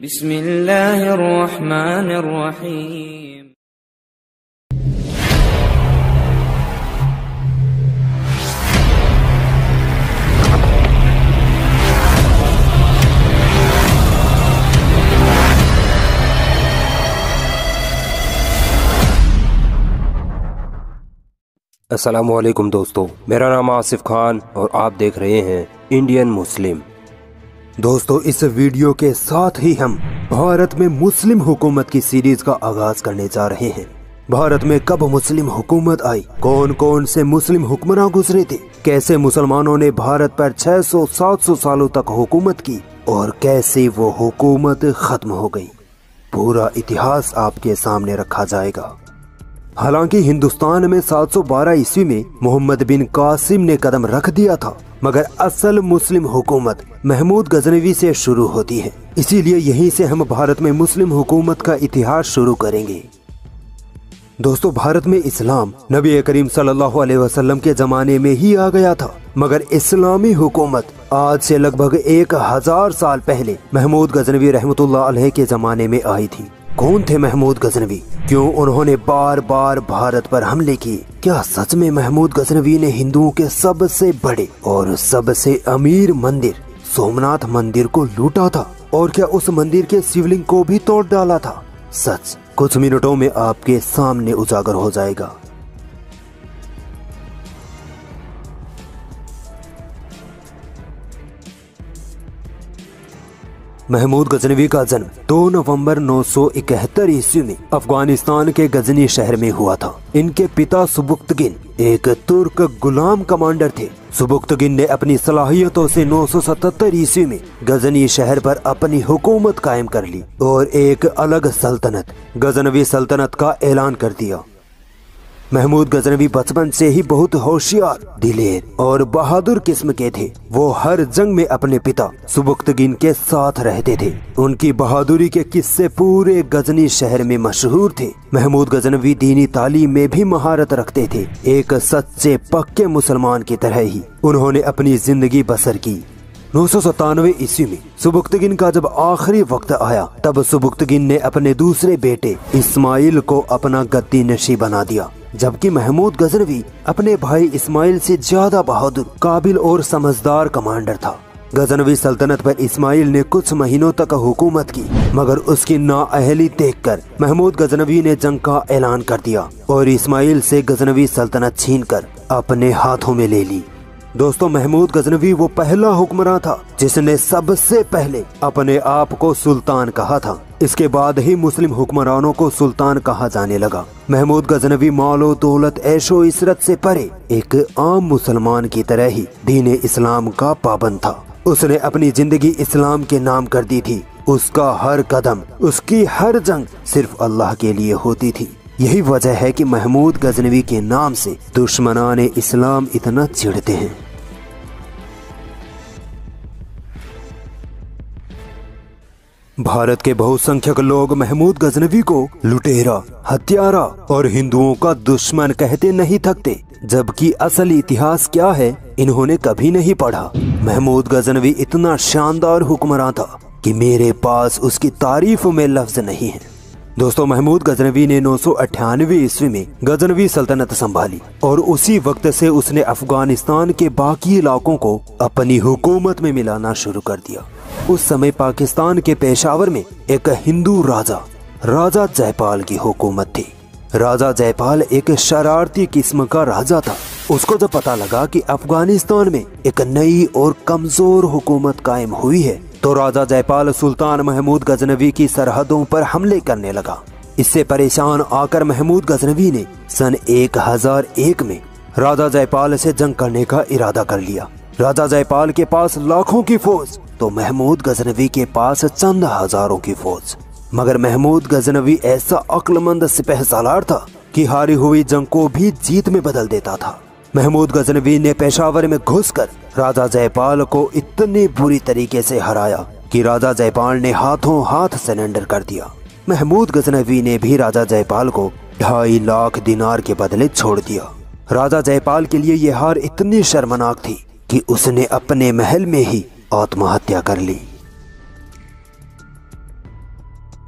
बिस्मिल्लाहिर्रहमानिर्रहीम। असलकुम दोस्तों मेरा नाम आसिफ खान और आप देख रहे हैं इंडियन मुस्लिम। दोस्तों, इस वीडियो के साथ ही हम भारत में मुस्लिम हुकूमत की सीरीज़ का आगाज़ करने जा रहे हैं। भारत में कब मुस्लिम हुकूमत आई? कौन कौन से मुस्लिम हुक्मरान गुजरे थे? कैसे मुसलमानों ने भारत पर 600-700 सालों तक हुकूमत की? और कैसे वो हुकूमत खत्म हो गई? पूरा इतिहास आपके सामने रखा जाएगा। हालाँकि हिंदुस्तान में 712 ईस्वी में मोहम्मद बिन कासिम ने कदम रख दिया था, मगर असल मुस्लिम हुकूमत महमूद गजनवी से शुरू होती है। इसीलिए यहीं से हम भारत में मुस्लिम हुकूमत का इतिहास शुरू करेंगे। दोस्तों, भारत में इस्लाम नबी करीम सल्लल्लाहु अलैहि वसल्लम के जमाने में ही आ गया था, मगर इस्लामी हुकूमत आज से लगभग एक हज़ार साल पहले महमूद गजनवी रहमतुल्लाह अलैह के जमाने में आई थी। कौन थे महमूद गजनवी? क्यों उन्होंने बार बार भारत पर हमले किए? क्या सच में महमूद गजनवी ने हिंदुओं के सबसे बड़े और सबसे अमीर मंदिर, सोमनाथ मंदिर को लूटा था? और क्या उस मंदिर के शिवलिंग को भी तोड़ डाला था? सच, कुछ मिनटों में आपके सामने उजागर हो जाएगा। महमूद गजनवी का जन्म 2 नवंबर 971 ईस्वी में अफ़गानिस्तान के गजनी शहर में हुआ था। इनके पिता सुबुक्तगिन एक तुर्क गुलाम कमांडर थे। सुबुक्तगिन ने अपनी सलाहियतों से 977 ईस्वी में गजनी शहर पर अपनी हुकूमत कायम कर ली और एक अलग सल्तनत, गजनवी सल्तनत का ऐलान कर दिया। महमूद गजनवी बचपन से ही बहुत होशियार, दिलेर और बहादुर किस्म के थे। वो हर जंग में अपने पिता सुबुक्तगिन के साथ रहते थे। उनकी बहादुरी के किस्से पूरे गजनी शहर में मशहूर थे। महमूद गजनवी दीनी तालीम में भी महारत रखते थे। एक सच्चे पक्के मुसलमान की तरह ही उन्होंने अपनी ज़िंदगी बसर की। नौ सौ सतानवे ईस्वी में सुबुक्तगिन का जब आखिरी वक्त आया, तब सुबुक्तगिन ने अपने दूसरे बेटे इस्माइल को अपना गद्दी नशी बना दिया। जबकि महमूद गजनवी अपने भाई इस्माइल से ज़्यादा बहादुर, काबिल और समझदार कमांडर था। गजनवी सल्तनत पर इस्माइल ने कुछ महीनों तक हुकूमत की, मगर उसकी नाअहली देखकर महमूद गजनवी ने जंग का ऐलान कर दिया और इस्माइल से गजनवी सल्तनत छीनकर अपने हाथों में ले ली। दोस्तों, महमूद गजनवी वो पहला हुक्मरान था जिसने सबसे पहले अपने आप को सुल्तान कहा था। इसके बाद ही मुस्लिम हुक्मरानों को सुल्तान कहा जाने लगा। महमूद गजनवी मालो दौलत ऐशो इसरत से परे एक आम मुसलमान की तरह ही दीन इस्लाम का पाबंद था। उसने अपनी ज़िंदगी इस्लाम के नाम कर दी थी। उसका हर कदम, उसकी हर जंग सिर्फ़ अल्लाह के लिए होती थी। यही वजह है कि महमूद गजनवी के नाम से दुश्मनान इस्लाम इतना चिढ़ते हैं। भारत के बहुसंख्यक लोग महमूद गजनवी को लुटेरा, हत्यारा और हिंदुओं का दुश्मन कहते नहीं थकते, जबकि असल इतिहास क्या है, इन्होंने कभी नहीं पढ़ा। महमूद गजनवी इतना शानदार हुक्मरान था कि मेरे पास उसकी तारीफ़ में लफ्ज नहीं है। दोस्तों, महमूद गजनवी ने नौ सौ अठानवे ईस्वी में गजनवी सल्तनत संभाली और उसी वक्त से उसने अफ़गानिस्तान के बाकी इलाकों को अपनी हुकूमत में मिलाना शुरू कर दिया। उस समय पाकिस्तान के पेशावर में एक हिंदू राजा राजा जयपाल की हुकूमत थी। राजा जयपाल एक शरारती किस्म का राजा था। उसको जब पता लगा कि अफ़गानिस्तान में एक नई और कमज़ोर हुकूमत कायम हुई है तो राजा जयपाल सुल्तान महमूद गजनवी की सरहदों पर हमले करने लगा। इससे परेशान आकर महमूद गजनवी ने सन 1001 में राजा जयपाल से जंग करने का इरादा कर लिया। राजा जयपाल के पास लाखों की फौज तो महमूद गजनवी के पास चंद हज़ारों की फौज। मगर महमूद गजनवी ऐसा अक्लमंद सिपह सालार था कि हारी हुई जंग को भी जीत में बदल देता था। महमूद गजनवी ने पेशावर में घुसकर राजा जयपाल को इतनी बुरी तरीके से हराया कि राजा जयपाल ने हाथों हाथ सरेंडर कर दिया। महमूद गजनवी ने भी राजा जयपाल को ढाई लाख दिनार के बदले छोड़ दिया। राजा जयपाल के लिए यह हार इतनी शर्मनाक थी कि उसने अपने महल में ही आत्महत्या कर ली।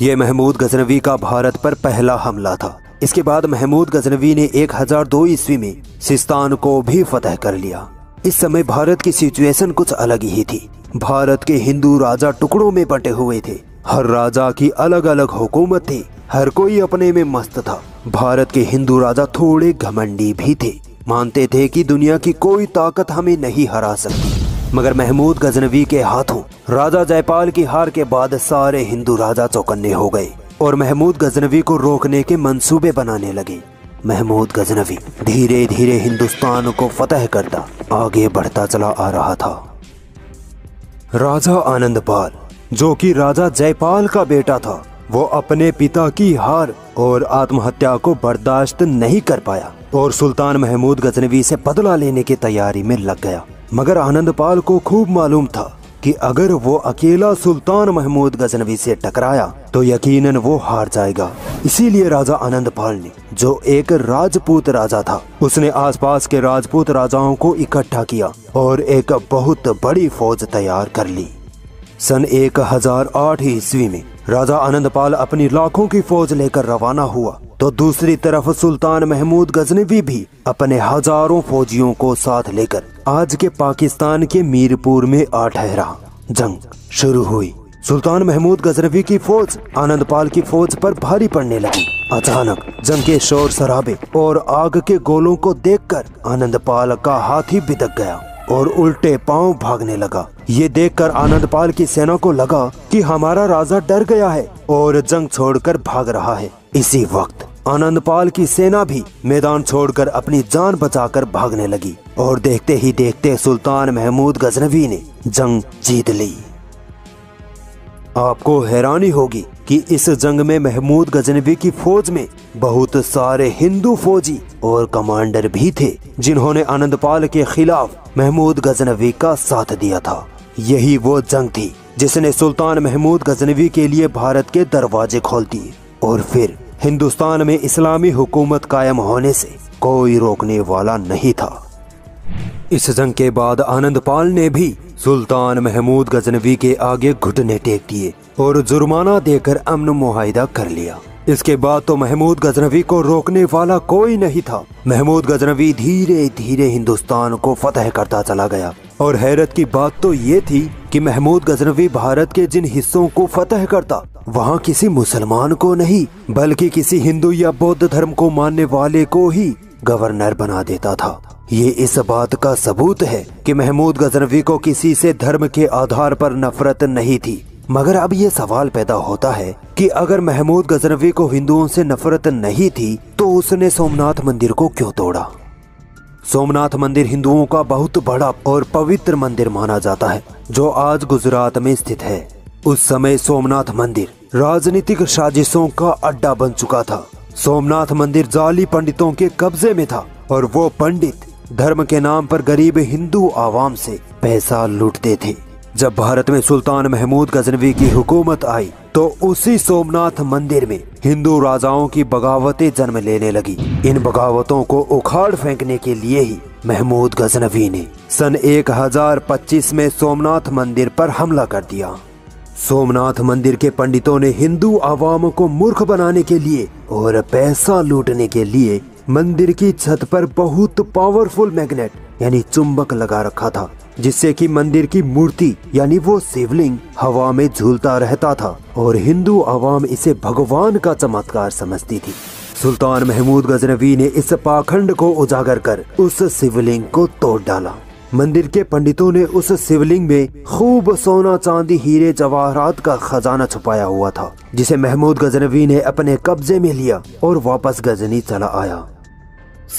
ये महमूद गजनवी का भारत पर पहला हमला था। इसके बाद महमूद गजनवी ने 1002 ईस्वी में सिस्तान को भी फतह कर लिया। इस समय भारत की सिचुएशन कुछ अलग ही थी। भारत के हिंदू राजा टुकड़ों में बटे हुए थे। हर राजा की अलग अलग हुकूमत थी। हर कोई अपने में मस्त था। भारत के हिंदू राजा थोड़े घमंडी भी थे। मानते थे कि दुनिया की कोई ताकत हमें नहीं हरा सकती। मगर महमूद गजनवी के हाथों, राजा जयपाल की हार के बाद सारे हिंदू राजा चौकन्ने हो गए और महमूद गजनवी को रोकने के मंसूबे बनाने लगे। महमूद गजनवी धीरे धीरे हिंदुस्तान को फतह करता, आगे बढ़ता चला आ रहा था। राजा आनंदपाल जो कि राजा जयपाल का बेटा था, वो अपने पिता की हार और आत्महत्या को बर्दाश्त नहीं कर पाया और सुल्तान महमूद गजनवी से बदला लेने की तैयारी में लग गया। मगर आनंदपाल को खूब मालूम था कि अगर वो अकेला सुल्तान महमूद गजनवी से टकराया तो यकीनन वो हार जाएगा। इसीलिए राजा आनंदपाल ने, जो एक राजपूत राजा था, उसने आसपास के राजपूत राजाओं को इकट्ठा किया और एक बहुत बड़ी फौज तैयार कर ली। सन एक हज़ार आठ ईस्वी में राजा आनंदपाल अपनी लाखों की फौज लेकर रवाना हुआ। तो दूसरी तरफ़ सुल्तान महमूद गजनवी भी अपने हज़ारों फौजियों को साथ लेकर आज के पाकिस्तान के मीरपुर में आ ठहरा। जंग शुरू हुई। सुल्तान महमूद गजनवी की फौज आनंदपाल की फौज पर भारी पड़ने लगी। अचानक जंग के शोर शराबे और आग के गोलों को देखकर आनंदपाल का हाथी बिदक गया। और उल्टे पाँव भागने लगा। ये देखकर आनंदपाल की सेना को लगा कि हमारा राजा डर गया है और जंग छोड़कर भाग रहा है। इसी वक्त आनंदपाल की सेना भी मैदान छोड़कर अपनी जान बचाकर भागने लगी और देखते ही देखते सुल्तान महमूद गजनवी ने जंग जीत ली। आपको हैरानी होगी कि इस जंग में महमूद गजनवी की फौज में बहुत सारे हिंदू फौजी और कमांडर भी थे, जिन्होंने आनंदपाल के खिलाफ महमूद गजनवी का साथ दिया था। यही वो जंग थी जिसने सुल्तान महमूद गजनवी के लिए भारत के दरवाजे खोल दिए और फिर हिंदुस्तान में इस्लामी हुकूमत कायम होने से कोई रोकने वाला नहीं था। इस जंग के बाद आनंदपाल ने भी सुल्तान महमूद गजनवी के आगे घुटने टेक दिए और जुर्माना देकर अमन मुहिदा कर लिया। इसके बाद तो महमूद गजनवी को रोकने वाला कोई नहीं था। महमूद गजनवी धीरे धीरे हिंदुस्तान को फतह करता चला गया। और हैरत की बात तो ये थी कि महमूद गजनवी भारत के जिन हिस्सों को फतह करता, वहाँ किसी मुसलमान को नहीं, बल्कि किसी हिंदू या बौद्ध धर्म को मानने वाले को ही गवर्नर बना देता था। ये इस बात का सबूत है कि महमूद गजनवी को किसी से धर्म के आधार पर नफरत नहीं थी। मगर अब ये सवाल पैदा होता है कि अगर महमूद गजनवी को हिंदुओं से नफरत नहीं थी तो उसने सोमनाथ मंदिर को क्यों तोड़ा? सोमनाथ मंदिर हिंदुओं का बहुत बड़ा और पवित्र मंदिर माना जाता है, जो आज गुजरात में स्थित है। उस समय सोमनाथ मंदिर राजनीतिक साजिशों का अड्डा बन चुका था। सोमनाथ मंदिर जाली पंडितों के कब्जे में था और वो पंडित धर्म के नाम पर गरीब हिंदू आवाम से पैसा लूटते थे। जब भारत में सुल्तान महमूद गजनवी की हुकूमत आई तो उसी सोमनाथ मंदिर में हिंदू राजाओं की बगावतें जन्म लेने लगी। इन बगावतों को उखाड़ फेंकने के लिए ही महमूद गजनवी ने सन 1025 में सोमनाथ मंदिर पर हमला कर दिया। सोमनाथ मंदिर के पंडितों ने हिंदू आवाम को मूर्ख बनाने के लिए और पैसा लूटने के लिए मंदिर की छत पर बहुत पावरफुल मैग्नेट यानी चुंबक लगा रखा था, जिससे कि मंदिर की मूर्ति, यानी वो शिवलिंग, हवा में झूलता रहता था, और हिंदू आवाम इसे भगवान का चमत्कार समझती थी। सुल्तान महमूद गजनवी ने इस पाखंड को उजागर कर उस शिवलिंग को तोड़ डाला। मंदिर के पंडितों ने उस शिवलिंग में खूब सोना चांदी, हीरे, जवाहरात का खजाना छुपाया हुआ था, जिसे महमूद गजनवी ने अपने कब्जे में लिया और वापस गजनी चला आया।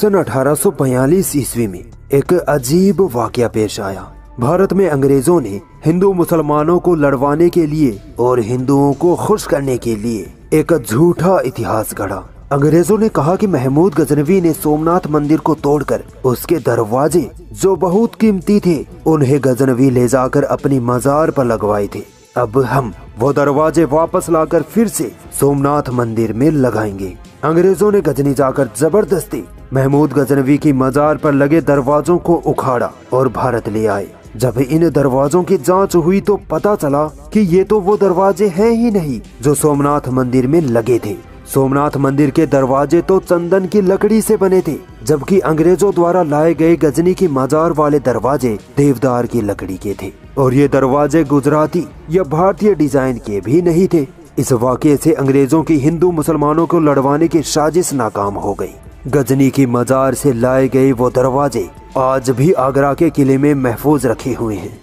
सन 1842 ईस्वी में एक अजीब वाक्य पेश आया। भारत में अंग्रेज़ों ने हिंदू मुसलमानों को लड़वाने के लिए और हिंदुओं को खुश करने के लिए एक झूठा इतिहास गढ़ा। अंग्रेज़ों ने कहा कि महमूद गजनवी ने सोमनाथ मंदिर को तोड़कर उसके दरवाजे जो बहुत कीमती थे, उन्हें गजनवी ले जाकर अपनी मजार पर लगवाए थे। अब हम वो दरवाजे वापस लाकर फिर से सोमनाथ मंदिर में लगाएँगे। अंग्रेज़ों ने गजनी जाकर ज़बरदस्ती महमूद गजनवी की मजार पर लगे दरवाजों को उखाड़ा और भारत ले आए। जब इन दरवाजों की जाँच हुई तो पता चला कि ये तो वो दरवाजे हैं ही नहीं जो सोमनाथ मंदिर में लगे थे। सोमनाथ मंदिर के दरवाजे तो चंदन की लकड़ी से बने थे, जबकि अंग्रेज़ों द्वारा लाए गए गजनी की मजार वाले दरवाजे देवदार की लकड़ी के थे। और ये दरवाजे गुजराती या भारतीय डिज़ाइन के भी नहीं थे। इस वाक़े से अंग्रेज़ों की हिंदू मुसलमानों को लड़वाने की साजिश नाकाम हो गई। गजनी की मजार से लाए गए वो दरवाजे आज भी आगरा के किले में महफूज रखे हुए हैं।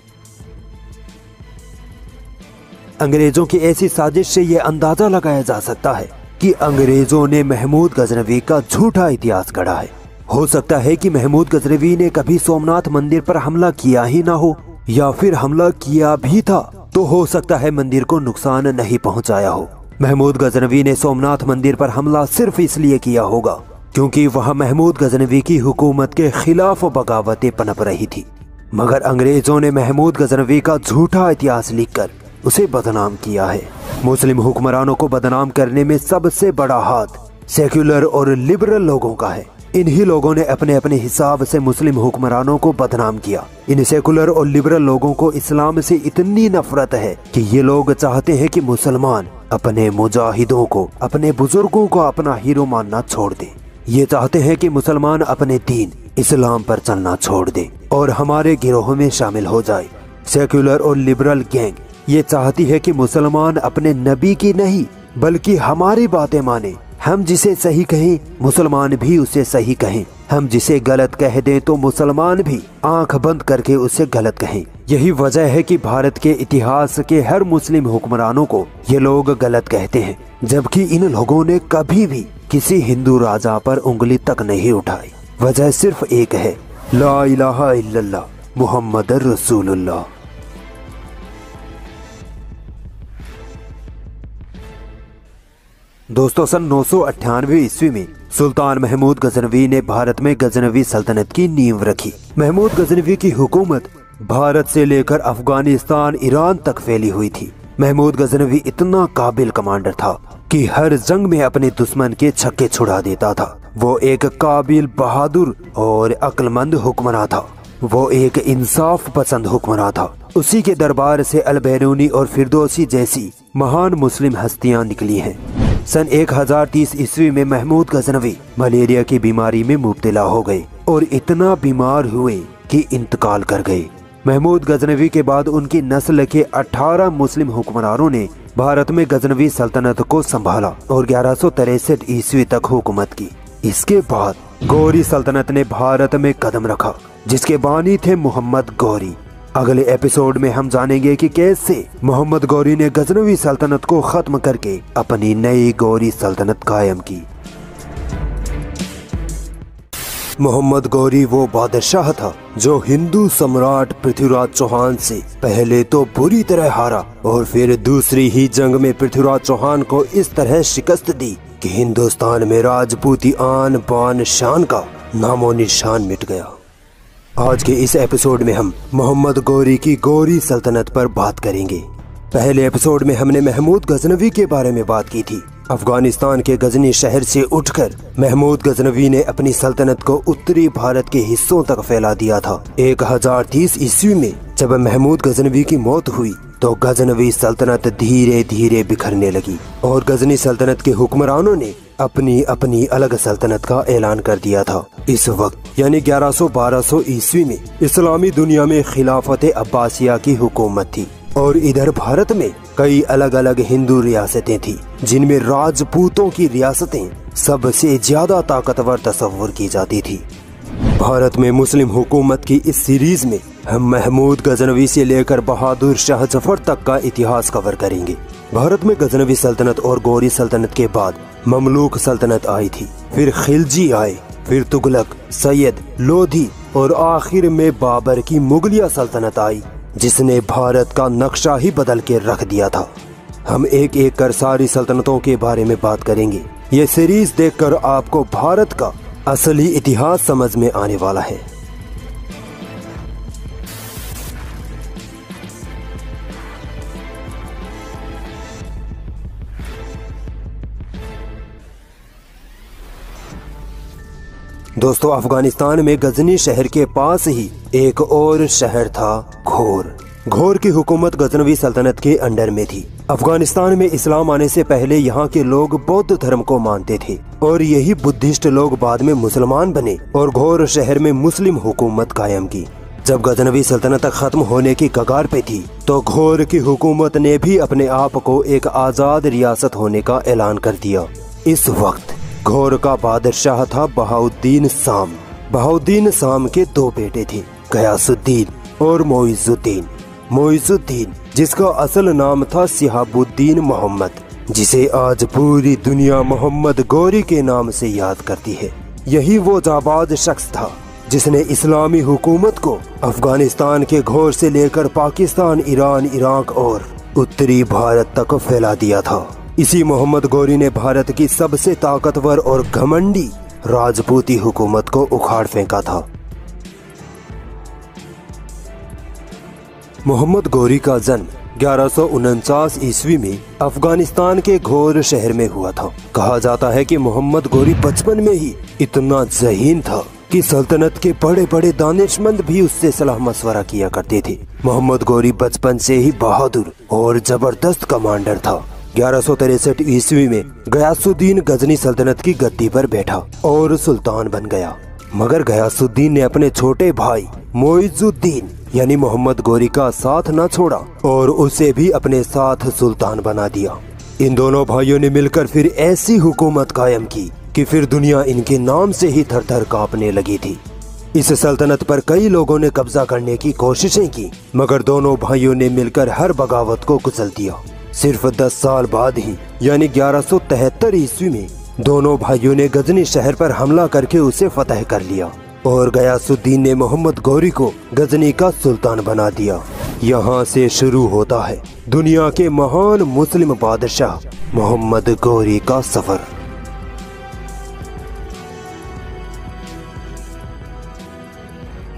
अंग्रेज़ों की ऐसी साजिश से यह अंदाज़ा लगाया जा सकता है कि अंग्रेज़ों ने महमूद गजनवी का झूठा इतिहास गढ़ा है। हो सकता है कि महमूद गजनवी ने कभी सोमनाथ मंदिर पर हमला किया ही ना हो या फिर हमला किया भी था। तो हो सकता है मंदिर को नुकसान नहीं पहुँचाया हो। महमूद गजनवी ने सोमनाथ मंदिर पर हमला सिर्फ़ इसलिए किया होगा, क्योंकि वह महमूद गजनवी की हुकूमत के खिलाफ बगावतें पनप रही थी। मगर अंग्रेज़ों ने महमूद गजनवी का झूठा इतिहास लिखकर उसे बदनाम किया है। मुस्लिम हुक्मरानों को बदनाम करने में सबसे बड़ा हाथ सेक्युलर और लिबरल लोगों का है। इन्हीं लोगों ने अपने अपने हिसाब से मुस्लिम हुक्मरानों को बदनाम किया। इन सेकुलर और लिबरल लोगों को इस्लाम से इतनी नफरत है कि ये लोग चाहते हैं कि मुसलमान अपने मुजाहिदों को, अपने बुज़ुर्गों को अपना हीरो मानना छोड़ दे। ये चाहते हैं कि मुसलमान अपने दीन इस्लाम पर चलना छोड़ दे और हमारे गिरोह में शामिल हो जाए। सेक्युलर और लिबरल गैंग ये चाहती है कि मुसलमान अपने नबी की नहीं, बल्कि हमारी बातें माने। हम जिसे सही कहें, मुसलमान भी उसे सही कहें। हम जिसे गलत कह दें तो मुसलमान भी आँख बंद करके उसे गलत कहें। यही वजह है कि भारत के इतिहास के हर मुस्लिम हुक्मरानों को ये लोग गलत कहते हैं, जबकि इन लोगों ने कभी भी किसी हिंदू राजा पर उंगली तक नहीं उठाई। वजह सिर्फ़ एक है, ला इलाहा इल्लल्लाह मुहम्मद रसूलुल्लाह। दोस्तों, सन नौ सौ अठानवे ईस्वी में सुल्तान महमूद गजनवी ने भारत में गजनवी सल्तनत की नींव रखी। महमूद गजनवी की हुकूमत भारत से लेकर अफ़गानिस्तान, ईरान तक फैली हुई थी। महमूद गजनवी इतना काबिल कमांडर था कि हर जंग में अपने दुश्मन के छक्के छुड़ा देता था। वो एक काबिल बहादुर और अक्लमंद हुक्मरान था। वो एक इंसाफ पसंद हुक्मरान था। उसी के दरबार से अलबैरूनी और फिरदोसी जैसी महान मुस्लिम हस्तियाँ निकली हैं। सन 1030 ईस्वी में महमूद गजनवी मलेरिया की बीमारी में मुबतला हो गए और इतना बीमार हुए कि इंतकाल कर गए। महमूद गजनवी के बाद उनकी नस्ल के 18 मुस्लिम हुक्मरानों ने भारत में गजनवी सल्तनत को संभाला और ग्यारह सौ तिरसठ ईस्वी तक हुकूमत की। इसके बाद गौरी सल्तनत ने भारत में कदम रखा, जिसके बानी थे मोहम्मद गौरी। अगले एपिसोड में हम जानेंगे कि कैसे मोहम्मद गौरी ने गजनवी सल्तनत को खत्म करके अपनी नई गौरी सल्तनत कायम की। मोहम्मद गौरी वो बादशाह था जो हिंदू सम्राट पृथ्वीराज चौहान से पहले तो बुरी तरह हारा और फिर दूसरी ही जंग में पृथ्वीराज चौहान को इस तरह शिकस्त दी कि हिंदुस्तान में राजपूती आन बान शान का नामो निशान मिट गया। आज के इस एपिसोड में हम मोहम्मद गौरी की गौरी सल्तनत पर बात करेंगे। पहले एपिसोड में हमने महमूद गजनवी के बारे में बात की थी। अफ़गानिस्तान के गजनी शहर से उठकर महमूद गजनवी ने अपनी सल्तनत को उत्तरी भारत के हिस्सों तक फैला दिया था। एक हज़ार तीस ईस्वी में जब महमूद गजनवी की मौत हुई तो गजनवी सल्तनत धीरे धीरे बिखरने लगी और गजनी सल्तनत के हुक्मरानों ने अपनी अपनी अलग सल्तनत का ऐलान कर दिया था। इस वक्त, यानी 1100-1200 ईस्वी में, इस्लामी दुनिया में खिलाफत अब्बासिया की हुकूमत थी और इधर भारत में कई अलग अलग हिंदू रियासतें थी, जिनमें राजपूतों की रियासतें सबसे ज़्यादा ताकतवर तस्वर की जाती थी। भारत में मुस्लिम हुकूमत की इस सीरीज़ में महमूद गजनवी से लेकर बहादुर शाह ज़फ़र तक का इतिहास कवर करेंगे। भारत में गजनवी सल्तनत और गौरी सल्तनत के बाद ममलूक सल्तनत आई थी। फिर खिलजी आए, फिर तुगलक, सैयद, लोधी और आखिर में बाबर की मुगलिया सल्तनत आई, जिसने भारत का नक्शा ही बदल के रख दिया था। हम एक एक कर सारी सल्तनतों के बारे में बात करेंगे। ये सीरीज़ देखकर आपको भारत का असली इतिहास समझ में आने वाला है। दोस्तों, अफ़गानिस्तान में गजनी शहर के पास ही एक और शहर था घोर। घोर की हुकूमत गजनवी सल्तनत के अंडर में थी। अफ़गानिस्तान में इस्लाम आने से पहले यहाँ के लोग बौद्ध धर्म को मानते थे और यही बुद्धिस्ट लोग बाद में मुसलमान बने और घोर शहर में मुस्लिम हुकूमत कायम की। जब गजनवी सल्तनत खत्म होने की कगार पे थी तो घोर की हुकूमत ने भी अपने आप को एक आज़ाद रियासत होने का ऐलान कर दिया। इस वक्त घोर का बादशाह था बहाउद्दीन साम। बहाउद्दीन साम के दो बेटे थे, गयासुद्दीन और मोइजुद्दीन। मोइजुद्दीन, जिसका असल नाम था सिहाबुद्दीन मोहम्मद, जिसे आज पूरी दुनिया मोहम्मद गौरी के नाम से याद करती है। यही वो जाबाज शख्स था, जिसने इस्लामी हुकूमत को अफ़गानिस्तान के घोर से लेकर पाकिस्तान, ईरान, इराक और उत्तरी भारत तक फैला दिया था। इसी मोहम्मद गौरी ने भारत की सबसे ताकतवर और घमंडी राजपूती हुकूमत को उखाड़ फेंका था। मोहम्मद गौरी का जन्म ग्यारह ईस्वी में अफ़गानिस्तान के घोर शहर में हुआ था। कहा जाता है कि मोहम्मद गौरी बचपन में ही इतना जहीन था कि सल्तनत के बड़े बड़े दानिशमंद भी उससे सलाह मशवरा किया करते थे। मोहम्मद गौरी बचपन से ही बहादुर और ज़बरदस्त कमांडर था। ग्यारह सौ तिरसठ ईस्वी में गयासुद्दीन गजनी सल्तनत की गद्दी पर बैठा और सुल्तान बन गया। मगर गयासुद्दीन ने अपने छोटे भाई मोइजुद्दीन, यानी मोहम्मद गोरी का साथ न छोड़ा और उसे भी अपने साथ सुल्तान बना दिया। इन दोनों भाइयों ने मिलकर फिर ऐसी हुकूमत कायम की कि फिर दुनिया इनके नाम से ही थर थर कांपने लगी थी। इस सल्तनत पर कई लोगों ने कब्जा करने की कोशिशें की, मगर दोनों भाइयों ने मिलकर हर बगावत को कुचल दिया। सिर्फ़ दस साल बाद ही, यानी ग्यारह सौ ईस्वी में, दोनों भाइयों ने गजनी शहर पर हमला करके उसे फतेह कर लिया और गयासुद्दीन ने मोहम्मद गौरी को गजनी का सुल्तान बना दिया। यहाँ से शुरू होता है दुनिया के महान मुस्लिम बादशाह मोहम्मद गौरी का सफ़र।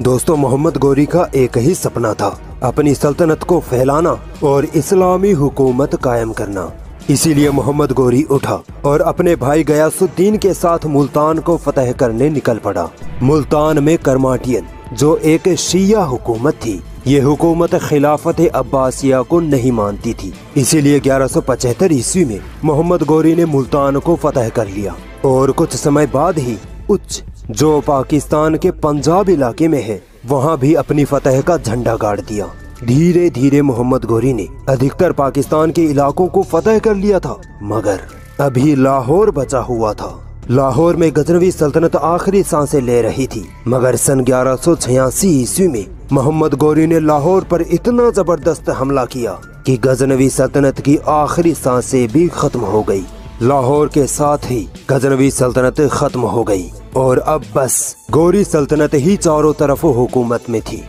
दोस्तों, मोहम्मद गौरी का एक ही सपना था, अपनी सल्तनत को फैलाना और इस्लामी हुकूमत कायम करना। इसीलिए मोहम्मद गौरी उठा और अपने भाई गयासुद्दीन के साथ मुल्तान को फतेह करने निकल पड़ा। मुल्तान में करमाटियन, जो एक शिया हुकूमत थी। ये हुकूमत खिलाफत अब्बासिया को नहीं मानती थी। इसीलिए 1175 ईस्वी में मोहम्मद गौरी ने मुल्तान को फतेह कर लिया और कुछ समय बाद ही उच्च जो पाकिस्तान के पंजाब इलाके में है, वहाँ भी अपनी फतेह का झंडा गाड़ दिया। धीरे धीरे मोहम्मद गोरी ने अधिकतर पाकिस्तान के इलाकों को फतेह कर लिया था, मगर अभी लाहौर बचा हुआ था। लाहौर में गजनवी सल्तनत आखिरी साँसें ले रही थी, मगर सन ग्यारह सौ छियासी ईस्वी में मोहम्मद गोरी ने लाहौर पर इतना ज़बरदस्त हमला किया कि गजनवी सल्तनत की आखिरी साँसें भी खत्म हो गई। लाहौर के साथ ही गजनवी सल्तनत खत्म हो गई और अब बस गौरी सल्तनत ही चारों तरफ़ हुकूमत में थी।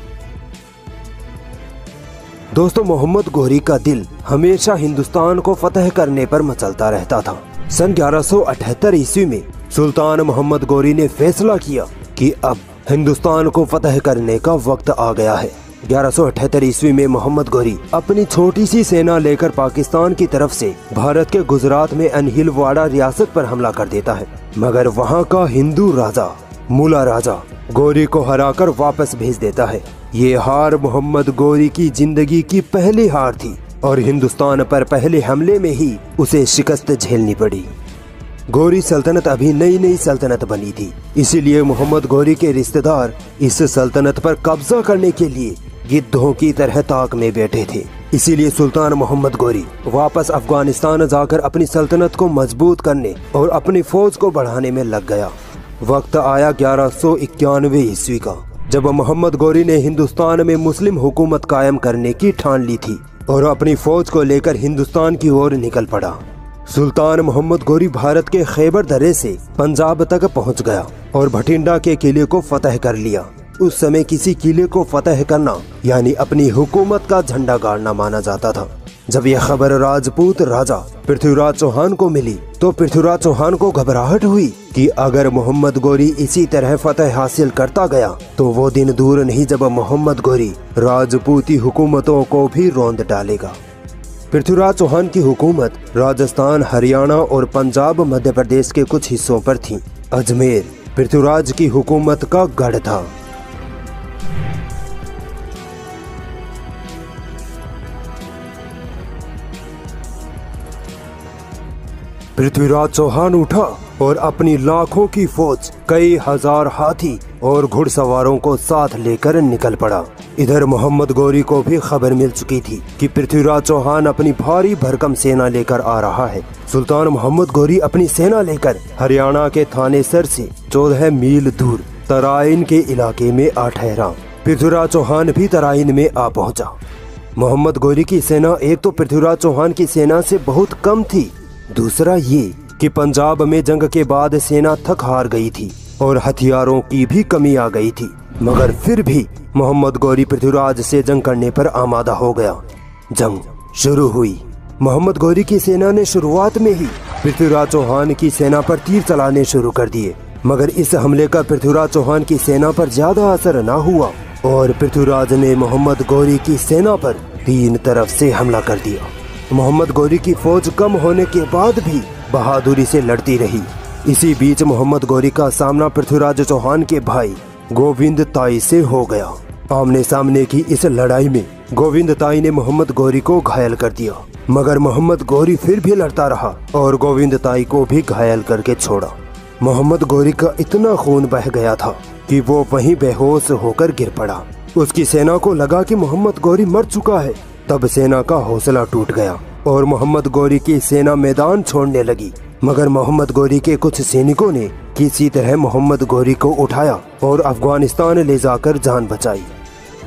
दोस्तों, मोहम्मद गोरी का दिल हमेशा हिंदुस्तान को फतेह करने पर मचलता रहता था। सन 1178 ईस्वी में सुल्तान मोहम्मद गोरी ने फैसला किया कि अब हिंदुस्तान को फतेह करने का वक्त आ गया है। ग्यारह ईस्वी में मोहम्मद गौरी अपनी छोटी सी सेना लेकर पाकिस्तान की तरफ़ से भारत के गुजरात में अनहिलवाड़ा रियासत पर हमला कर देता है। मगर वहाँ का हिंदू राजा, मुला राजा, गौरी को हराकर वापस भेज देता है। ये हार मोहम्मद गौरी की ज़िंदगी की पहली हार थी और हिंदुस्तान पर पहले हमले में ही उसे शिकस्त झेलनी पड़ी। गौरी सल्तनत अभी नई नई सल्तनत बनी थी। इसीलिए मोहम्मद गौरी के रिश्तेदार इस सल्तनत पर कब्जा करने के लिए गिद्धों की तरह ताक में बैठे थे। इसीलिए सुल्तान मोहम्मद गोरी वापस अफ़गानिस्तान जाकर अपनी सल्तनत को मज़बूत करने और अपनी फौज को बढ़ाने में लग गया। वक्त आया ग्यारह सौ इक्यानवे ईस्वी का, जब मोहम्मद गोरी ने हिंदुस्तान में मुस्लिम हुकूमत कायम करने की ठान ली थी और अपनी फौज को लेकर हिंदुस्तान की ओर निकल पड़ा। सुल्तान मोहम्मद गोरी भारत के खैबर दरे से पंजाब तक पहुँच गया और भटिंडा के किले को फतेह कर लिया। उस समय किसी किले को फतेह करना, यानी अपनी हुकूमत का झंडा गाड़ना माना जाता था। जब यह खबर राजपूत राजा पृथ्वीराज चौहान को मिली तो पृथ्वीराज चौहान को घबराहट हुई कि अगर मोहम्मद गोरी इसी तरह फतेह हासिल करता गया तो वो दिन दूर नहीं जब मोहम्मद गोरी राजपूती हुकूमतों को भी रौंद डालेगा। पृथ्वीराज चौहान की हुकूमत राजस्थान, हरियाणा और पंजाब, मध्य प्रदेश के कुछ हिस्सों पर थी। अजमेर पृथ्वीराज की हुकूमत का गढ़ था। पृथ्वीराज चौहान उठा और अपनी लाखों की फौज, कई हज़ार हाथी और घुड़सवारों को साथ लेकर निकल पड़ा। इधर मोहम्मद गौरी को भी खबर मिल चुकी थी कि पृथ्वीराज चौहान अपनी भारी भरकम सेना लेकर आ रहा है। सुल्तान मोहम्मद गौरी अपनी सेना लेकर हरियाणा के थाने सर से चौदह मील दूर तराइन के इलाके में आ ठहरा। पृथ्वीराज चौहान भी तराइन में आ पहुँचा। मोहम्मद गौरी की सेना, एक तो पृथ्वीराज चौहान की सेना से बहुत कम थी दूसरा ये कि पंजाब में जंग के बाद सेना थक हार गई थी और हथियारों की भी कमी आ गई थी, मगर फिर भी मोहम्मद गौरी पृथ्वीराज से जंग करने पर आमादा हो गया। जंग शुरू हुई। मोहम्मद गौरी की सेना ने शुरुआत में ही पृथ्वीराज चौहान की सेना पर तीर चलाने शुरू कर दिए, मगर इस हमले का पृथ्वीराज चौहान की सेना पर ज़्यादा असर न हुआ और पृथ्वीराज ने मोहम्मद गौरी की सेना पर तीन तरफ़ से हमला कर दिया। मोहम्मद गौरी की फौज कम होने के बाद भी बहादुरी से लड़ती रही। इसी बीच मोहम्मद गौरी का सामना पृथ्वीराज चौहान के भाई गोविंद ताई से हो गया। आमने सामने की इस लड़ाई में गोविंद ताई ने मोहम्मद गौरी को घायल कर दिया। मगर मोहम्मद गौरी फिर भी लड़ता रहा और गोविंद ताई को भी घायल करके छोड़ा। मोहम्मद गौरी का इतना खून बह गया था कि वो वहीं बेहोश होकर गिर पड़ा। उसकी सेना को लगा कि मोहम्मद गौरी मर चुका है। तब सेना का हौसला टूट गया और मोहम्मद गौरी की सेना मैदान छोड़ने लगी। मगर मोहम्मद गौरी के कुछ सैनिकों ने किसी तरह मोहम्मद गौरी को उठाया और अफ़गानिस्तान ले जाकर जान बचाई।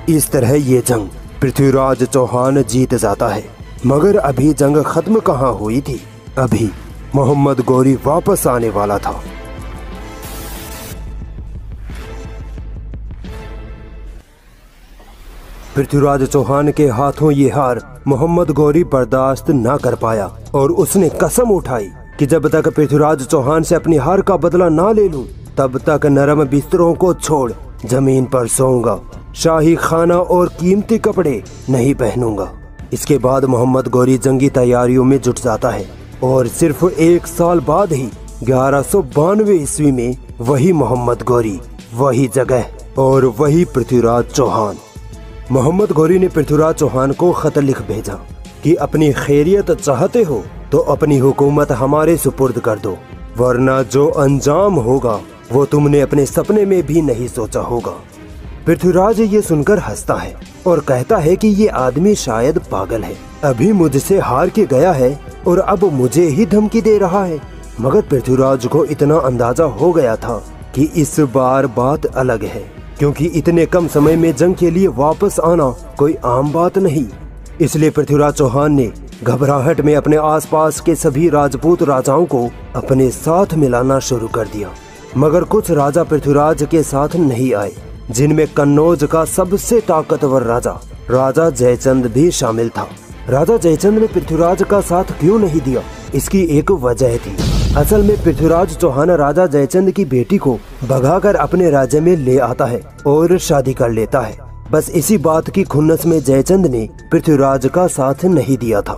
इस तरह ये जंग पृथ्वीराज चौहान जीत जाता है। मगर अभी जंग खत्म कहाँ हुई थी? अभी मोहम्मद गौरी वापस आने वाला था। पृथ्वीराज चौहान के हाथों ये हार मोहम्मद गौरी बर्दाश्त न कर पाया और उसने कसम उठाई कि जब तक पृथ्वीराज चौहान से अपनी हार का बदला ना ले लूँ, तब तक नरम बिस्तरों को छोड़ ज़मीन पर सोऊँगा। शाही खाना और कीमती कपड़े नहीं पहनूँगा। इसके बाद मोहम्मद गौरी जंगी तैयारियों में जुट जाता है और सिर्फ़ एक साल बाद ही ग्यारह सौ बानवे ईस्वी में वही मोहम्मद गौरी वही जगह और वही पृथ्वीराज चौहान। मोहम्मद गौरी ने पृथ्वीराज चौहान को खत लिख भेजा कि अपनी खैरियत चाहते हो तो अपनी हुकूमत हमारे सुपुर्द कर दो, वरना जो अंजाम होगा, वो तुमने अपने सपने में भी नहीं सोचा होगा। पृथ्वीराज ये सुनकर हंसता है और कहता है कि ये आदमी शायद पागल है, अभी मुझसे हार के गया है और अब मुझे ही धमकी दे रहा है। मगर पृथ्वीराज को इतना अंदाज़ा हो गया था कि इस बार बात अलग है। क्योंकि इतने कम समय में जंग के लिए वापस आना कोई आम बात नहीं। इसलिए पृथ्वीराज चौहान ने घबराहट में अपने आसपास के सभी राजपूत राजाओं को अपने साथ मिलाना शुरू कर दिया। मगर कुछ राजा पृथ्वीराज के साथ नहीं आए, जिनमें कन्नौज का सबसे ताकतवर राजा राजा जयचंद भी शामिल था। राजा जयचंद ने पृथ्वीराज का साथ क्यों नहीं दिया? इसकी एक वजह थी। असल में पृथ्वीराज चौहान राजा जयचंद की बेटी को भगाकर अपने राज्य में ले आता है और शादी कर लेता है। बस इसी बात की खुन्नस में जयचंद ने पृथ्वीराज का साथ नहीं दिया था।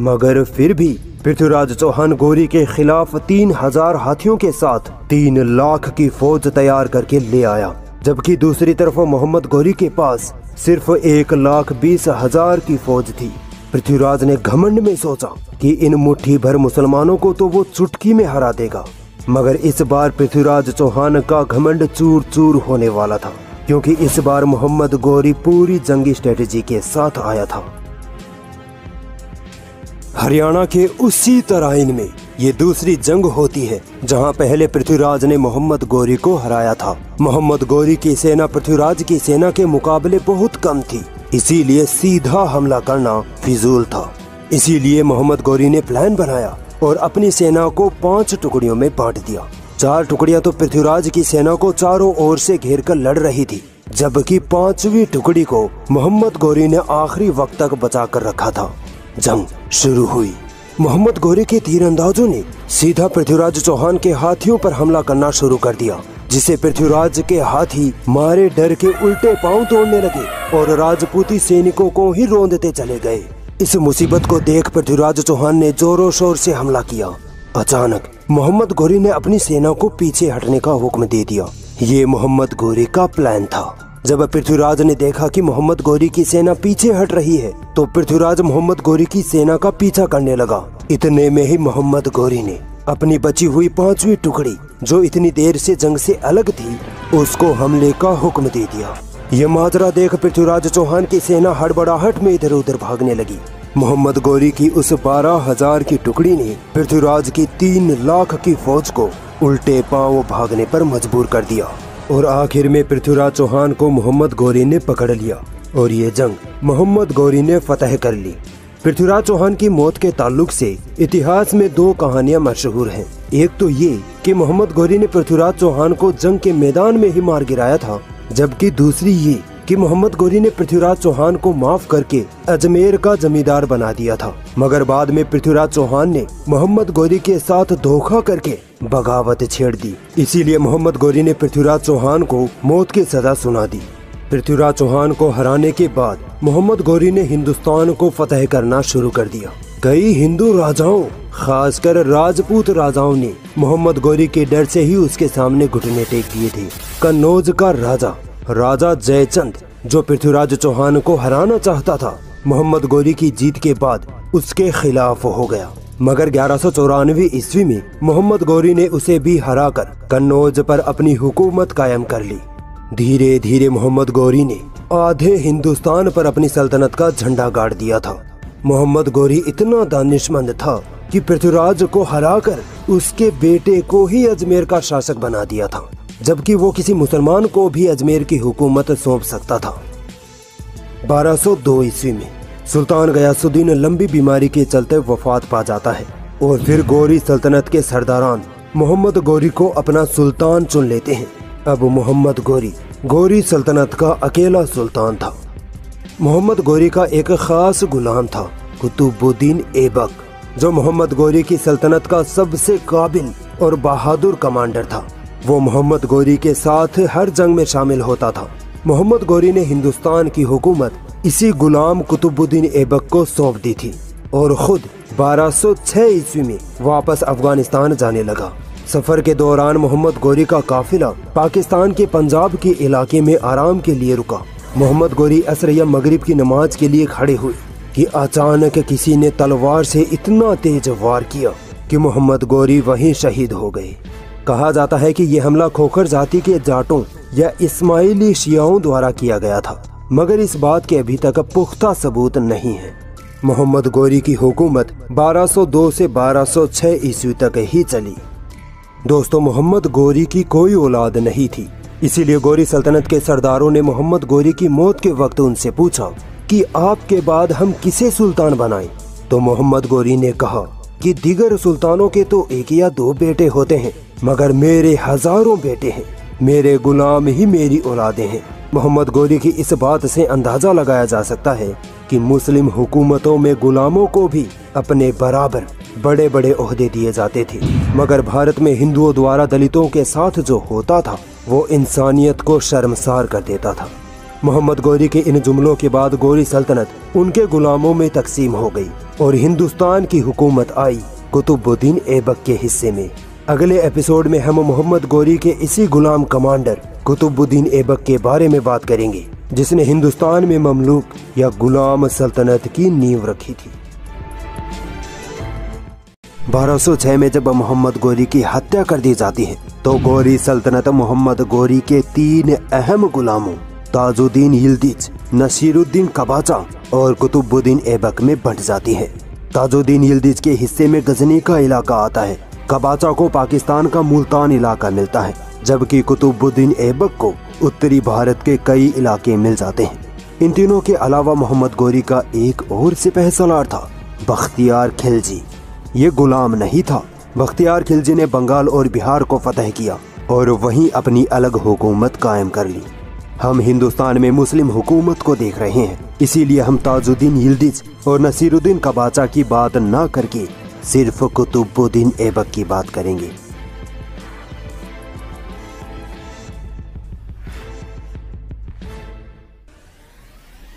मगर फिर भी पृथ्वीराज चौहान गोरी के खिलाफ तीन हज़ार हाथियों के साथ तीन लाख की फौज तैयार करके ले आया, जबकि दूसरी तरफ़ मोहम्मद गोरी के पास सिर्फ़ एक लाख बीस हज़ार की फौज थी। पृथ्वीराज ने घमंड में सोचा कि इन मुट्ठी भर मुसलमानों को तो वो चुटकी में हरा देगा। मगर इस बार पृथ्वीराज चौहान का घमंड चूर चूर होने वाला था, क्योंकि इस बार मोहम्मद गौरी पूरी जंगी स्ट्रेटेजी के साथ आया था। हरियाणा के उसी तराइन में ये दूसरी जंग होती है, जहाँ पहले पृथ्वीराज ने मोहम्मद गौरी को हराया था। मोहम्मद गौरी की सेना पृथ्वीराज की सेना के मुकाबले बहुत कम थी। इसीलिए सीधा हमला करना फिजूल था। इसीलिए मोहम्मद गौरी ने प्लान बनाया और अपनी सेना को पाँच टुकड़ियों में बांट दिया। चार टुकड़ियाँ तो पृथ्वीराज की सेना को चारों ओर से घेर कर लड़ रही थी, जबकि पांचवी टुकड़ी को मोहम्मद गौरी ने आखिरी वक्त तक बचा कर रखा था। जंग शुरू हुई। मोहम्मद गौरी के तीरंदाजों ने सीधा पृथ्वीराज चौहान के हाथियों पर हमला करना शुरू कर दिया। जिसे पृथ्वीराज के हाथी मारे डर के उल्टे पाँव तोड़ने लगे और राजपूती सैनिकों को ही रोंदते चले गए। इस मुसीबत को देख पृथ्वीराज चौहान ने जोरों शोर से हमला किया। अचानक मोहम्मद गोरी ने अपनी सेना को पीछे हटने का हुक्म दे दिया। ये मोहम्मद गोरी का प्लान था। जब पृथ्वीराज ने देखा कि मोहम्मद गोरी की सेना पीछे हट रही है तो पृथ्वीराज मोहम्मद गोरी की सेना का पीछा करने लगा। इतने में ही मोहम्मद गोरी ने अपनी बची हुई पांचवी टुकड़ी, जो इतनी देर से जंग से अलग थी, उसको हमले का हुक्म दे दिया। ये माजरा देख पृथ्वीराज चौहान की सेना हड़बड़ाहट में इधर उधर भागने लगी। मोहम्मद गोरी की उस बारह हज़ार की टुकड़ी ने पृथ्वीराज की तीन लाख की फौज को उल्टे पाँव भागने पर मजबूर कर दिया, और आखिर में पृथ्वीराज चौहान को मोहम्मद गौरी ने पकड़ लिया, और ये जंग मोहम्मद गौरी ने फतेह कर ली। पृथ्वीराज चौहान की मौत के ताल्लुक से इतिहास में दो कहानियाँ मशहूर हैं। एक तो ये कि मोहम्मद गौरी ने पृथ्वीराज चौहान को जंग के मैदान में ही मार गिराया था, जबकि दूसरी ये कि मोहम्मद गौरी ने पृथ्वीराज चौहान को माफ़ करके अजमेर का जमींदार बना दिया था। मगर बाद में पृथ्वीराज चौहान ने मोहम्मद गौरी के साथ धोखा करके बगावत छेड़ दी। इसीलिए मोहम्मद गौरी ने पृथ्वीराज चौहान को मौत की सजा सुना दी। पृथ्वीराज चौहान को हराने के बाद मोहम्मद गौरी ने हिंदुस्तान को फतेह करना शुरू कर दिया। कई हिंदू राजाओं, खासकर राजपूत राजाओं ने मोहम्मद गौरी के डर से ही उसके सामने घुटने टेक दिए थे। कन्नौज का राजा राजा जयचंद, जो पृथ्वीराज चौहान को हराना चाहता था, मोहम्मद गोरी की जीत के बाद उसके खिलाफ हो गया। मगर ग्यारह सौ चौरानवे ईस्वी में मोहम्मद गौरी ने उसे भी हराकर कन्नौज पर अपनी हुकूमत कायम कर ली। धीरे धीरे मोहम्मद गौरी ने आधे हिंदुस्तान पर अपनी सल्तनत का झंडा गाड़ दिया था। मोहम्मद गौरी इतना दानिशमंद था कि पृथ्वीराज को हराकर उसके बेटे को ही अजमेर का शासक बना दिया था, जबकि वो किसी मुसलमान को भी अजमेर की हुकूमत सौंप सकता था। 1202 ईस्वी में सुल्तान गयासुद्दीन लंबी बीमारी के चलते वफात पा जाता है और फिर गौरी सल्तनत के सरदारान मोहम्मद गौरी को अपना सुल्तान चुन लेते हैं। अब मोहम्मद गोरी। गोरी सल्तनत का अकेला सुल्तान था। मोहम्मद गोरी का एक खास गुलाम था, कुतुबुद्दीन ऐबक, जो मोहम्मद गोरी की सल्तनत का सबसे काबिल और बहादुर कमांडर था। वो मोहम्मद गोरी के साथ हर जंग में शामिल होता था। मोहम्मद गोरी ने हिंदुस्तान की हुकूमत इसी गुलाम कुतुबुद्दीन ऐबक को सौंप दी थी और खुद 1206 ईस्वी में वापस अफ़गानिस्तान जाने लगा। सफ़र के दौरान मोहम्मद गोरी का काफिला पाकिस्तान के पंजाब के इलाके में आराम के लिए रुका। मोहम्मद गोरी असर या मगरिब की नमाज़ के लिए खड़े हुए कि अचानक किसी ने तलवार से इतना तेज वार किया कि मोहम्मद गोरी वहीं शहीद हो गए। कहा जाता है कि यह हमला खोखर जाति के जाटों या इस्माइली शियाओं द्वारा किया गया था, मगर इस बात के अभी तक पुख्ता सबूत नहीं है। मोहम्मद गोरी की हुकूमत 1202 से 1206 ईस्वी तक ही चली। दोस्तों, मोहम्मद गोरी की कोई औलाद नहीं थी। इसीलिए गोरी सल्तनत के सरदारों ने मोहम्मद गोरी की मौत के वक्त उनसे पूछा कि आपके बाद हम किसे सुल्तान बनाएँ? तो मोहम्मद गोरी ने कहा कि दिगर सुल्तानों के तो एक या दो बेटे होते हैं, मगर मेरे हज़ारों बेटे हैं। मेरे गुलाम ही मेरी औलादे हैं। मोहम्मद गोरी की इस बात से अंदाज़ा लगाया जा सकता है कि मुस्लिम हुकूमतों में गुलामों को भी अपने बराबर बड़े बड़े ओहदे दिए जाते थे। मगर भारत में हिंदुओं द्वारा दलितों के साथ जो होता था, वो इंसानियत को शर्मसार कर देता था। मोहम्मद गौरी के इन जुमलों के बाद गौरी सल्तनत उनके गुलामों में तकसीम हो गई और हिंदुस्तान की हुकूमत आई कुतुबुद्दीन ऐबक के हिस्से में। अगले एपिसोड में हम मोहम्मद गौरी के इसी गुलाम कमांडर, कुतुबुद्दीन ऐबक के बारे में बात करेंगे, जिसने हिंदुस्तान में ममलूक या गुलाम सल्तनत की नींव रखी थी। 1206 में जब मोहम्मद गोरी की हत्या कर दी जाती है तो गोरी सल्तनत मोहम्मद गोरी के तीन अहम गुलामों, ताजुद्दीन यिल्दिज नसीरुद्दीन कबाचा और कुतुबुद्दीन ऐबक में बंट जाती है। ताजुद्दीन यिल्दिज के हिस्से में गजनी का इलाका आता है कबाचा को पाकिस्तान का मुल्तान इलाका मिलता है, जबकि कुतुबुद्दीन ऐबक को उत्तरी भारत के कई इलाके मिल जाते हैं। इन तीनों के अलावा मोहम्मद गोरी का एक और सिपह सलार था, बख्तियार खिलजी। ये गुलाम नहीं था। बख्तियार खिलजी ने बंगाल और बिहार को फतह किया और वहीं अपनी अलग हुकूमत कायम कर ली। हम हिंदुस्तान में मुस्लिम हुकूमत को देख रहे हैं, इसीलिए हम ताजुद्दीन यिल्दिज और नसीरुद्दीन का बादशाह की बात ना करके सिर्फ़ कुतुबुद्दीन ऐबक की बात करेंगे।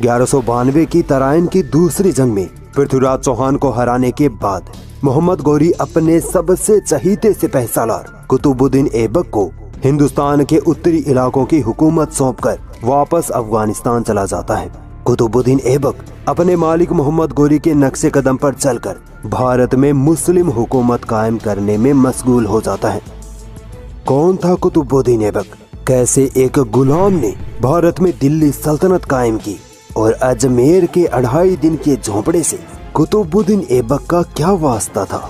ग्यारह सौ बानवे की तराइन की दूसरी जंग में पृथ्वीराज चौहान को हराने के बाद मोहम्मद गौरी अपने सबसे चहीते सिपह सालार कुतुबुद्दीन ऐबक को हिंदुस्तान के उत्तरी इलाकों की हुकूमत सौंपकर वापस अफ़गानिस्तान चला जाता है। कुतुबुद्दीन ऐबक अपने मालिक मोहम्मद गोरी के नक्शे कदम पर चलकर भारत में मुस्लिम हुकूमत कायम करने में मशगूल हो जाता है। कौन था कुतुबुद्दीन ऐबक? कैसे एक गुलाम ने भारत में दिल्ली सल्तनत कायम की और अजमेर के अढ़ाई दिन के झोंपड़े से कुतुबुद्दीन ऐबक का क्या वास्ता था?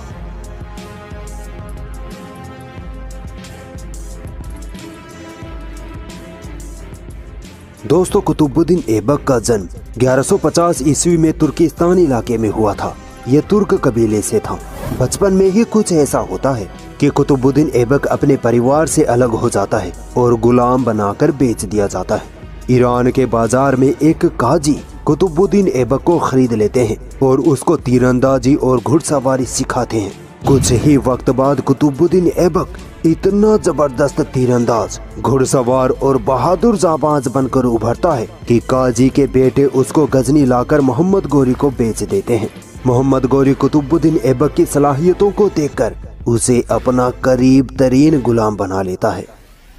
दोस्तों कुतुबुद्दीन ऐबक का जन्म 1150 ईस्वी में तुर्किस्तान इलाके में हुआ था। ये तुर्क कबीले से था। बचपन में ही कुछ ऐसा होता है कि कुतुबुद्दीन ऐबक अपने परिवार से अलग हो जाता है और गुलाम बनाकर बेच दिया जाता है। ईरान के बाज़ार में एक काजी कुतुबुद्दीन ऐबक को खरीद लेते हैं और उसको तीरंदाजी और घुड़सवारी सिखाते हैं। कुछ ही वक्त बाद कुतुबुद्दीन ऐबक इतना ज़बरदस्त तीरंदाज, घुड़सवार और बहादुर जाबाज बनकर उभरता है कि काजी के बेटे उसको गजनी लाकर मोहम्मद गोरी को बेच देते हैं। मोहम्मद गोरी कुतुबुद्दीन ऐबक की सलाहियतों को देखकर उसे अपना करीब तरीन गुलाम बना लेता है।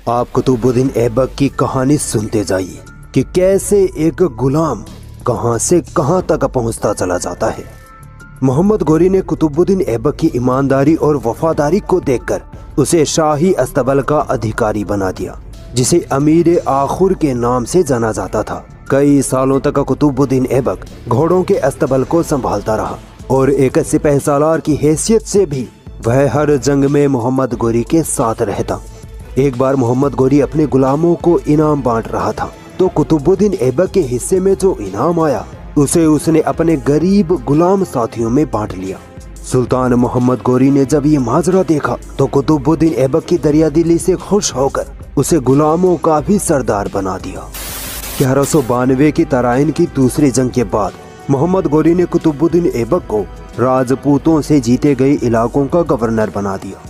आप कुतुबुद्दीन ऐबक की कहानी सुनते जाइए कि कैसे एक गुलाम कहाँ से कहाँ तक पहुँचता चला जाता है। मोहम्मद गोरी ने कुतुबुद्दीन ऐबक की ईमानदारी और वफादारी को देखकर उसे शाही अस्तबल का अधिकारी बना दिया, जिसे अमीर आखुर के नाम से जाना जाता था। कई सालों तक कुतुबुद्दीन ऐबक घोड़ों के अस्तबल को संभालता रहा और एक सिपह सालार की हैसियत से भी वह हर जंग में मोहम्मद गोरी के साथ रहता। एक बार मोहम्मद गोरी अपने गुलामों को इनाम बांट रहा था तो कुतुबुद्दीन ऐबक के हिस्से में जो इनाम आया उसे उसने अपने गरीब गुलाम साथियों में बांट लिया। सुल्तान मोहम्मद गोरी ने जब ये माजरा देखा तो कुतुबुद्दीन ऐबक की दरिया दिली से खुश होकर उसे गुलामों का भी सरदार बना दिया। ग्यारह सौ बानवे की तराइन की दूसरी जंग के बाद, मोहम्मद गोरी ने कुतुबुद्दीन ऐबक को राजपूतों से जीते गए इलाकों का गवर्नर बना दिया।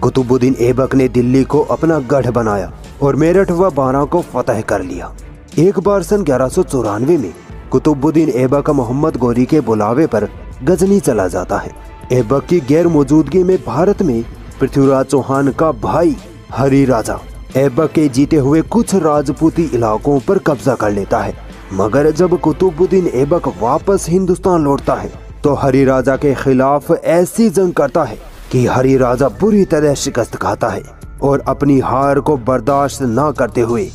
कुतुबुद्दीन ऐबक ने दिल्ली को अपना गढ़ बनाया और मेरठ व बारा को फतह कर लिया। एक बार सन ग्यारह में कुतुबुद्दीन ऐबक मोहम्मद गौरी के बुलावे पर गजनी चला जाता है। ऐबक की गैर मौजूदगी में भारत में पृथ्वीराज चौहान का भाई हरी राजा। ऐबक के जीते हुए कुछ राजपूती इलाकों पर कब्जा कर लेता है। मगर जब कुतुबुद्दीन ऐबक वापस हिंदुस्तान लौटता है तो हरी राजा के खिलाफ ऐसी जंग करता है कि हरी राजा बुरी तरह शिकस्त खाता है और अपनी हार को बर्दाश्त न करते हुए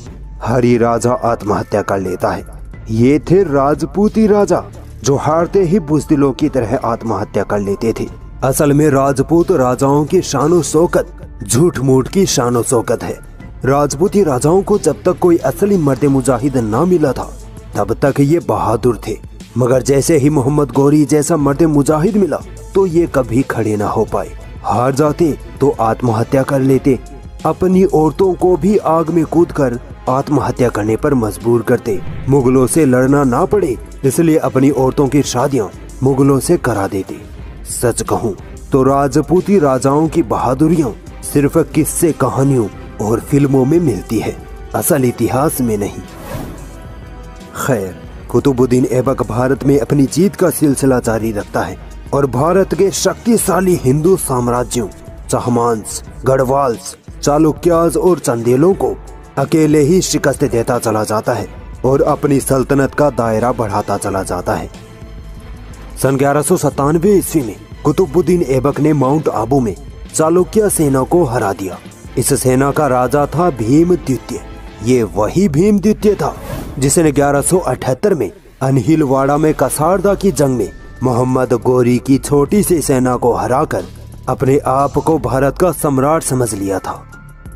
हरी राजा आत्महत्या कर लेता है। ये थे राजपूती राजा, जो हारते ही बुजदिलों की तरह आत्महत्या कर लेते थे। असल में राजपूत राजाओं की शानो शौकत, झूठ मूठ की शानो शौकत है। राजपूती राजाओं को जब तक कोई असली मर्द मुजाहिद न मिला था, तब तक ये बहादुर थे। मगर जैसे ही मोहम्मद गौरी जैसा मर्द मुजाहिद मिला तो ये कभी खड़े ना हो पाए। हार जाते तो आत्महत्या कर लेते अपनी औरतों को भी आग में कूद कर आत्महत्या करने पर मजबूर करते। मुगलों से लड़ना ना पड़े, इसलिए अपनी औरतों की शादियाँ मुगलों से करा देते। सच कहूँ तो राजपूती राजाओं की बहादुरियाँ सिर्फ़ किस्से कहानियों और फ़िल्मों में मिलती है, असल इतिहास में नहीं। खैर, कुतुबुद्दीन ऐबक भारत में अपनी जीत का सिलसिला जारी रखता है और भारत के शक्तिशाली हिंदू साम्राज्यों, चहमांस, गढ़वाल्स चालुक्याज और चंदेलों को अकेले ही शिकस्त देता चला जाता है और अपनी सल्तनत का दायरा बढ़ाता चला जाता है। सन ग्यारह सौ ईस्वी में कुतुबुद्दीन ऐबक ने माउंट आबू में चालुक्य सेना को हरा दिया। इस सेना का राजा था भीम द्वितीय। ये वही भीम द्वितीय था जिसने 1178 में अनहिलवाड़ा में कसारदा की जंग में मोहम्मद गोरी की छोटी सी सेना को हराकर अपने आप को भारत का सम्राट समझ लिया था।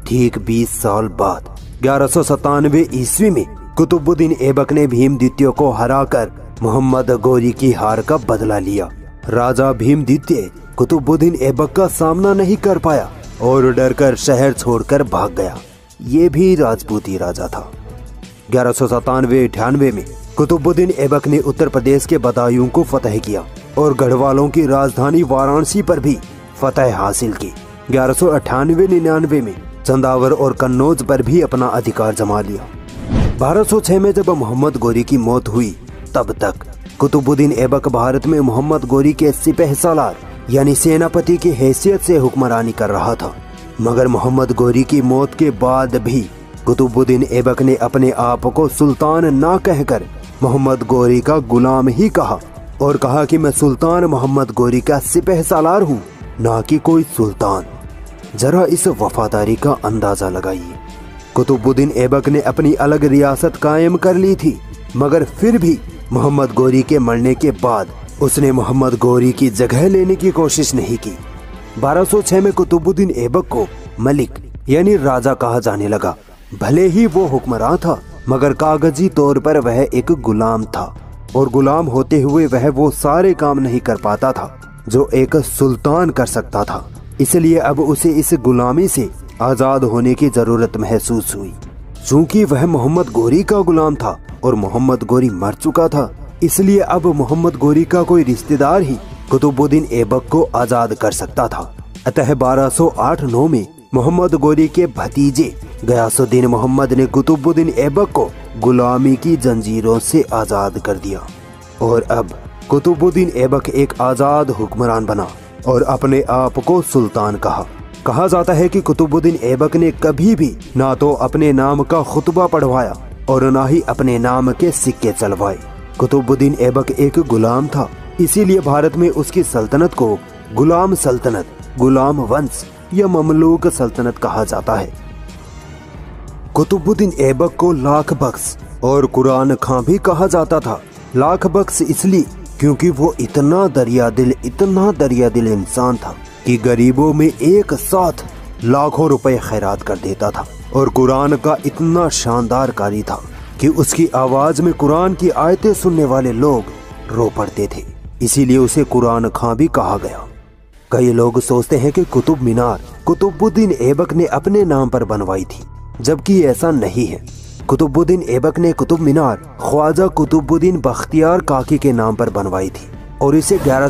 ठीक 20 साल बाद, ग्यारह सौ ईस्वी में, कुतुबुद्दीन ऐबक ने भीम द्वितीय को हराकर मोहम्मद गोरी की हार का बदला लिया। राजा भीम द्वितीय कुतुबुद्दीन ऐबक का सामना नहीं कर पाया और डरकर शहर छोड़कर भाग गया। ये भी राजपूती राजा था। ग्यारह सौ सतानवे अठानवे में कुतुबुद्दीन ऐबक ने उत्तर प्रदेश के बदायूं को फतेह किया और गढ़वालों की राजधानी वाराणसी पर भी फतेह हासिल की। ग्यारह सौ अठानवे निन्यानवे में चंदावर और कन्नौज पर भी अपना अधिकार जमा लिया। 1206 में जब मोहम्मद गोरी की मौत हुई, तब तक कुतुबुद्दीन ऐबक भारत में मोहम्मद गोरी के सिपह सालार यानी सेनापति की हैसियत से हुक्मरानी कर रहा था। मगर मोहम्मद गोरी की मौत के बाद भी कुतुबुद्दीन ऐबक ने अपने आप को सुल्तान ना कहकर मोहम्मद गोरी का गुलाम ही कहा और कहा कि मैं सुल्तान मोहम्मद गोरी का सिपह सालार हूँ, ना कि कोई सुल्तान। जरा इस वफादारी का अंदाज़ा लगाइए। कुतुबुद्दीन ऐबक ने अपनी अलग रियासत कायम कर ली थी, मगर फिर भी मोहम्मद गोरी के मरने के बाद उसने मोहम्मद गोरी की जगह लेने की कोशिश नहीं की। 1206 में कुतुबुद्दीन ऐबक को मलिक, यानी राजा कहा जाने लगा। भले ही वो हुक्मरान था, मगर कागज़ी तौर पर वह एक गुलाम था, और गुलाम होते हुए वह वो सारे काम नहीं कर पाता था, जो एक सुल्तान कर सकता था। इसलिए अब उसे इस गुलामी से आज़ाद होने की ज़रूरत महसूस हुई। चूँकि वह मोहम्मद गोरी का गुलाम था और मोहम्मद गोरी मर चुका था, इसलिए अब मोहम्मद गोरी का कोई रिश्तेदार ही कुतुबुद्दीन ऐबक को आज़ाद कर सकता था। अतः 1208-9 में मोहम्मद गोरी के भतीजे गयासुद्दीन मोहम्मद ने कुतुबुद्दीन ऐबक को गुलामी की जंजीरों से आज़ाद कर दिया। और अब कुतुबुद्दीन ऐबक एक आज़ाद हुक्मरान बना। और अपने आप को सुल्तान कहा। कहा जाता है कि कुतुबुद्दीन ऐबक ने कभी भी ना तो अपने नाम का खुतबा पढ़वाया और ना ही अपने नाम के सिक्के चलवाए। कुतुबुद्दीन ऐबक एक गुलाम था, इसीलिए भारत में उसकी सल्तनत को गुलाम सल्तनत, गुलाम वंश या ममलूक सल्तनत कहा जाता है। कुतुबुद्दीन ऐबक को लाख बख्श और कुरान खां भी कहा जाता था। लाख बख्श इसलिए क्योंकि वो इतना दरिया दिल इतना दरिया दिल इंसान था कि गरीबों में एक साथ लाखों रुपए खैरात कर देता था। और कुरान का इतना शानदार कारी था कि उसकी आवाज़ में कुरान की आयतें सुनने वाले लोग रो पड़ते थे। इसीलिए उसे कुरान खां भी कहा गया। कई लोग सोचते हैं कि कुतुब मीनार, कुतुबुद्दीन ऐबक ने अपने नाम पर बनवाई थी, जबकि ऐसा नहीं है। कुतुबुद्दीन ऐबक ने कुतुब मीनार, ख्वाजा कुतुबुद्दीन बख्तियार काकी के नाम पर बनवाई थी और इसे ग्यारह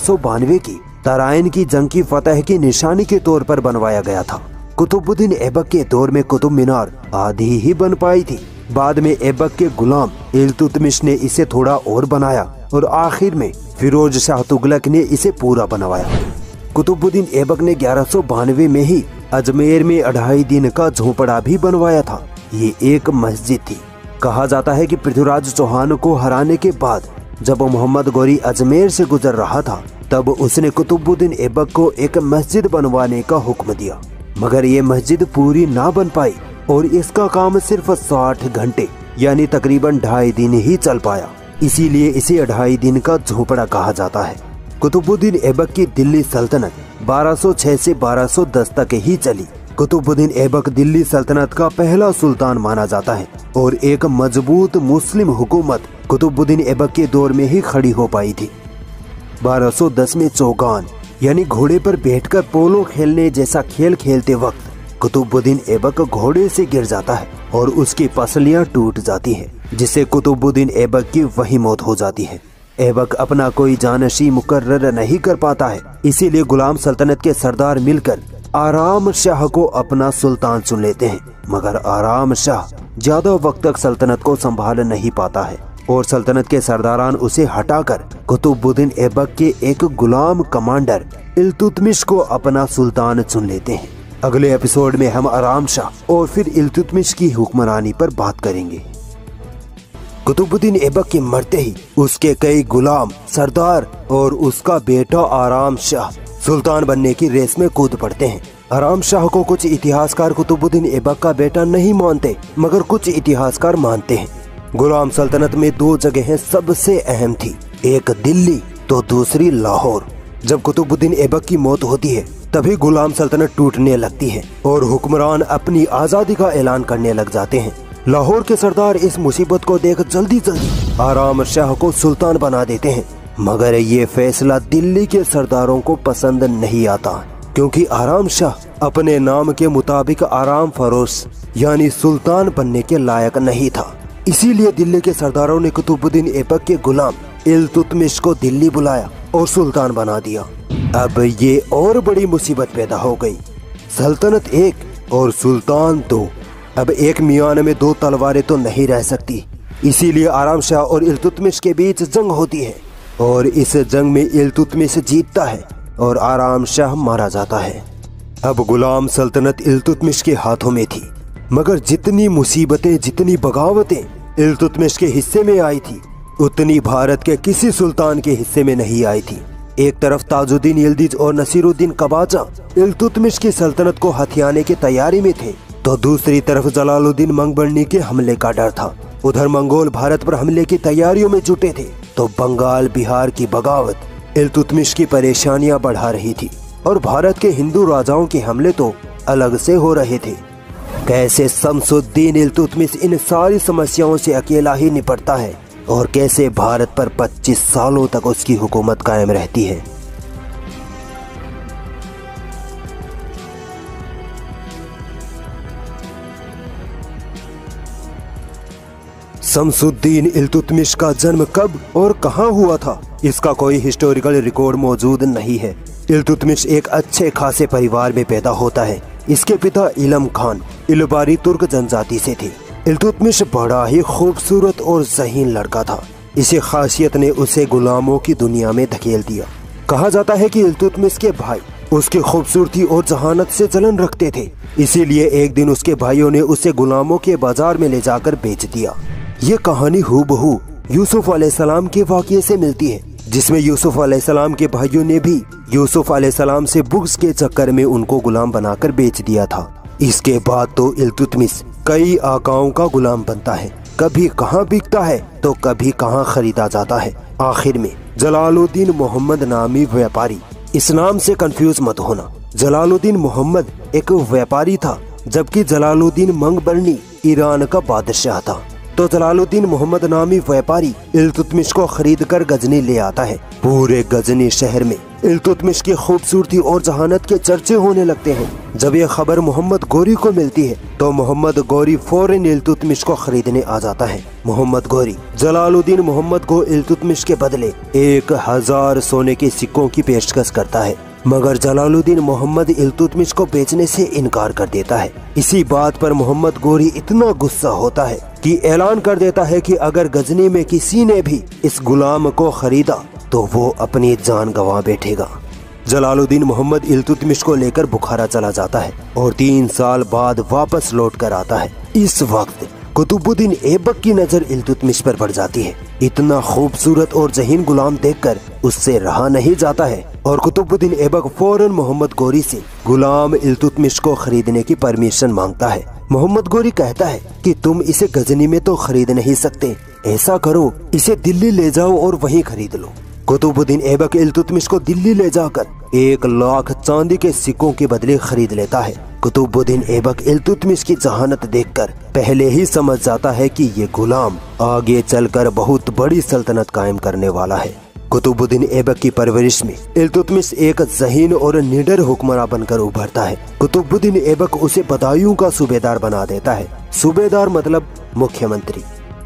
की तराइन की जंग की फतह की निशानी के तौर पर बनवाया गया था। कुतुबुद्दीन ऐबक के दौर में कुतुब मीनार आधी ही बन पाई थी। बाद में ऐबक के गुलाम इल्तुतमिश ने इसे थोड़ा और बनाया और आखिर में फिरोज शाह तुगलक ने इसे पूरा बनवाया। कुतुबुद्दीन ऐबक ने ग्यारह में ही अजमेर में अढ़ाई दिन का झोपड़ा भी बनवाया था। ये एक मस्जिद थी। कहा जाता है कि पृथ्वीराज चौहान को हराने के बाद, जब मोहम्मद गौरी अजमेर से गुजर रहा था, तब उसने कुतुबुद्दीन ऐबक को एक मस्जिद बनवाने का हुक्म दिया। मगर ये मस्जिद पूरी ना बन पाई और इसका काम सिर्फ़ साठ घंटे, यानी तकरीबन ढाई दिन ही चल पाया। इसीलिए इसे ढाई दिन का झोपड़ा कहा जाता है। कुतुबुद्दीन ऐबक की दिल्ली सल्तनत 1206 से 1210 तक ही चली। कुतुबुद्दीन ऐबक दिल्ली सल्तनत का पहला सुल्तान माना जाता है और एक मज़बूत मुस्लिम हुकूमत कुतुबुद्दीन ऐबक के दौर में ही खड़ी हो पाई थी। 1210 में चौगान, यानी घोड़े पर बैठकर पोलो खेलने जैसा खेल खेलते वक्त कुतुबुद्दीन ऐबक घोड़े से गिर जाता है और उसकी पसलियाँ टूट जाती है, जिससे कुतुबुद्दीन ऐबक की वही मौत हो जाती है। ऐबक अपना कोई जानशी मुकर्र नहीं कर पाता है, इसीलिए गुलाम सल्तनत के सरदार मिलकर आराम शाह को अपना सुल्तान चुन लेते हैं, मगर आराम शाह ज़्यादा वक्त तक सल्तनत को संभाल नहीं पाता है और सल्तनत के सरदारान उसे हटाकर कुतुबुद्दीन ऐबक के एक गुलाम कमांडर इल्तुतमिश को अपना सुल्तान चुन लेते हैं। अगले एपिसोड में हम आराम शाह और फिर इल्तुतमिश की हुक्मरानी पर बात करेंगे। कुतुबुद्दीन ऐबक के मरते ही उसके कई गुलाम, सरदार और उसका बेटा आराम शाह सुल्तान बनने की रेस में कूद पड़ते हैं। आराम शाह को कुछ इतिहासकार कुतुबुद्दीन ऐबक का बेटा नहीं मानते, मगर कुछ इतिहासकार मानते हैं। गुलाम सल्तनत में दो जगह सबसे अहम थी, एक दिल्ली तो दूसरी लाहौर। जब कुतुबुद्दीन ऐबक की मौत होती है, तभी गुलाम सल्तनत टूटने लगती है और हुक्मरान अपनी आज़ादी का ऐलान करने लग जाते हैं। लाहौर के सरदार इस मुसीबत को देख जल्दी जल्दी आराम शाह को सुल्तान बना देते हैं। मगर ये फैसला दिल्ली के सरदारों को पसंद नहीं आता, क्योंकि आराम शाह अपने नाम के मुताबिक आराम फरोश, यानी सुल्तान बनने के लायक नहीं था। इसीलिए दिल्ली के सरदारों ने कुतुबुद्दीन ऐबक के गुलाम इल्तुतमिश को दिल्ली बुलाया और सुल्तान बना दिया। अब ये और बड़ी मुसीबत पैदा हो गई। सल्तनत एक और सुल्तान दो। अब एक मियान में दो तलवारें तो नहीं रह सकती। इसीलिए आराम शाह और इल्तुतमिश के बीच जंग होती है। और इस जंग में इल्तुतमिश जीतता है और आराम शाह मारा जाता है। अब गुलाम सल्तनत इल्तुतमिश के हाथों में थी, मगर जितनी मुसीबतें, जितनी बगावतें इल्तुतमिश के हिस्से में आई थी, उतनी भारत के किसी सुल्तान के हिस्से में नहीं आई थी। एक तरफ़ ताजुद्दीन यल्दिज और नसीरुद्दीन कबाचा इल्तुतमिश की सल्तनत को हथियाने की तैयारी में थे तो दूसरी तरफ़ जलालुद्दीन मंगबर्नी के हमले का डर था। उधर मंगोल भारत पर हमले की तैयारियों में जुटे थे। तो बंगाल, बिहार की बगावत इलतुतमिश की परेशानियाँ बढ़ा रही थी और भारत के हिंदू राजाओं के हमले तो अलग से हो रहे थे। कैसे शमसुद्दीन इलतुतमिश इन सारी समस्याओं से अकेला ही निपटता है और कैसे भारत पर 25 सालों तक उसकी हुकूमत कायम रहती है? शमसुद्दीन इल्तुतमिश का जन्म कब और कहाँ हुआ था? इसका कोई हिस्टोरिकल रिकॉर्ड मौजूद नहीं है। इल्तुतमिश एक अच्छे खासे परिवार में पैदा होता है। इसके पिता इलम खान इलबारी तुर्क जनजाति से थे। इल्तुतमिश बड़ा ही खूबसूरत और जहीन लड़का था। इसी खासियत ने उसे गुलामों की दुनिया में धकेल दिया। कहा जाता है कि इल्तुतमिश के भाई उसकी खूबसूरती और जहानत से जलन रखते थे। इसीलिए एक दिन उसके भाइयों ने उसे गुलामों के बाज़ार में ले जाकर बेच दिया। ये कहानी हु बहू यूसुफ सलाम के वाक़े से मिलती है, जिसमें यूसुफ सलाम के भाइयों ने भी यूसुफ सलाम से बुक्स के चक्कर में उनको गुलाम बनाकर बेच दिया था। इसके बाद तो इल्तुतमिश कई आकाओं का गुलाम बनता है। कभी कहाँ बिकता है तो कभी कहाँ खरीदा जाता है। आखिर में जलालुद्दीन मोहम्मद नामी व्यापारी, इस नाम से कंफ्यूज मत होना। जलालुद्दीन मोहम्मद एक व्यापारी था, जबकि जलालुद्दीन मंगबरनी ईरान का बादशाह था। तो जलालुद्दीन मोहम्मद नामी व्यापारी इल्तुतमिश को खरीद कर गजनी ले आता है। पूरे गजनी शहर में इल्तुतमिश की खूबसूरती और जहानत के चर्चे होने लगते हैं। जब ये खबर मोहम्मद गौरी को मिलती है तो मोहम्मद गौरी फ़ौरन इल्तुतमिश को खरीदने आ जाता है। मोहम्मद गौरी, जलालुद्दीन मोहम्मद को इल्तुतमिश के बदले एक हज़ार सोने के सिक्कों की पेशकश करता है। मगर जलालुद्दीन मोहम्मद इल्तुतमिश को बेचने से इनकार कर देता है। इसी बात पर मोहम्मद गोरी इतना गुस्सा होता है कि ऐलान कर देता है कि अगर गजनी में किसी ने भी इस गुलाम को खरीदा तो वो अपनी जान गंवा बैठेगा। जलालुद्दीन मोहम्मद इल्तुतमिश को लेकर बुखारा चला जाता है और तीन साल बाद वापस लौट कर आता है। इस वक्त कुतुबुद्दीन ऐबक की नज़र इल्तुतमिश पर पड़ जाती है। इतना खूबसूरत और जहीन गुलाम देखकर उससे रहा नहीं जाता है। और कुतुबुद्दीन ऐबक फ़ौरन मोहम्मद गोरी से गुलाम इल्तुतमिश को खरीदने की परमिशन माँगता है। मोहम्मद गोरी कहता है कि तुम इसे गजनी में तो खरीद नहीं सकते। ऐसा करो, इसे दिल्ली ले जाओ और वहीं खरीद लो। कुतुबुद्दीन ऐबक इल्तुतमिश को दिल्ली ले जाकर एक लाख चांदी के सिक्कों के बदले खरीद लेता है। कुतुबुद्दीन ऐबक इल्तुतमिश की जहानत देखकर पहले ही समझ जाता है कि ये गुलाम आगे चलकर बहुत बड़ी सल्तनत कायम करने वाला है। कुतुबुद्दीन ऐबक की परवरिश में इल्तुतमिश एक जहीन और निडर हुक्मरान बनकर उभरता है। कुतुबुद्दीन ऐबक उसे बदायूं का सूबेदार बना देता है। सूबेदार मतलब मुख्यमंत्री।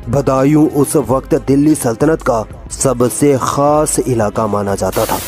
बदायूं उस वक्त दिल्ली सल्तनत का सबसे खास इलाका माना जाता था।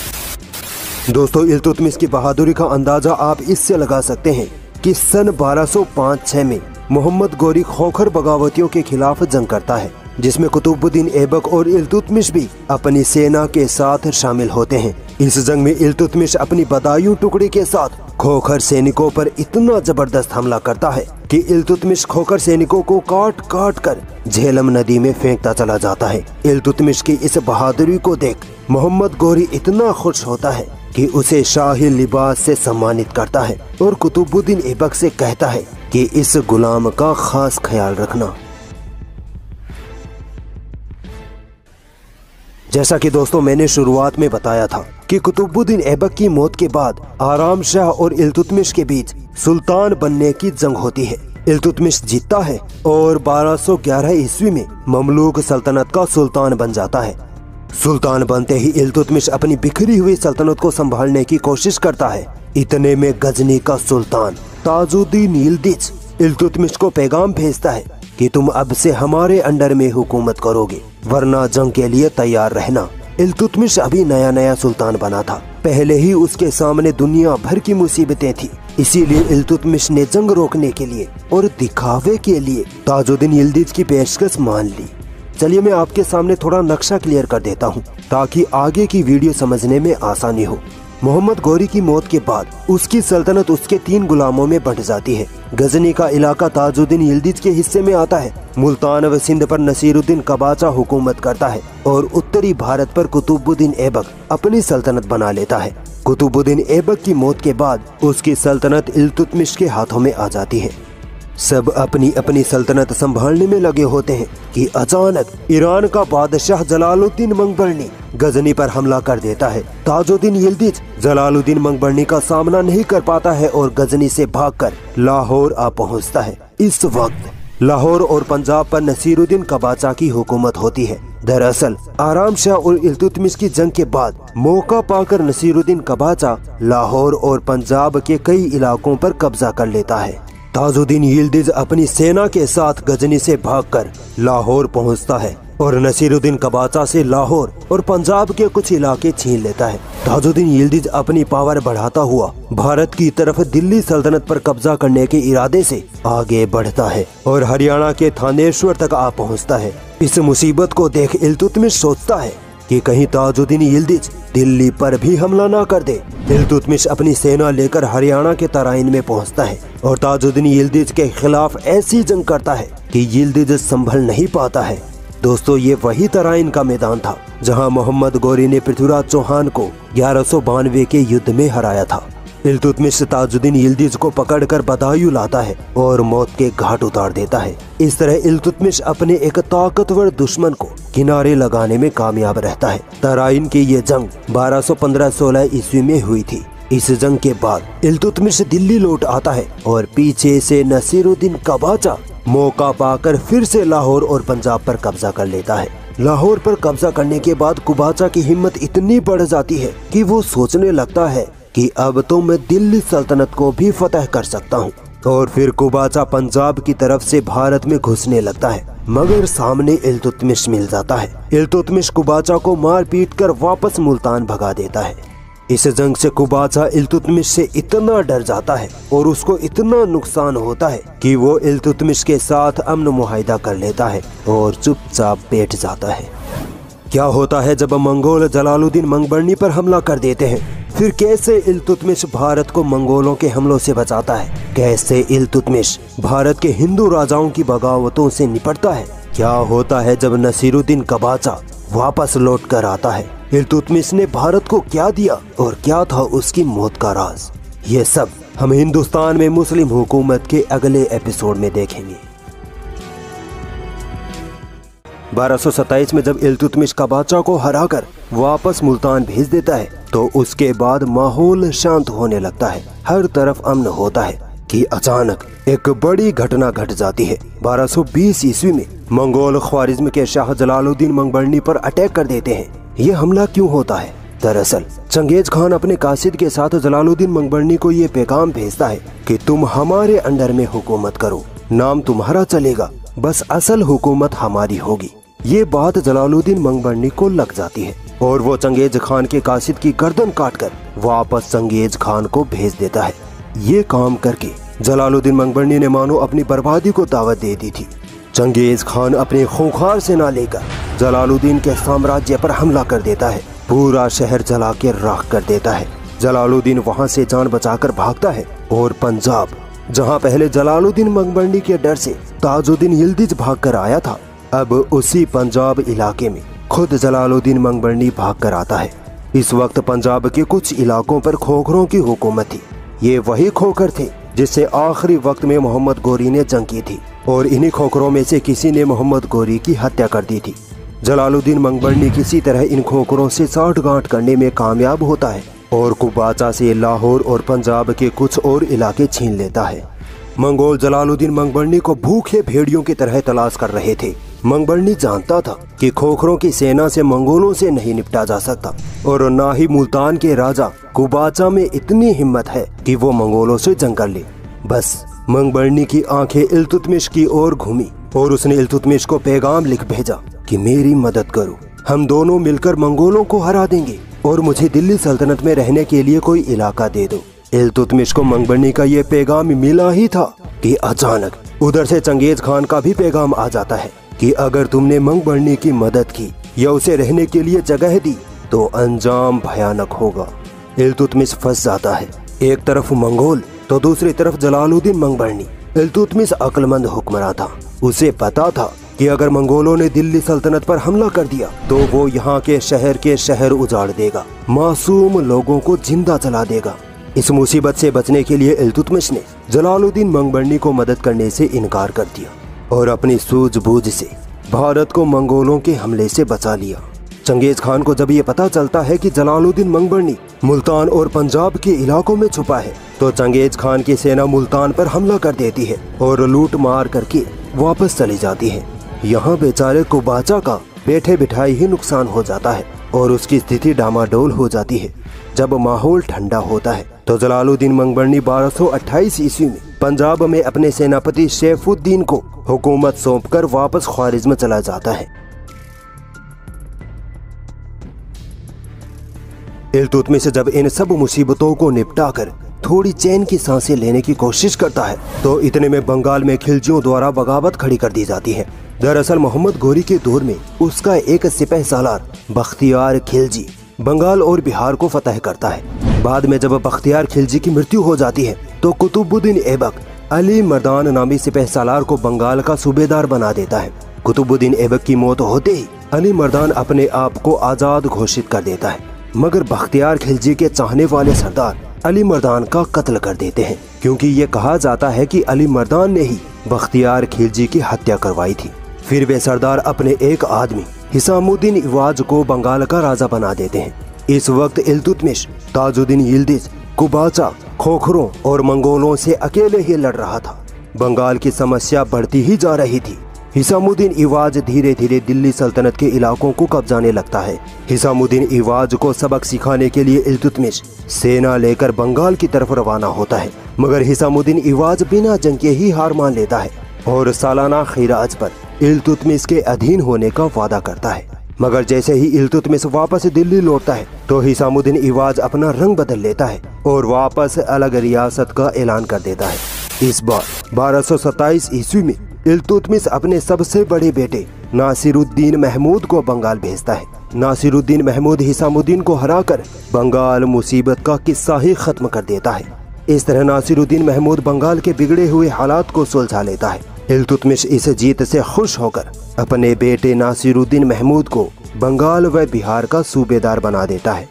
दोस्तों, इल्तुतमिश की बहादुरी का अंदाज़ा आप इससे लगा सकते हैं कि सन 1205-6 में मोहम्मद गौरी खोखर बगावतियों के खिलाफ जंग करता है। जिसमें कुतुबुद्दीन ऐबक और इल्तुतमिश भी अपनी सेना के साथ शामिल होते हैं। इस जंग में इल्तुतमिश अपनी बदायूं टुकड़ी के साथ खोखर सैनिकों पर इतना ज़बरदस्त हमला करता है कि इल्तुतमिश खोखर सैनिकों को काट काट कर झेलम नदी में फेंकता चला जाता है। इल्तुतमिश की इस बहादुरी को देख मोहम्मद गोरी इतना खुश होता है कि उसे शाही लिबास से सम्मानित करता है और कुतुबुद्दीन ऐबक से कहता है कि इस गुलाम का खास ख्याल रखना। जैसा कि दोस्तों मैंने शुरुआत में बताया था कि कुतुबुद्दीन ऐबक की मौत के बाद आराम शाह और इल्तुतमिश के बीच सुल्तान बनने की जंग होती है। इल्तुतमिश जीतता है और 1211 ईस्वी में ममलूक सल्तनत का सुल्तान बन जाता है। सुल्तान बनते ही इल्तुतमिश अपनी बिखरी हुई सल्तनत को संभालने की कोशिश करता है। इतने में गजनी का सुल्तान, ताजुद्दीन यिल्दिज इल्तुतमिश को पैगाम भेजता है कि तुम अब से हमारे अंडर में हुकूमत करोगे। वरना जंग के लिए तैयार रहना। इल्तुतमिश अभी नया नया सुल्तान बना था। पहले ही उसके सामने दुनिया भर की मुसीबतें थी। इसीलिए इल्तुतमिश ने जंग रोकने के लिए और दिखावे के लिए ताजुद्दीन यिल्दिज की पेशकश मान ली। चलिए मैं आपके सामने थोड़ा नक्शा क्लियर कर देता हूँ, ताकि आगे की वीडियो समझने में आसानी हो। मोहम्मद गौरी की मौत के बाद उसकी सल्तनत उसके तीन गुलामों में बंट जाती है। गजनी का इलाका ताजुद्दीन यिल्दिज के हिस्से में आता है। मुल्तान व सिंध पर नसीरुद्दीन कबाचा हुकूमत करता है और उत्तरी भारत पर कुतुबुद्दीन ऐबक अपनी सल्तनत बना लेता है। कुतुबुद्दीन ऐबक की मौत के बाद उसकी सल्तनत इल्तुतमिश के हाथों में आ जाती है। सब अपनी अपनी सल्तनत संभालने में लगे होते हैं कि अचानक ईरान का बादशाह जलालुद्दीन मंगबरनी गजनी पर हमला कर देता है। ताजुद्दीन यिल्दिज जलालुद्दीन मंगबरनी का सामना नहीं कर पाता है और गजनी से भागकर लाहौर आ पहुँचता है। इस वक्त लाहौर और पंजाब पर नसीरुद्दीन कबाचा की हुकूमत होती है। दरअसल, आराम शाह और इल्तुतमिश की जंग के बाद मौका पाकर नसीरुद्दीन कबाचा लाहौर और पंजाब के कई इलाकों पर कब्जा कर लेता है। ताजुद्दीन यिल्दिज अपनी सेना के साथ गजनी से भागकर लाहौर पहुँचता है और नसीरुद्दीन कबाचा से लाहौर और पंजाब के कुछ इलाके छीन लेता है। ताजुद्दीन यिल्दिज अपनी पावर बढ़ाता हुआ भारत की तरफ़ दिल्ली सल्तनत पर कब्जा करने के इरादे से आगे बढ़ता है और हरियाणा के थानेश्वर तक आ पहुँचता है। इस मुसीबत को देख इल्तुतमिश सोचता है कि कहीं ताजुद्दीन यिल्दिज दिल्ली पर भी हमला ना कर दे। इल्तुतमिश अपनी सेना लेकर हरियाणा के तराइन में पहुँचता है और ताजुद्दीन यिल्दिज के खिलाफ ऐसी जंग करता है कि यिल्दिज संभल नहीं पाता है। दोस्तों, ये वही तराइन का मैदान था जहाँ मोहम्मद गौरी ने पृथ्वीराज चौहान को ग्यारह के युद्ध में हराया था। इल्तुतमिश ताजुद्दीन यिल्दिज को पकड़कर बदायूं लाता है और मौत के घाट उतार देता है। इस तरह इल्तुतमिश अपने एक ताकतवर दुश्मन को किनारे लगाने में कामयाब रहता है। तराइन की ये जंग 1215-16 ईस्वी में हुई थी। इस जंग के बाद इल्तुतमिश दिल्ली लौट आता है और पीछे से नसीरुद्दीन कबाचा मौका पाकर फिर से लाहौर और पंजाब पर कब्जा कर लेता है। लाहौर पर कब्जा करने के बाद कुबाचा की हिम्मत इतनी बढ़ जाती है कि वो सोचने लगता है कि अब तो मैं दिल्ली सल्तनत को भी फतेह कर सकता हूँ। और फिर कुबाचा पंजाब की तरफ़ से भारत में घुसने लगता है। मगर सामने इल्तुतमिश मिल जाता है। इल्तुतमिश कुबाचा को मार पीट कर वापस मुल्तान भगा देता है। इस जंग से कुबाचा इल्तुतमिश से इतना डर जाता है और उसको इतना नुकसान होता है कि वो इल्तुतमिश के साथ अमन मुहिदा कर लेता है और चुपचाप बैठ जाता है। क्या होता है जब मंगोल जलालुद्दीन मंगबरनी पर हमला कर देते हैं? फिर कैसे इलतुतमिश भारत को मंगोलों के हमलों से बचाता है? कैसे इलतुतमिश भारत के हिंदू राजाओं की बगावतों से निपटता है? क्या होता है जब नसीरुद्दीन कबाचा वापस लौट कर आता है? इलतुतमिश ने भारत को क्या दिया और क्या था उसकी मौत का राज? ये सब हम हिंदुस्तान में मुस्लिम हुकूमत के अगले एपिसोड में देखेंगे। 1227 में जब इल्तुतमिश कबाचा को हराकर वापस मुल्तान भेज देता है तो उसके बाद माहौल शांत होने लगता है। हर तरफ़ अमन होता है कि अचानक एक बड़ी घटना घट जाती है। 1220 ईस्वी में मंगोल ख्वारिज्म के शाह जलालुद्दीन मंगबरनी पर अटैक कर देते हैं। ये हमला क्यों होता है? दरअसल, चंगेज खान अपने कासिद के साथ जलालुद्दीन मंगबरनी को ये पैगाम भेजता है कि तुम हमारे अंडर में हुकूमत करो, नाम तुम्हारा चलेगा, बस असल हुकूमत हमारी होगी। ये बात जलालुद्दीन मंगबरनी को लग जाती है और वो चंगेज खान के काशिद की गर्दन काटकर वापस चंगेज खान को भेज देता है। ये काम करके जलालुद्दीन मंगबरनी ने मानो अपनी बर्बादी को दावत दे दी थी। चंगेज खान अपने खोखार सेना लेकर जलालुद्दीन के साम्राज्य पर हमला कर देता है। पूरा शहर जला के राख कर देता है। जलालुद्दीन वहाँ से जान बचाकर भागता है और पंजाब, जहाँ पहले जलालुद्दीन मंगबरनी के डर से ताजुद्दीन यिल्दिज भाग कर आया था अब उसी पंजाब इलाके में खुद जलालुद्दीन मंगबरनी भाग कर आता है। इस वक्त पंजाब के कुछ इलाकों पर खोखरों की हुकूमत थी। ये वही खोखर थे जिससे आखिरी वक्त में मोहम्मद गोरी ने जंग की थी और इन्हीं खोखरों में से किसी ने मोहम्मद गोरी की हत्या कर दी थी। जलालुद्दीन मंगबरनी किसी तरह इन खोखरों से साठ गांठ करने में कामयाब होता है और कुबाचा से लाहौर और पंजाब के कुछ और इलाके छीन लेता है। मंगोल जलालुद्दीन मंगबरनी को भूखे भेड़ियों की तरह तलाश कर रहे थे। मंगबरनी जानता था कि खोखरों की सेना से मंगोलों से नहीं निपटा जा सकता, और न ही मुल्तान के राजा कुबाचा में इतनी हिम्मत है कि वो मंगोलों से जंग कर ले। बस, मंगबरनी की आँखें इल्तुतमिश की ओर घूमी, और उसने इल्तुतमिश को पैगाम लिख भेजा कि मेरी मदद करो। हम दोनों मिलकर मंगोलों को हरा देंगे, और मुझे दिल्ली सल्तनत में रहने के लिए कोई इलाका दे दो। इल्तुतमिश को मंगबरनी का ये पैगाम मिला ही था कि अचानक उधर से चंगेज खान का भी पैगाम आ जाता है कि अगर तुमने मंग बढ़ने की मदद की या उसे रहने के लिए जगह दी तो अंजाम भयानक होगा। इलतुतमिश फंस जाता है। एक तरफ़ मंगोल तो दूसरी तरफ़ जलालुद्दीन मंगबरनी इल्तुतमिश अक्लमंद हुक्मरान था। उसे पता था कि अगर मंगोलों ने दिल्ली सल्तनत पर हमला कर दिया तो वो यहाँ के शहर के शहर उजाड़ देगा। मासूम लोगों को ज़िंदा चला देगा। इस मुसीबत से बचने के लिए इल्तुतमिश ने जलालुद्दीन मंगबरनी को मदद करने से इनकार कर दिया और अपनी सूझबूझ से भारत को मंगोलों के हमले से बचा लिया। चंगेज खान को जब ये पता चलता है कि जलालुद्दीन मंगबरनी मुल्तान और पंजाब के इलाकों में छुपा है तो चंगेज खान की सेना मुल्तान पर हमला कर देती है और लूट मार करके वापस चली जाती है। यहाँ बेचारे कुबाचा का बैठे बिठाई ही नुकसान हो जाता है और उसकी स्थिति डामाडोल हो जाती है, जब माहौल ठंडा होता है। तो जलालुद्दीन मंगबरनी 1228 ईस्वी में पंजाब में अपने सेनापति शेफुद्दीन को हुकूमत सौंपकर वापस ख्वारिज में चला जाता है। इल्तुतमिश जब इन सब मुसीबतों को निपटा कर थोड़ी चैन की साँसें लेने की कोशिश करता है तो इतने में बंगाल में खिलजियों द्वारा बगावत खड़ी कर दी जाती है। दरअसल मोहम्मद गोरी के दौर में उसका एक सिपह सालार बख्तियार खिलजी बंगाल और बिहार को फतेह करता है। बाद में जब बख्तियार खिलजी की मृत्यु हो जाती है तो कुतुबुद्दीन ऐबक अली मर्दान नामी सिपह सालार को बंगाल का सूबेदार बना देता है। कुतुबुद्दीन ऐबक की मौत होते ही अली मर्दान अपने आप को आज़ाद घोषित कर देता है। मगर बख्तियार खिलजी के चाहने वाले सरदार अली मर्दान का कत्ल कर देते हैं, क्योंकि ये कहा जाता है कि अली मर्दान ने ही बख्तियार खिलजी की हत्या करवाई थी। फिर वे सरदार अपने एक आदमी, हिसामुद्दीन इवाज को बंगाल का राजा बना देते हैं। इस वक्त इल्तुतमिश, ताजुद्दीन यिल्दिज, कुबाचा, खोखरों और मंगोलों से अकेले ही लड़ रहा था। बंगाल की समस्या बढ़ती ही जा रही थी। हिसामुद्दीन इवाज धीरे धीरे दिल्ली सल्तनत के इलाकों को कब्जाने लगता है। हिसामुद्दीन इवाज को सबक सिखाने के लिए इल्तुतमिश सेना लेकर बंगाल की तरफ़ रवाना होता है, मगर हिसामुद्दीन इवाज बिना जंग के ही हार मान लेता है और सालाना खिराज पर इल्तुतमिश के अधीन होने का वादा करता है। मगर जैसे ही इल्तुतमिश वापस दिल्ली लौटता है तो हिसामुद्दीन इवाज अपना रंग बदल लेता है और वापस अलग रियासत का ऐलान कर देता है। इस बार 1227 ईस्वी में इल्तुतमिश अपने सबसे बड़े बेटे नासिरुद्दीन महमूद को बंगाल भेजता है। नासिरुद्दीन महमूद हिसामुद्दीन को हराकर बंगाल मुसीबत का किस्सा ही खत्म कर देता है। इस तरह नासिरुद्दीन महमूद बंगाल के बिगड़े हुए हालात को सुलझा लेता है। इल्तुतमिश इस जीत से खुश होकर अपने बेटे नासिरुद्दीन महमूद को बंगाल व बिहार का सूबेदार बना देता है।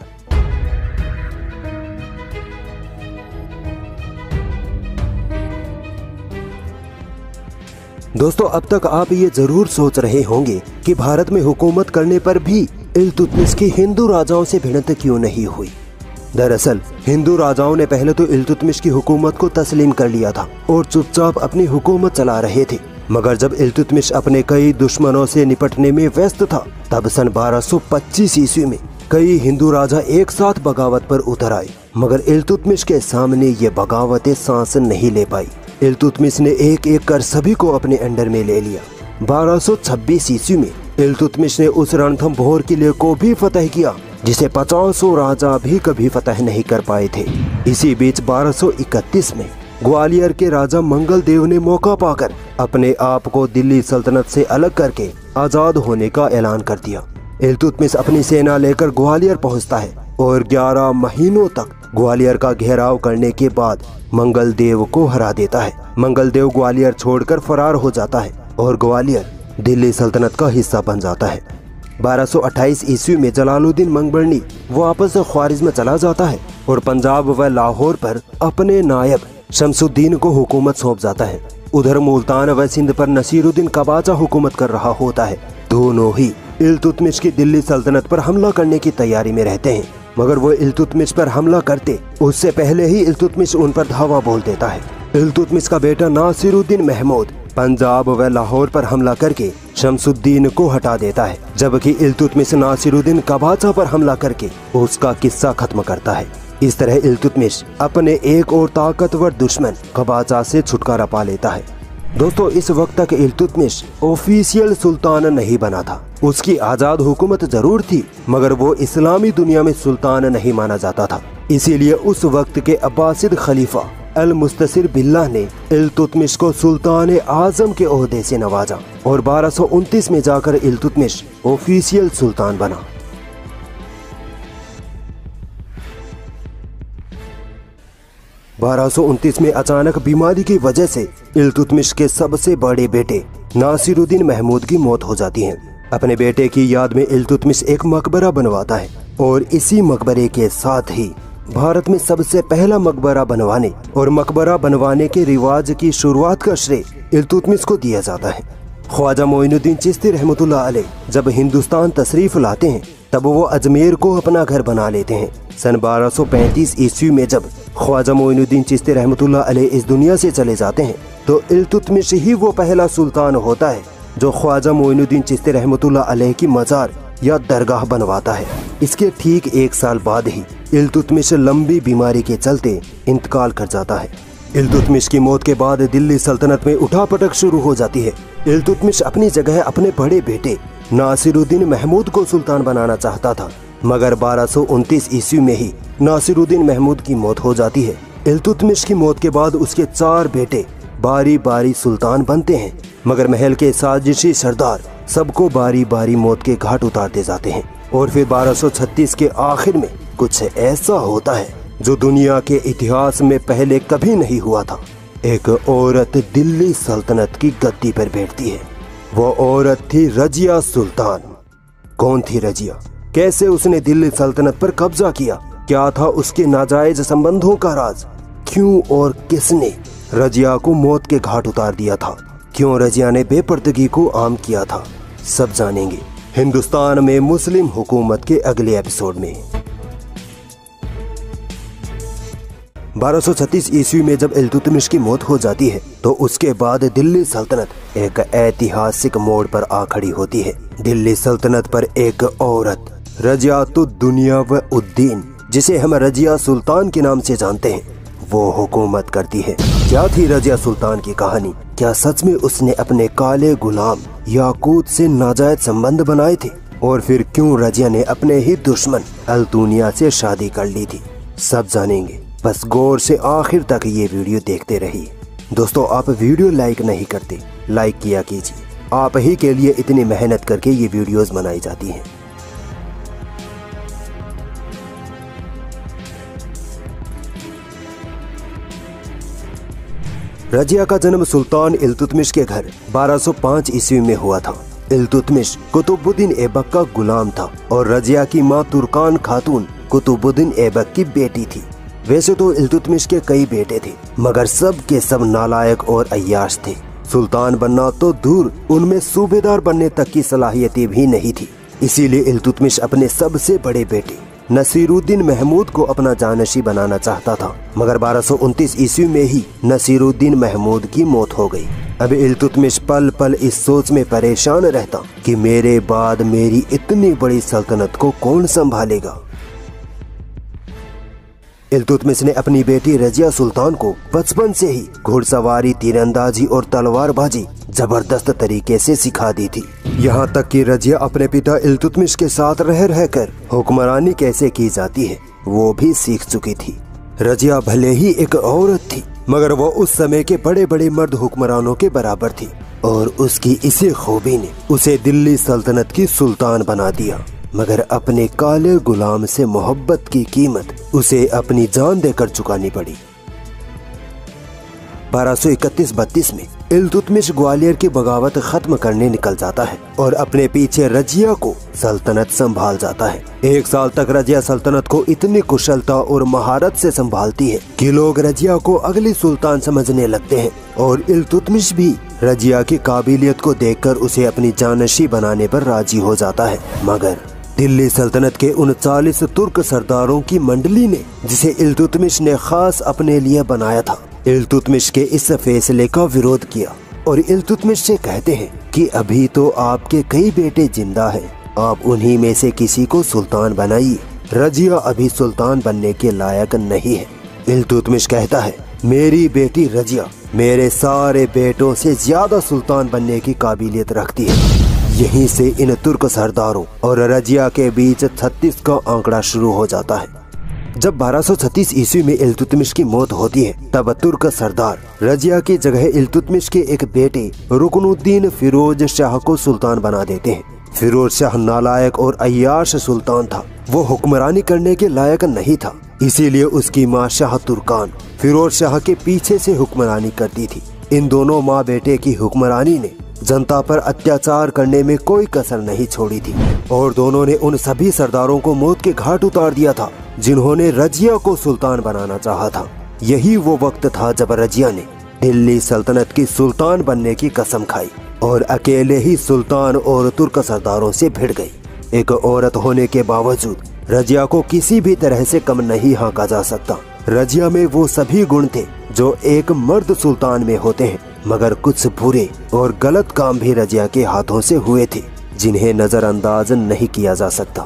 दोस्तों, अब तक आप ये ज़रूर सोच रहे होंगे कि भारत में हुकूमत करने पर भी इल्तुतमिश की हिंदू राजाओं से भिड़ंत क्यों नहीं हुई? दरअसल, हिंदू राजाओं ने पहले तो इल्तुतमिश की हुकूमत को तस्लीम कर लिया था और चुपचाप अपनी हुकूमत चला रहे थे। मगर जब इल्तुतमिश अपने कई दुश्मनों से निपटने में व्यस्त था, तब सन 1225 ईस्वी में कई हिंदू राजा एक साथ बगावत पर उतर आए। मगर इल्तुतमिश के सामने ये बगावतें सांस नहीं ले पाई। इल्तुतमिश ने एक एक कर सभी को अपने अंडर में ले लिया। 1226 ईस्वी में इल्तुतमिश ने उस रणथम भोर किले को भी फतेह किया, जिसे पचासों राजा भी कभी फतेह नहीं कर पाए थे। इसी बीच 1231 में ग्वालियर के राजा मंगल देव ने मौका पाकर अपने आप को दिल्ली सल्तनत से अलग करके आज़ाद होने का ऐलान कर दिया। इल्तुतमिश अपनी सेना लेकर ग्वालियर पहुँचता है और 11 महीनों तक ग्वालियर का घेराव करने के बाद मंगल देव को हरा देता है। मंगल देव ग्वालियर छोड़कर फरार हो जाता है और ग्वालियर दिल्ली सल्तनत का हिस्सा बन जाता है। 1228 ईस्वी में जलालुद्दीन मंगबरनी वापस ख्वारिज में चला जाता है और पंजाब व लाहौर पर अपने नायब शमसुद्दीन को हुकूमत सौंप जाता है। उधर मुल्तान व सिंध पर नसीरुद्दीन कबाचा हुकूमत कर रहा होता है। दोनों ही इल्तुतमिश की दिल्ली सल्तनत पर हमला करने की तैयारी में रहते हैं। मगर वो इल्तुतमिश पर हमला करते, उससे पहले ही इल्तुतमिश उन पर धावा बोल देता है। इल्तुतमिश का बेटा नासिरुद्दीन महमूद पंजाब व लाहौर पर हमला करके शमसुद्दीन को हटा देता है, जबकि इल्तुतमिश नासिरुद्दीन कबाचा पर हमला करके उसका किस्सा खत्म करता है। इस तरह इल्तुतमिश अपने एक और ताकतवर दुश्मन कबाचा से छुटकारा पा लेता है। दोस्तों, इस वक्त तक इल्तुतमिश ऑफिशियल सुल्तान नहीं बना था। उसकी आज़ाद हुकूमत ज़रूर थी, मगर वो इस्लामी दुनिया में सुल्तान नहीं माना जाता था। इसीलिए उस वक्त के अब्बासिद खलीफा अल मुस्तसिर बिल्ला ने इल्तुतमिश को सुल्तान आज़म के ओहदे से नवाजा और बारह में जाकर इल्तुतमिश ऑफिशियल सुल्तान बना। बारह में अचानक बीमारी की वजह से इलतुतमिश के सबसे बड़े बेटे नासिरुद्दीन महमूद की मौत हो जाती है। अपने बेटे की याद में इलतुतमिश एक मकबरा बनवाता है और इसी मकबरे के साथ ही भारत में सबसे पहला मकबरा बनवाने और मकबरा बनवाने के रिवाज की शुरुआत का श्रेय इल्तुतमिश को दिया जाता है। ख्वाजा मोइनुद्दीन चिश्ती रहमतुल्लाह जब हिंदुस्तान तशरीफ़ लाते हैं, तब वो अजमेर को अपना घर बना लेते हैं। सन 1235 ईस्वी में जब ख्वाजा मोइनुद्दीन चिश्ती रहमतुल्लाह अलैह इस दुनिया से चले जाते हैं तो इल्तुतमिश ही वो पहला सुल्तान होता है, जो ख्वाजा मोइनुद्दीन चिश्ती रहमतुल्लाह की मजार या दरगाह बनवाता है। इसके ठीक एक साल बाद ही इल्तुतमिश लंबी बीमारी के चलते इंतकाल कर जाता है। इल्तुतमिश की मौत के बाद दिल्ली सल्तनत में उठापटक शुरू हो जाती है। इल्तुतमिश अपनी जगह अपने बड़े बेटे नासिरुद्दीन महमूद को सुल्तान बनाना चाहता था, मगर बारह ईस्वी में ही नासिरुद्दीन महमूद की मौत हो जाती है। इल्तुतमिश की मौत के बाद उसके चार बेटे बारी बारी सुल्तान बनते हैं, मगर महल के साजिशी सरदार सबको बारी बारी मौत के घाट उतारते जाते हैं। और फिर 1236 के आखिर में कुछ ऐसा होता है जो दुनिया के इतिहास में पहले कभी नहीं हुआ था। एक औरत दिल्ली सल्तनत की गद्दी पर बैठती है। वो औरत थी रजिया सुल्तान। कौन थी रजिया? कैसे उसने दिल्ली सल्तनत पर कब्जा किया? क्या था उसके नाजायज संबंधों का राज? क्यों और किसने रजिया को मौत के घाट उतार दिया था? क्यों रजिया ने बेपर्दगी को आम किया था? सब जानेंगे। हिंदुस्तान में मुस्लिम हुकूमत के अगले एपिसोड में। 1236 ईस्वी में जब इल्तुतमिश की मौत हो जाती है तो उसके बाद दिल्ली सल्तनत एक ऐतिहासिक मोड़ पर आ खड़ी होती है। दिल्ली सल्तनत पर एक औरत दुनिया व उद्दीन, जिसे हम रजिया सुल्तान के नाम से जानते हैं, वो हुकूमत करती है। क्या थी रजिया सुल्तान की कहानी? क्या सच में उसने अपने काले गुलाम, याकूत से नाजायज संबंध बनाए थे? और फिर क्यों रजिया ने अपने ही दुश्मन, अल्तुनिया से शादी कर ली थी? सब जानेंगे। बस गौर से आखिर तक ये वीडियो देखते रहिए। दोस्तों, आप वीडियो लाइक नहीं करते, लाइक किया कीजिए। आप ही के लिए इतनी मेहनत करके ये वीडियोस बनाई जाती हैं। रजिया का जन्म सुल्तान इल्तुतमिश के घर 1205 ईस्वी में हुआ था। इल्तुतमिश कुतुबुद्दीन ऐबक का गुलाम था और रजिया की माँ तुर्कान खातून कुतुबुद्दीन ऐबक की बेटी थी। वैसे तो इल्तुतमिश के कई बेटे थे, मगर सब के सब नालायक और अयाश थे। सुल्तान बनना तो दूर, उनमें सूबेदार बनने तक की सलाहियतें भी नहीं थी। इसीलिए इल्तुतमिश अपने सबसे बड़े बेटे नसीरुद्दीन महमूद को अपना जानशी बनाना चाहता था, मगर बारह ईस्वी में ही नसीरुद्दीन महमूद की मौत हो गई। अब इलतुतमिश पल पल इस सोच में परेशान रहता कि मेरे बाद मेरी इतनी बड़ी सल्तनत को कौन संभालेगा? इल्तुतमिश ने अपनी बेटी रजिया सुल्तान को बचपन से ही घुड़सवारी, तीरंदाजी और तलवारबाजी ज़बरदस्त तरीके से सिखा दी थी। यहाँ तक कि रजिया अपने पिता इल्तुतमिश के साथ रह रहकर हुक्मरानी कैसे की जाती है, वो भी सीख चुकी थी। रजिया भले ही एक औरत थी, मगर वो उस समय के बड़े बड़े मर्द हुक्मरानों के बराबर थी और उसकी इसी खूबी ने उसे दिल्ली सल्तनत की सुल्तान बना दिया। मगर अपने काले गुलाम से मोहब्बत की कीमत उसे अपनी जान देकर चुकानी पड़ी। बारह सौ इकतीस बत्तीस में इल्तुतमिश ग्वालियर की बगावत खत्म करने निकल जाता है और अपने पीछे रजिया को सल्तनत संभाल जाता है। एक साल तक रजिया सल्तनत को इतनी कुशलता और महारत से संभालती है कि लोग रजिया को अगली सुल्तान समझने लगते हैं और इल्तुतमिश भी रजिया की काबिलियत को देखकर उसे अपनी जानशी बनाने पर राज़ी हो जाता है। मगर दिल्ली सल्तनत के उनचालीस तुर्क सरदारों की मंडली ने, जिसे इल्तुतमिश ने खास अपने लिए बनाया था, इल्तुतमिश के इस फैसले का विरोध किया। और इल्तुतमिश से कहते हैं कि अभी तो आपके कई बेटे ज़िंदा हैं, आप उन्हीं में से किसी को सुल्तान बनाइए। रजिया अभी सुल्तान बनने के लायक नहीं है। इल्तुतमिश कहता है, मेरी बेटी रजिया मेरे सारे बेटों से ज़्यादा सुल्तान बनने की काबिलियत रखती है। यहीं से इन तुर्क सरदारों और रजिया के बीच छत्तीस का आंकड़ा शुरू हो जाता है। जब 1236 ईस्वी में इल्तुतमिश की मौत होती है, तब तुर्क सरदार रजिया की जगह इल्तुतमिश के एक बेटे रुकनुद्दीन फिरोज शाह को सुल्तान बना देते हैं। फिरोज शाह नालायक और अयाश सुल्तान था। वो हुक्मरानी करने के लायक नहीं था, इसीलिए उसकी माँ शाह तुर्कान फिरोज शाह के पीछे से हुक्मरानी करती थी। इन दोनों माँ बेटे की हुक्मरानी ने जनता पर अत्याचार करने में कोई कसर नहीं छोड़ी थी। और दोनों ने उन सभी सरदारों को मौत के घाट उतार दिया था, जिन्होंने रजिया को सुल्तान बनाना चाहा था। यही वो वक्त था जब रजिया ने दिल्ली सल्तनत की सुल्तान बनने की कसम खाई और अकेले ही सुल्तान और तुर्क सरदारों से भिड़ गई। एक औरत होने के बावजूद रजिया को किसी भी तरह से कम नहीं हाँका जा सकता। रजिया में वो सभी गुण थे जो एक मर्द सुल्तान में होते हैं। मगर कुछ बुरे और गलत काम भी रजिया के हाथों से हुए थे, जिन्हें नजरअंदाज नहीं किया जा सकता।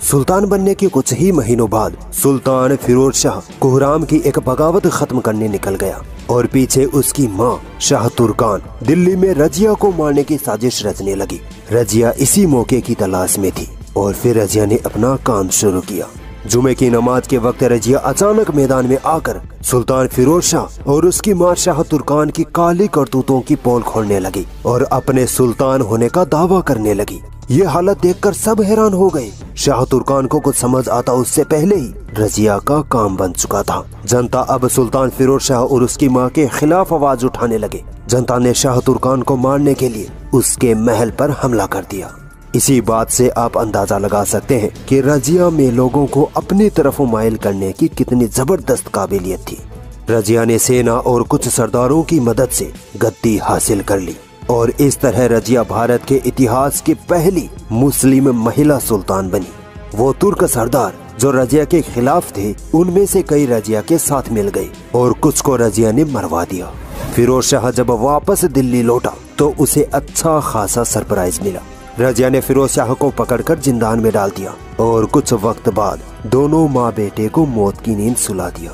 सुल्तान बनने के कुछ ही महीनों बाद सुल्तान फिरोज शाह कोहराम की एक बगावत खत्म करने निकल गया और पीछे उसकी माँ शाह तुर्कान दिल्ली में रजिया को मारने की साजिश रचने लगी। रजिया इसी मौके की तलाश में थी और फिर रजिया ने अपना काम शुरू किया। जुमे की नमाज़ के वक्त रजिया अचानक मैदान में आकर सुल्तान फिरोज शाह और उसकी माँ शाह तुर्कान की काली करतूतों की पोल खोलने लगी और अपने सुल्तान होने का दावा करने लगी। ये हालत देखकर सब हैरान हो गए। शाह तुर्कान को कुछ समझ आता उससे पहले ही रजिया का काम बन चुका था। जनता अब सुल्तान फिरोज शाह और उसकी माँ के खिलाफ आवाज़ उठाने लगे। जनता ने शाह तुर्कान को मारने के लिए उसके महल पर हमला कर दिया। इसी बात से आप अंदाज़ा लगा सकते हैं कि रजिया में लोगों को अपनी तरफ़ मायल करने की कितनी ज़बरदस्त काबिलियत थी। रजिया ने सेना और कुछ सरदारों की मदद से गद्दी हासिल कर ली और इस तरह रजिया भारत के इतिहास की पहली मुस्लिम महिला सुल्तान बनी। वो तुर्क सरदार जो रजिया के खिलाफ थे, उनमें से कई रजिया के साथ मिल गए और कुछ को रजिया ने मरवा दिया। फिरोज शाह जब वापस दिल्ली लौटा तो उसे अच्छा खासा सरप्राइज़ मिला। रजिया ने फिरोज शाह को पकड़कर जिंदान में डाल दिया और कुछ वक्त बाद दोनों माँ बेटे को मौत की नींद सुला दिया।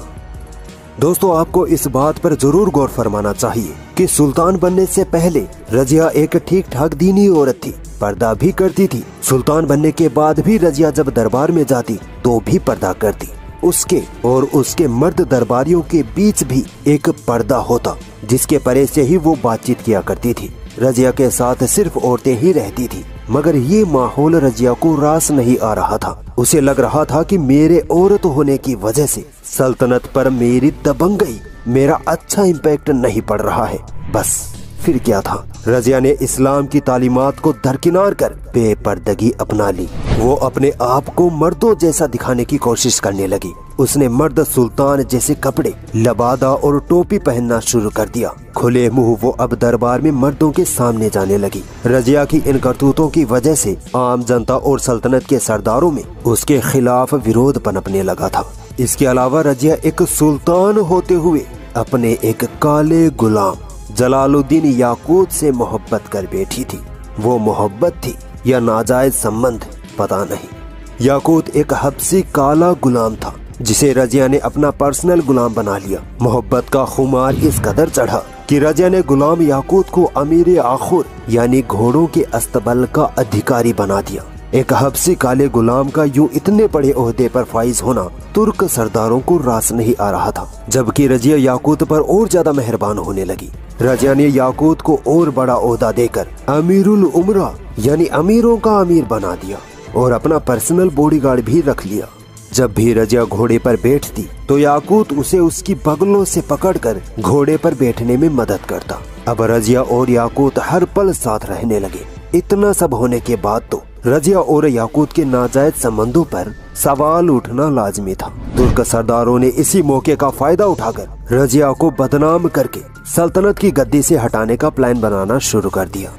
दोस्तों, आपको इस बात पर ज़रूर गौर फरमाना चाहिए कि सुल्तान बनने से पहले रजिया एक ठीक ठाक दीनी औरत थी, पर्दा भी करती थी। सुल्तान बनने के बाद भी रजिया जब दरबार में जाती तो भी पर्दा करती। उसके और उसके मर्द दरबारियों के बीच भी एक पर्दा होता, जिसके परे से ही वो बातचीत किया करती थी। रजिया के साथ सिर्फ़ औरतें ही रहती थी, मगर ये माहौल रजिया को रास नहीं आ रहा था। उसे लग रहा था कि मेरे औरत होने की वजह से सल्तनत पर मेरी दबंग गई। मेरा अच्छा इम्पैक्ट नहीं पड़ रहा है। बस। फिर क्या था? रजिया ने इस्लाम की तालीमत को दरकिनार कर बेपर्दगी अपना ली। वो अपने आप को मर्दों जैसा दिखाने की कोशिश करने लगी। उसने मर्द सुल्तान जैसे कपड़े, लबादा और टोपी पहनना शुरू कर दिया। खुले मुँह वो अब दरबार में मर्दों के सामने जाने लगी। रजिया की इन करतूतों की वजह से आम जनता और सल्तनत के सरदारों में उसके खिलाफ विरोध पनपने लगा था। इसके अलावा रजिया एक सुल्तान होते हुए अपने एक काले गुलाम जलालुद्दीन याकूत से मोहब्बत कर बैठी थी। वो मोहब्बत थी या नाजायज संबंध, पता नहीं। याकूत एक हब्सी काला गुलाम था, जिसे रजिया ने अपना पर्सनल गुलाम बना लिया। मोहब्बत का खुमार इस कदर चढ़ा कि रजिया ने गुलाम याकूत को अमीर आखुर, यानी घोड़ों के अस्तबल का अधिकारी बना दिया। एक हब्सी काले गुलाम का यूँ इतने बड़े ओहदे पर फाइज होना तुर्क सरदारों को रास नहीं आ रहा था, जबकि रजिया याकूत पर और ज़्यादा मेहरबान होने लगी। रजिया ने याकूत को और बड़ा ओहदा देकर अमीरुल उमरा, यानी अमीरों का अमीर बना दिया और अपना पर्सनल बॉडीगार्ड भी रख लिया। जब भी रजिया घोड़े पर बैठती तो याकूत उसे उसकी बगलों से पकड़कर घोड़े पर बैठने में मदद करता। अब रजिया और याकूत हर पल साथ रहने लगे। इतना सब होने के बाद तो रजिया और याकूत के नाजायज संबंधों पर सवाल उठना लाजमी था। तुर्क सरदारों ने इसी मौके का फ़ायदा उठाकर रजिया को बदनाम करके सल्तनत की गद्दी से हटाने का प्लान बनाना शुरू कर दिया।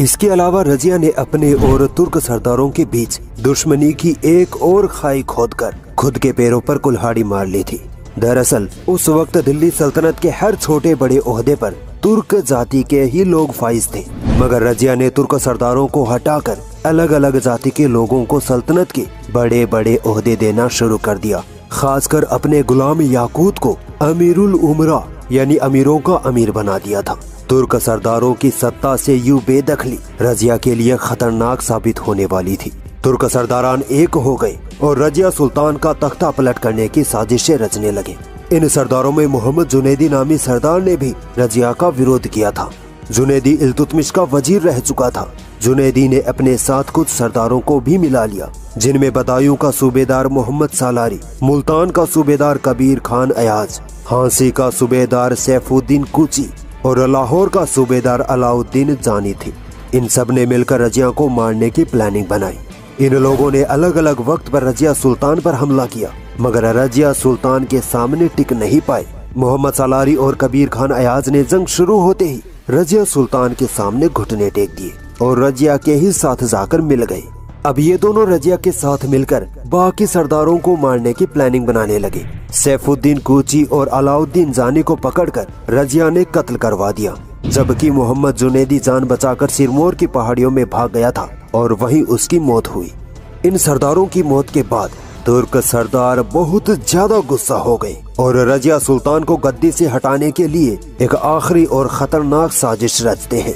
इसके अलावा रजिया ने अपने और तुर्क सरदारों के बीच दुश्मनी की एक और खाई खोदकर खुद के पैरों पर कुल्हाड़ी मार ली थी। दरअसल, उस वक्त दिल्ली सल्तनत के हर छोटे बड़े ओहदे पर तुर्क जाति के ही लोग फाइज थे। मगर रजिया ने तुर्क सरदारों को हटाकर अलग अलग जाति के लोगों को सल्तनत के बड़े बड़े ओहदे देना शुरू कर दिया। खासकर अपने गुलाम याकूत को अमीरुल उमरा, यानी अमीरों का अमीर बना दिया था। तुर्क सरदारों की सत्ता से यू बेदखली रजिया के लिए खतरनाक साबित होने वाली थी। तुर्क सरदारान एक हो गए और रजिया सुल्तान का तख्ता पलट करने की साजिशें रचने लगे। इन सरदारों में मोहम्मद जुनेदी नामी सरदार ने भी रजिया का विरोध किया था। जुनेदी इल्तुतमिश का वज़ीर रह चुका था। जुनेदी ने अपने साथ कुछ सरदारों को भी मिला लिया, जिनमें बदायूं का सूबेदार मोहम्मद सालारी, मुल्तान का सूबेदार कबीर खान अयाज, हांसी का सूबेदार सैफुद्दीन कुची और लाहौर का सूबेदार अलाउद्दीन जानी थी। इन सबने मिलकर रजिया को मारने की प्लानिंग बनाई। इन लोगों ने अलग अलग वक्त पर रजिया सुल्तान पर हमला किया। मगर रजिया सुल्तान के सामने टिक नहीं पाए। मोहम्मद सालारी और कबीर खान अयाज ने जंग शुरू होते ही रजिया सुल्तान के सामने घुटने टेक दिए और रजिया के ही साथ जाकर मिल गए। अब ये दोनों रजिया के साथ मिलकर बाकी सरदारों को मारने की प्लानिंग बनाने लगे। सैफुद्दीन कोची और अलाउद्दीन जानी को पकड़कर रजिया ने कत्ल करवा दिया। जबकि मोहम्मद जुनेदी जान बचाकर सिरमौर की पहाड़ियों में भाग गया था और वहीं उसकी मौत हुई। इन सरदारों की मौत के बाद तुर्क सरदार बहुत ज़्यादा गुस्सा हो गए और रजिया सुल्तान को गद्दी से हटाने के लिए एक आखिरी और खतरनाक साजिश रचते हैं।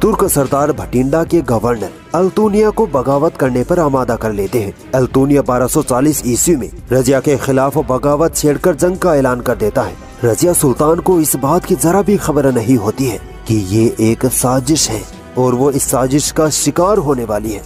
तुर्क सरदार भटिंडा के गवर्नर अल्तुनिया को बगावत करने पर आमादा कर लेते हैं। अल्तुनिया 1240 ईस्वी में रजिया के खिलाफ बगावत छेड़कर जंग का ऐलान कर देता है। रजिया सुल्तान को इस बात की जरा भी खबर नहीं होती है। कि ये एक साजिश है और वो इस साजिश का शिकार होने वाली है।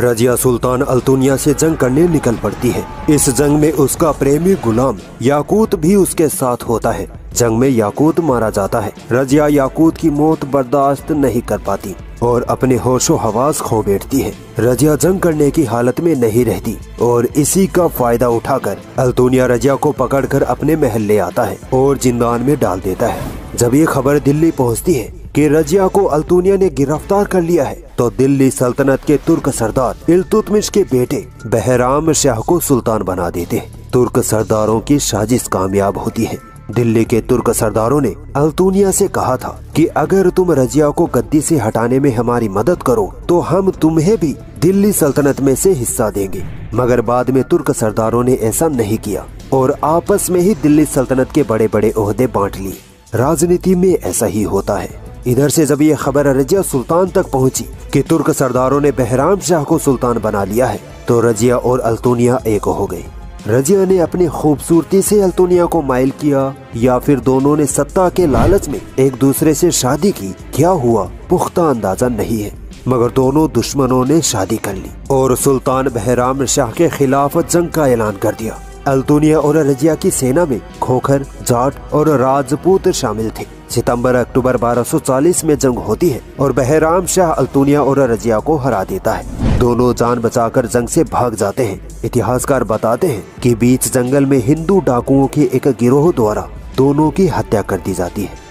रजिया सुल्तान अल्तुनिया से जंग करने निकल पड़ती है। इस जंग में उसका प्रेमी गुलाम याकूत भी उसके साथ होता है। जंग में याकूत मारा जाता है। रजिया याकूत की मौत बर्दाश्त नहीं कर पाती और अपने होशो हवास खो बैठती है। रजिया जंग करने की हालत में नहीं रहती और इसी का फ़ायदा उठाकर अल्तुनिया रजिया को पकड़कर अपने महल ले आता है और जिंदान में डाल देता है। जब ये खबर दिल्ली पहुँचती है कि रजिया को अल्तुनिया ने गिरफ़्तार कर लिया है तो दिल्ली सल्तनत के तुर्क सरदार इल्तुतमिश के बेटे बहराम शाह को सुल्तान बना देते तुर्क सरदारों की साजिश कामयाब होती है। दिल्ली के तुर्क सरदारों ने अल्तुनिया से कहा था कि अगर तुम रजिया को गद्दी से हटाने में हमारी मदद करो तो हम तुम्हें भी दिल्ली सल्तनत में से हिस्सा देंगे। मगर बाद में तुर्क सरदारों ने ऐसा नहीं किया और आपस में ही दिल्ली सल्तनत के बड़े बड़े ओहदे बांट लिए। राजनीति में ऐसा ही होता है। इधर से जब ये खबर रजिया सुल्तान तक पहुँची कि तुर्क सरदारों ने बहराम शाह को सुल्तान बना लिया है तो रजिया और अल्तुनिया एक हो गए। रजिया ने अपनी खूबसूरती से अल्तुनिया को माइल किया, या फिर दोनों ने सत्ता के लालच में एक दूसरे से शादी की, क्या हुआ? पुख्ता अंदाज़ा नहीं है। मगर दोनों दुश्मनों ने शादी कर ली और सुल्तान बहराम शाह के खिलाफ जंग का ऐलान कर दिया। अल्तुनिया और रजिया की सेना में खोखर, जाट और राजपूत शामिल थे। सितंबर, अक्टूबर 1240 में जंग होती है और बहराम शाह अल्तुनिया और रजिया को हरा देता है। दोनों जान बचाकर जंग से भाग जाते हैं। इतिहासकार बताते हैं कि बीच जंगल में हिंदू डाकुओं के एक गिरोह द्वारा दोनों की हत्या कर दी जाती है।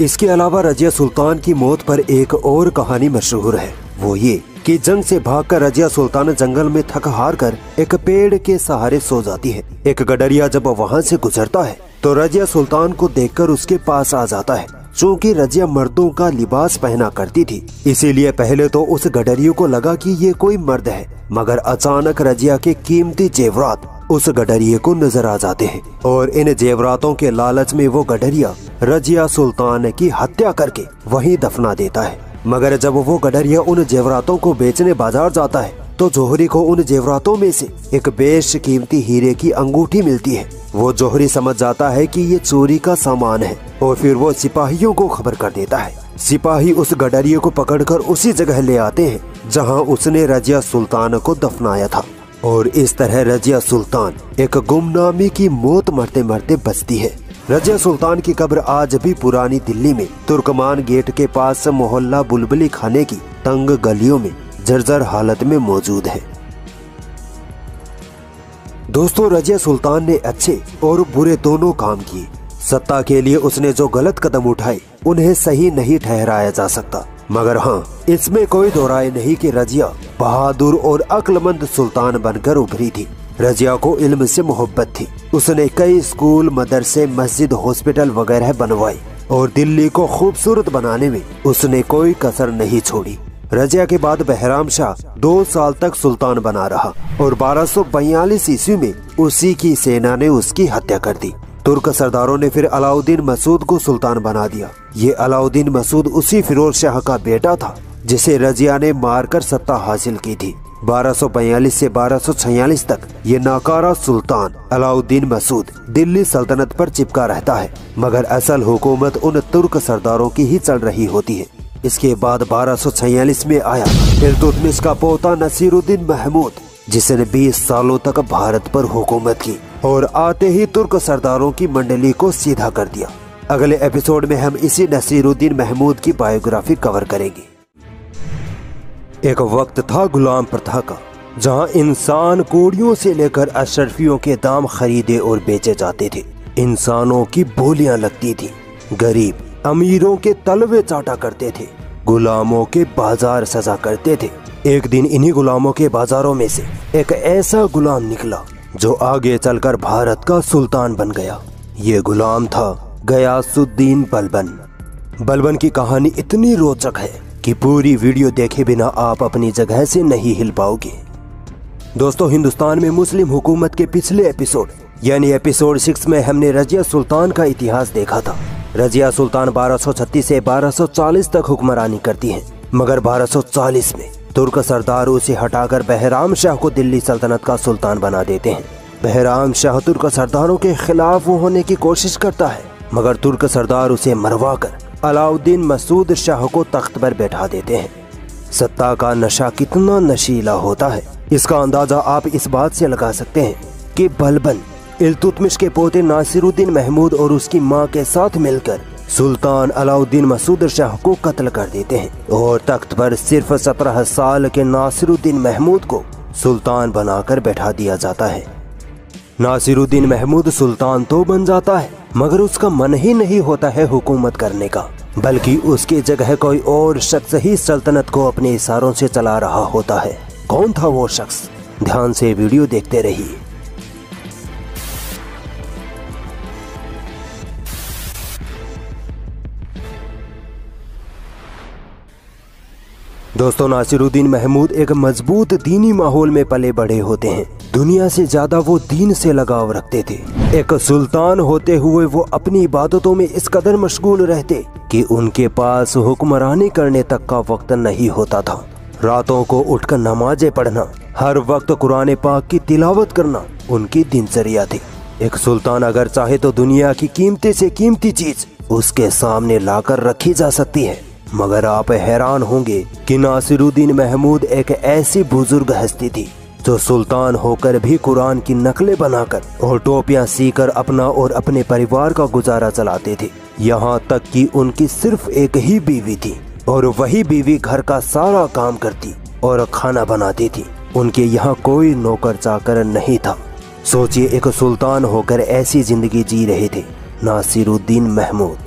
इसके अलावा रजिया सुल्तान की मौत पर एक और कहानी मशहूर है। वो ये कि जंग से भागकर रजिया सुल्तान जंगल में थक हार कर एक पेड़ के सहारे सो जाती है। एक गडरिया जब वहाँ से गुजरता है तो रजिया सुल्तान को देखकर उसके पास आ जाता है। चूँकि रजिया मर्दों का लिबास पहना करती थी, इसीलिए पहले तो उस गडरियो को लगा कि ये कोई मर्द है। मगर अचानक रजिया के कीमती जेवरात उस गडरिये को नज़र आ जाते हैं, और इन जेवरातों के लालच में वो गडरिया रजिया सुल्तान की हत्या करके वहीं दफना देता है। मगर जब वो गडरिया उन जेवरातों को बेचने बाज़ार जाता है तो जोहरी को उन जेवरातों में से एक बेश कीमती हीरे की अंगूठी मिलती है। वो जोहरी समझ जाता है कि ये चोरी का सामान है और फिर वो सिपाहियों को खबर कर देता है। सिपाही उस गडरिये को पकड़कर उसी जगह ले आते हैं, जहाँ उसने रजिया सुल्तान को दफनाया था। और इस तरह रजिया सुल्तान एक गुमनामी की मौत मरते मरते बचती है। रजिया सुल्तान की कब्र आज भी पुरानी दिल्ली में। तुर्कमान गेट के पास मोहल्ला बुलबुली खाने की तंग गलियों में जर्जर हालत में मौजूद है। दोस्तों, रजिया सुल्तान ने अच्छे और बुरे दोनों काम किए। सत्ता के लिए उसने जो गलत कदम उठाए, उन्हें सही नहीं ठहराया जा सकता। मगर हाँ इसमें कोई दोराय नहीं कि रजिया बहादुर और अक्लमंद सुल्तान बनकर उभरी थी। रजिया को इल्म से मोहब्बत थी। उसने कई स्कूल, मदरसे, मस्जिद, हॉस्पिटल वगैरह बनवाए और दिल्ली को खूबसूरत बनाने में उसने कोई कसर नहीं छोड़ी। रजिया के बाद बहराम शाह दो साल तक सुल्तान बना रहा और बारह सौ बयालीस ईस्वी में उसी की सेना ने उसकी हत्या कर दी। तुर्क सरदारों ने फिर अलाउद्दीन मसूद को सुल्तान बना दिया। ये अलाउद्दीन मसूद उसी फिरोज शाह का बेटा था, जिसे रजिया ने मारकर सत्ता हासिल की थी। 1242 से 1246 तक ये नाकारा सुल्तान अलाउद्दीन मसूद दिल्ली सल्तनत पर चिपका रहता है। मगर असल हुकूमत उन तुर्क सरदारों की ही चल रही होती है। इसके बाद 1246 में आया इल्तुतमिश का पोता नसीरुद्दीन महमूद, जिसने 20 सालों तक भारत पर हुकूमत की और आते ही तुर्क सरदारों की मंडली को सीधा कर दिया। अगले एपिसोड में हम इसी नसीरुद्दीन महमूद की बायोग्राफी कवर करेंगे। एक वक्त था गुलाम प्रथा का, जहाँ इंसान कोड़ियों से लेकर अशरफियों के दाम खरीदे और बेचे जाते थे। इंसानों की बोलियाँ लगती थी। गरीब, अमीरों के तलवे चाटा करते थे। गुलामों के बाज़ार सजा करते थे। एक दिन इन्हीं गुलामों के बाजारों में से एक ऐसा गुलाम निकला, जो आगे चलकर भारत का सुल्तान बन गया। ये गुलाम था गयासुद्दीन बलबन। बलबन की कहानी इतनी रोचक है कि पूरी वीडियो देखे बिना आप अपनी जगह से नहीं हिल पाओगे। दोस्तों हिंदुस्तान में मुस्लिम हुकूमत के पिछले एपिसोड यानी एपिसोड सिक्स में हमने रजिया सुल्तान का इतिहास देखा था। रजिया सुल्तान 1236 से 1240 तक हुक्मरानी करती हैं, मगर 1240 में तुर्क सरदार उसे हटाकर बहराम शाह को दिल्ली सल्तनत का सुल्तान बना देते हैं। बहराम शाह तुर्क सरदारों के खिलाफ होने की कोशिश करता है मगर तुर्क सरदार उसे मरवा कर अलाउद्दीन मसूद शाह को तख्त पर बैठा देते हैं। सत्ता का नशा कितना नशीला होता है। इसका अंदाज़ा आप इस बात से लगा सकते हैं कि बलबन, इल्तुतमिश के पोते नासिरुद्दीन महमूद और उसकी माँ के साथ मिलकर सुल्तान अलाउद्दीन मसूद शाह को कत्ल कर देते हैं और तख्त पर सिर्फ़ सत्रह साल के नासिरुद्दीन महमूद को सुल्तान बनाकर बैठा दिया जाता है। नासिरुद्दीन महमूद सुल्तान तो बन जाता है, मगर उसका मन ही नहीं होता है हुकूमत करने का, बल्कि उसकी जगह कोई और शख्स ही सल्तनत को अपने इशारों से चला रहा होता है। कौन था वो शख्स? ध्यान से वीडियो देखते रहिए। दोस्तों, नासिरुद्दीन महमूद एक मज़बूत दीनी माहौल में पले बड़े होते हैं। दुनिया से ज़्यादा वो दीन से लगाव रखते थे। एक सुल्तान होते हुए वो अपनी इबादतों में इस कदर मशगूल रहते कि उनके पास हुक्मरानी करने तक का वक्त नहीं होता था। रातों को उठकर नमाजें पढ़ना, हर वक्त कुरान पाक की तिलावत करना उनकी दिनचर्या थी। एक सुल्तान अगर चाहे तो दुनिया की कीमती से कीमती चीज़ उसके सामने लाकर रखी जा सकती है। मगर आप हैरान होंगे कि नासिरुद्दीन महमूद एक ऐसी बुज़ुर्ग हस्ती थी, जो सुल्तान होकर भी कुरान की नकलें बनाकर और टोपियाँ सीकर अपना और अपने परिवार का गुजारा चलाते थे। यहाँ तक कि उनकी सिर्फ़ एक ही बीवी थी और वही बीवी घर का सारा काम करती और खाना बनाती थी। उनके यहाँ कोई नौकर चाकर नहीं था। सोचिए, एक सुल्तान होकर ऐसी ज़िंदगी जी रहे थे, नासिरुद्दीन महमूद।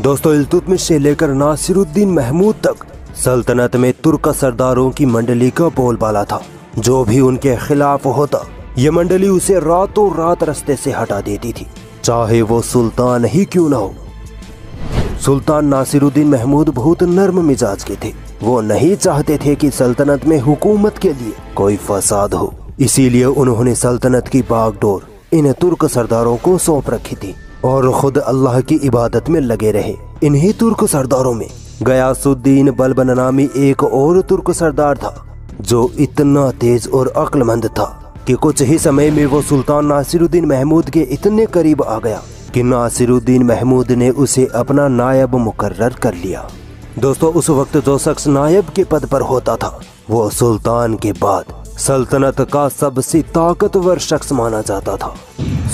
दोस्तों इल्तुतमिश से लेकर नासिरुद्दीन महमूद तक सल्तनत में तुर्क सरदारों की मंडली का बोलबाला था। जो भी उनके खिलाफ होता, ये मंडली उसे रातों रात रस्ते से हटा देती थी। चाहे वो सुल्तान ही क्यों ना हो। सुल्तान नासिरुद्दीन महमूद बहुत नर्म मिजाज के थे। वो नहीं चाहते थे कि सल्तनत में हुकूमत के लिए कोई फसाद हो। इसीलिए उन्होंने सल्तनत की बागडोर इन तुर्क सरदारों को सौंप रखी थी। और खुद अल्लाह की इबादत में लगे रहे। इन्हीं तुर्क सरदारों में गयासुद्दीन बलबन नामी एक और तुर्क सरदार था, जो इतना तेज और अक्लमंद था कि कुछ ही समय में वो सुल्तान नासिरुद्दीन महमूद के इतने करीब आ गया कि नासिरुद्दीन महमूद ने उसे अपना नायब मुकर्र कर लिया। दोस्तों, उस वक्त जो शख्स नायब के पद पर होता था, वो सुल्तान के बाद सल्तनत का सबसे ताकतवर शख्स माना जाता था।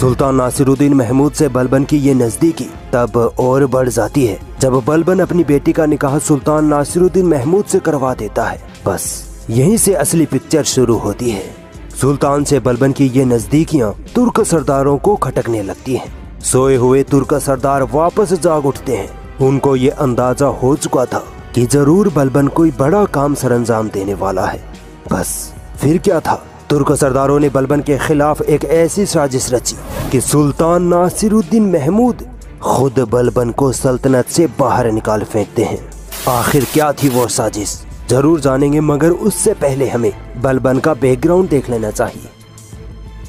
सुल्तान नासिरुद्दीन महमूद से बलबन की ये नजदीकी तब और बढ़ जाती है, जब बलबन अपनी बेटी का निकाह सुल्तान नासिरुद्दीन महमूद से करवा देता है। बस, यहीं से असली पिक्चर शुरू होती है। सुल्तान से बलबन की ये नजदीकियाँ तुर्क सरदारों को खटकने लगती हैं। सोए हुए तुर्क सरदार वापस जाग उठते हैं। उनको ये अंदाज़ा हो चुका था कि ज़रूर बलबन कोई बड़ा काम सरंजाम देने वाला है। बस फिर क्या था? तुर्क सरदारों ने बलबन के खिलाफ एक ऐसी साजिश रची कि सुल्तान नासिरुद्दीन महमूद खुद बलबन को सल्तनत से बाहर निकाल फेंकते हैं। आखिर क्या थी वो साजिश? ज़रूर जानेंगे, मगर उससे पहले हमें बलबन का बैकग्राउंड देख लेना चाहिए।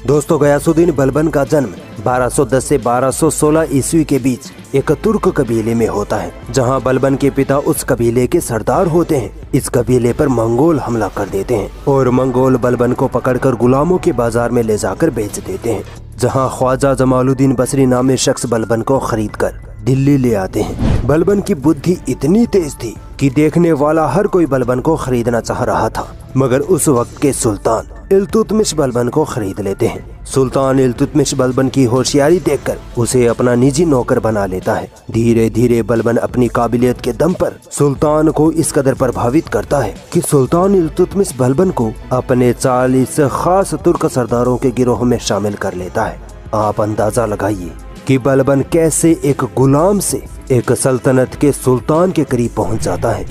दोस्तों, गयासुद्दीन बलबन का जन्म 1210 से 1216 ईस्वी के बीच एक तुर्क कबीले में होता है, जहाँ बलबन के पिता उस कबीले के सरदार होते हैं। इस कबीले पर मंगोल हमला कर देते हैं और मंगोल बलबन को पकड़कर गुलामों के बाज़ार में ले जाकर बेच देते हैं, जहाँ ख्वाजा जमालुद्दीन बसरी नामे शख्स बलबन को खरीद कर दिल्ली ले आते हैं। बलबन की बुद्धि इतनी तेज थी कि देखने वाला हर कोई बलबन को खरीदना चाह रहा था, मगर उस वक्त के सुल्तान इल्तुतमिश बलबन को खरीद लेते हैं। सुल्तान इल्तुतमिश बलबन की होशियारी देखकर उसे अपना निजी नौकर बना लेता है। धीरे धीरे बलबन अपनी काबिलियत के दम पर सुल्तान को इस कदर प्रभावित करता है कि सुल्तान इल्तुतमिश बलबन को अपने चालीस खास तुर्क सरदारों के गिरोह में शामिल कर लेता है। आप अंदाज़ा लगाइए कि बलबन कैसे एक गुलाम से एक सल्तनत के सुल्तान के करीब पहुँच जाता है।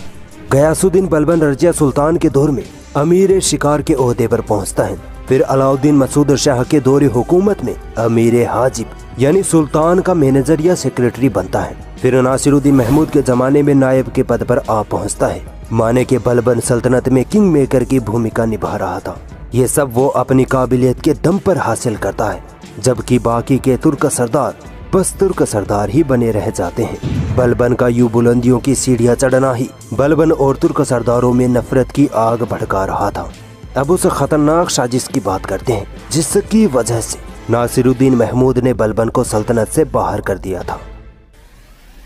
गयासुद्दीन बलबन रजिया सुल्तान के दौर में अमीर शिकार के ओहदे पर पहुँचता है। फिर अलाउद्दीन मसूद शाह के दौरे हुकूमत में अमीर हाजिब, यानी सुल्तान का मैनेजर या सेक्रेटरी बनता है। फिर नासिरुद्दीन महमूद के जमाने में नायब के पद पर आ पहुँचता है। माने के बलबन सल्तनत में किंग मेकर की भूमिका निभा रहा था। ये सब वो अपनी काबिलियत के दम पर हासिल करता है, जबकि बाकी के तुर्क सरदार बस तुर्क सरदार ही बने रह जाते हैं। बलबन का यू बुलंदियों की सीढ़ियाँ चढ़ना ही बलबन और तुर्क सरदारों में नफरत की आग भड़का रहा था। अब उस खतरनाक साजिश की बात करते हैं, जिसकी वजह से नासिरुद्दीन महमूद ने बलबन को सल्तनत से बाहर कर दिया था।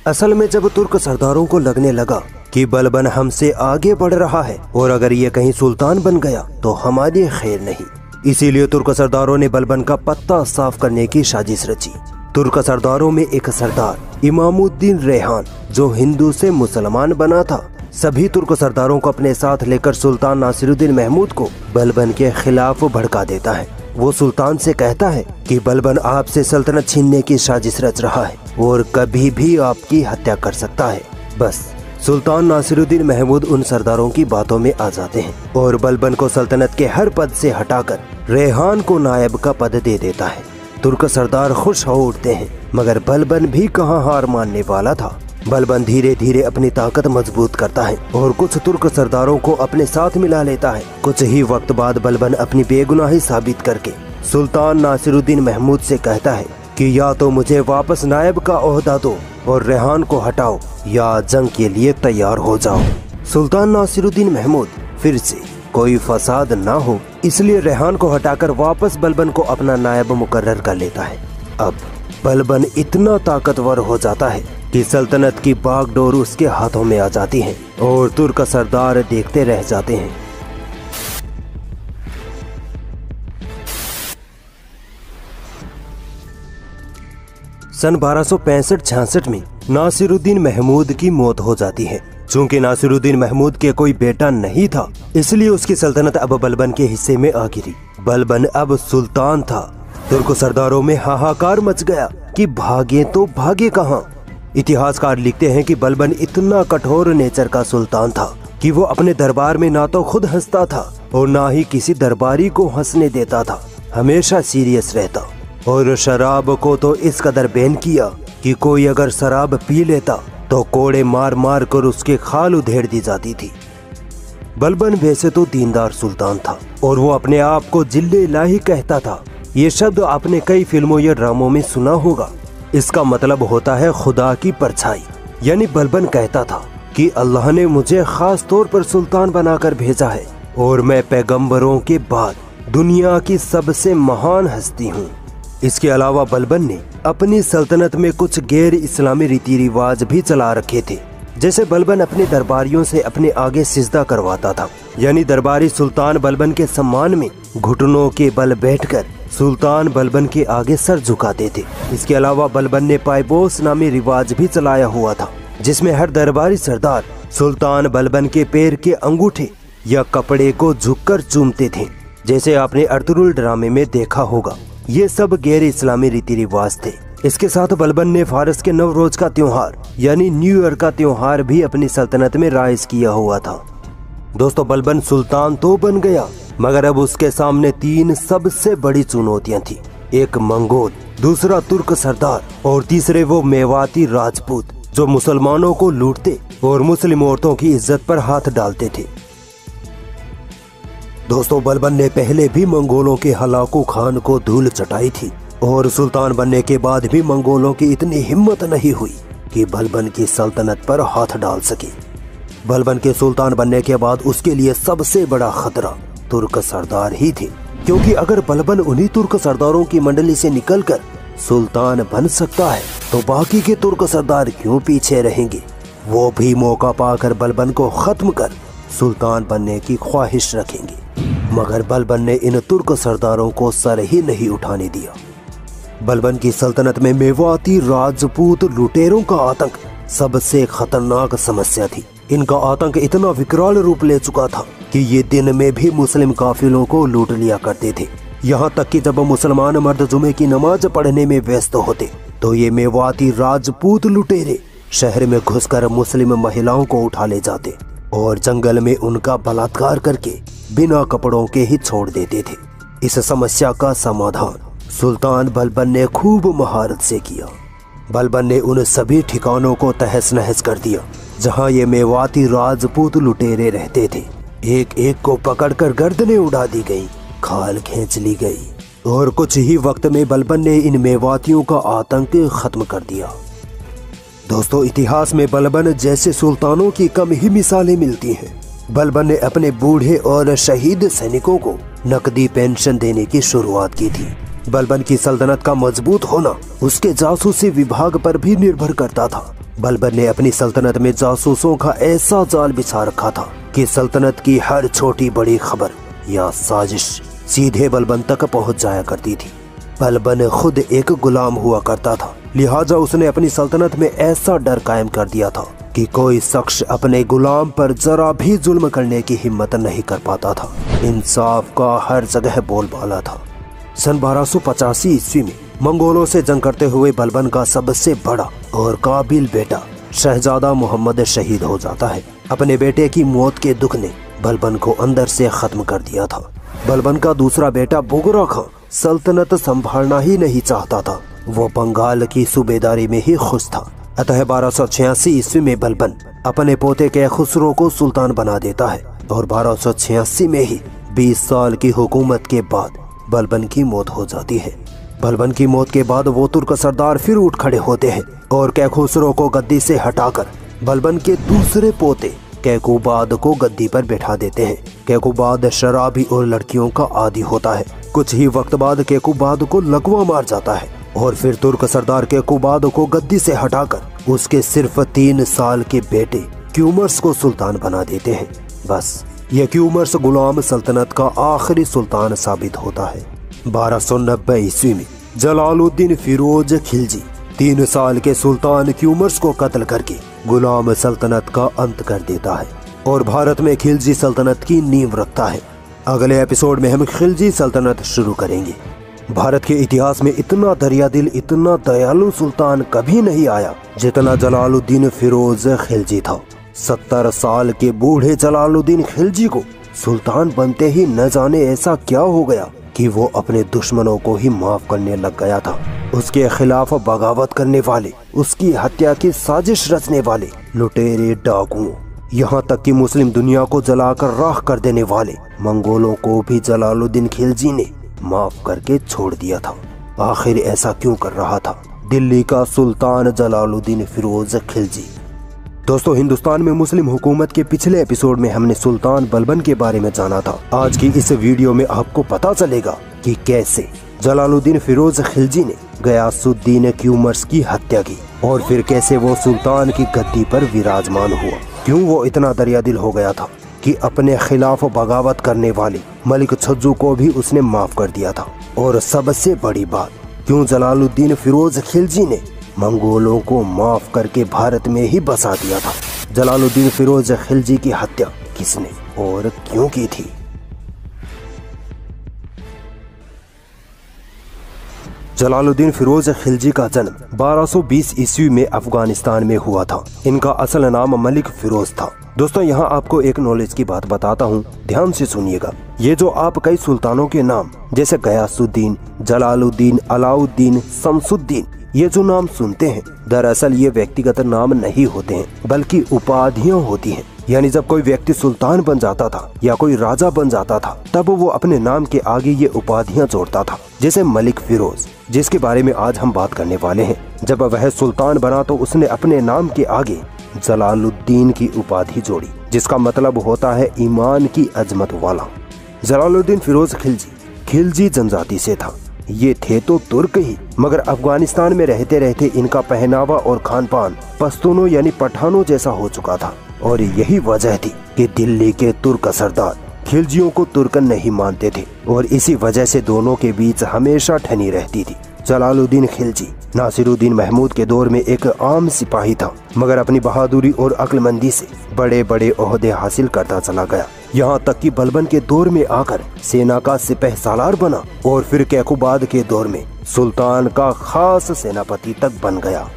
असल में जब तुर्क सरदारों को लगने लगा कि बलबन हमसे आगे बढ़ रहा है और अगर ये कहीं सुल्तान बन गया तो हमारी खैर नहीं। इसीलिए तुर्क सरदारों ने बलबन का पत्ता साफ़ करने की साजिश रची। तुर्क सरदारों में एक सरदार, इमामुद्दीन रेहान, जो हिंदू से मुसलमान बना था। सभी तुर्क सरदारों को अपने साथ लेकर सुल्तान नासिरुद्दीन महमूद को बलबन के खिलाफ भड़का देता है। वो सुल्तान से कहता है कि बलबन आपसे सल्तनत छीनने की साजिश रच रहा है और कभी भी आपकी हत्या कर सकता है। बस, सुल्तान नासिरुद्दीन महमूद उन सरदारों की बातों में आ जाते हैं और बलबन को सल्तनत के हर पद से हटाकर रेहान को नायब का पद दे देता है। तुर्क सरदार खुश हो उठते हैं, मगर बलबन भी कहाँ हार मानने वाला था। बलबन धीरे धीरे अपनी ताकत मज़बूत करता है और कुछ तुर्क सरदारों को अपने साथ मिला लेता है। कुछ ही वक्त बाद बलबन अपनी बेगुनाही साबित करके सुल्तान नासिरुद्दीन महमूद से कहता है कि या तो मुझे वापस नायब का ओहदा दो और रेहान को हटाओ या जंग के लिए तैयार हो जाओ। सुल्तान नासिरुद्दीन महमूद फिर से। कोई फसाद ना हो, इसलिए रेहान को हटाकर वापस बलबन को अपना नायब मुकर्र कर लेता है। अब बलबन इतना ताकतवर हो जाता है कि सल्तनत की बागडोर उसके हाथों में आ जाती है और तुर्क सरदार देखते रह जाते हैं। सन बारह सौ पैंसठ में नासिरुद्दीन महमूद की मौत हो जाती है। चूँकि नासिरुद्दीन महमूद के कोई बेटा नहीं था, इसलिए उसकी सल्तनत अब बलबन के हिस्से में आ गिरी। बलबन अब सुल्तान था। तुर्क सरदारों में हाहाकार मच गया कि भागे तो भागे कहाँ? इतिहासकार लिखते हैं कि बलबन इतना कठोर नेचर का सुल्तान था कि वो अपने दरबार में ना तो खुद हंसता था और ना ही किसी दरबारी को हंसने देता था। हमेशा सीरियस रहता और शराब को तो इस कदर बैन किया कि कोई अगर शराब पी लेता तो कोड़े मार मार कर उसके खाल उधेड़ दी जाती थी। बलबन वैसे तो दीनदार सुल्तान था और वो अपने आप को ज़िले लाही कहता था। ये शब्द आपने कई फ़िल्मों या ड्रामों में सुना होगा। इसका मतलब होता है खुदा की परछाई। यानी बलबन कहता था कि अल्लाह ने मुझे खास तौर पर सुल्तान बनाकर भेजा है और मैं पैगंबरों के बाद दुनिया की सबसे महान हस्ती हूँ। इसके अलावा बलबन ने अपनी सल्तनत में कुछ गैर इस्लामी रीति रिवाज भी चला रखे थे, जैसे बलबन अपने दरबारियों से अपने आगे सिजदा करवाता था। यानी दरबारी सुल्तान बलबन के सम्मान में घुटनों के बल बैठकर सुल्तान बलबन के आगे सर झुकाते थे। इसके अलावा बलबन ने पाइबोस नामी रिवाज भी चलाया हुआ था, जिसमें हर दरबारी सरदार सुल्तान बलबन के पैर के अंगूठे या कपड़े को झुककर चूमते थे, जैसे आपने अर्तुरुल ड्रामे में देखा होगा। ये सब गैर इस्लामी रीति रिवाज थे। इसके साथ बलबन ने फारस के नवरोज का त्योहार, यानी न्यू ईयर का त्योहार भी अपनी सल्तनत में राइज किया हुआ था। दोस्तों, बलबन सुल्तान तो बन गया, मगर अब उसके सामने तीन सबसे बड़ी चुनौतियाँ थी। एक मंगोल, दूसरा तुर्क सरदार, और तीसरे वो मेवाती राजपूत, जो मुसलमानों को लूटते और मुस्लिम औरतों की इज़्ज़त पर हाथ डालते थे। दोस्तों, बलबन ने पहले भी मंगोलों के हलाकू खान को धूल चटाई थी और सुल्तान बनने के बाद भी मंगोलों की इतनी हिम्मत नहीं हुई कि बलबन की सल्तनत पर हाथ डाल सके। बलबन के सुल्तान बनने के बाद उसके लिए सबसे बड़ा खतरा तुर्क सरदार ही थे, क्योंकि अगर बलबन उन्हीं तुर्क सरदारों की मंडली से निकलकर सुल्तान बन सकता है तो बाकी के तुर्क सरदार क्यों पीछे रहेंगे? वो भी मौका पाकर बलबन को खत्म कर सुल्तान बनने की ख्वाहिश रखेंगे। मगर बलबन ने इन तुर्क सरदारों को सर ही नहीं उठाने दिया। बलबन की सल्तनत में मेवाती राजपूत लुटेरों का आतंक सबसे खतरनाक समस्या थी। इनका आतंक इतना विकराल रूप ले चुका था कि ये दिन में भी मुस्लिम काफिलों को लूट लिया करते थे। यहाँ तक कि जब मुसलमान मर्द जुमे की नमाज़ पढ़ने में व्यस्त होते तो ये मेवाती राजपूत लुटेरे शहर में घुसकर मुस्लिम महिलाओं को उठा ले जाते और जंगल में उनका बलात्कार करके बिना कपड़ों के ही छोड़ देते थे। इस समस्या का समाधान सुल्तान बलबन ने खूब महारत से किया। बलबन ने उन सभी ठिकानों को तहस नहस कर दिया, जहाँ ये मेवाती राजपूत लुटेरे रहते थे। एक एक को पकड़कर गर्दनें उड़ा दी गई, खाल खींच ली गई, और कुछ ही वक्त में बलबन ने इन मेवातियों का आतंक खत्म कर दिया। दोस्तों, इतिहास में बलबन जैसे सुल्तानों की कम ही मिसालें मिलती हैं। बलबन ने अपने बूढ़े और शहीद सैनिकों को नकदी पेंशन देने की शुरुआत की थी। बलबन की सल्तनत का मज़बूत होना उसके जासूसी विभाग पर भी निर्भर करता था। बलबन ने अपनी सल्तनत में जासूसों का ऐसा जाल बिछा रखा था कि सल्तनत की हर छोटी बड़ी खबर या साजिश सीधे बलबन तक पहुँच जाया करती थी। बलबन खुद एक गुलाम हुआ करता था। लिहाजा उसने अपनी सल्तनत में ऐसा डर कायम कर दिया था कि कोई शख्स अपने गुलाम पर जरा भी जुल्म करने की हिम्मत नहीं कर पाता था। इंसाफ का हर जगह बोलबाला था। सन बारह सौ पचासी ईस्वी में मंगोलों से जंग करते हुए बलबन का सबसे बड़ा और काबिल बेटा शहजादा मोहम्मद शहीद हो जाता है। अपने बेटे की मौत के दुख ने बलबन को अंदर से खत्म कर दिया था। बलबन का दूसरा बेटा बुगरा खां सल्तनत संभालना ही नहीं चाहता था। वो बंगाल की सूबेदारी में ही खुश था। अतः बारह सौ छियासी ईस्वी में बलबन अपने पोते के खुसरो को सुल्तान बना देता है और बारह सौ छियासी में ही बीस साल की हुकूमत के बाद बलबन की मौत हो जाती है। बलबन की मौत के बाद वो तुर्क सरदार फिर उठ खड़े होते हैं और कैखुसरो को गद्दी से हटाकर बलबन के दूसरे पोते कैकुबाद को गद्दी पर बैठा देते हैं। कैकुबाद शराबी और लड़कियों का आदि होता है। कुछ ही वक्त बाद कैकुबाद को लकवा मार जाता है और फिर तुर्क सरदार कैकुबाद को गद्दी से हटाकर उसके सिर्फ़ तीन साल के बेटे क्यूमर्स को सुल्तान बना देते हैं। बस, ये क्यूमर्स गुलाम सल्तनत का आखिरी सुल्तान साबित होता है। बारह सौ नब्बे ईस्वी में जलालुद्दीन फिरोज खिलजी तीन साल के सुल्तान क्यूमर्स को कत्ल करके गुलाम सल्तनत का अंत कर देता है और भारत में खिलजी सल्तनत की नींव रखता है। अगले एपिसोड में हम खिलजी सल्तनत शुरू करेंगे। भारत के इतिहास में इतना दरिया दिल इतना दयालु सुल्तान कभी नहीं आया जितना जलालुद्दीन फिरोज खिलजी था। सत्तर साल के बूढ़े जलालुद्दीन खिलजी को सुल्तान बनते ही न जाने ऐसा क्या हो गया। कि वो अपने दुश्मनों को ही माफ़ करने लग गया था। उसके खिलाफ बगावत करने वाले, उसकी हत्या की साजिश रचने वाले, लुटेरे डाकुओं, यहाँ तक कि मुस्लिम दुनिया को जलाकर राख कर देने वाले, मंगोलों को भी जलालुद्दीन खिलजी ने माफ़ करके छोड़ दिया था। आखिर ऐसा क्यों कर रहा था? दिल्ली का सुल्तान जलालुद्दीन फिरोज खिलजी। दोस्तों, हिंदुस्तान में मुस्लिम हुकूमत के पिछले एपिसोड में हमने सुल्तान बलबन के बारे में जाना था। आज की इस वीडियो में आपको पता चलेगा कि कैसे जलालुद्दीन फिरोज खिलजी ने गयासुद्दीन क्यूमर्स की हत्या की और फिर कैसे वो सुल्तान की गद्दी पर विराजमान हुआ। क्यों वो इतना दरिया हो गया था कि अपने खिलाफ बगावत करने वाले मलिक छज्जू को भी उसने माफ़ कर दिया था? और सबसे बड़ी बात, क्यों जलालुद्दीन फिरोज खिलजी ने मंगोलों को माफ़ करके भारत में ही बसा दिया था। जलालुद्दीन फिरोज खिलजी की हत्या किसने और क्यों की थी? जलालुद्दीन फिरोज खिलजी का जन्म 1220 ईस्वी में अफ़गानिस्तान में हुआ था। इनका असल नाम मलिक फिरोज था। दोस्तों, यहाँ आपको एक नॉलेज की बात बताता हूँ। ध्यान से सुनिएगा। ये जो आप कई सुल्तानों के नाम, जैसे गयासुद्दीन, जलालुद्दीन, अलाउद्दीन, शमसुद्दीन ये जो नाम सुनते हैं, दरअसल ये व्यक्तिगत नाम नहीं होते हैं, बल्कि उपाधियाँ होती हैं। यानी जब कोई व्यक्ति सुल्तान बन जाता था, या कोई राजा बन जाता था, तब वो अपने नाम के आगे ये उपाधियाँ जोड़ता था, जैसे मलिक फिरोज, जिसके बारे में आज हम बात करने वाले हैं। जब वह सुल्तान बना तो उसने अपने नाम के आगे जलालुद्दीन की उपाधि जोड़ी, जिसका मतलब होता है ईमान की अजमत वाला। जलालुद्दीन फिरोज खिलजी खिलजी जनजाति से था। ये थे तो तुर्क ही, मगर अफ़गानिस्तान में रहते रहते इनका पहनावा और खान पान पश्तूनों यानी पठानों जैसा हो चुका था। और यही वजह थी कि दिल्ली के तुर्क सरदार खिलजियों को तुर्कन नहीं मानते थे, और इसी वजह से दोनों के बीच हमेशा ठनी रहती थी। जलालुद्दीन खिलजी। नासिरुद्दीन महमूद के दौर में एक आम सिपाही था, मगर अपनी बहादुरी और अक्लमंदी से बड़े बड़े ओहदे हासिल करता चला गया। यहाँ तक कि बलबन के दौर में आकर सेना का सिपह सालार बना और फिर कैकुबाद के दौर में सुल्तान का खास सेनापति तक बन गया।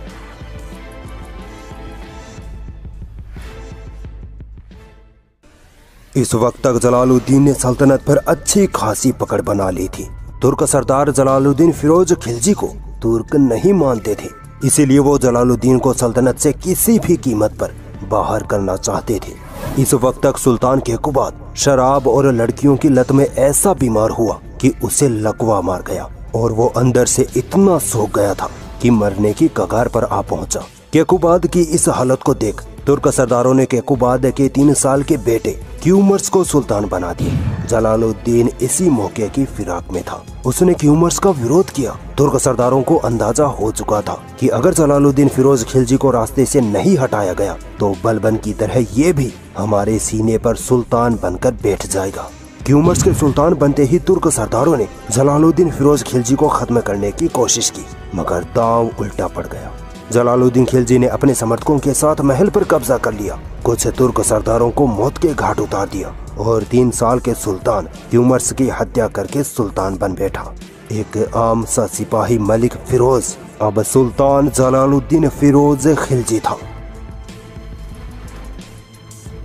इस वक्त तक जलालुद्दीन ने सल्तनत पर अच्छी खासी पकड़ बना ली थी। तुर्क सरदार जलालुद्दीन फिरोज खिलजी को तुर्क नहीं मानते थे। इसीलिए वो जलालुद्दीन को सल्तनत से किसी भी कीमत पर बाहर करना चाहते थे। इस वक्त तक सुल्तान के कुबाद शराब और लड़कियों की लत में ऐसा बीमार हुआ कि उसे लकवा मार गया और वो अंदर से इतना सोख गया था कि मरने की कगार पर आ पहुँचा। केकुबाद की इस हालत को देख तुर्क सरदारों ने केकुबाद के तीन साल के बेटे क्यूमर्स को सुल्तान बना दिया जलालुद्दीन इसी मौके की फिराक में था। उसने क्यूमर्स का विरोध किया। तुर्क सरदारों को अंदाज़ा हो चुका था कि अगर जलालुद्दीन फिरोज खिलजी को रास्ते से नहीं हटाया गया तो बलबन की तरह ये भी हमारे सीने पर सुल्तान बनकर बैठ जाएगा। क्यूमर्स के सुल्तान बनते ही तुर्क सरदारों ने जलालुद्दीन फिरोज खिलजी को खत्म करने की कोशिश की, मगर दाव उल्टा पड़ गया। जलालुद्दीन खिलजी ने अपने समर्थकों के साथ महल पर कब्जा कर लिया। कुछ तुर्क सरदारों को मौत के घाट उतार दिया और तीन साल के सुल्तान ह्यूमर्स की हत्या करके सुल्तान बन बैठा। एक आम सा सिपाही मलिक फिरोज, अब सुल्तान जलालुद्दीन फिरोज खिलजी था।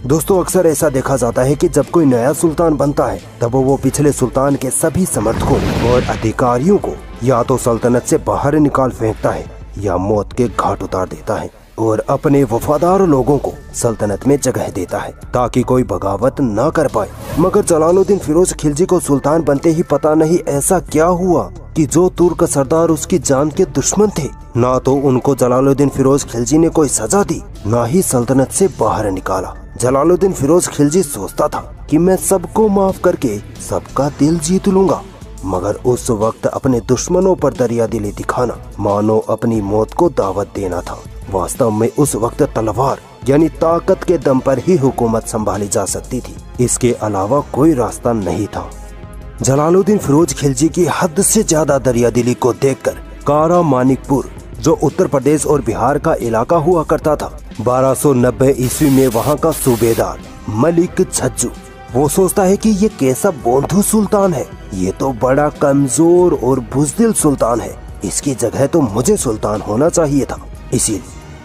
दोस्तों, अक्सर ऐसा देखा जाता है कि जब कोई नया सुल्तान बनता है, तब वो पिछले सुल्तान के सभी समर्थकों और अधिकारियों को या तो सल्तनत से बाहर निकाल फेंकता है या मौत के घाट उतार देता है और अपने वफादार लोगों को सल्तनत में जगह देता है, ताकि कोई बगावत न कर पाए। मगर जलालुद्दीन फिरोज खिलजी को सुल्तान बनते ही पता नहीं ऐसा क्या हुआ कि जो तुर्क सरदार उसकी जान के दुश्मन थे, ना तो उनको जलालुद्दीन फिरोज खिलजी ने कोई सजा दी, ना ही सल्तनत से बाहर निकाला। जलालुद्दीन फिरोज खिलजी सोचता था कि मैं सबको माफ़ करके सबका दिल जीत लूँगा। मगर उस वक्त अपने दुश्मनों पर दरिया दिली दिखाना, मानो अपनी मौत को दावत देना था। वास्तव में उस वक्त तलवार, यानी ताकत के दम पर ही हुकूमत संभाली जा सकती थी। इसके अलावा कोई रास्ता नहीं था। जलालुद्दीन फिरोज खिलजी की हद से ज़्यादा दरिया दिली को देखकर कारा मानिकपुर, जो उत्तर प्रदेश और बिहार का इलाका हुआ करता था 1290 ईस्वी में वहाँ का सूबेदार मलिक छज्जू। वो सोचता है कि ये कैसा बोंधु सुल्तान है। ये तो बड़ा कमज़ोर और बुजदिल सुल्तान है। इसकी जगह तो मुझे सुल्तान होना चाहिए था। इसीलिए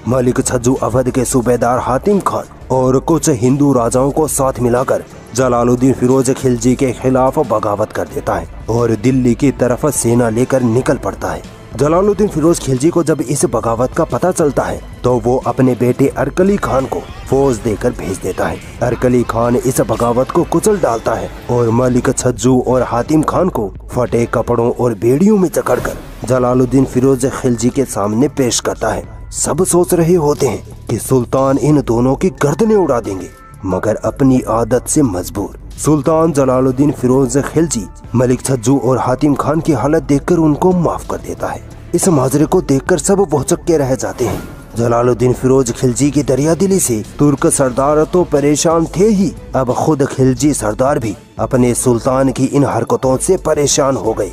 मलिक छज्जू अवध के सूबेदार हातिम खान और कुछ हिंदू राजाओं को साथ मिलाकर जलालुद्दीन फिरोज खिलजी के खिलाफ बगावत कर देता है और दिल्ली की तरफ़ सेना लेकर निकल पड़ता है। जलालुद्दीन फिरोज खिलजी को जब इस बगावत का पता चलता है तो वो अपने बेटे अरकली खान को फौज देकर भेज देता है। अरकली खान इस बगावत को कुचल डालता है और मलिक छज्जू और हातिम खान को फटे कपड़ों और बेड़ियों में जकड़कर जलालुद्दीन फिरोज खिलजी के सामने पेश करता है। सब सोच रहे होते हैं कि सुल्तान इन दोनों की गर्दनें उड़ा देंगे, मगर अपनी आदत से मजबूर। सुल्तान जलालुद्दीन फिरोज खिलजी मलिक छज्जू और हातिम खान की हालत देखकर उनको माफ़ कर देता है। इस माजरे को देखकर सब भौचक के रह जाते हैं। जलालुद्दीन फिरोज खिलजी की दरिया दिली से तुर्क सरदार तो परेशान थे ही। अब खुद खिलजी सरदार भी अपने सुल्तान की इन हरकतों से परेशान हो गए।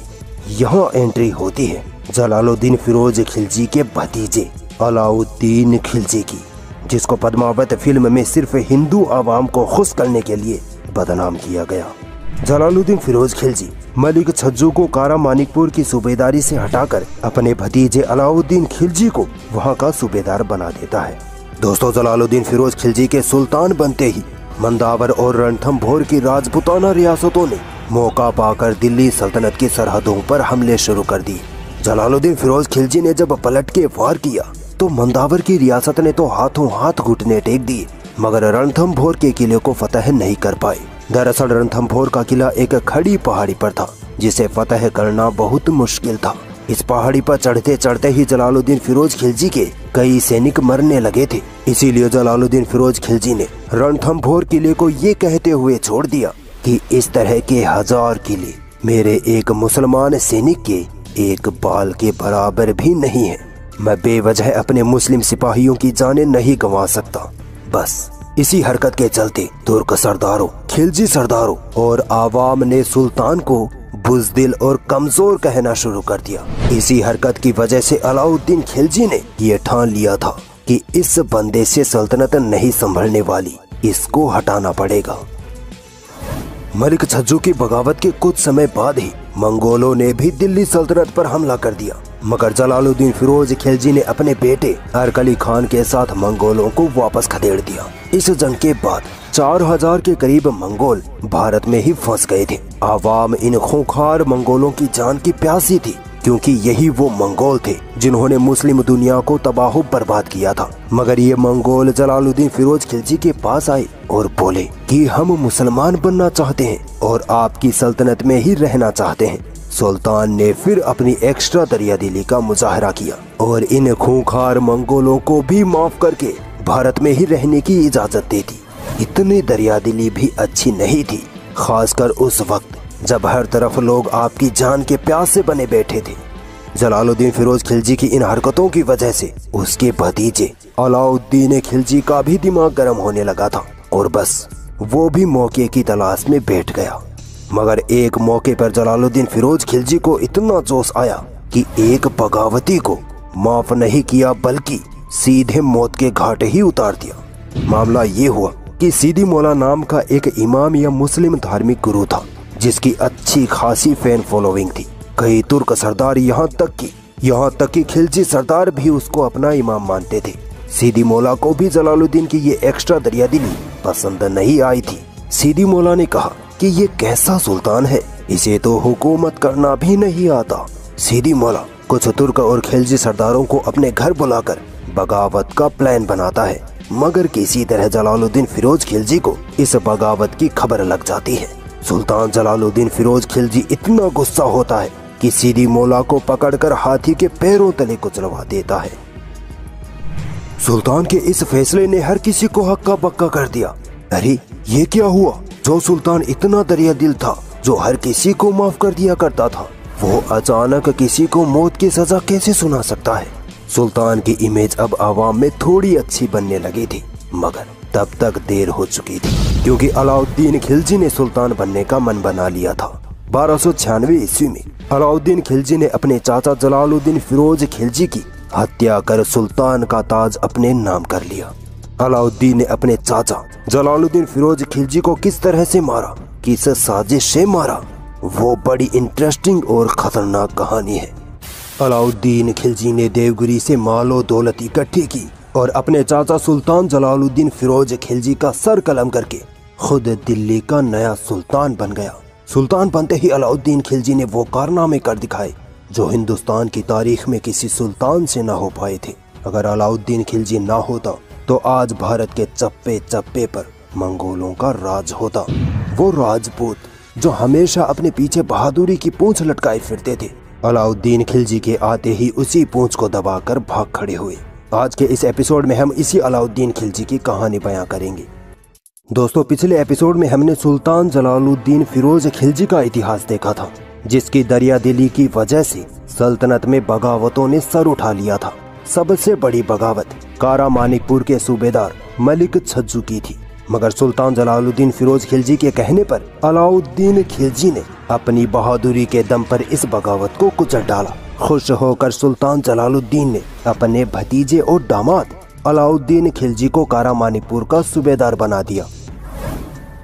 यहाँ एंट्री होती है जलालुद्दीन फिरोज खिलजी के भतीजे अलाउद्दीन खिलजी की, जिसको पद्मावत फ़िल्म में सिर्फ़ हिंदू आवाम को खुश करने के लिए बदनाम किया गया। जलालुद्दीन फिरोज खिलजी, मलिक छज्जू को कारा मानिकपुर की सूबेदारी से हटाकर अपने भतीजे अलाउद्दीन खिलजी को वहाँ का सूबेदार बना देता है। दोस्तों, जलालुद्दीन फिरोज खिलजी के सुल्तान बनते ही मंदावर और रणथम्भोर की राजपुताना रियासतों ने मौका पाकर दिल्ली सल्तनत की सरहदों पर हमले शुरू कर दिए। जलालुद्दीन फिरोज खिलजी ने जब पलट के वार किया तो मंदावर की रियासत ने तो हाथों हाथ घुटने टेक दिए। मगर रणथम्भोर के किले को फतेह नहीं कर पाए। दरअसल रणथम्भोर का किला एक खड़ी पहाड़ी पर था, जिसे फतेह करना बहुत मुश्किल था। इस पहाड़ी पर चढ़ते चढ़ते ही जलालुद्दीन फिरोज खिलजी के कई सैनिक मरने लगे थे। इसीलिए जलालुद्दीन फिरोज खिलजी ने रणथम्भोर किले को ये कहते हुए छोड़ दिया कि इस तरह के हज़ार किले मेरे एक मुसलमान सैनिक के एक बाल के बराबर भी नहीं है। मैं बेवजह अपने मुस्लिम सिपाहियों की जाने नहीं गंवा सकता। बस, इसी हरकत के चलते तुर्क सरदारों, खिलजी सरदारों और आवाम ने सुल्तान को बुजदिल और कमज़ोर कहना शुरू कर दिया। इसी हरकत की वजह से अलाउद्दीन खिलजी ने यह ठान लिया था कि इस बंदे से सल्तनत नहीं संभलने वाली, इसको हटाना पड़ेगा। मलिक छज्जू की बगावत के कुछ समय बाद ही मंगोलों ने भी दिल्ली सल्तनत पर हमला कर दिया। मगर जलालुद्दीन फिरोज खिलजी ने अपने बेटे अरकली खान के साथ मंगोलों को वापस खदेड़ दिया। इस जंग के बाद चार हज़ार के करीब मंगोल भारत में ही फंस गए थे। आवाम इन खूंखार मंगोलों की जान की प्यासी थी, क्योंकि यही वो मंगोल थे जिन्होंने मुस्लिम दुनिया को तबाह बर्बाद किया था। मगर ये मंगोल जलालुद्दीन फिरोज खिलजी के पास आए और बोले कि हम मुसलमान बनना चाहते हैं और आपकी सल्तनत में ही रहना चाहते हैं। सुल्तान ने फिर अपनी एक्स्ट्रा दरिया दिली का मुजाहरा किया और इन खूंखार मंगोलों को भी माफ़ करके भारत में ही रहने की इजाज़त दे दी। इतनी दरिया दिली भी अच्छी नहीं थी, खासकर उस वक्त जब हर तरफ़ लोग आपकी जान के प्यास से बने बैठे थे। जलालुद्दीन फिरोज खिलजी की इन हरकतों की वजह से उसके भतीजे अलाउद्दीन खिलजी का भी दिमाग गर्म होने लगा था और बस वो भी मौके की तलाश में बैठ गया। मगर एक मौके पर जलालुद्दीन फिरोज खिलजी को इतना जोश आया कि एक बगावती को माफ़ नहीं किया, बल्कि सीधे मौत के घाट ही उतार दिया। मामला ये हुआ कि सीधी मौला नाम का एक इमाम या मुस्लिम धार्मिक गुरु था, जिसकी अच्छी खासी फ़ैन फॉलोइंग थी। कई तुर्क सरदार यहाँ तक की, यहाँ तक कि खिलजी सरदार भी उसको अपना इमाम मानते थे। सीधी मौला को भी जलालुद्दीन की ये एक्स्ट्रा दरिया पसंद नहीं आई थी। सीधी मौला ने कहा कि ये कैसा सुल्तान है, इसे तो हुकूमत करना भी नहीं आता। सीधी मौला, कुछ तुर्क और खिलजी सरदारों को अपने घर बुलाकर बगावत का प्लान बनाता है, मगर किसी तरह जलालुद्दीन फिरोज खिलजी को इस बगावत की खबर लग जाती है। सुल्तान जलालुद्दीन फिरोज खिलजी इतना गुस्सा होता है कि सीधी मौला को पकड़कर हाथी के पैरों तले कुचलवा देता है। सुल्तान के इस फैसले ने हर किसी को हक्का बक्का कर दिया। अरे, ये क्या हुआ? जो सुल्तान इतना दरिया दिल था, जो हर किसी को माफ़ कर दिया करता था, वो अचानक किसी को मौत की सजा कैसे सुना सकता है? सुल्तान की इमेज अब आवाम में थोड़ी अच्छी बनने लगी थी, मगर तब तक देर हो चुकी थी, क्योंकि अलाउद्दीन खिलजी ने सुल्तान बनने का मन बना लिया था। बारह सौ छियानवे ईस्वी में अलाउद्दीन खिलजी ने अपने चाचा जलालुद्दीन फिरोज खिलजी की हत्या कर सुल्तान का ताज अपने नाम कर लिया। अलाउद्दीन ने अपने चाचा जलालुद्दीन फिरोज खिलजी को किस तरह से मारा, किस साजिश से मारा, वो बड़ी इंटरेस्टिंग और खतरनाक कहानी है। अलाउद्दीन खिलजी ने देवगिरी से मालो दौलत इकट्ठी की और अपने चाचा सुल्तान जलालुद्दीन फिरोज खिलजी का सर कलम करके खुद दिल्ली का नया सुल्तान बन गया। सुल्तान बनते ही अलाउद्दीन खिलजी ने वो कारनामे कर दिखाए, जो हिंदुस्तान की तारीख में किसी सुल्तान से ना हो पाए थे। अगर अलाउद्दीन खिलजी ना होता तो आज भारत के चप्पे चप्पे पर मंगोलों का राज होता। वो राजपूत जो हमेशा अपने पीछे बहादुरी की पूंछ लटकाए फिरते थे, अलाउद्दीन खिलजी के आते ही उसी पूंछ को दबाकर भाग खड़े हुए। आज के इस एपिसोड में हम इसी अलाउद्दीन खिलजी की कहानी बयां करेंगे। दोस्तों, पिछले एपिसोड में हमने सुल्तान जलालुद्दीन फिरोज खिलजी का इतिहास देखा था, जिसकी दरिया दिली की वजह से सल्तनत में बगावतों ने सर उठा लिया था। सबसे बड़ी बगावत कारा मानिकपुर के सूबेदार मलिक छज्जू की थी। मगर सुल्तान जलालुद्दीन फिरोज खिलजी के कहने पर अलाउद्दीन खिलजी ने अपनी बहादुरी के दम पर इस बगावत को कुचल डाला। खुश होकर सुल्तान जलालुद्दीन ने अपने भतीजे और दामाद अलाउद्दीन खिलजी को कारा मानिकपुर का सूबेदार बना दिया।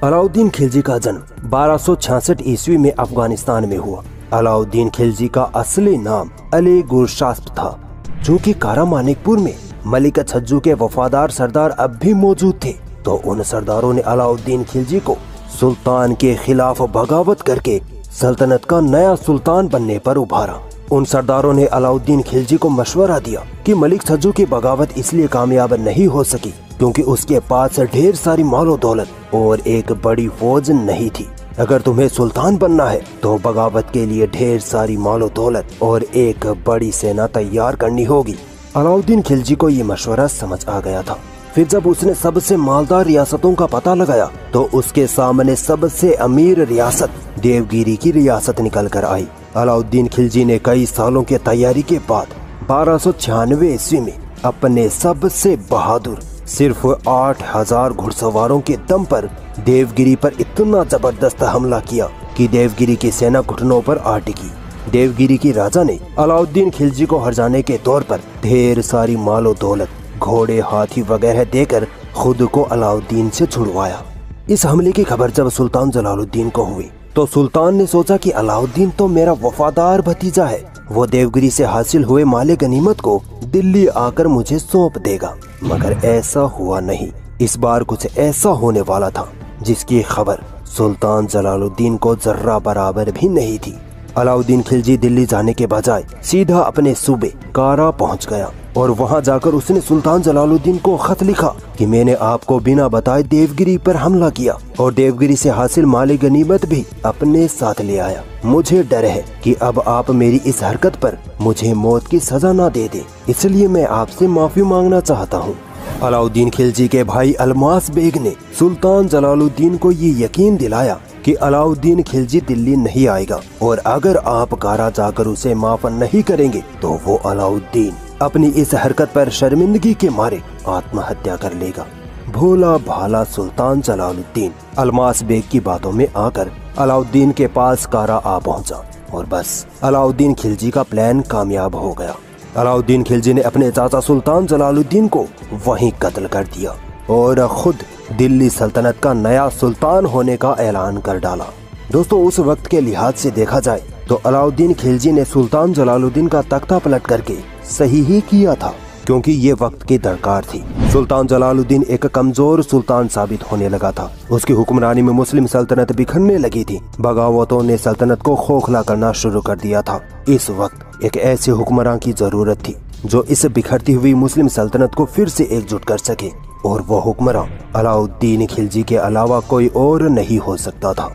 अलाउद्दीन खिलजी का जन्म बारह ईस्वी में अफ़गानिस्तान में हुआ। अलाउद्दीन खिलजी का असली नाम अली गुरशास्प था। जो कि कारा मानिकपुर में मलिका छज्जू के वफादार सरदार अब भी मौजूद थे। तो उन सरदारों ने अलाउद्दीन खिलजी को सुल्तान के खिलाफ बगावत करके सल्तनत का नया सुल्तान बनने पर उभारा। उन सरदारों ने अलाउद्दीन खिलजी को मशवरा दिया कि मलिक छज्जू की बगावत इसलिए कामयाब नहीं हो सकी क्योंकि उसके पास ढेर सारी मालो दौलत और एक बड़ी फौज नहीं थी। अगर तुम्हें सुल्तान बनना है तो बगावत के लिए ढेर सारी मालो दौलत और एक बड़ी सेना तैयार करनी होगी। अलाउद्दीन खिलजी को ये मशवरा समझ आ गया था। फिर जब उसने सबसे मालदार रियासतों का पता लगाया तो उसके सामने सबसे अमीर रियासत, देवगिरी की रियासत निकल कर आई। अलाउद्दीन खिलजी ने कई सालों की तैयारी के बाद बारह ईस्वी में अपने सबसे बहादुर सिर्फ़ आठ हज़ार घुड़सवारों के दम पर देवगिरी पर इतना ज़बरदस्त हमला किया कि देवगिरी की सेना घुटनों पर आ टिकी देवगिरी की राजा ने अलाउद्दीन खिलजी को हर जाने के तौर पर ढेर सारी मालो दौलत, घोड़े, हाथी वगैरह देकर खुद को अलाउद्दीन से छुड़वाया। इस हमले की खबर जब सुल्तान जलालुद्दीन को हुई तो सुल्तान ने सोचा कि अलाउद्दीन तो मेरा वफादार भतीजा है। वो देवगिरी से हासिल हुए माले गनीमत को दिल्ली आकर मुझे सौंप देगा। मगर ऐसा हुआ नहीं। इस बार कुछ ऐसा होने वाला था, जिसकी खबर सुल्तान जलालुद्दीन को जर्रा बराबर भी नहीं थी। अलाउद्दीन खिलजी दिल्ली जाने के बजाय सीधा अपने सूबे कारा पहुँच गया और वहाँ जाकर उसने सुल्तान जलालुद्दीन को खत लिखा कि मैंने आपको बिना बताए देवगिरी पर हमला किया और देवगिरी से हासिल माली गनीमत भी अपने साथ ले आया। मुझे डर है कि अब आप मेरी इस हरकत पर मुझे मौत की सजा न दे दे, इसलिए मैं आपसे माफ़ी मांगना चाहता हूँ। अलाउद्दीन खिलजी के भाई अलमास बेग ने सुल्तान जलालुद्दीन को ये यकीन दिलाया कि अलाउद्दीन खिलजी दिल्ली नहीं आएगा और अगर आप कारा जाकर उसे माफ़ नहीं करेंगे तो वो अलाउद्दीन अपनी इस हरकत पर शर्मिंदगी के मारे आत्महत्या कर लेगा। भोला भाला सुल्तान जलालुद्दीन, अलमास बेग की बातों में आकर अलाउद्दीन के पास कारा आ पहुँचा और बस अलाउद्दीन खिलजी का प्लान कामयाब हो गया। अलाउद्दीन खिलजी ने अपने चाचा सुल्तान जलालुद्दीन को वहीं कत्ल कर दिया और खुद दिल्ली सल्तनत का नया सुल्तान होने का ऐलान कर डाला। दोस्तों, उस वक्त के लिहाज से देखा जाए तो अलाउद्दीन खिलजी ने सुल्तान जलालुद्दीन का तख्ता पलट करके सही ही किया था, क्योंकि ये वक्त की दरकार थी। सुल्तान जलालुद्दीन एक कमज़ोर सुल्तान साबित होने लगा था। उसकी हुक्मरानी में मुस्लिम सल्तनत बिखरने लगी थी। बगावतों ने सल्तनत को खोखला करना शुरू कर दिया था। इस वक्त एक ऐसे हुक्मरान की ज़रूरत थी, जो इस बिखरती हुई मुस्लिम सल्तनत को फिर से एकजुट कर सके। और वह हुक्मरान अलाउद्दीन खिलजी के अलावा कोई और नहीं हो सकता था।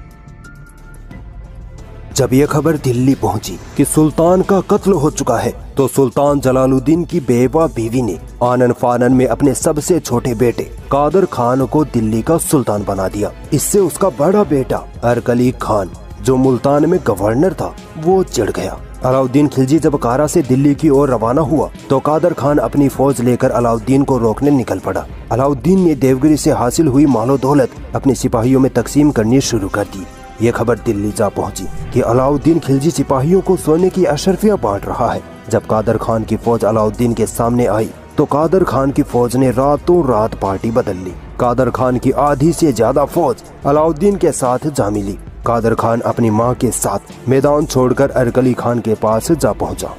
जब यह खबर दिल्ली पहुँची कि सुल्तान का कत्ल हो चुका है तो सुल्तान जलालुद्दीन की बेवा बीवी ने आनन फानन में अपने सबसे छोटे बेटे कादर खान को दिल्ली का सुल्तान बना दिया। इससे उसका बड़ा बेटा अरकली खान, जो मुल्तान में गवर्नर था, वो चिढ़ गया। अलाउद्दीन खिलजी जब कारा से दिल्ली की ओर रवाना हुआ तो कादर खान अपनी फौज लेकर अलाउद्दीन को रोकने निकल पड़ा। अलाउद्दीन ने देवगिरी से हासिल हुई मालो दौलत अपने सिपाहियों में तकसीम करनी शुरू कर दी। ये खबर दिल्ली जा पहुँची कि अलाउद्दीन खिलजी सिपाहियों को सोने की अशरफिया बांट रहा है। जब कादर खान की फौज अलाउद्दीन के सामने आई तो कादर खान की फौज ने रातों रात पार्टी बदल ली। कादर खान की आधी से ज़्यादा फौज अलाउद्दीन के साथ जा मिली कादर खान अपनी माँ के साथ मैदान छोड़कर अरकली खान के पास जा पहुँचा।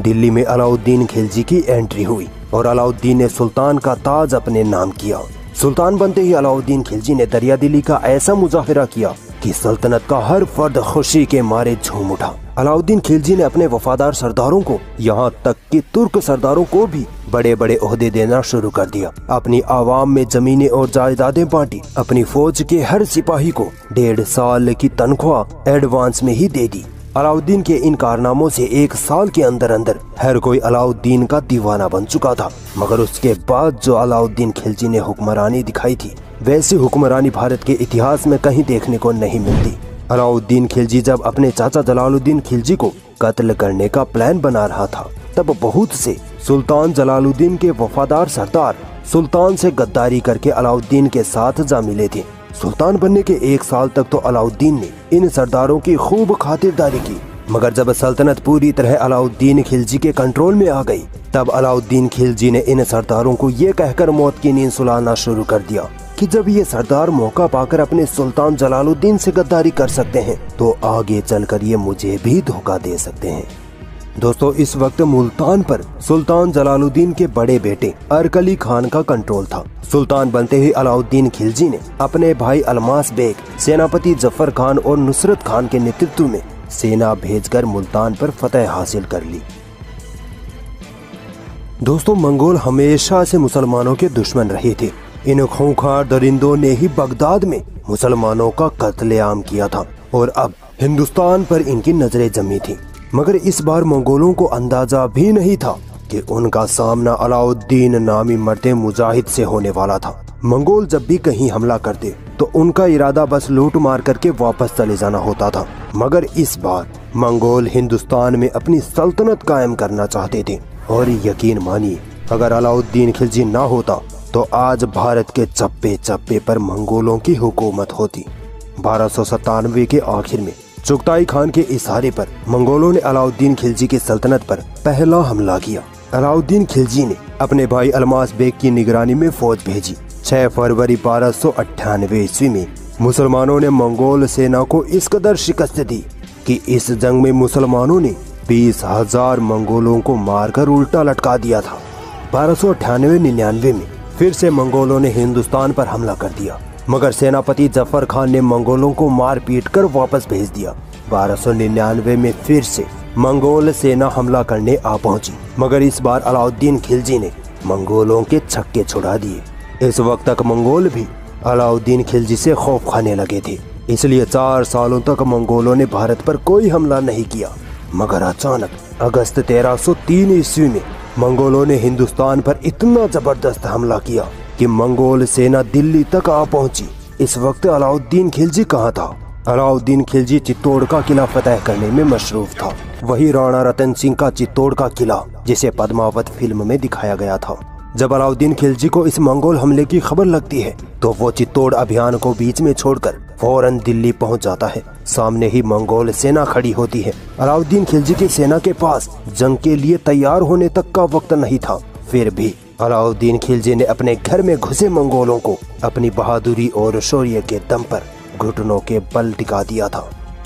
दिल्ली में अलाउद्दीन खिलजी की एंट्री हुई और अलाउद्दीन ने सुल्तान का ताज अपने नाम किया सुल्तान बनते ही अलाउद्दीन खिलजी ने दरिया दिली का ऐसा मुजाहरा किया कि सल्तनत का हर फर्द खुशी के मारे झूम उठा। अलाउद्दीन खिलजी ने अपने वफादार सरदारों को, यहाँ तक कि तुर्क सरदारों को भी बड़े बड़े अहदे देना शुरू कर दिया। अपनी आवाम में जमीनें और जायदादें बांटी। अपनी फौज के हर सिपाही को डेढ़ साल की तनख्वाह एडवांस में ही दे दी। अलाउद्दीन के इन कारनामों से एक साल के अंदर अंदर हर कोई अलाउद्दीन का दीवाना बन चुका था। मगर उसके बाद जो अलाउद्दीन खिलजी ने हुक्मरानी दिखाई थी, वैसी हुक्मरानी भारत के इतिहास में कहीं देखने को नहीं मिलती। अलाउद्दीन खिलजी जब अपने चाचा जलालुद्दीन खिलजी को कत्ल करने का प्लान बना रहा था, तब बहुत से सुल्तान जलालुद्दीन के वफादार सरदार सुल्तान से गद्दारी करके अलाउद्दीन के साथ जा मिले थे। सुल्तान बनने के एक साल तक तो अलाउद्दीन ने इन सरदारों की खूब खातिरदारी की। मगर जब सल्तनत पूरी तरह अलाउद्दीन खिलजी के कंट्रोल में आ गई, तब अलाउद्दीन खिलजी ने इन सरदारों को ये कहकर मौत की नींद सुलाना शुरू कर दिया कि जब ये सरदार मौका पाकर अपने सुल्तान जलालुद्दीन से गद्दारी कर सकते हैं तो आगे चलकर ये मुझे भी धोखा दे सकते हैं। दोस्तों, इस वक्त मुल्तान पर सुल्तान जलालुद्दीन के बड़े बेटे अरकली खान का कंट्रोल था। सुल्तान बनते ही अलाउद्दीन खिलजी ने अपने भाई अलमास बेग, सेनापति ज़फ़र खान और नुसरत खान के नेतृत्व में सेना भेजकर मुल्तान पर फतेह हासिल कर ली। दोस्तों, मंगोल हमेशा से मुसलमानों के दुश्मन रहे थे। इन खूंखार दरिंदों ने ही बगदाद में मुसलमानों का कत्लेआम किया था और अब हिंदुस्तान पर इनकी नज़रें जमी थी। मगर इस बार मंगोलों को अंदाज़ा भी नहीं था कि उनका सामना अलाउद्दीन नामी मर्द मुजाहिद से होने वाला था। मंगोल जब भी कहीं हमला करते तो उनका इरादा बस लूट मार करके वापस चले जाना होता था। मगर इस बार मंगोल हिंदुस्तान में अपनी सल्तनत कायम करना चाहते थे। और यकीन मानिए, अगर अलाउद्दीन खिलजी ना होता तो आज भारत के चप्पे चप्पे पर मंगोलों की हुकूमत होती। बारह के आखिर में चुगताई खान के इशारे पर मंगोलों ने अलाउद्दीन खिलजी की सल्तनत पर पहला हमला किया। अलाउद्दीन खिलजी ने अपने भाई अलमास बेग की निगरानी में फौज भेजी। 6 फरवरी बारह सौ ईस्वी में मुसलमानों ने मंगोल सेना को इस कदर शिकस्त दी कि इस जंग में मुसलमानों ने बीस हज़ार मंगोलों को मारकर उल्टा लटका दिया था। बारह सौ अठानवे निन्यानवे में फिर से मंगोलों ने हिंदुस्तान पर हमला कर दिया। मगर सेनापति ज़फ़र खान ने मंगोलों को मार पीट कर वापस भेज दिया। बारह सौ निन्यानवे में फिर से मंगोल सेना हमला करने आ पहुँची। मगर इस बार अलाउद्दीन खिलजी ने मंगोलों के छक्के छुड़ा दिए। इस वक्त तक मंगोल भी अलाउद्दीन खिलजी से खौफ खाने लगे थे। इसलिए चार सालों तक मंगोलों ने भारत पर कोई हमला नहीं किया। मगर अचानक अगस्त 1303 ईस्वी में मंगोलों ने हिंदुस्तान पर इतना ज़बरदस्त हमला किया कि मंगोल सेना दिल्ली तक आ पहुँची। इस वक्त अलाउद्दीन खिलजी कहाँ था? अलाउद्दीन खिलजी चित्तौड़ का किला फतेह करने में मशरूफ था। वही राणा रतन सिंह का चित्तौड़ का किला, जिसे पद्मावत फ़िल्म में दिखाया गया था। जब अलाउद्दीन खिलजी को इस मंगोल हमले की खबर लगती है तो वो चित्तौड़ अभियान को बीच में छोड़कर फ़ौरन दिल्ली पहुँच जाता है। सामने ही मंगोल सेना खड़ी होती है। अलाउद्दीन खिलजी की सेना के पास जंग के लिए तैयार होने तक का वक्त नहीं था। फिर भी अलाउद्दीन खिलजी ने अपने घर में घुसे मंगोलों को अपनी बहादुरी और शौर्य के दम पर घुटनों के बल टिका दिया था।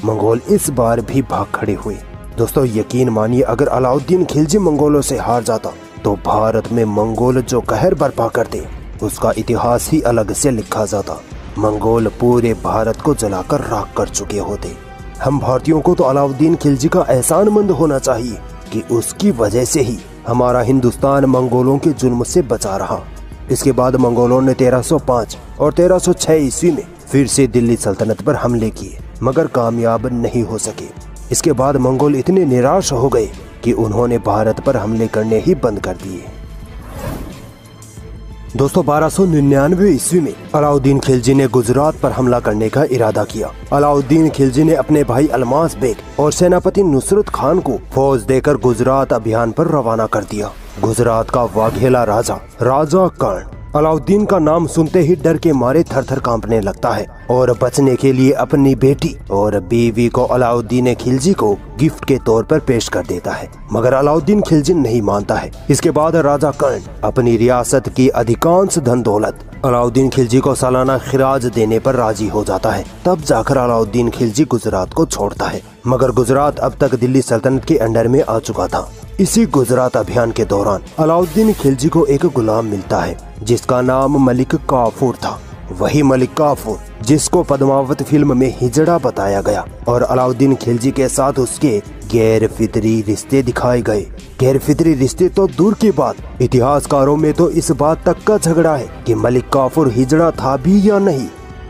मंगोल इस बार भी भाग खड़े हुए। दोस्तों, यकीन मानिए, अगर अलाउद्दीन खिलजी मंगोलों से हार जाता तो भारत में मंगोल जो कहर बर्पा करते, उसका इतिहास ही अलग से लिखा जाता। मंगोल पूरे भारत को जलाकर राख कर चुके होते। हम भारतीयों को तो अलाउद्दीन खिलजी का एहसान मंद होना चाहिए कि उसकी वजह से ही हमारा हिंदुस्तान मंगोलों के जुल्म से बचा रहा। इसके बाद मंगोलों ने 1305 और 1306 ईस्वी में फिर से दिल्ली सल्तनत पर हमले किए, मगर कामयाब नहीं हो सके। इसके बाद मंगोल इतने निराश हो गए कि उन्होंने भारत पर हमले करने ही बंद कर दिए। दोस्तों बारह सौ निन्यानवे ईस्वी में अलाउद्दीन खिलजी ने गुजरात पर हमला करने का इरादा किया। अलाउद्दीन खिलजी ने अपने भाई अलमास बेग और सेनापति नुसरत खान को फौज देकर गुजरात अभियान पर रवाना कर दिया। गुजरात का वाघेला राजा राजा कर्ण। अलाउद्दीन का नाम सुनते ही डर के मारे थर थर कांपने लगता है। और बचने के लिए अपनी बेटी और बीवी को अलाउद्दीन खिलजी को गिफ्ट के तौर पर पेश कर देता है। मगर अलाउद्दीन खिलजी नहीं मानता है। इसके बाद राजा कर्ण अपनी रियासत की अधिकांश धन दौलत अलाउद्दीन खिलजी को सालाना खिराज देने पर राज़ी हो जाता है। तब जाकर अलाउद्दीन खिलजी गुजरात को छोड़ता है। मगर गुजरात अब तक दिल्ली सल्तनत के अंडर में आ चुका था। इसी गुजरात अभियान के दौरान अलाउद्दीन खिलजी को एक गुलाम मिलता है, जिसका नाम मलिक काफूर था। वही मलिक काफूर जिसको पद्मावत फ़िल्म में हिजड़ा बताया गया और अलाउद्दीन खिलजी के साथ उसके गैर फितरी रिश्ते दिखाए गए। गैर फितरी रिश्ते तो दूर की बात, इतिहासकारों में तो इस बात तक का झगड़ा है कि मलिक काफूर हिजड़ा था भी या नहीं,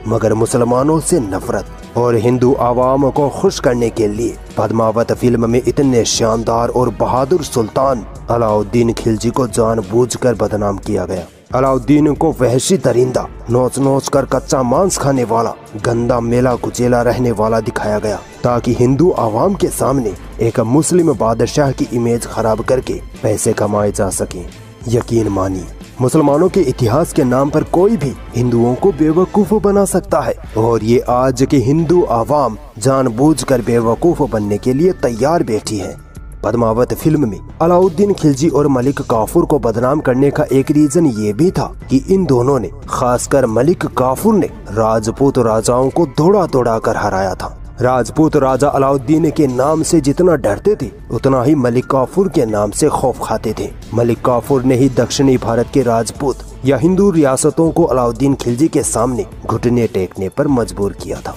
मगर मुसलमानों से नफरत और हिंदू आवाम को खुश करने के लिए पद्मावत फ़िल्म में इतने शानदार और बहादुर सुल्तान अलाउद्दीन खिलजी को जानबूझकर बदनाम किया गया। अलाउद्दीन को वहशी दरिंदा नोच नोच कर कच्चा मांस खाने वाला, गंदा मेला कुचेला रहने वाला दिखाया गया, ताकि हिंदू आवाम के सामने एक मुस्लिम बादशाह की इमेज खराब करके पैसे कमाए जा सके। यकीन मानिए, मुसलमानों के इतिहास के नाम पर कोई भी हिंदुओं को बेवकूफ़ बना सकता है, और ये आज के हिंदू आवाम जानबूझकर बेवकूफ़ बनने के लिए तैयार बैठी है। पद्मावत फ़िल्म में अलाउद्दीन खिलजी और मलिक काफुर को बदनाम करने का एक रीजन ये भी था कि इन दोनों ने, खासकर मलिक काफुर ने, राजपूत राजाओं को दौड़ा दौड़ा कर हराया था। राजपूत राजा अलाउद्दीन के नाम से जितना डरते थे, उतना ही मलिक काफुर के नाम से खौफ खाते थे। मलिक काफुर ने ही दक्षिणी भारत के राजपूत या हिंदू रियासतों को अलाउद्दीन खिलजी के सामने घुटने टेकने पर मजबूर किया था।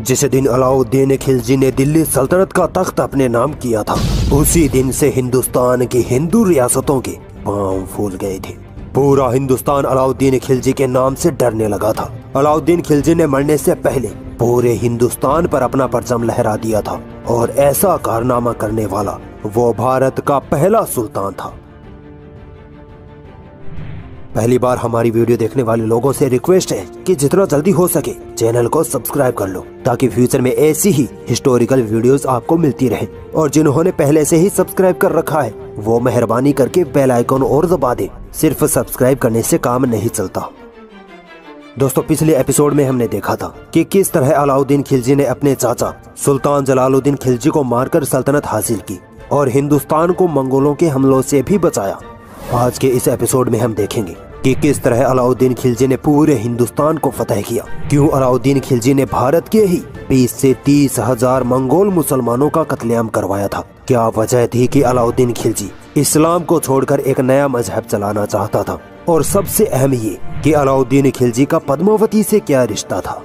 जिस दिन अलाउद्दीन खिलजी ने दिल्ली सल्तनत का तख्त अपने नाम किया था, उसी दिन से हिंदुस्तान की हिंदू रियासतों के पाँव फूल गए थे। पूरा हिंदुस्तान अलाउद्दीन खिलजी के नाम से डरने लगा था। अलाउद्दीन खिलजी ने मरने से पहले पूरे हिंदुस्तान पर अपना परचम लहरा दिया था और ऐसा कारनामा करने वाला वो भारत का पहला सुल्तान था। पहली बार हमारी वीडियो देखने वाले लोगों से रिक्वेस्ट है कि जितना जल्दी हो सके चैनल को सब्सक्राइब कर लो, ताकि फ्यूचर में ऐसी ही हिस्टोरिकल वीडियोस आपको मिलती रहे। और जिन्होंने पहले से ही सब्सक्राइब कर रखा है, वो मेहरबानी करके बेल आइकन और दबा दे। सिर्फ़ सब्सक्राइब करने से काम नहीं चलता। दोस्तों, पिछले एपिसोड में हमने देखा था कि किस तरह अलाउद्दीन खिलजी ने अपने चाचा, सुल्तान जलालुद्दीन खिलजी को मारकर सल्तनत हासिल की और हिंदुस्तान को मंगोलों के हमलों से भी बचाया। आज के इस एपिसोड में हम देखेंगे कि किस तरह अलाउद्दीन खिलजी ने पूरे हिंदुस्तान को फतेह किया? क्यों अलाउद्दीन खिलजी ने भारत के ही बीस से तीस हज़ार मंगोल मुसलमानों का कत्लेआम करवाया था? क्या वजह थी कि अलाउद्दीन खिलजी इस्लाम को छोड़कर एक नया मज़हब चलाना चाहता था? और सबसे अहम ये कि अलाउद्दीन खिलजी का पद्मावती से क्या रिश्ता था?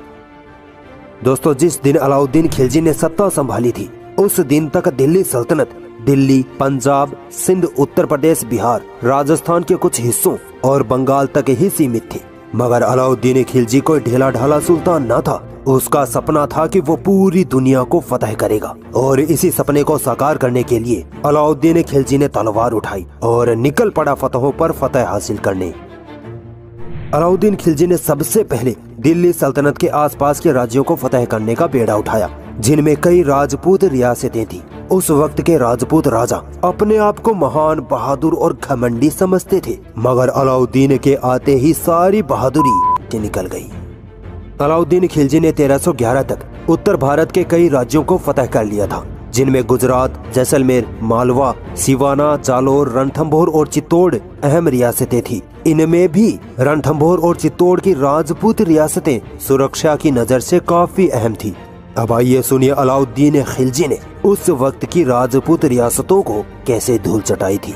दोस्तों, जिस दिन अलाउद्दीन खिलजी ने सत्ता संभाली थी, उस दिन तक दिल्ली सल्तनत दिल्ली, पंजाब, सिंध, उत्तर प्रदेश, बिहार, राजस्थान के कुछ हिस्सों और बंगाल तक ही सीमित थी। मगर अलाउद्दीन खिलजी कोई ढेला ढाला सुल्तान न था। उसका सपना था कि वो पूरी दुनिया को फतेह करेगा। और इसी सपने को साकार करने के लिए अलाउद्दीन खिलजी ने तलवार उठाई और निकल पड़ा फतहों पर फतेह हासिल करने। अलाउद्दीन खिलजी ने सबसे पहले दिल्ली सल्तनत के आसपास के राज्यों को फतेह करने का बेड़ा उठाया। जिनमें कई राजपूत रियासतें थी। उस वक्त के राजपूत राजा अपने आप को महान बहादुर और घमंडी समझते थे, मगर अलाउद्दीन के आते ही सारी बहादुरी निकल गई। अलाउद्दीन खिलजी ने 1311 तक उत्तर भारत के कई राज्यों को फतह कर लिया था, जिनमें गुजरात, जैसलमेर, मालवा, सिवाना, जालोर रणथम्भोर और चित्तौड़ अहम रियासतें थी। इनमें भी रणथम्भोर और चित्तौड़ की राजपूत रियासतें सुरक्षा की नज़र से काफ़ी अहम थी। अब आइए सुनिए अलाउद्दीन खिलजी ने उस वक्त की राजपूत रियासतों को कैसे धूल चटाई थी।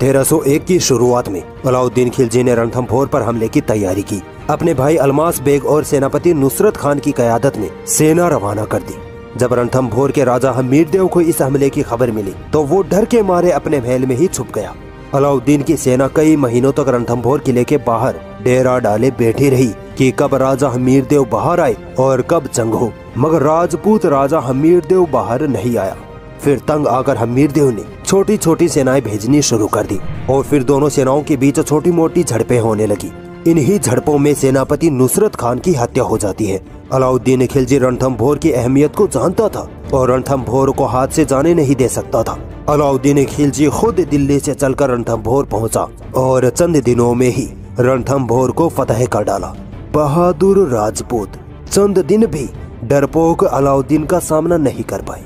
तेरह सौ एक की शुरुआत में अलाउद्दीन खिलजी ने रणथम्भोर पर हमले की तैयारी की। अपने भाई अलमास बेग और सेनापति नुसरत खान की कयादत में सेना रवाना कर दी। जब रणथम्भोर के राजा हमीर देव को इस हमले की खबर मिली तो वो डर के मारे अपने महल में ही छुप गया। अलाउद्दीन की सेना कई महीनों तक रणथम्भोर किले के बाहर डेरा डाले बैठी रही कि कब राजा हमीर देव बाहर आए और कब जंग हो। मगर राजपूत राजा हमीर देव बाहर नहीं आया। फिर तंग आकर हमीर देव ने छोटी छोटी सेनाएँ भेजनी शुरू कर दी और फिर दोनों सेनाओं के बीच छोटी मोटी झड़पें होने लगी। इन्हीं झड़पों में सेनापति नुसरत खान की हत्या हो जाती है। अलाउद्दीन खिलजी रणथम्भोर की अहमियत को जानता था और रणथम्भोर को हाथ से जाने नहीं दे सकता था। अलाउद्दीन खिलजी खुद दिल्ली से चलकर रणथम्भोर पहुँचा और चंद दिनों में ही रणथम्भोर को फतेह कर डाला। बहादुर राजपूत, चंद दिन भी डरपोक अलाउद्दीन का सामना नहीं कर पाए।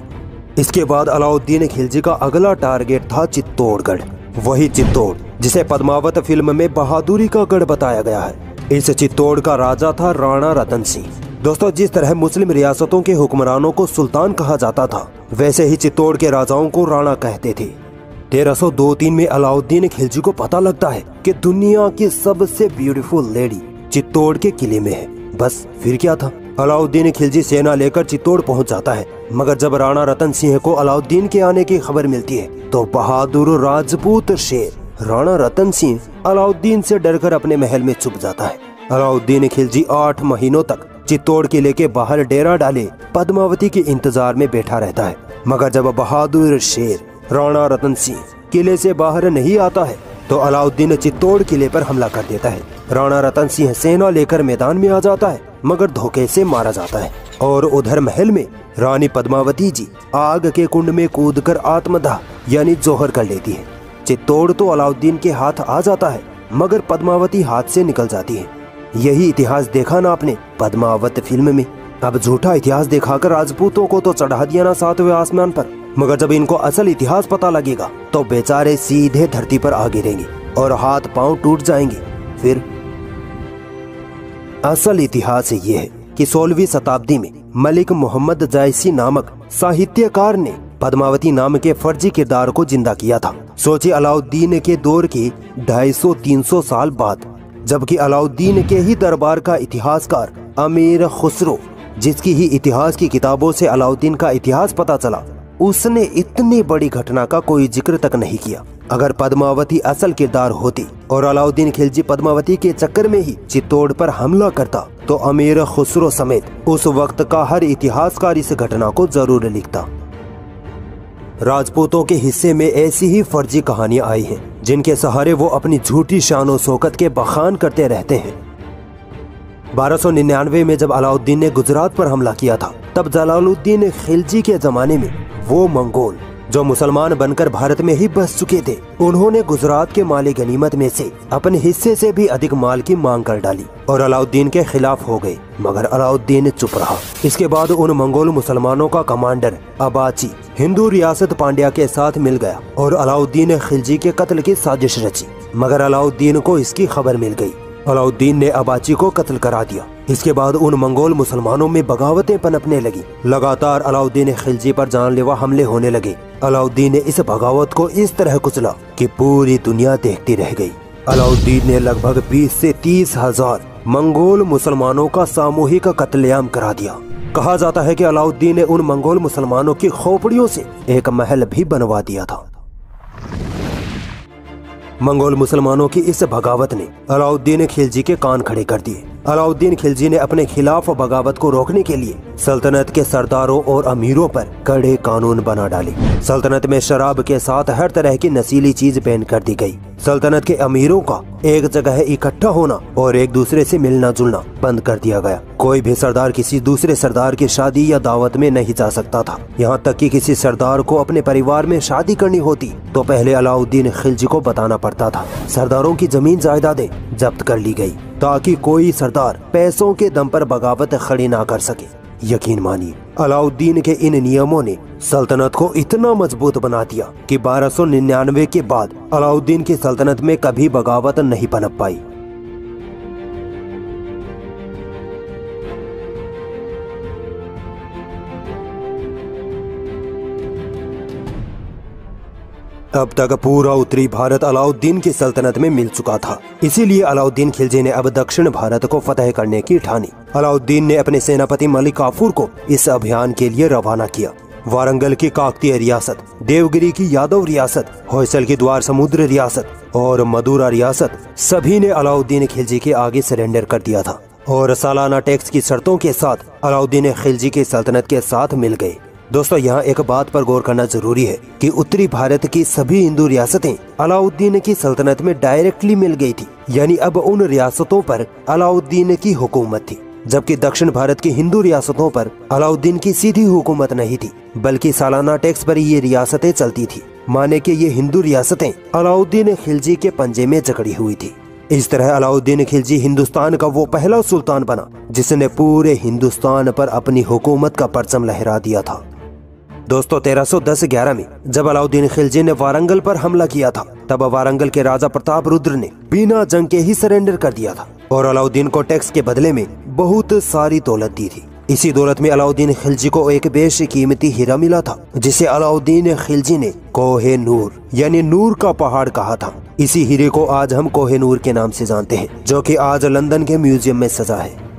इसके बाद अलाउद्दीन खिलजी का अगला टारगेट था चित्तौड़गढ़। वही चित्तौड़ जिसे पद्मावत फ़िल्म में बहादुरी का गढ़ बताया गया है। इस चित्तौड़ का राजा था राणा रतन सिंह। दोस्तों, जिस तरह मुस्लिम रियासतों के हुक्मरानों को सुल्तान कहा जाता था, वैसे ही चित्तौड़ के राजाओं को राणा कहते थे। तेरह सौ दो तीन में अलाउद्दीन खिलजी को पता लगता है कि दुनिया की सबसे ब्यूटीफुल लेडी चित्तौड़ के किले में है। बस, फिर क्या था? अलाउद्दीन खिलजी सेना लेकर चित्तौड़ पहुँच जाता है, मगर जब राणा रतन सिंह को अलाउद्दीन के आने की खबर मिलती है तो बहादुर राजपूत शेर। राणा रतन सिंह अलाउद्दीन से डरकर अपने महल में छुप जाता है। अलाउद्दीन खिलजी आठ महीनों तक चित्तौड़ किले के बाहर डेरा डाले पद्मावती के इंतज़ार में बैठा रहता है। मगर जब बहादुर शेर राणा रतन सिंह किले से बाहर नहीं आता है तो अलाउद्दीन चित्तौड़ किले पर हमला कर देता है। राणा रतन सिंह सेना लेकर मैदान में आ जाता है, मगर धोखे से मारा जाता है। और उधर महल में रानी पद्मावती जी आग के कुंड में कूदकर आत्मदाह यानी जोहर कर लेती है। चित्तौड़ तो अलाउद्दीन के हाथ आ जाता है, मगर पद्मावती हाथ से निकल जाती है। यही इतिहास देखा ना आपने पद्मावत फ़िल्म में। अब झूठा इतिहास दिखाकर राजपूतों को तो चढ़ा दिया ना सातवें आसमान पर। मगर जब इनको असल इतिहास पता लगेगा तो बेचारे सीधे धरती पर आ गिरेंगे और हाथ पाँव टूट जाएँगे। फिर असल इतिहास ये है कि सोलहवीं शताब्दी में मलिक मोहम्मद जायसी नामक साहित्यकार ने पद्मावती नाम के फर्जी किरदार को ज़िंदा किया था। सोचे अलाउद्दीन के दौर के 250-300 साल बाद, जबकि अलाउद्दीन के ही दरबार का इतिहासकार अमीर खुसरो, जिसकी ही इतिहास की किताबों से अलाउद्दीन का इतिहास पता चला, उसने इतनी बड़ी घटना का कोई ज़िक्र तक नहीं किया। अगर पद्मावती असल किरदार होती और अलाउद्दीन खिलजी पद्मावती के चक्कर में ही चित्तौड़ पर हमला करता तो अमीर खुसरो समेत उस वक्त का हर इतिहासकार इस घटना को ज़रूर लिखता। राजपूतों के हिस्से में ऐसी ही फर्जी कहानियाँ आई हैं, जिनके सहारे वो अपनी झूठी शान शोकत के बखान करते रहते हैं। 1299 में जब अलाउद्दीन ने गुजरात पर हमला किया था, तब जलालुद्दीन खिलजी के जमाने में वो मंगोल जो मुसलमान बनकर भारत में ही बस चुके थे, उन्होंने गुजरात के माली गनीमत में से अपने हिस्से से भी अधिक माल की मांग कर डाली और अलाउद्दीन के खिलाफ हो गए। मगर अलाउद्दीन चुप रहा। इसके बाद उन मंगोल मुसलमानों का कमांडर अबाची, हिंदू रियासत पांड्या के साथ मिल गया और अलाउद्दीन खिलजी के कत्ल की साजिश रची। मगर अलाउद्दीन को इसकी खबर मिल गई। अलाउद्दीन ने अबाची को कत्ल करा दिया। इसके बाद उन मंगोल मुसलमानों में बगावतें पनपने लगी। लगातार अलाउद्दीन खिलजी पर जानलेवा हमले होने लगे। अलाउद्दीन ने इस बगावत को इस तरह कुचला कि पूरी दुनिया देखती रह गई। अलाउद्दीन ने लगभग 20 से तीस हज़ार मंगोल मुसलमानों का सामूहिक कत्लेआम करा दिया। कहा जाता है कि अलाउद्दीन ने उन मंगोल मुसलमानों की खोपड़ियों से एक महल भी बनवा दिया था। मंगोल मुसलमानों की इस बगावत ने अलाउद्दीन खिलजी के कान खड़े कर दिए। अलाउद्दीन खिलजी ने अपने खिलाफ बगावत को रोकने के लिए सल्तनत के सरदारों और अमीरों पर कड़े कानून बना डाले। सल्तनत में शराब के साथ हर तरह की नशीली चीज़ बैन कर दी गई। सल्तनत के अमीरों का एक जगह इकट्ठा होना और एक दूसरे से मिलना जुलना बंद कर दिया गया। कोई भी सरदार किसी दूसरे सरदार की शादी या दावत में नहीं जा सकता था। यहाँ तक कि किसी सरदार को अपने परिवार में शादी करनी होती तो पहले अलाउद्दीन खिलजी को बताना पड़ता था। सरदारों की ज़मीन जायदादें जब्त कर ली गई। ताकि कोई सरदार पैसों के दम पर बगावत खड़ी ना कर सके। यकीन मानिए, अलाउद्दीन के इन नियमों ने सल्तनत को इतना मज़बूत बना दिया कि 1299 के बाद अलाउद्दीन की सल्तनत में कभी बगावत नहीं पनप पाई। अब तक पूरा उत्तरी भारत अलाउद्दीन की सल्तनत में मिल चुका था। इसीलिए अलाउद्दीन खिलजी ने अब दक्षिण भारत को फतेह करने की ठानी। अलाउद्दीन ने अपने सेनापति मलिक काफूर को इस अभियान के लिए रवाना किया। वारंगल की काकतीय रियासत, देवगिरी की यादव रियासत होसल की द्वार समुद्र रियासत और मदुरा रियासत, सभी ने अलाउद्दीन खिलजी के आगे सरेंडर कर दिया था। और सालाना टैक्स की शर्तों के साथ अलाउद्दीन खिलजी की सल्तनत के साथ मिल गए। दोस्तों, यहाँ एक बात पर गौर करना ज़रूरी है कि उत्तरी भारत की सभी हिंदू रियासतें अलाउद्दीन की सल्तनत में डायरेक्टली मिल गई थी। यानी अब उन रियासतों पर अलाउद्दीन की हुकूमत थी। जबकि दक्षिण भारत की हिंदू रियासतों पर अलाउद्दीन की सीधी हुकूमत नहीं थी, बल्कि सालाना टैक्स पर ये रियासतें चलती थी। माने कि ये हिंदू रियासतें अलाउद्दीन खिलजी के पंजे में जकड़ी हुई थी। इस तरह अलाउद्दीन खिलजी हिंदुस्तान का वो पहला सुल्तान बना, जिसने पूरे हिंदुस्तान पर अपनी हुकूमत का परचम लहरा दिया था। दोस्तों 1310-11 में जब अलाउद्दीन खिलजी ने वारंगल पर हमला किया था, तब वारंगल के राजा प्रताप रुद्र ने बिना जंग के ही सरेंडर कर दिया था और अलाउद्दीन को टैक्स के बदले में बहुत सारी दौलत दी थी। इसी दौलत में अलाउद्दीन खिलजी को एक बेश कीमती हीरा मिला था, जिसे अलाउद्दीन खिलजी ने कोहे नूर, यानी नूर का पहाड़ कहा था। इसी हीरे को आज हम कोहे नूर के नाम से जानते हैं, जो कि आज लंदन के म्यूज़ियम में सजा है।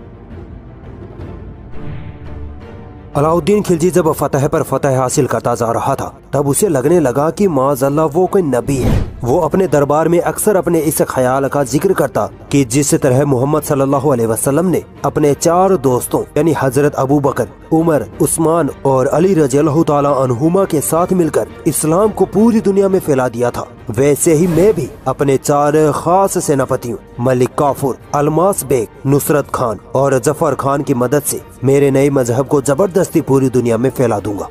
अलाउद्दीन खिलजी जब फतेह पर फतेह हासिल करता जा रहा था, तब उसे लगने लगा कि माजल्ला वो कोई नबी है। वो अपने दरबार में अक्सर अपने इस ख्याल का ज़िक्र करता कि जिस तरह मोहम्मद सल्लल्लाहु अलैहि वसल्लम ने अपने चार दोस्तों, यानी हज़रत अबू बकर, उमर, उस्मान और अली रज़ी अनहुमा के साथ मिलकर इस्लाम को पूरी दुनिया में फैला दिया था। वैसे ही मैं भी अपने चार खास सेनापतियों, मलिक काफुर, अलमास बेग, नुसरत खान और ज़फ़र खान की मदद से मेरे नए मज़हब को ज़बरदस्ती पूरी दुनिया में फैला दूँगा।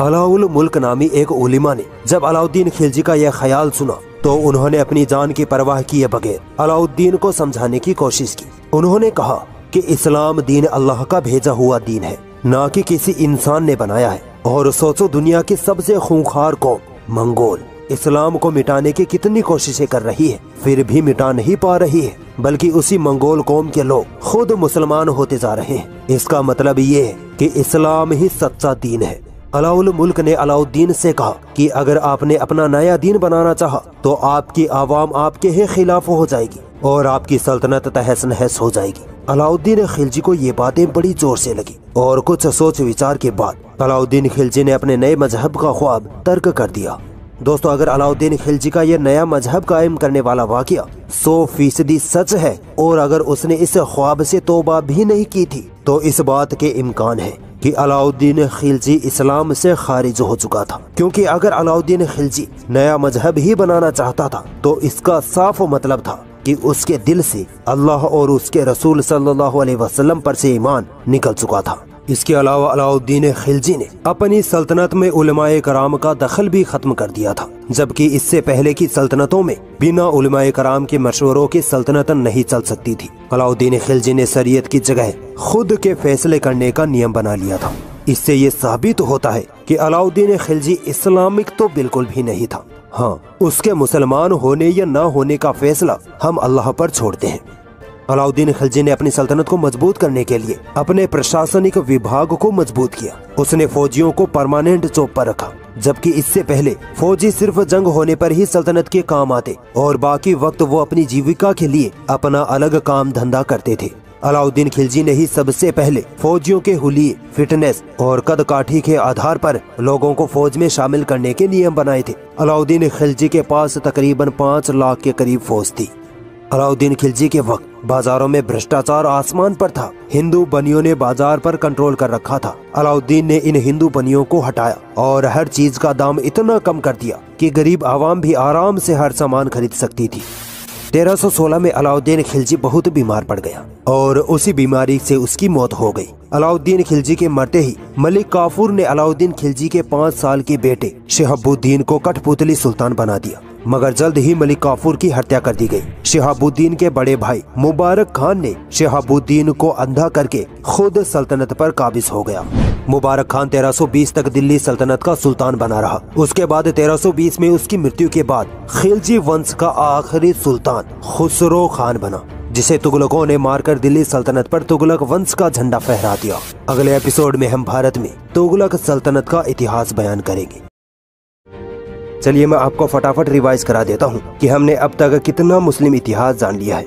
अलाउल मुल्क नामी एक उलिमा ने जब अलाउद्दीन खिलजी का यह ख्याल सुना तो उन्होंने अपनी जान की परवाह किए बगैर अलाउद्दीन को समझाने की कोशिश की। उन्होंने कहा कि इस्लाम दीन अल्लाह का भेजा हुआ दीन है, न कि किसी इंसान ने बनाया है। और सोचो दुनिया की सबसे खूंखार कौम, मंगोल। इस्लाम को मिटाने की कितनी कोशिशें कर रही है, फिर भी मिटा नहीं पा रही है, बल्कि उसी मंगोल कौम के लोग खुद मुसलमान होते जा रहे हैं। इसका मतलब ये है कि इस्लाम ही सच्चा दीन है। अलाउल मुल्क ने अलाउद्दीन से कहा कि अगर आपने अपना नया दीन बनाना चाहा तो आपकी आवाम आपके ही खिलाफ हो जाएगी और आपकी सल्तनत तहस नहस हो जाएगी। अलाउद्दीन खिलजी को ये बातें बड़ी ज़ोर से लगी और कुछ सोच विचार के बाद अलाउद्दीन खिलजी ने अपने नए मज़हब का ख्वाब तर्क कर दिया। दोस्तों, अगर अलाउद्दीन खिलजी का यह नया मज़हब कायम करने वाला वाक्य सौ फ़ीसदी सच है और अगर उसने इस ख्वाब से तोबा भी नहीं की थी तो इस बात के इम्कान है कि अलाउद्दीन खिलजी इस्लाम से खारिज हो चुका था। क्योंकि अगर अलाउद्दीन खिलजी नया मज़हब ही बनाना चाहता था तो इसका साफ़ मतलब था कि उसके दिल से अल्लाह और उसके रसूल सल्लल्लाहु अलैहि वसल्लम पर से ईमान निकल चुका था। इसके अलावा अलाउद्दीन खिलजी ने अपनी सल्तनत में उलमाए कराम का दखल भी खत्म कर दिया था, जबकि इससे पहले की सल्तनतों में बिना उलमाए कराम के मशवरों की सल्तनत नहीं चल सकती थी। अलाउद्दीन खिलजी ने शरीयत की जगह खुद के फैसले करने का नियम बना लिया था। इससे ये साबित होता है कि अलाउद्दीन खिलजी इस्लामिक तो बिल्कुल भी नहीं था। हाँ उसके मुसलमान होने या न होने का फैसला हम अल्लाह पर छोड़ते हैं। अलाउद्दीन खिलजी ने अपनी सल्तनत को मज़बूत करने के लिए अपने प्रशासनिक विभाग को मज़बूत किया। उसने फौजियों को परमानेंट चौप पर रखा, जबकि इससे पहले फौजी सिर्फ़ जंग होने पर ही सल्तनत के काम आते और बाकी वक्त वो अपनी जीविका के लिए अपना अलग काम धंधा करते थे। अलाउद्दीन खिलजी ने ही सबसे पहले फौजियों के हुलिये, फिटनेस और कद काठी के आधार पर लोगों को फौज में शामिल करने के नियम बनाए थे। अलाउद्दीन खिलजी के पास तकरीबन पाँच लाख के करीब फौज थी। अलाउद्दीन खिलजी के वक्त बाजारों में भ्रष्टाचार आसमान पर था। हिंदू बनियों ने बाज़ार पर कंट्रोल कर रखा था। अलाउद्दीन ने इन हिंदू बनियों को हटाया और हर चीज़ का दाम इतना कम कर दिया कि गरीब आवाम भी आराम से हर सामान खरीद सकती थी। 1316 में अलाउद्दीन खिलजी बहुत बीमार पड़ गया और उसी बीमारी से उसकी मौत हो गई। अलाउद्दीन खिलजी के मरते ही मलिक काफूर ने अलाउद्दीन खिलजी के पाँच साल के बेटे शहाबुद्दीन को कठपुतली सुल्तान बना दिया। मगर जल्द ही मलिक काफूर की हत्या कर दी गई। शहाबुद्दीन के बड़े भाई मुबारक खान ने शहाबुद्दीन को अंधा करके खुद सल्तनत पर काबिज हो गया। मुबारक खान 1320 तक दिल्ली सल्तनत का सुल्तान बना रहा। उसके बाद 1320 में उसकी मृत्यु के बाद खिलजी वंश का आखिरी सुल्तान खुसरो खान बना, जिसे तुगलकों ने मारकर दिल्ली सल्तनत पर तुगलक वंश का झंडा फहरा दिया। अगले एपिसोड में हम भारत में तुगलक सल्तनत का इतिहास बयान करेंगे। चलिए मैं आपको फटाफट रिवाइज करा देता हूँ कि हमने अब तक कितना मुस्लिम इतिहास जान लिया है।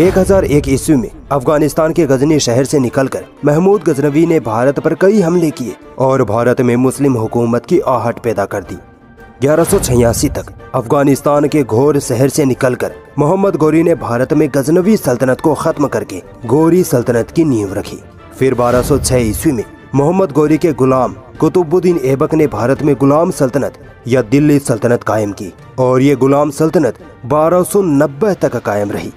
1001 ईस्वी में अफ़गानिस्तान के गजनी शहर से निकलकर महमूद गजनवी ने भारत पर कई हमले किए और भारत में मुस्लिम हुकूमत की आहट पैदा कर दी। ग्यारह तक अफ़गानिस्तान के घोर शहर से निकलकर मोहम्मद गोरी ने भारत में गजनवी सल्तनत को खत्म करके गोरी सल्तनत की नींव रखी। फिर 1206 ईस्वी में मोहम्मद गोरी के गुलाम कुतुबुद्दीन ऐबक ने भारत में गुलाम सल्तनत या दिल्ली सल्तनत कायम की और ये गुलाम सल्तनत 1290 तक कायम रही।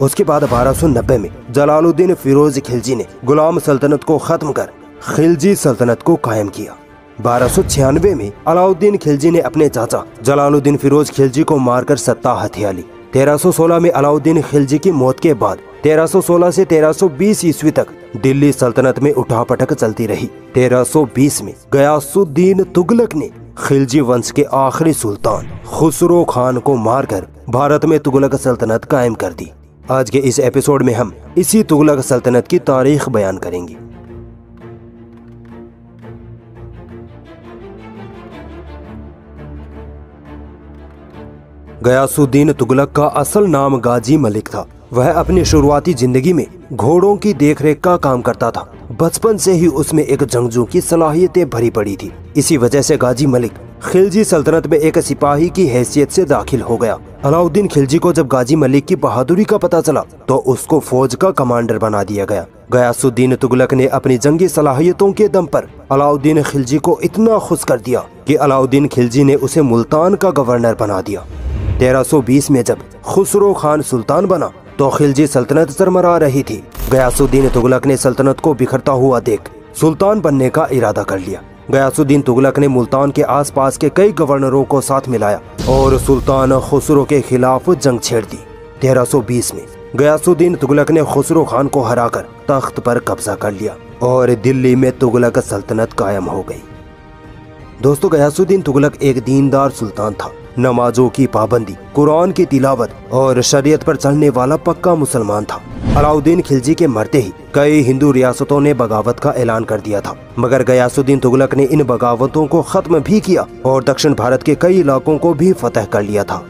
उसके बाद 1290 में जलालुद्दीन फिरोज खिलजी ने गुलाम सल्तनत को खत्म कर खिलजी सल्तनत को कायम किया। बारह में अलाउद्दीन खिलजी ने अपने चाचा जलालुद्दीन फिरोज खिलजी को मारकर सत्ता हथिया ली। 1316 में अलाउद्दीन खिलजी की मौत के बाद 1316 से 1320 ईस्वी तक दिल्ली सल्तनत में उठापटक चलती रही। 1320 में गयासुद्दीन तुगलक ने खिलजी वंश के आखिरी सुल्तान खुसरो खान को मारकर भारत में तुगलक सल्तनत कायम कर दी। आज के इस एपिसोड में हम इसी तुगलक सल्तनत की तारीख बयान करेंगे। गयासुद्दीन तुगलक का असल नाम गाजी मलिक था। वह अपनी शुरुआती ज़िंदगी में घोड़ों की देखरेख का काम करता था। बचपन से ही उसमें एक जंगजू की सलाहियतें भरी पड़ी थी। इसी वजह से गाजी मलिक खिलजी सल्तनत में एक सिपाही की हैसियत से दाखिल हो गया। अलाउद्दीन खिलजी को जब गाजी मलिक की बहादुरी का पता चला तो उसको फौज का कमांडर बना दिया गया। गयासुद्दीन तुगलक ने अपनी जंगी सलाहियतों के दम पर अलाउद्दीन खिलजी को इतना खुश कर दिया कि अलाउद्दीन खिलजी ने उसे मुल्तान का गवर्नर बना दिया। 1320 में जब खुसरो खान सुल्तान बना तो खिलजी सल्तनत सरमरा रही थी। गयासुद्दीन तुगलक ने सल्तनत को बिखरता हुआ देख, सुल्तान बनने का इरादा कर लिया। गयासुद्दीन तुगलक ने मुल्तान के आसपास के कई गवर्नरों को साथ मिलाया और सुल्तान खुसरो के खिलाफ जंग छेड़ दी। 1320 में गयासुद्दीन तुगलक ने खुसरो खान को हराकर तख्त पर कब्जा कर लिया और दिल्ली में तुगलक सल्तनत कायम हो गई। दोस्तों, गयासुद्दीन तुगलक एक दीनदार सुल्तान था। नमाजों की पाबंदी, कुरान की तिलावत और शरीयत पर चलने वाला पक्का मुसलमान था। अलाउद्दीन खिलजी के मरते ही कई हिंदू रियासतों ने बगावत का ऐलान कर दिया था। मगर गयासुद्दीन तुगलक ने इन बगावतों को खत्म भी किया और दक्षिण भारत के कई इलाकों को भी फतेह कर लिया था।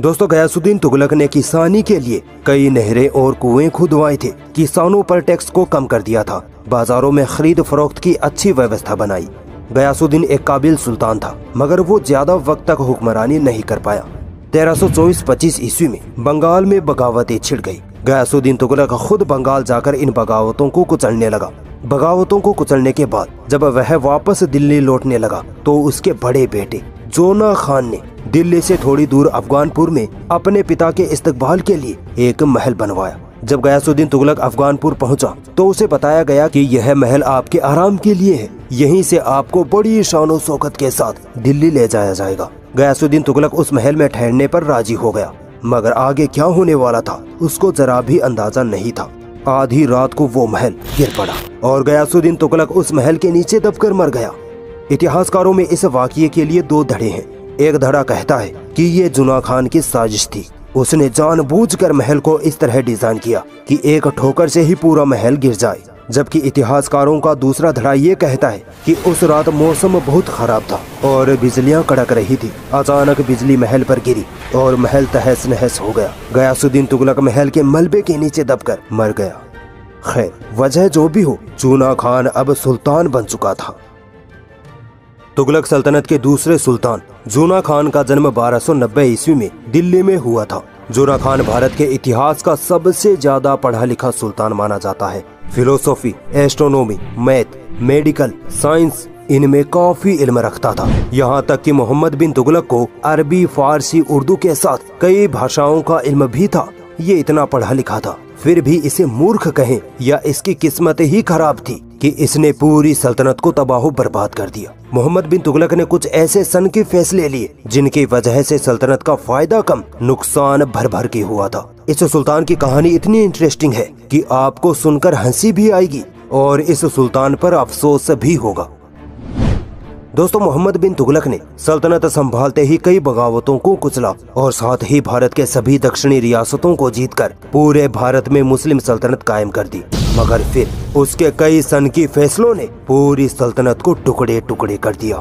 दोस्तों, गयासुद्दीन तुगलक ने किसानी के लिए कई नहरें और कुएँ खुदवाए थे। किसानों पर टैक्स को कम कर दिया था। बाजारों में खरीद फरोख्त की अच्छी व्यवस्था बनाई। गयासुद्दीन एक काबिल सुल्तान था, मगर वो ज़्यादा वक्त तक हुक्मरानी नहीं कर पाया। 1324-25 ईस्वी में बंगाल में बगावतें छिड़ गई। गयासुद्दीन तुगलक खुद बंगाल जाकर इन बगावतों को कुचलने लगा। बगावतों को कुचलने के बाद जब वह वापस दिल्ली लौटने लगा तो उसके बड़े बेटे जोना खान ने दिल्ली से थोड़ी दूर अफगानपुर में अपने पिता के इस्तकबाल के लिए एक महल बनवाया। जब गयासुद्दीन तुगलक अफगानपुर पहुँचा तो उसे बताया गया कि यह महल आपके आराम के लिए है। यहीं से आपको बड़ी शानो शौकत के साथ दिल्ली ले जाया जाएगा। गयासुद्दीन तुगलक उस महल में ठहरने पर राज़ी हो गया। मगर आगे क्या होने वाला था, उसको जरा भी अंदाज़ा नहीं था। आधी रात को वो महल गिर पड़ा और गयासुद्दीन तुगलक उस महल के नीचे दबकर मर गया। इतिहासकारों में इस वाक्य के लिए दो धड़े हैं। एक धड़ा कहता है कि ये जुना खान की साजिश थी। उसने जानबूझकर महल को इस तरह डिज़ाइन किया कि एक ठोकर से ही पूरा महल गिर जाए, जबकि इतिहासकारों का दूसरा धड़ा ये कहता है कि उस रात मौसम बहुत खराब था और बिजलियाँ कड़क रही थी। अचानक बिजली महल पर गिरी और महल तहस नहस हो गया। गयासुद्दीन तुगलक महल के मलबे के नीचे दबकर मर गया। खैर, वजह जो भी हो, चूना खान अब सुल्तान बन चुका था। तुगलक सल्तनत के दूसरे सुल्तान, जूना खान का जन्म 1290 ईस्वी में दिल्ली में हुआ था। जूना खान भारत के इतिहास का सबसे ज़्यादा पढ़ा लिखा सुल्तान माना जाता है। Philosophy, astronomy, math, medical, science, इनमें काफ़ी इल्म रखता था। यहाँ तक कि मोहम्मद बिन तुगलक को अरबी, फारसी, उर्दू के साथ कई भाषाओं का इल्म भी था। ये इतना पढ़ा लिखा था। फिर भी इसे मूर्ख कहें या इसकी किस्मत ही खराब थी। कि इसने पूरी सल्तनत को तबाह बर्बाद कर दिया। मोहम्मद बिन तुगलक ने कुछ ऐसे सन के फैसले लिए, जिनकी वजह से सल्तनत का फ़ायदा कम, नुकसान भर भर के हुआ था। इस सुल्तान की कहानी इतनी इंटरेस्टिंग है कि आपको सुनकर हँसी भी आएगी और इस सुल्तान पर अफसोस भी होगा। दोस्तों, मोहम्मद बिन तुगलक ने सल्तनत संभालते ही कई बगावतों को कुचला और साथ ही भारत के सभी दक्षिणी रियासतों को जीतकर पूरे भारत में मुस्लिम सल्तनत कायम कर दी। मगर फिर उसके कई सन की फैसलों ने पूरी सल्तनत को टुकड़े टुकड़े कर दिया।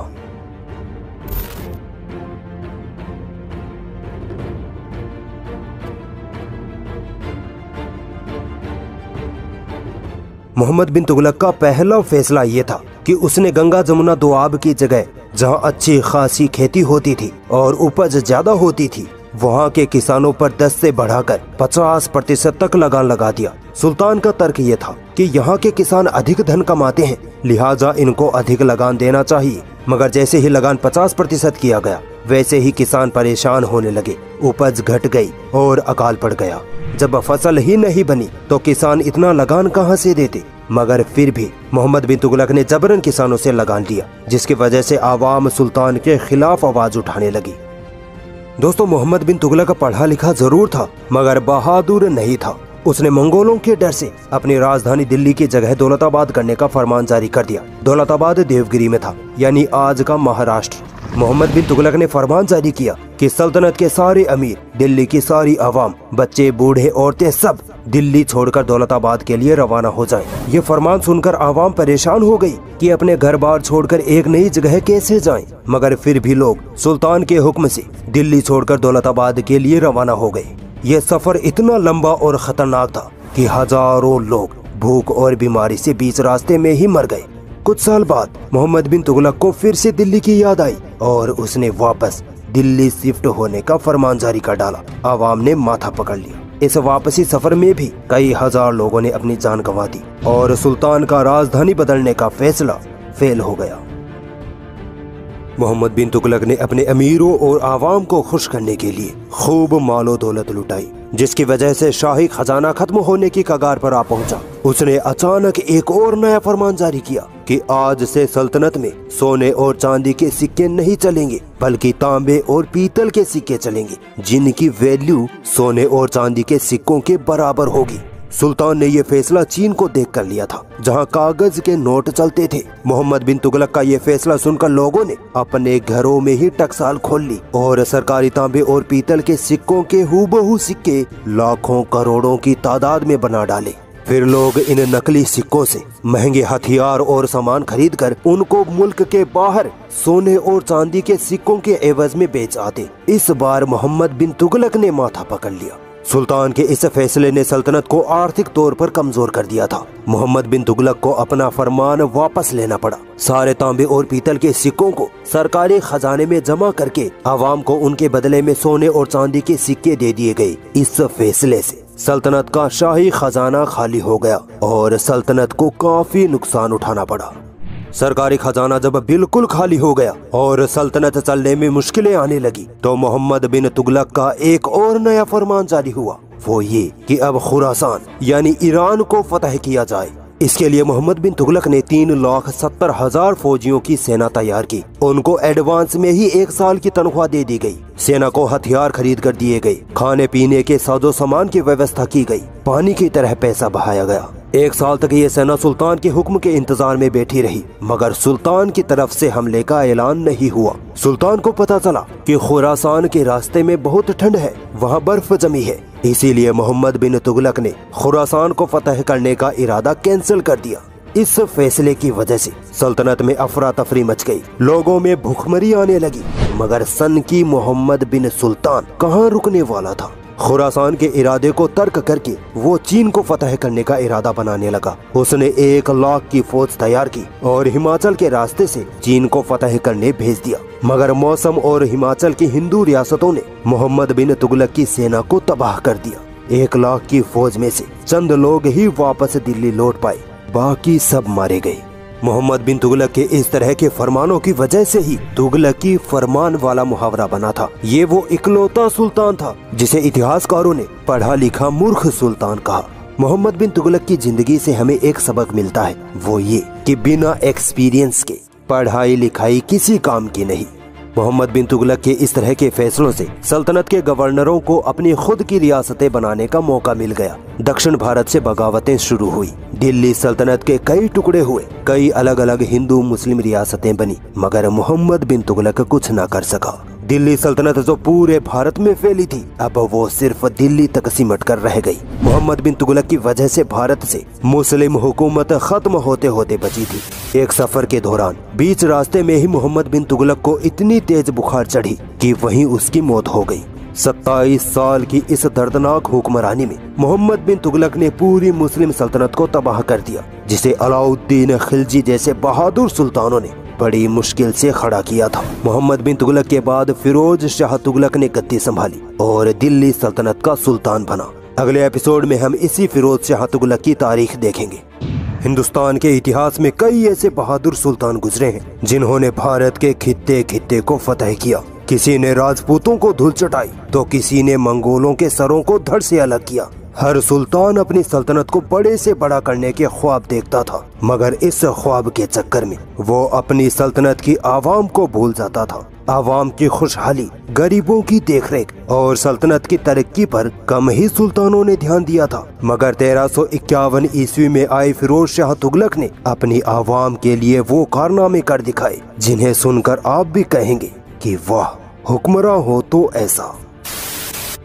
मोहम्मद बिन तुगलक का पहला फैसला ये था कि उसने गंगा जमुना दुआब की जगह, जहाँ अच्छी खासी खेती होती थी और उपज ज़्यादा होती थी वहाँ के किसानों पर 10 से बढ़ाकर 50 प्रतिशत तक लगान लगा दिया। सुल्तान का तर्क ये था कि यहाँ के किसान अधिक धन कमाते हैं, लिहाजा इनको अधिक लगान देना चाहिए। मगर जैसे ही लगान 50 प्रतिशत किया गया, वैसे ही किसान परेशान होने लगे। उपज घट गई और अकाल पड़ गया। जब फ़सल ही नहीं बनी तो किसान इतना लगान कहाँ से देते? मगर फिर भी मोहम्मद बिन तुगलक ने जबरन किसानों से लगान लिया, जिसकी वजह से आवाम सुल्तान के खिलाफ आवाज़ उठाने लगी। दोस्तों, मोहम्मद बिन तुगलक पढ़ा लिखा ज़रूर था, मगर बहादुर नहीं था। उसने मंगोलों के डर से अपनी राजधानी दिल्ली की जगह दौलताबाद करने का फरमान जारी कर दिया। दौलताबाद देवगिरी में था, यानी आज का महाराष्ट्र। मोहम्मद बिन तुगलक ने फरमान जारी किया कि सल्तनत के सारे अमीर, दिल्ली की सारी आवाम बच्चे, बूढ़े, औरतें सब दिल्ली छोड़कर दौलताबाद के लिए रवाना हो जाएँ। ये फरमान सुनकर आवाम परेशान हो गई कि अपने घर बार छोड़कर एक नई जगह कैसे जाएँ। मगर फिर भी लोग सुल्तान के हुक्म से दिल्ली छोड़कर दौलताबाद के लिए रवाना हो गए ये सफ़र इतना लंबा और खतरनाक था कि हज़ारों लोग भूख और बीमारी से बीच रास्ते में ही मर गए कुछ साल बाद मोहम्मद बिन तुगलक को फिर से दिल्ली की याद आई और उसने वापस दिल्ली शिफ्ट होने का फरमान जारी कर डाला। आवाम ने माथा पकड़ लिया। इस वापसी सफ़र में भी कई हज़ार लोगों ने अपनी जान गंवा दी और सुल्तान का राजधानी बदलने का फैसला फेल हो गया। मोहम्मद बिन तुगलक ने अपने अमीरों और आवाम को खुश करने के लिए खूब मालो दौलत लुटाई, जिसकी वजह से शाही खजाना खत्म होने की कगार पर आ पहुँचा। उसने अचानक एक और नया फरमान जारी किया कि आज से सल्तनत में सोने और चांदी के सिक्के नहीं चलेंगे, बल्कि तांबे और पीतल के सिक्के चलेंगे, जिनकी वैल्यू सोने और चांदी के सिक्कों के बराबर होगी सुल्तान ने ये फैसला चीन को देख कर लिया था, जहाँ कागज़ के नोट चलते थे। मोहम्मद बिन तुगलक का ये फैसला सुनकर लोगों ने अपने घरों में ही टकसाल खोल ली और सरकारी तांबे और पीतल के सिक्कों के हूबहू सिक्के लाखों करोड़ों की तादाद में बना डाले। फिर लोग इन नकली सिक्कों से महँगे हथियार और सामान खरीद कर उनको मुल्क के बाहर सोने और चांदी के सिक्कों के एवज में बेच आते। इस बार मोहम्मद बिन तुगलक ने माथा पकड़ लिया। सुल्तान के इस फैसले ने सल्तनत को आर्थिक तौर पर कमज़ोर कर दिया था। मोहम्मद बिन तुगलक को अपना फरमान वापस लेना पड़ा। सारे तांबे और पीतल के सिक्कों को सरकारी खजाने में जमा करके आवाम को उनके बदले में सोने और चांदी के सिक्के दे दिए गए इस फैसले से। सल्तनत का शाही खजाना खाली हो गया और सल्तनत को काफ़ी नुकसान उठाना पड़ा। सरकारी खजाना जब बिल्कुल खाली हो गया और सल्तनत चलने में मुश्किलें आने लगी तो मोहम्मद बिन तुगलक का एक और नया फरमान जारी हुआ। वो ये कि अब खुरासान, यानी ईरान को फतह किया जाए। इसके लिए मोहम्मद बिन तुगलक ने तीन लाख सत्तर हज़ार फौजियों की सेना तैयार की। उनको एडवांस में ही एक साल की तनख्वाह दे दी गई। सेना को हथियार खरीद कर दिए गए। खाने पीने के साजो सामान की व्यवस्था की गई। पानी की तरह पैसा बहाया गया। एक साल तक ये सेना सुल्तान के हुक्म के इंतज़ार में बैठी रही, मगर सुल्तान की तरफ़ से हमले का ऐलान नहीं हुआ। सुल्तान को पता चला कि खुरासान के रास्ते में बहुत ठंड है, वहाँ बर्फ़ जमी है। इसीलिए मोहम्मद बिन तुगलक ने खुरासान को फतह करने का इरादा कैंसिल कर दिया। इस फैसले की वजह से सल्तनत में अफरा तफरी मच गई। लोगों में भूखमरी आने लगी। मगर सन की मोहम्मद बिन सुल्तान कहाँ रुकने वाला था? खुरासान के इरादे को तर्क करके वो चीन को फतह करने का इरादा बनाने लगा। उसने एक लाख की फौज तैयार की और हिमाचल के रास्ते से चीन को फतह करने भेज दिया। मगर मौसम और हिमाचल की हिंदू रियासतों ने मोहम्मद बिन तुगलक की सेना को तबाह कर दिया। एक लाख की फौज में से चंद लोग ही वापस दिल्ली लौट पाए। बाकी सब मारे गए। मोहम्मद बिन तुगलक के इस तरह के फरमानों की वजह से ही तुगलक की फरमान वाला मुहावरा बना था। ये वो इकलौता सुल्तान था, जिसे इतिहासकारों ने पढ़ा लिखा मूर्ख सुल्तान कहा। मोहम्मद बिन तुगलक की ज़िंदगी से हमें एक सबक मिलता है, वो ये कि बिना एक्सपीरियंस के पढ़ाई लिखाई किसी काम की नहीं। मोहम्मद बिन तुगलक के इस तरह के फैसलों से सल्तनत के गवर्नरों को अपनी खुद की रियासतें बनाने का मौका मिल गया। दक्षिण भारत से बगावतें शुरू हुई। दिल्ली सल्तनत के कई टुकड़े हुए। कई अलग अलग हिंदू मुस्लिम रियासतें बनी, मगर मोहम्मद बिन तुगलक कुछ न कर सका। दिल्ली सल्तनत जो पूरे भारत में फैली थी, अब वो सिर्फ़ दिल्ली तक सिमट कर रह गई। मोहम्मद बिन तुगलक की वजह से भारत से मुस्लिम हुकूमत खत्म होते होते बची थी। एक सफ़र के दौरान बीच रास्ते में ही मोहम्मद बिन तुगलक को इतनी तेज बुखार चढ़ी कि वहीं उसकी मौत हो गई। सत्ताईस साल की इस दर्दनाक हुक्मरानी में मोहम्मद बिन तुगलक ने पूरी मुस्लिम सल्तनत को तबाह कर दिया, जिसे अलाउद्दीन खिलजी जैसे बहादुर सुल्तानों ने बड़ी मुश्किल से खड़ा किया था। मोहम्मद बिन तुगलक के बाद फिरोज शाह तुगलक ने गद्दी संभाली और दिल्ली सल्तनत का सुल्तान बना। अगले एपिसोड में हम इसी फिरोज शाह तुगलक की तारीख देखेंगे। हिंदुस्तान के इतिहास में कई ऐसे बहादुर सुल्तान गुजरे हैं, जिन्होंने भारत के खित्ते खित्ते को फतेह किया। किसी ने राजपूतों को धुल चटाई तो किसी ने मंगोलों के सरों को धड़ से अलग किया। हर सुल्तान अपनी सल्तनत को बड़े से बड़ा करने के ख्वाब देखता था, मगर इस ख्वाब के चक्कर में वो अपनी सल्तनत की आवाम को भूल जाता था। आवाम की खुशहाली, गरीबों की देखरेख और सल्तनत की तरक्की पर कम ही सुल्तानों ने ध्यान दिया था। मगर तेरह सौ इक्यावन ईस्वी में आए फिरोज शाह तुगलक ने अपनी आवाम के लिए वो कारनामे कर दिखाए, जिन्हें सुनकर आप भी कहेंगे कि वाह, हुक्मरान हो तो ऐसा।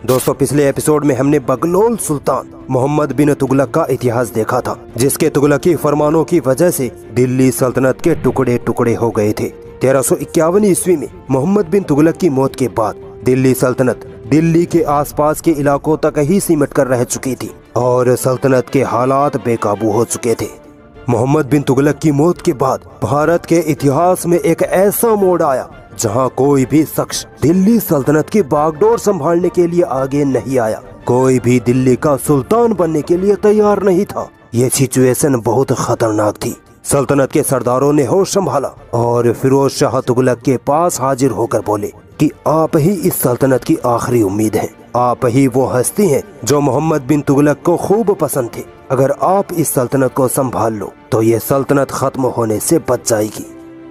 दोस्तों, पिछले एपिसोड में हमने बगलोल सुल्तान मोहम्मद बिन तुगलक का इतिहास देखा था, जिसके तुगलकी फरमानों की वजह से दिल्ली सल्तनत के टुकड़े टुकड़े हो गए थे। तेरह सौ इक्यावन ईस्वी में मोहम्मद बिन तुगलक की मौत के बाद दिल्ली सल्तनत दिल्ली के आसपास के इलाकों तक ही सिमट कर रह चुकी थी और सल्तनत के हालात बेकाबू हो चुके थे। मोहम्मद बिन तुगलक की मौत के बाद भारत के इतिहास में एक ऐसा मोड़ आया जहाँ कोई भी शख्स दिल्ली सल्तनत की बागडोर संभालने के लिए आगे नहीं आया। कोई भी दिल्ली का सुल्तान बनने के लिए तैयार नहीं था। ये सिचुएशन बहुत खतरनाक थी। सल्तनत के सरदारों ने होश संभाला और फिरोज शाह तुगलक के पास हाजिर होकर बोले कि आप ही इस सल्तनत की आखिरी उम्मीद हैं। आप ही वो हस्ती हैं जो मोहम्मद बिन तुगलक को खूब पसंद थे। अगर आप इस सल्तनत को संभाल लो तो ये सल्तनत खत्म होने से बच जाएगी।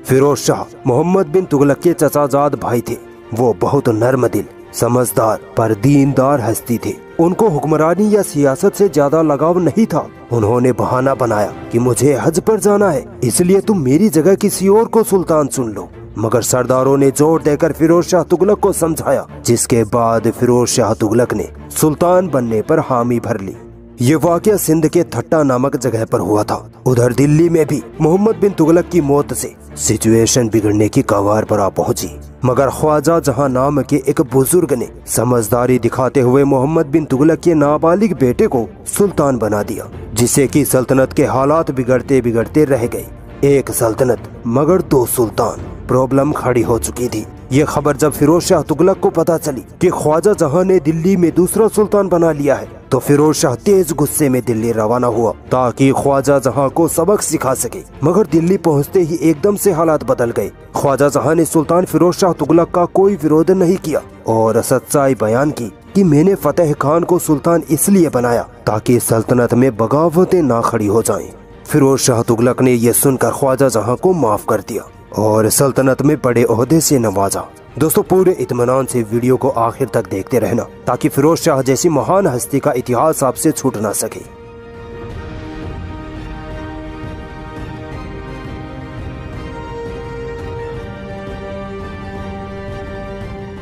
फिरोज शाह, मोहम्मद बिन तुगलक के चचाजाद भाई थे। वो बहुत नर्म दिल, समझदार, पर दीनदार हस्ती थे। उनको हुक्मरानी या सियासत से ज़्यादा लगाव नहीं था। उन्होंने बहाना बनाया कि मुझे हज पर जाना है, इसलिए तुम मेरी जगह किसी और को सुल्तान सुन लो। मगर सरदारों ने ज़ोर देकर फिरोज शाह तुगलक को समझाया, जिसके बाद फिरोज शाह तुगलक ने सुल्तान बनने पर हामी भर ली। ये वाक्य सिंध के थट्टा नामक जगह पर हुआ था। उधर दिल्ली में भी मोहम्मद बिन तुगलक की मौत से सिचुएशन बिगड़ने की कवार पर आ पहुँची। मगर ख्वाजा जहाँ नाम के एक बुज़ुर्ग ने समझदारी दिखाते हुए मोहम्मद बिन तुगलक के नाबालिग बेटे को सुल्तान बना दिया, जिसे कि सल्तनत के हालात बिगड़ते बिगड़ते रह गए। एक सल्तनत, मगर दो सुल्तान। प्रॉब्लम खड़ी हो चुकी थी। ये खबर जब फिरोज शाह तुगलक को पता चली कि ख्वाजा जहाँ ने दिल्ली में दूसरा सुल्तान बना लिया है तो फिरोज शाह तेज गुस्से में दिल्ली रवाना हुआ, ताकि ख्वाजा जहाँ को सबक सिखा सके, मगर दिल्ली पहुँचते ही एकदम से हालात बदल गए ख्वाजा जहाँ ने सुल्तान फिरोज शाह तुगलक का कोई विरोध नहीं किया और सच्चाई बयान की कि मैंने फतेह खान को सुल्तान इसलिए बनाया ताकि सल्तनत में बगावतें ना खड़ी हो जाएँ। फिरोज शाह तुगलक ने यह सुनकर ख्वाजा जहाँ को माफ़ कर दिया और सल्तनत में बड़े अहदे से नवाजा। दोस्तों, पूरे इतमान से वीडियो को आखिर तक देखते रहना, ताकि फिरोज शाह जैसी महान हस्ती का इतिहास आपसे छूट ना सके।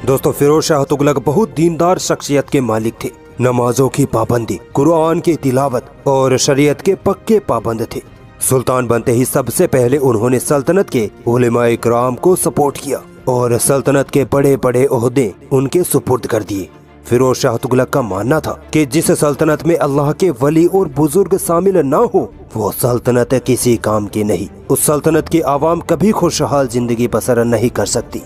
दोस्तों, फिरोज शाह तुगलक बहुत दीनदार शख्सियत के मालिक थे। नमाजों की पाबंदी, कुरान की तिलावत और शरीयत के पक्के पाबंद थे। सुल्तान बनते ही सबसे पहले उन्होंने सल्तनत के उलेमा इकराम को सपोर्ट किया और सल्तनत के बड़े बड़े अहदे उनके सुपुर्द कर दिए। फिरोज शाह तुगलक का मानना था कि जिस सल्तनत में अल्लाह के वली और बुज़ुर्ग शामिल न हो, वो सल्तनत किसी काम की नहीं। उस सल्तनत की आवाम कभी खुशहाल ज़िंदगी बसर नहीं कर सकती।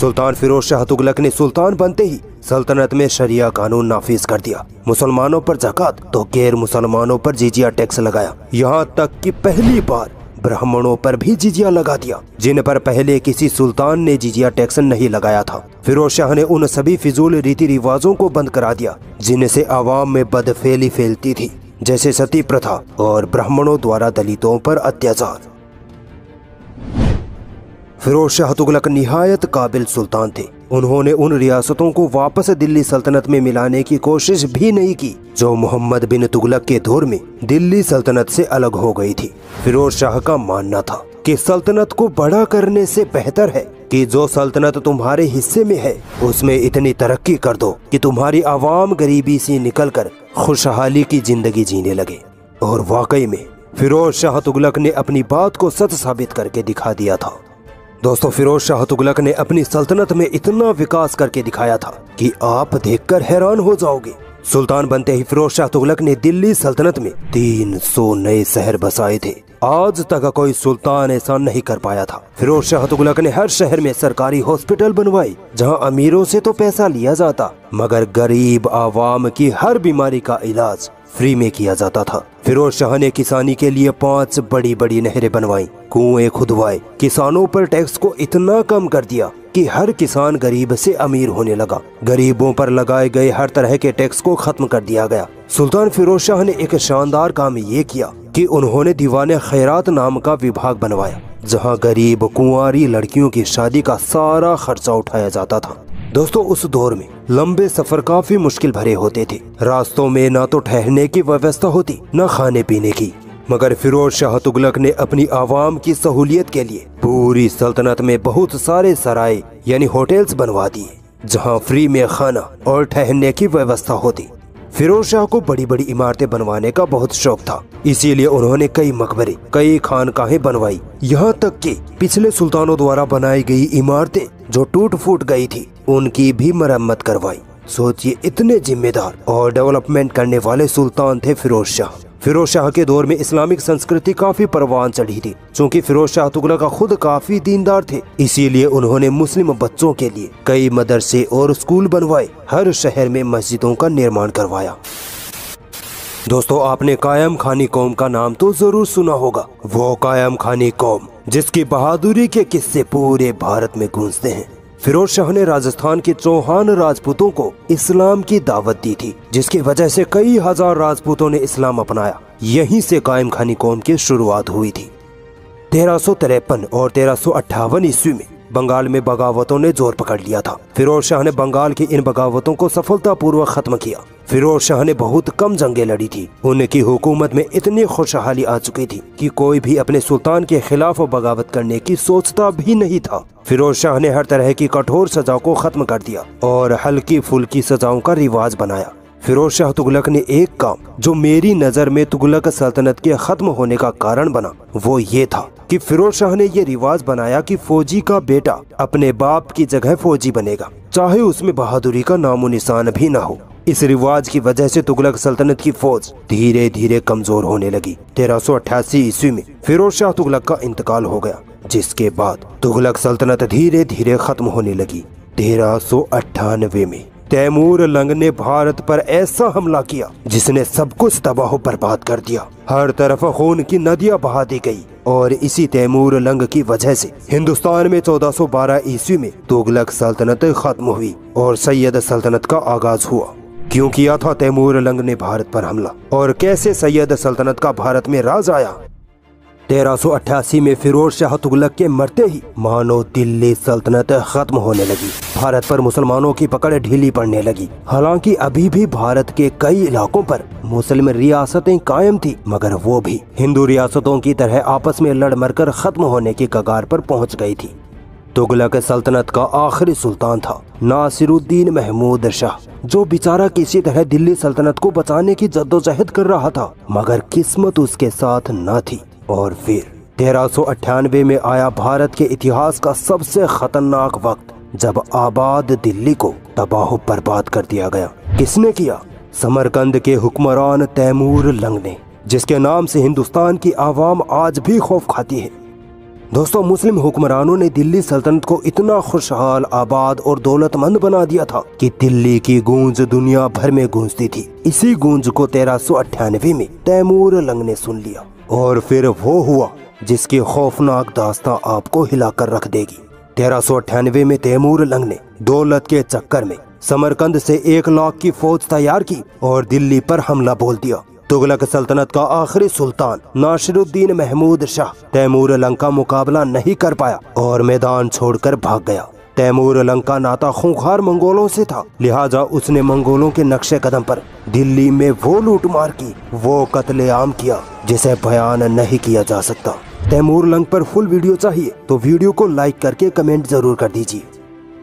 सुल्तान फिरोज शाह तुगलक ने सुल्तान बनते ही सल्तनत में शरिया कानून नाफिज कर दिया। मुसलमानों पर जक़ात तो गैर मुसलमानों पर जिजिया टैक्स लगाया। यहाँ तक कि पहली बार ब्राह्मणों पर भी जिजिया लगा दिया, जिन पर पहले किसी सुल्तान ने जिजिया टैक्स नहीं लगाया था। फिरोज शाह ने उन सभी फिजूल रीति रिवाजों को बंद करा दिया, जिनसे आवाम में बदफेली फैलती थी, जैसे सती प्रथा और ब्राह्मणों द्वारा दलितों पर अत्याचार। फिरोज शाह तुगलक निहायत काबिल सुल्तान थे। उन्होंने उन रियासतों को वापस दिल्ली सल्तनत में मिलाने की कोशिश भी नहीं की, जो मोहम्मद बिन तुगलक के दौर में दिल्ली सल्तनत से अलग हो गई थी। फिरोज शाह का मानना था कि सल्तनत को बड़ा करने से बेहतर है कि जो सल्तनत तुम्हारे हिस्से में है, उसमें इतनी तरक्की कर दो कि तुम्हारी आवाम गरीबी से निकलकर खुशहाली की ज़िंदगी जीने लगे। और वाकई में, फिरोज शाह तुगलक ने अपनी बात को सच साबित करके दिखा दिया था। दोस्तों, फिरोज शाह तुगलक ने अपनी सल्तनत में इतना विकास करके दिखाया था कि आप देखकर हैरान हो जाओगे। सुल्तान बनते ही फिरोज शाह तुगलक ने दिल्ली सल्तनत में तीन सौ नए शहर बसाए थे। आज तक कोई सुल्तान ऐसा नहीं कर पाया था। फिरोज शाह तुगलक ने हर शहर में सरकारी हॉस्पिटल बनवाई जहाँ अमीरों से तो पैसा लिया जाता, मगर गरीब आवाम की हर बीमारी का इलाज फ्री में किया जाता था। फिरोज शाह ने किसानी के लिए पाँच बड़ी बड़ी नहरें बनवाई। कुएँ खुदवाए। किसानों पर टैक्स को इतना कम कर दिया कि हर किसान गरीब से अमीर होने लगा। गरीबों पर लगाए गए हर तरह के टैक्स को खत्म कर दिया गया। सुल्तान फिरोज शाह ने एक शानदार काम ये किया कि उन्होंने दीवान खैरात नाम का विभाग बनवाया, जहाँ गरीब, कुंवारी लड़कियों की शादी का सारा खर्चा उठाया जाता था। दोस्तों, उस दौर में लंबे सफ़र काफ़ी मुश्किल भरे होते थे। रास्तों में न तो ठहरने की व्यवस्था होती, न खाने पीने की। मगर फिरोज शाह तुगलक ने अपनी आवाम की सहूलियत के लिए पूरी सल्तनत में बहुत सारे सराय, यानी होटल्स बनवा दिए, जहाँ फ्री में खाना और ठहरने की व्यवस्था होती। फिरोज शाह को बड़ी बड़ी इमारतें बनवाने का बहुत शौक था। इसीलिए उन्होंने कई मकबरे, कई खानकाहें बनवाई। यहाँ तक कि पिछले सुल्तानों द्वारा बनाई गई इमारतें जो टूट फूट गई थी, उनकी भी मरम्मत करवाई। सोचिए, इतने जिम्मेदार और डेवलपमेंट करने वाले सुल्तान थे फिरोज शाह। फिरोज शाह के दौर में इस्लामिक संस्कृति काफ़ी परवान चढ़ी थी क्योंकि फिरोज शाह तुगलक खुद काफ़ी दीनदार थे। इसीलिए उन्होंने मुस्लिम बच्चों के लिए कई मदरसे और स्कूल बनवाए, हर शहर में मस्जिदों का निर्माण करवाया। दोस्तों, आपने कायम खानी कौम का नाम तो ज़रूर सुना होगा। वो कायम खानी कौम, जिसकी बहादुरी के किस्से पूरे भारत में गूंजते हैं। फिरोज शाह ने राजस्थान के चौहान राजपूतों को इस्लाम की दावत दी थी, जिसकी वजह से कई हज़ार राजपूतों ने इस्लाम अपनाया। यहीं से कायम खानी कौम की शुरुआत हुई थी। तेरह और तेरह ईस्वी में बंगाल में बगावतों ने ज़ोर पकड़ लिया था। फिरोज शाह ने बंगाल की इन बगावतों को सफलतापूर्वक खत्म किया। फिरोज शाह ने बहुत कम जंगें लड़ी थी। उनकी हुकूमत में इतनी खुशहाली आ चुकी थी कि कोई भी अपने सुल्तान के खिलाफ बगावत करने की सोचता भी नहीं था। फिरोज शाह ने हर तरह की कठोर सजा को खत्म कर दिया और हल्की फुल्की सजाओं का रिवाज बनाया। फिरोज शाह तुगलक ने एक काम, जो मेरी नज़र में तुगलक सल्तनत के खत्म होने का कारण बना, वो ये था। कि फिरोज शाह ने ये रिवाज बनाया कि फौजी का बेटा अपने बाप की जगह फौजी बनेगा, चाहे उसमें बहादुरी का नामो निशान भी न हो। इस रिवाज की वजह से तुगलक सल्तनत की फौज धीरे धीरे कमज़ोर होने लगी। तेरह सौ अठासी ईस्वी में फिरोज शाह तुगलक का इंतकाल हो गया, जिसके बाद तुगलक सल्तनत धीरे धीरे खत्म होने लगी। तेरह सौ अट्ठानवे में तैमूर लंग ने भारत पर ऐसा हमला किया, जिसने सब कुछ तबाह बर्बाद कर दिया। हर तरफ़ खून की नदियाँ बहा दी गई और इसी तैमूर लंग की वजह से हिंदुस्तान में 1412 ईस्वी में तुगलक सल्तनत खत्म हुई और सैयद सल्तनत का आगाज़ हुआ। क्यों किया था तैमूर लंग ने भारत पर हमला? और कैसे सैयद सल्तनत का भारत में राज आया? तेरह सौ अट्ठासी में फिरोज शाह तुगलक के मरते ही मानो दिल्ली सल्तनत खत्म होने लगी। भारत पर मुसलमानों की पकड़ ढीली पड़ने लगी। हालाँकि अभी भी भारत के कई इलाकों पर मुस्लिम रियासतें कायम थी, मगर वो भी हिंदू रियासतों की तरह आपस में लड़ मरकर खत्म होने की कगार पर पहुँच गई थी। तुगलक सल्तनत का आखिरी सुल्तान था, नासिरुद्दीन महमूद शाह, जो बेचारा किसी तरह दिल्ली सल्तनत को बचाने की जद्दोजहद कर रहा था, मगर किस्मत उसके साथ न थी। और फिर तेरह में आया भारत के इतिहास का सबसे खतरनाक वक्त, जब आबाद दिल्ली को तबाह बर्बाद कर दिया गया। किसने किया? समरकंद के हुक्मरान तैमूर लंग ने जिसके नाम से हिंदुस्तान की आवाम आज भी खौफ खाती है। दोस्तों, मुस्लिम हुक्मरानों ने दिल्ली सल्तनत को इतना खुशहाल, आबाद और दौलतमंद बना दिया था कि दिल्ली की गूंज दुनिया भर में गूंजती थी। इसी गूंज को तेरह में तैमूर लंग ने सुन लिया। और फिर वो हुआ जिसकी खौफनाक दास्ता आपको हिलाकर रख देगी। तेरह सौ अठानवे में तैमूर लंग ने दौलत के चक्कर में समरकंद से एक लाख की फौज तैयार की और दिल्ली पर हमला बोल दिया। तुगलक सल्तनत का आखिरी सुल्तान नासिरुद्दीन महमूद शाह तैमूर लंग का मुकाबला नहीं कर पाया और मैदान छोड़कर भाग गया। तैमूर लंका नाता खूंखार मंगोलों से था। लिहाजा उसने मंगोलों के नक्शे कदम पर दिल्ली में वो लूटमार की, वो कत्ले आम किया, जिसे बयान नहीं किया जा सकता। तैमूर लंग पर फुल वीडियो चाहिए तो वीडियो को लाइक करके कमेंट ज़रूर कर दीजिए।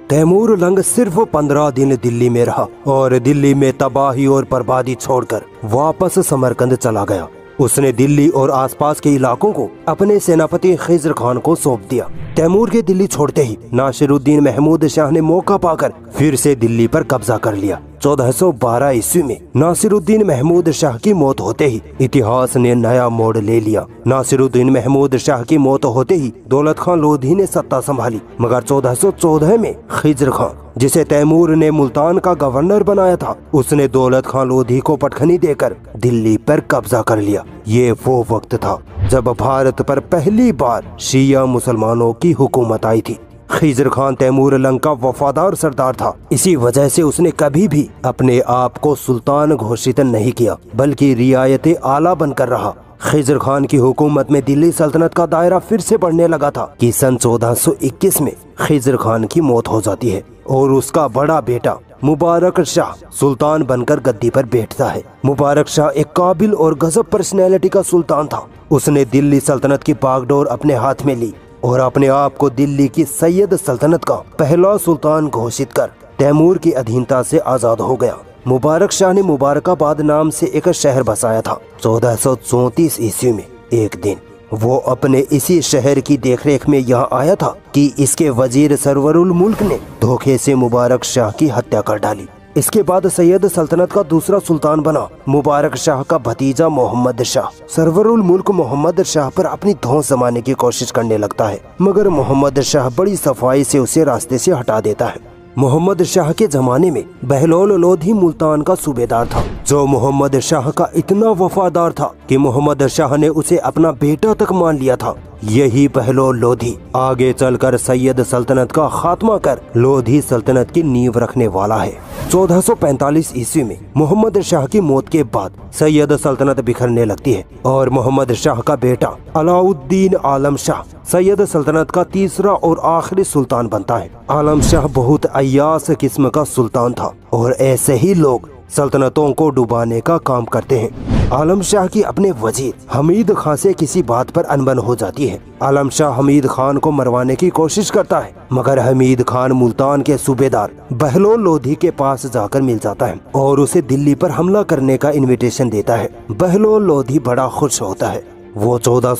तैमूर लंग सिर्फ़ पंद्रह दिन दिल्ली में रहा, और दिल्ली में तबाही और बर्बादी छोड़कर वापस समरकंद चला गया। उसने दिल्ली और आसपास के इलाकों को अपने सेनापति खिजर खान को सौंप दिया। तैमूर के दिल्ली छोड़ते ही नासिरुद्दीन महमूद शाह ने मौका पाकर फिर से दिल्ली पर कब्जा कर लिया। 1412 ईस्वी में नासिरुद्दीन महमूद शाह की मौत होते ही इतिहास ने नया मोड़ ले लिया। नासिरुद्दीन महमूद शाह की मौत होते ही दौलत खान लोधी ने सत्ता संभाली, मगर 1414 में खिजर खान जिसे तैमूर ने मुल्तान का गवर्नर बनाया था। उसने दौलत खान लोधी को पटखनी देकर दिल्ली पर कब्जा कर लिया। ये वो वक्त था जब भारत पर पहली बार शिया मुसलमानों की हुकूमत आई थी। खिजर खान तैमूर लंग का वफादार सरदार था। इसी वजह से उसने कभी भी अपने आप को सुल्तान घोषित नहीं किया, बल्कि रियायत आला बनकर रहा। खिजर खान की हुकूमत में दिल्ली सल्तनत का दायरा फिर से बढ़ने लगा था कि सन 1421 में खिजर खान की मौत हो जाती है। और उसका बड़ा बेटा मुबारक शाह सुल्तान बनकर गद्दी पर बैठता है। मुबारक शाह एक काबिल और गजब पर्सनैलिटी का सुल्तान था। उसने दिल्ली सल्तनत की बागडोर अपने हाथ में ली और अपने आप को दिल्ली की सैयद सल्तनत का पहला सुल्तान घोषित कर तैमूर की अधीनता से आज़ाद हो गया। मुबारक शाह ने मुबारकाबाद नाम से एक शहर बसाया था, चौदह सौ चौतीस ईस्वी में, एक दिन। वो अपने इसी शहर की देखरेख में यहाँ आया था कि इसके वज़ीर सरवरुल मुल्क ने धोखे से मुबारक शाह की हत्या कर डाली। इसके बाद सैयद सल्तनत का दूसरा सुल्तान बना, मुबारक शाह का भतीजा मोहम्मद शाह। सरवरुल मुल्क मोहम्मद शाह पर अपनी धौस जमाने की कोशिश करने लगता है, मगर मोहम्मद शाह बड़ी सफ़ाई से उसे रास्ते से हटा देता है। मोहम्मद शाह के जमाने में बहलोल लोधी मुल्तान का सूबेदार था। जो मोहम्मद शाह का इतना वफादार था कि मोहम्मद शाह ने उसे अपना बेटा तक मान लिया था। यही पहलो लोधी। आगे चलकर सैयद सल्तनत का खात्मा कर लोधी सल्तनत की नींव रखने वाला है। 1445 ईस्वी में मोहम्मद शाह की मौत के बाद सैयद सल्तनत बिखरने लगती है और मोहम्मद शाह का बेटा अलाउद्दीन आलम शाह सैयद सल्तनत का तीसरा और आखिरी सुल्तान बनता है। आलम शाह बहुत अयास किस्म का सुल्तान था और ऐसे ही लोग सल्तनतों को डुबाने का काम करते हैं। आलम शाह की अपने वज़ीर हमीद खान से किसी बात पर अनबन हो जाती है। आलम शाह हमीद खान को मरवाने की कोशिश करता है, मगर हमीद खान मुल्तान के सूबेदार बहलोल लोधी के पास जाकर मिल जाता है और उसे दिल्ली पर हमला करने का इनविटेशन देता है। बहलोल लोधी बड़ा खुश होता है। वो चौदह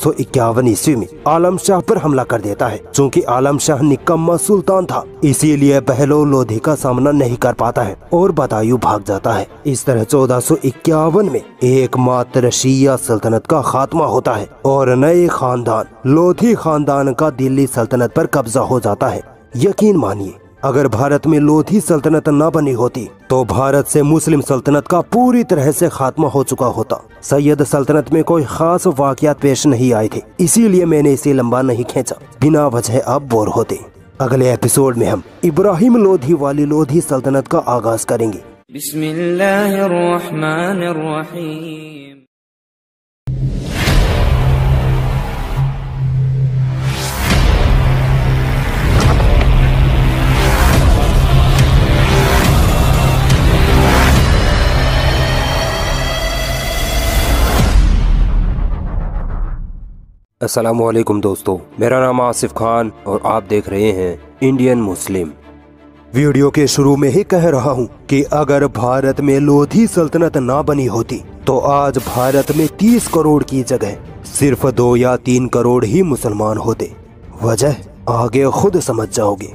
ईस्वी में आलम शाह पर हमला कर देता है, चूँकि आलम शाह निकम्मा सुल्तान था। इसीलिए बहलो लोधी का सामना नहीं कर पाता है और बदायूं भाग जाता है। इस तरह चौदह सौ इक्यावन में एकमात्र शिया सल्तनत का खात्मा होता है और नए खानदान, लोधी खानदान का दिल्ली सल्तनत पर कब्जा हो जाता है। यकीन मानिए अगर भारत में लोधी सल्तनत न बनी होती तो भारत से मुस्लिम सल्तनत का पूरी तरह से खात्मा हो चुका होता। सैयद सल्तनत में कोई खास वाकयात पेश नहीं आए थे, इसीलिए मैंने इसे लंबा नहीं खींचा। बिना वजह अब बोर होते। अगले एपिसोड में हम इब्राहिम लोधी वाली लोधी सल्तनत का आगाज़ करेंगे। बिस्मिल्लाहिर्रहमानिर्रहीम। असलकुम दोस्तों, मेरा नाम आसिफ खान और आप देख रहे हैं इंडियन मुस्लिम। वीडियो के शुरू में ही कह रहा हूँ कि अगर भारत में लोधी सल्तनत ना बनी होती तो आज भारत में 30 करोड़ की जगह सिर्फ़ दो या तीन करोड़ ही मुसलमान होते। वजह आगे खुद समझ जाओगे।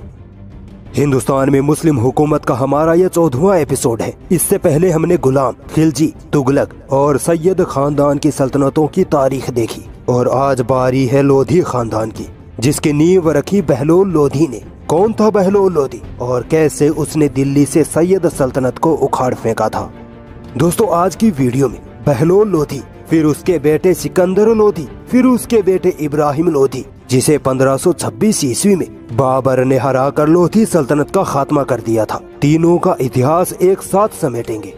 हिंदुस्तान में मुस्लिम हुकूमत का हमारा यह चौदहवा एपिसोड है। इससे पहले हमने गुलाम, खिलजी, तुगलक और सैयद खानदान की सल्तनतों की तारीख देखी और आज बारी है लोधी खानदान की, जिसकी नींव रखी बहलोल लोधी ने। कौन था बहलोल लोधी और कैसे उसने दिल्ली से सैयद सल्तनत को उखाड़ फेंका था? दोस्तों, आज की वीडियो में बहलोल लोधी फिर उसके बेटे सिकंदर लोधी फिर उसके बेटे इब्राहिम लोधी जिसे 1526 ईस्वी में बाबर ने हराकर लोधी सल्तनत का खात्मा कर दिया था। तीनों का इतिहास एक साथ समेटेंगे।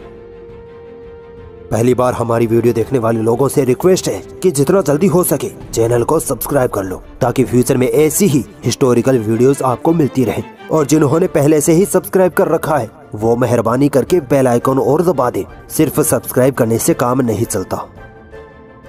पहली बार हमारी वीडियो देखने वाले लोगों से रिक्वेस्ट है कि जितना जल्दी हो सके चैनल को सब्सक्राइब कर लो, ताकि फ्यूचर में ऐसी ही हिस्टोरिकल वीडियोस आपको मिलती रहे। और जिन्होंने पहले से ही सब्सक्राइब कर रखा है, वो मेहरबानी करके बेल आइकन और दबा दे। सिर्फ़ सब्सक्राइब करने से काम नहीं चलता।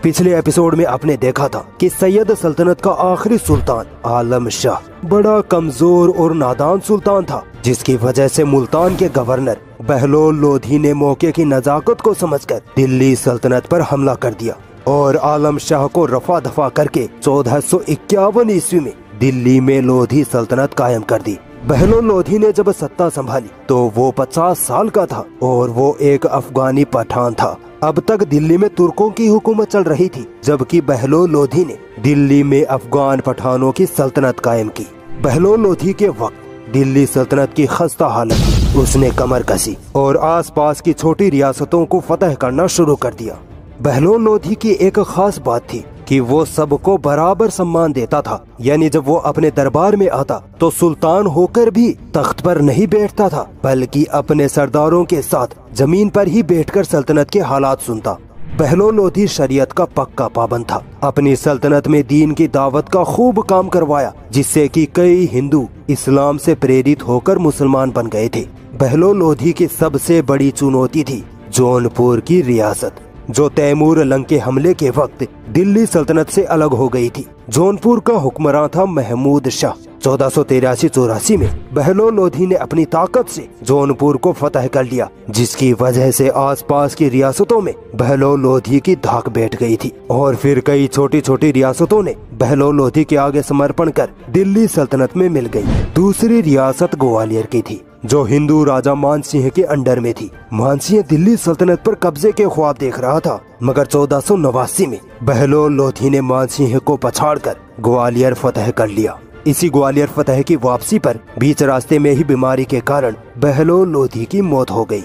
पिछले एपिसोड में आपने देखा था कि सैयद सल्तनत का आखिरी सुल्तान आलम शाह, बड़ा कमज़ोर और नादान सुल्तान था, जिसकी वजह से मुल्तान के गवर्नर बहलोल लोधी ने मौके की नजाकत को समझकर दिल्ली सल्तनत पर हमला कर दिया और आलम शाह को रफा दफ़ा करके चौदह सौ इक्यावन ईस्वी में दिल्ली में लोधी सल्तनत कायम कर दी। बहलोल लोधी ने जब सत्ता संभाली तो वो पचास साल का था और वो एक अफगानी पठान था। अब तक दिल्ली में तुर्कों की हुकूमत चल रही थी, जबकि बहलोल लोधी ने दिल्ली में अफगान पठानों की सल्तनत कायम की। बहलोल लोधी के वक्त दिल्ली सल्तनत की खस्ता हालत थी। उसने कमर कसी और आसपास की छोटी रियासतों को फतह करना शुरू कर दिया। बहलोल लोधी की एक खास बात थी कि वो सबको बराबर सम्मान देता था। यानी जब वो अपने दरबार में आता तो सुल्तान होकर भी तख्त पर नहीं बैठता था, बल्कि अपने सरदारों के साथ ज़मीन पर ही बैठकर सल्तनत के हालात सुनता। बहलो लोधी शरीयत का पक्का पाबंद था। अपनी सल्तनत में दीन की दावत का खूब काम करवाया, जिससे कि कई हिंदू इस्लाम से प्रेरित होकर मुसलमान बन गए थे। बहलो लोधी की सबसे बड़ी चुनौती थी जौनपुर की रियासत। जो तैमूर लंग के हमले के वक्त दिल्ली सल्तनत से अलग हो गई थी। जौनपुर का हुक्मरान था महमूद शाह। चौदह सौ तिरासी चौरासी में बहलो लोधी ने अपनी ताकत से जौनपुर को फतह कर लिया, जिसकी वजह से आसपास की रियासतों में बहलो लोधी की धाक बैठ गई थी। और फिर कई छोटी छोटी रियासतों ने बहलो लोधी के आगे समर्पण कर दिल्ली सल्तनत में मिल गई। दूसरी रियासत ग्वालियर की थी। जो हिंदू राजा मान सिंह के अंडर में थी। मान सिंह दिल्ली सल्तनत पर कब्जे के ख्वाब देख रहा था, मगर चौदह सौ नवासी में बहलोल लोधी ने मान सिंह को पछाड़कर ग्वालियर फतेह कर लिया। इसी ग्वालियर फतेह की वापसी पर बीच रास्ते में ही बीमारी के कारण बहलोल लोधी की मौत हो गई।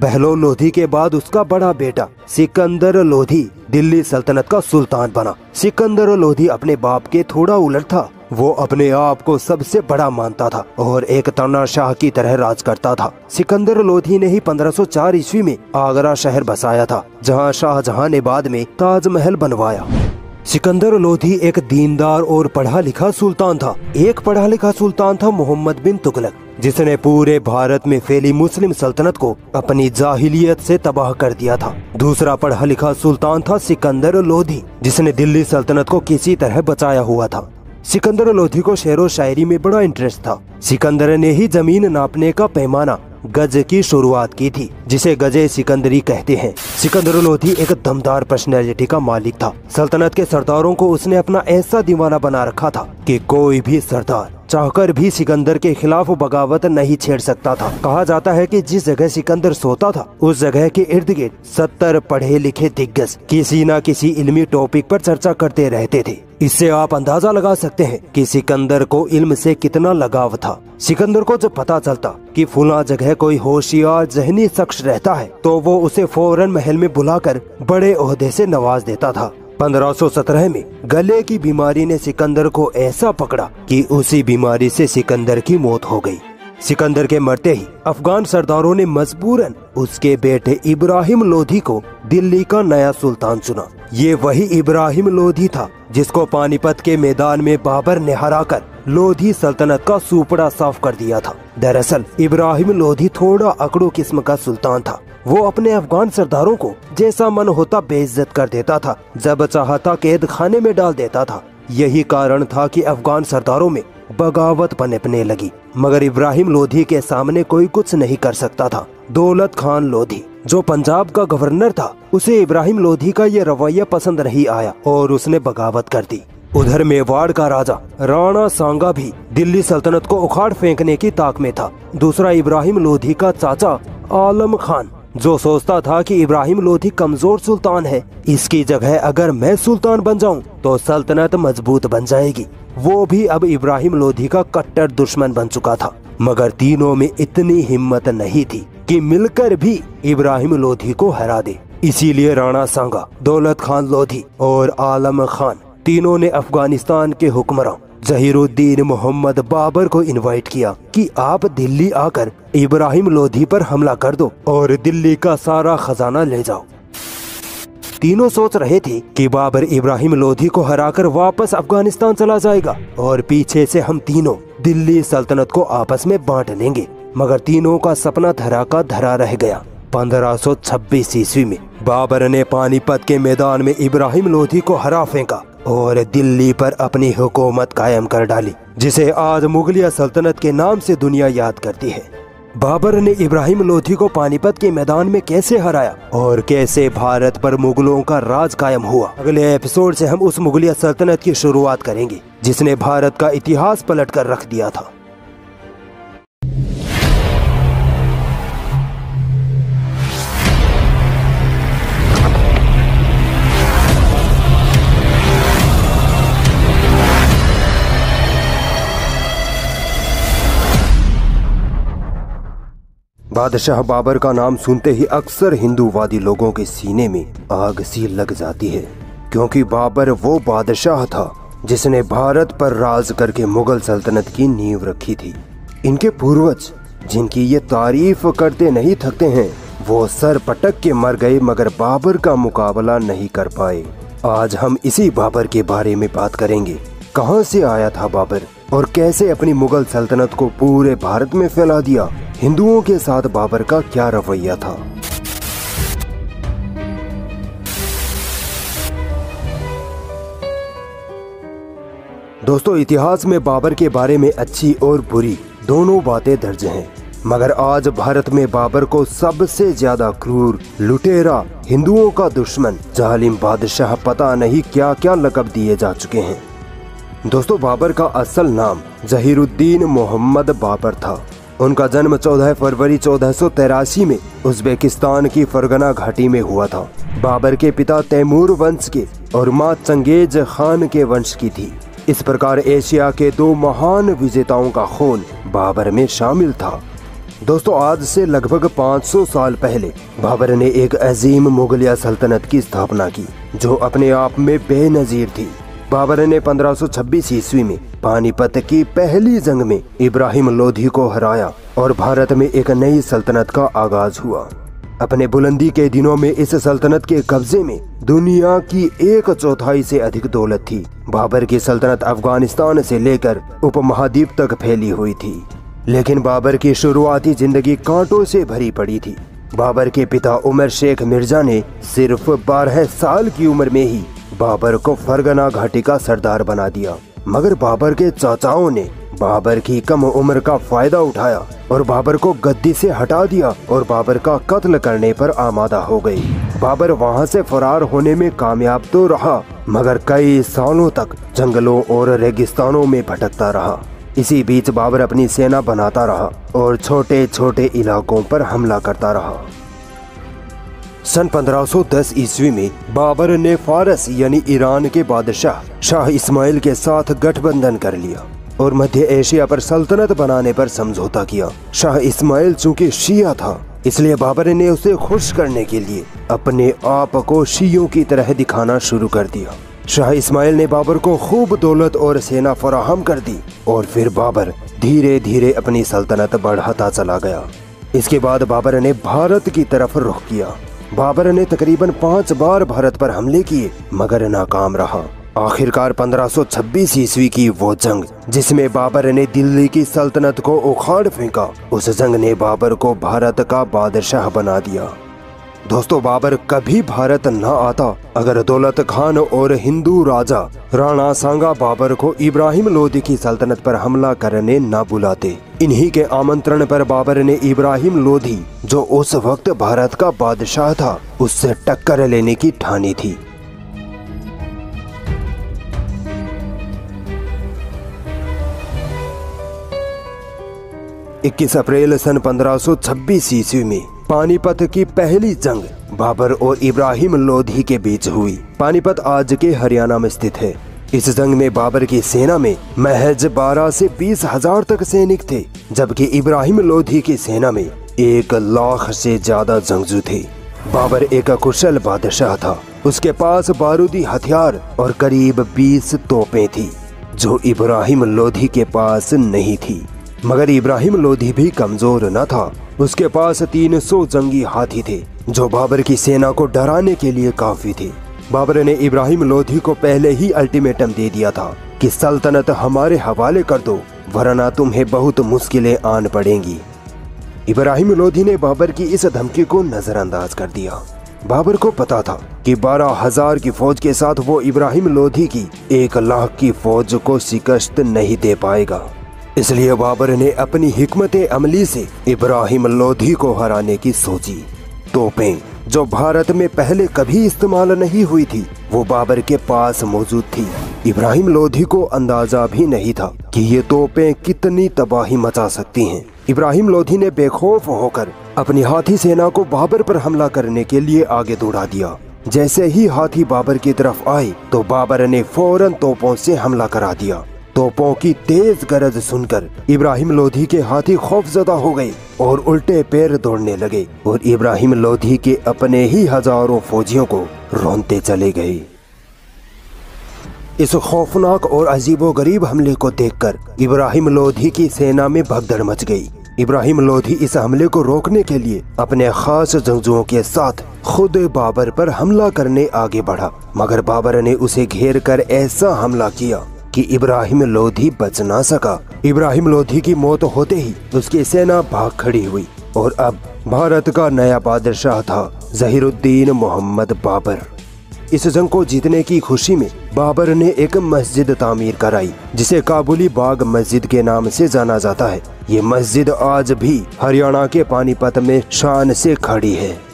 बहलोल लोधी के बाद उसका बड़ा बेटा सिकंदर लोधी दिल्ली सल्तनत का सुल्तान बना। सिकंदर लोधी अपने बाप के थोड़ा उलट था वो अपने आप को सबसे बड़ा मानता था और एक शाह की तरह राज करता था। सिकंदर लोधी ने ही 1504 ईस्वी में आगरा शहर बसाया था, जहाँ शाहजहां ने बाद में ताजमहल बनवाया। सिकंदर लोधी एक दीनदार और पढ़ा लिखा सुल्तान था। एक पढ़ा लिखा सुल्तान था मोहम्मद बिन तुगलक, जिसने पूरे भारत में फैली मुस्लिम सल्तनत को अपनी जाहिलियत से तबाह कर दिया था। दूसरा पढ़ा लिखा सुल्तान था सिकंदर लोधी, जिसने दिल्ली सल्तनत को किसी तरह बचाया हुआ था। सिकंदर लोधी को शेर शायरी में बड़ा इंटरेस्ट था। सिकंदर ने ही ज़मीन नापने का पैमाना गज की शुरुआत की थी, जिसे गजे सिकंदरी कहते हैं। सिकंदर लोधी एक दमदार पर्सनैलिटी का मालिक था। सल्तनत के सरदारों को उसने अपना ऐसा दीवाना बना रखा था कि कोई भी सरदार चाहकर भी सिकंदर के खिलाफ बगावत नहीं छेड़ सकता था। कहा जाता है कि जिस जगह सिकंदर सोता था, उस जगह के इर्द गिर्द सत्तर पढ़े लिखे दिग्गज किसी न किसी इल्मी टॉपिक पर चर्चा करते रहते थे। इससे आप अंदाज़ा लगा सकते हैं कि सिकंदर को इल्म से कितना लगाव था। सिकंदर को जब पता चलता कि फुला जगह कोई होशियार, जहनी शख्स रहता है तो वो उसे फ़ौरन महल में बुलाकर बड़े ओहदे से नवाज़ देता था। 1517 में गले की बीमारी ने सिकंदर को ऐसा पकड़ा कि उसी बीमारी से सिकंदर की मौत हो गई। सिकंदर के मरते ही अफगान सरदारों ने मजबूरन उसके बेटे इब्राहिम लोधी को दिल्ली का नया सुल्तान चुना। ये वही इब्राहिम लोधी था जिसको पानीपत के मैदान में बाबर ने हराकर लोधी सल्तनत का सुपड़ा साफ़ कर दिया था। दरअसल इब्राहिम लोधी थोड़ा अकड़ू किस्म का सुल्तान था। वो अपने अफगान सरदारों को जैसा मन होता बेइज्जत कर देता था, जब चाहता कैद खाने में डाल देता था। यही कारण था कि अफगान सरदारों में बगावत पनपने लगी। मगर इब्राहिम लोधी के सामने कोई कुछ नहीं कर सकता था। दौलत खान लोधी, जो पंजाब का गवर्नर था, उसे इब्राहिम लोधी का ये रवैया पसंद नहीं आया और उसने बगावत कर दी। उधर मेवाड़ का राजा, राणा सांगा भी दिल्ली सल्तनत को उखाड़ फेंकने की ताक में था। दूसरा इब्राहिम लोधी का चाचा आलम खान जो सोचता था कि इब्राहिम लोधी कमज़ोर सुल्तान है, इसकी जगह अगर मैं सुल्तान बन जाऊँ तो सल्तनत मज़बूत बन जाएगी। वो भी अब इब्राहिम लोधी का कट्टर दुश्मन बन चुका था। मगर तीनों में इतनी हिम्मत नहीं थी कि मिलकर भी इब्राहिम लोधी को हरा दे। इसीलिए राणा सांगा, दौलत खान लोधी और आलम खान, तीनों ने अफ़गानिस्तान के हुक्मरान जहीरुद्दीन मोहम्मद बाबर को इनवाइट किया कि आप दिल्ली आकर इब्राहिम लोधी पर हमला कर दो और दिल्ली का सारा खजाना ले जाओ। तीनों सोच रहे थे कि बाबर इब्राहिम लोधी को हराकर वापस अफ़गानिस्तान चला जाएगा और पीछे से हम तीनों दिल्ली सल्तनत को आपस में बांट लेंगे। मगर तीनों का सपना धरा का धरा रह गया। 1526 ईस्वी में बाबर ने पानीपत के मैदान में इब्राहिम लोधी को हरा फेंका। और दिल्ली पर अपनी हुकूमत कायम कर डाली, जिसे आज मुगलिया सल्तनत के नाम से दुनिया याद करती है। बाबर ने इब्राहिम लोधी को पानीपत के मैदान में कैसे हराया और कैसे भारत पर मुगलों का राज कायम हुआ? अगले एपिसोड से हम उस मुगलिया सल्तनत की शुरुआत करेंगे, जिसने भारत का इतिहास पलट कर रख दिया था। बादशाह बाबर का नाम सुनते ही अक्सर हिंदूवादी लोगों के सीने में आग सी लग जाती है, क्योंकि बाबर वो बादशाह था जिसने भारत पर राज करके मुगल सल्तनत की नींव रखी थी। इनके पूर्वज, जिनकी ये तारीफ़ करते नहीं थकते हैं, वो सर पटक के मर गए मगर बाबर का मुकाबला नहीं कर पाए। आज हम इसी बाबर के बारे में बात करेंगे। कहाँ से आया था बाबर? और कैसे अपनी मुगल सल्तनत को पूरे भारत में फैला दिया? हिंदुओं के साथ बाबर का क्या रवैया था? दोस्तों, इतिहास में बाबर के बारे में अच्छी और बुरी दोनों बातें दर्ज हैं। मगर आज भारत में बाबर को सबसे ज़्यादा क्रूर लुटेरा हिंदुओं का दुश्मन जालिम बादशाह पता नहीं क्या क्या लकब दिए जा चुके हैं। दोस्तों, बाबर का असल नाम जहीरुद्दीन मोहम्मद बाबर था। उनका जन्म 14 फरवरी चौदह में उज्बेकिस्तान की फरगना घाटी में हुआ था। बाबर के पिता तैमूर वंश के और माँ चंगेज खान के वंश की थी। इस प्रकार एशिया के दो महान विजेताओं का खून बाबर में शामिल था। दोस्तों, आज से लगभग 500 साल पहले बाबर ने एक अजीम मुगलिया सल्तनत की स्थापना की, जो अपने आप में बेनजीर थी। बाबर ने 1526 ईस्वी में पानीपत की पहली जंग में इब्राहिम लोधी को हराया और भारत में एक नई सल्तनत का आगाज़ हुआ। अपने बुलंदी के दिनों में इस सल्तनत के कब्जे में दुनिया की एक चौथाई से अधिक दौलत थी। बाबर की सल्तनत अफ़गानिस्तान से लेकर उपमहाद्वीप तक फैली हुई थी। लेकिन बाबर की शुरुआती ज़िंदगी कांटों से भरी पड़ी थी। बाबर के पिता उमर शेख मिर्ज़ा ने सिर्फ़ बारह साल की उम्र में ही बाबर को फरगना घाटी का सरदार बना दिया। मगर बाबर के चाचाओं ने बाबर की कम उम्र का फ़ायदा उठाया और बाबर को गद्दी से हटा दिया और बाबर का कत्ल करने पर आमादा हो गई। बाबर वहाँ से फरार होने में कामयाब तो रहा, मगर कई सालों तक जंगलों और रेगिस्तानों में भटकता रहा। इसी बीच बाबर अपनी सेना बनाता रहा और छोटे छोटे इलाकों पर हमला करता रहा। सन 1510 ईस्वी में बाबर ने फारस यानी ईरान के बादशाह शाह इस्माइल के साथ गठबंधन कर लिया और मध्य एशिया पर सल्तनत बनाने पर समझौता किया। शाह इस्माइल चूँकि शिया था, इसलिए बाबर ने उसे खुश करने के लिए अपने आप को शियों की तरह दिखाना शुरू कर दिया। शाह इस्माइल ने बाबर को खूब दौलत और सेना फराहम कर दी और फिर बाबर धीरे धीरे अपनी सल्तनत बढ़ाता चला गया। इसके बाद बाबर ने भारत की तरफ़ रुख किया। बाबर ने तकरीबन पाँच बार भारत पर हमले किए, मगर नाकाम रहा। आखिरकार 1526 ईस्वी की वो जंग, जिसमें बाबर ने दिल्ली की सल्तनत को उखाड़ फेंका, उस जंग ने बाबर को भारत का बादशाह बना दिया। दोस्तों, बाबर कभी भारत न आता। अगर दौलत खान और हिंदू राजा राणा सांगा बाबर को इब्राहिम लोधी की सल्तनत पर हमला करने न बुलाते। इन्हीं के आमंत्रण पर बाबर ने इब्राहिम लोधी, जो उस वक्त भारत का बादशाह था, उससे टक्कर लेने की ठानी थी। 21 अप्रैल सन 1526 ईस्वी में पानीपत की पहली जंग बाबर और इब्राहिम लोधी के बीच हुई। पानीपत आज के हरियाणा में स्थित है। इस जंग में बाबर की सेना में महज 12 से बीस हज़ार तक सैनिक थे, जबकि इब्राहिम लोधी की सेना में एक लाख से ज़्यादा जंगजू थे। बाबर एक कुशल बादशाह था। उसके पास बारूदी हथियार और करीब 20 तोपें थी, जो इब्राहिम लोधी के पास नहीं थी। मगर इब्राहिम लोधी भी कमज़ोर न था। उसके पास 300 जंगी हाथी थे, जो बाबर की सेना को डराने के लिए काफ़ी थे। बाबर ने इब्राहिम लोधी को पहले ही अल्टीमेटम दे दिया था कि, सल्तनत हमारे हवाले कर दो, वरना तुम्हें बहुत मुश्किलें आन पड़ेंगी। इब्राहिम लोधी ने बाबर की इस धमकी को नजरअंदाज कर दिया। बाबर को पता था कि बारह हज़ार की फौज के साथ वो इब्राहिम लोधी की एक लाख की फौज को शिकस्त नहीं दे पाएगा। इसलिए बाबर ने अपनी हिकमत अमली से इब्राहिम लोधी को हराने की सोची। तोपें, जो भारत में पहले कभी इस्तेमाल नहीं हुई थी, वो बाबर के पास मौजूद थी। इब्राहिम लोधी को अंदाज़ा भी नहीं था कि ये तोपें कितनी तबाही मचा सकती हैं। इब्राहिम लोधी ने बेखौफ होकर अपनी हाथी सेना को बाबर पर हमला करने के लिए आगे दौड़ा दिया। जैसे ही हाथी बाबर की तरफ़ आए तो बाबर ने फ़ौरन तोपों से हमला करा दिया। तोपों की तेज गरज सुनकर इब्राहिम लोधी के हाथी खौफजदा हो गए और उल्टे पैर दौड़ने लगे और इब्राहिम लोधी के अपने ही हज़ारों फौजियों को रोनते चले गए। इस खौफनाक और अजीबो गरीब हमले को देखकर इब्राहिम लोधी की सेना में भगदड़ मच गई। इब्राहिम लोधी इस हमले को रोकने के लिए अपने खास जंगजुओं के साथ खुद बाबर पर हमला करने आगे बढ़ा, मगर बाबर ने उसे घेर कर ऐसा हमला किया। कि इब्राहिम लोधी बच ना सका। इब्राहिम लोधी की मौत होते ही उसकी सेना भाग खड़ी हुई और अब भारत का नया बादशाह था जहीरुद्दीन मोहम्मद बाबर। इस जंग को जीतने की खुशी में बाबर ने एक मस्जिद तामीर कराई, जिसे काबुली बाग मस्जिद के नाम से जाना जाता है। ये मस्जिद आज भी हरियाणा के पानीपत में शान से खड़ी है।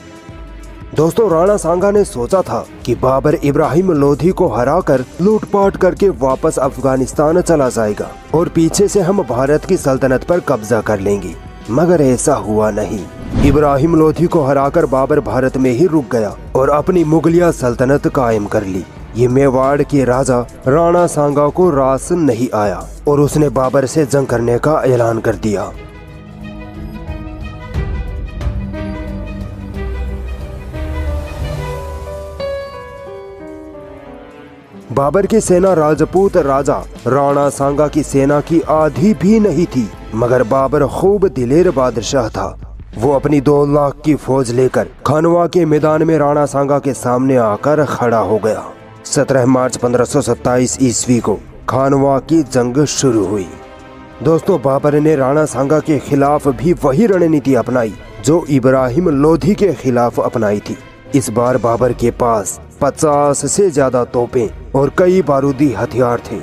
दोस्तों, राणा सांगा ने सोचा था कि बाबर इब्राहिम लोधी को हराकर लूटपाट करके वापस अफ़गानिस्तान चला जाएगा और पीछे से हम भारत की सल्तनत पर कब्जा कर लेंगे। मगर ऐसा हुआ नहीं। इब्राहिम लोधी को हराकर बाबर भारत में ही रुक गया और अपनी मुगलिया सल्तनत कायम कर ली। ये मेवाड़ के राजा राणा सांगा को रास नहीं आया और उसने बाबर से जंग करने का ऐलान कर दिया। बाबर की सेना राजपूत राजा, राणा सांगा की सेना की आधी भी नहीं थी, मगर बाबर खूब दिलेर बादशाह था। वो अपनी दो लाख की फौज लेकर खानवा के मैदान में राणा सांगा के सामने आकर खड़ा हो गया। सत्रह मार्च 1527 ईस्वी को खानवा की जंग शुरू हुई। दोस्तों, बाबर ने राणा सांगा के खिलाफ भी वही रणनीति अपनाई, जो इब्राहिम लोधी के खिलाफ अपनाई थी। इस बार बाबर के पास पचास से ज़्यादा तोपें और कई बारूदी हथियार थे।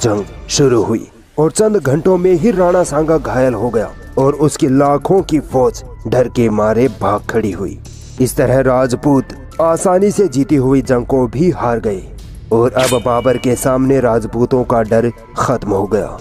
जंग शुरू हुई और चंद घंटों में ही राणा सांगा घायल हो गया और उसकी लाखों की फौज डर के मारे भाग खड़ी हुई। इस तरह राजपूत आसानी से जीती हुई जंग को भी हार गए और अब बाबर के सामने राजपूतों का डर खत्म हो गया।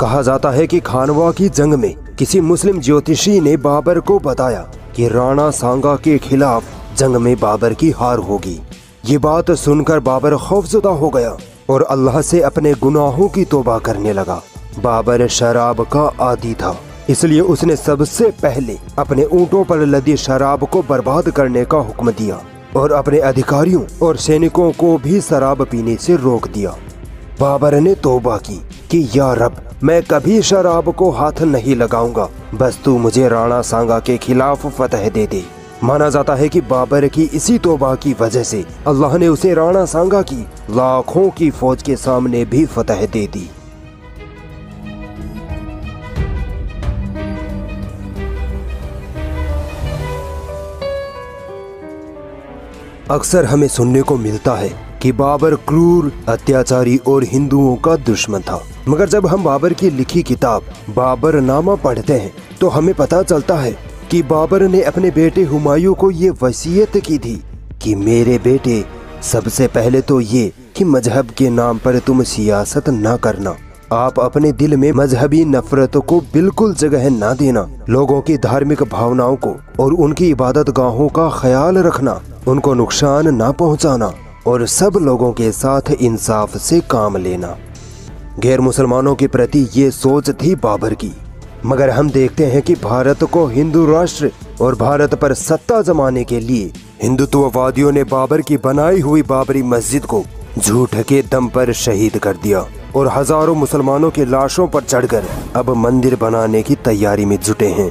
कहा जाता है कि खानवा की जंग में किसी मुस्लिम ज्योतिषी ने बाबर को बताया कि राणा सांगा के खिलाफ जंग में बाबर की हार होगी। ये बात सुनकर बाबर खौफजुदा हो गया और अल्लाह से अपने गुनाहों की तोबा करने लगा। बाबर शराब का आदि था, इसलिए उसने सबसे पहले अपने ऊँटों पर लदी शराब को बर्बाद करने का हुक्म दिया और अपने अधिकारियों और सैनिकों को भी शराब पीने से रोक दिया। बाबर ने तोबा की कि, या रब मैं कभी शराब को हाथ नहीं लगाऊँगा। बस तू मुझे राणा सांगा के खिलाफ फतह दे दे। माना जाता है कि बाबर की इसी तोबा की वजह से अल्लाह ने उसे राणा सांगा की, लाखों की फौज के सामने भी फतह दे दी। अक्सर हमें सुनने को मिलता है कि बाबर क्रूर, अत्याचारी और हिंदुओं का दुश्मन था। मगर जब हम बाबर की लिखी किताब, बाबर नामा पढ़ते हैं तो हमें पता चलता है कि बाबर ने अपने बेटे हुमायूं को ये वसीयत की थी कि मेरे बेटे, सबसे पहले तो ये कि मज़हब के नाम पर तुम सियासत ना करना। आप अपने दिल में मजहबी नफरत को बिल्कुल जगह ना देना। लोगों की धार्मिक भावनाओं को और उनकी इबादत गाहों का ख्याल रखना, उनको नुकसान ना पहुंचाना। और सब लोगों के साथ इंसाफ से काम लेना। गैर मुसलमानों के प्रति ये सोच थी बाबर की। मगर हम देखते हैं कि भारत को हिंदू राष्ट्र और भारत पर सत्ता जमाने के लिए हिंदुत्ववादियों ने बाबर की बनाई हुई बाबरी मस्जिद को झूठ के दम पर शहीद कर दिया और हज़ारों मुसलमानों की लाशों पर चढ़कर अब मंदिर बनाने की तैयारी में जुटे हैं।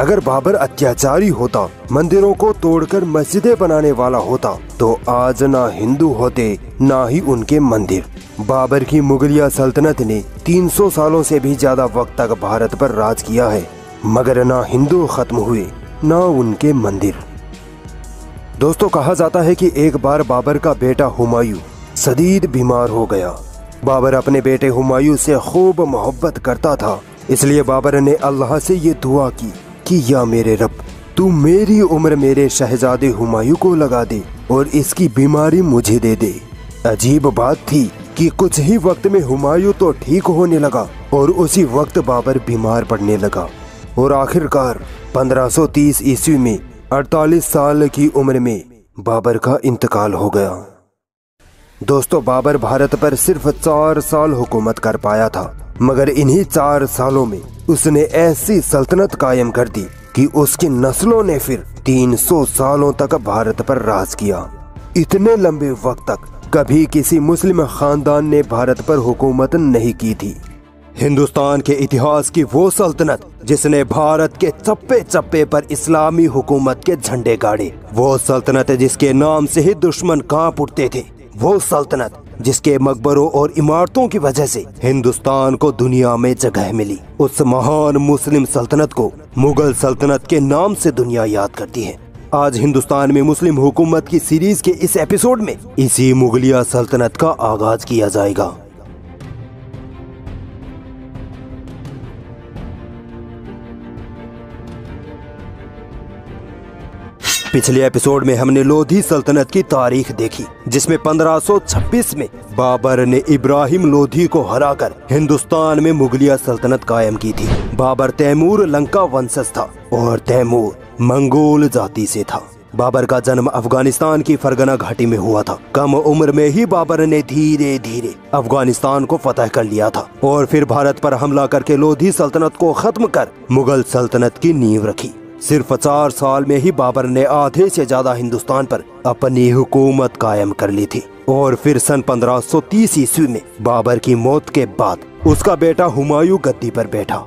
अगर बाबर अत्याचारी होता, मंदिरों को तोड़कर मस्जिदें बनाने वाला होता तो आज ना हिंदू होते, ना ही उनके मंदिर। बाबर की मुगलिया सल्तनत ने 300 सालों से भी ज़्यादा वक्त तक भारत पर राज किया है, मगर ना हिंदू खत्म हुए, ना उनके मंदिर। दोस्तों, कहा जाता है कि एक बार बाबर का बेटा हुमायूं सदीद बीमार हो गया। बाबर अपने बेटे हुमायूं से खूब मोहब्बत करता था, इसलिए बाबर ने अल्लाह से ये दुआ की। कि, या मेरे रब, तू मेरी उम्र मेरे शहजादे हुमायूं को लगा दे और इसकी बीमारी मुझे दे दे। अजीब बात थी कि कुछ ही वक्त में हुमायूं तो ठीक होने लगा और उसी वक्त बाबर बीमार पड़ने लगा। और आखिरकार 1530 ईस्वी में 48 साल की उम्र में, बाबर का इंतकाल हो गया। दोस्तों, बाबर भारत पर सिर्फ़ चार साल हुकूमत कर पाया था। मगर इन्हीं चार सालों में उसने ऐसी सल्तनत कायम कर दी कि उसकी नस्लों ने फिर 300 सालों तक भारत पर राज किया। इतने लंबे वक्त तक कभी किसी मुस्लिम खानदान ने भारत पर हुकूमत नहीं की थी। हिंदुस्तान के इतिहास की वो सल्तनत जिसने भारत के चप्पे चप्पे पर इस्लामी हुकूमत के झंडे गाड़े, वो सल्तनत जिसके नाम से ही दुश्मन काँप उठते थे। वो सल्तनत, जिसके मकबरों और इमारतों की वजह से हिंदुस्तान को दुनिया में जगह मिली। उस महान मुस्लिम सल्तनत को मुगल सल्तनत के नाम से दुनिया याद करती है। आज हिंदुस्तान में मुस्लिम हुकूमत की सीरीज़ के इस एपिसोड में इसी मुगलिया सल्तनत का आगाज़ किया जाएगा। पिछले एपिसोड में हमने लोधी सल्तनत की तारीख देखी, जिसमें 1526 में बाबर ने इब्राहिम लोधी को हराकर हिंदुस्तान में मुगलिया सल्तनत कायम की थी। बाबर तैमूर लंका वंशज था और तैमूर मंगोल जाति से था। बाबर का जन्म अफ़गानिस्तान की फरगना घाटी में हुआ था। कम उम्र में ही बाबर ने धीरे धीरे अफ़गानिस्तान को फतह कर लिया था और फिर भारत पर हमला करके लोधी सल्तनत को खत्म कर मुगल सल्तनत की नींव रखी। सिर्फ़ चार साल में ही बाबर ने आधे से ज़्यादा हिंदुस्तान पर अपनी हुकूमत कायम कर ली थी। और फिर सन 1530 ईस्वी में बाबर की मौत के बाद उसका बेटा हुमायूं गद्दी पर बैठा।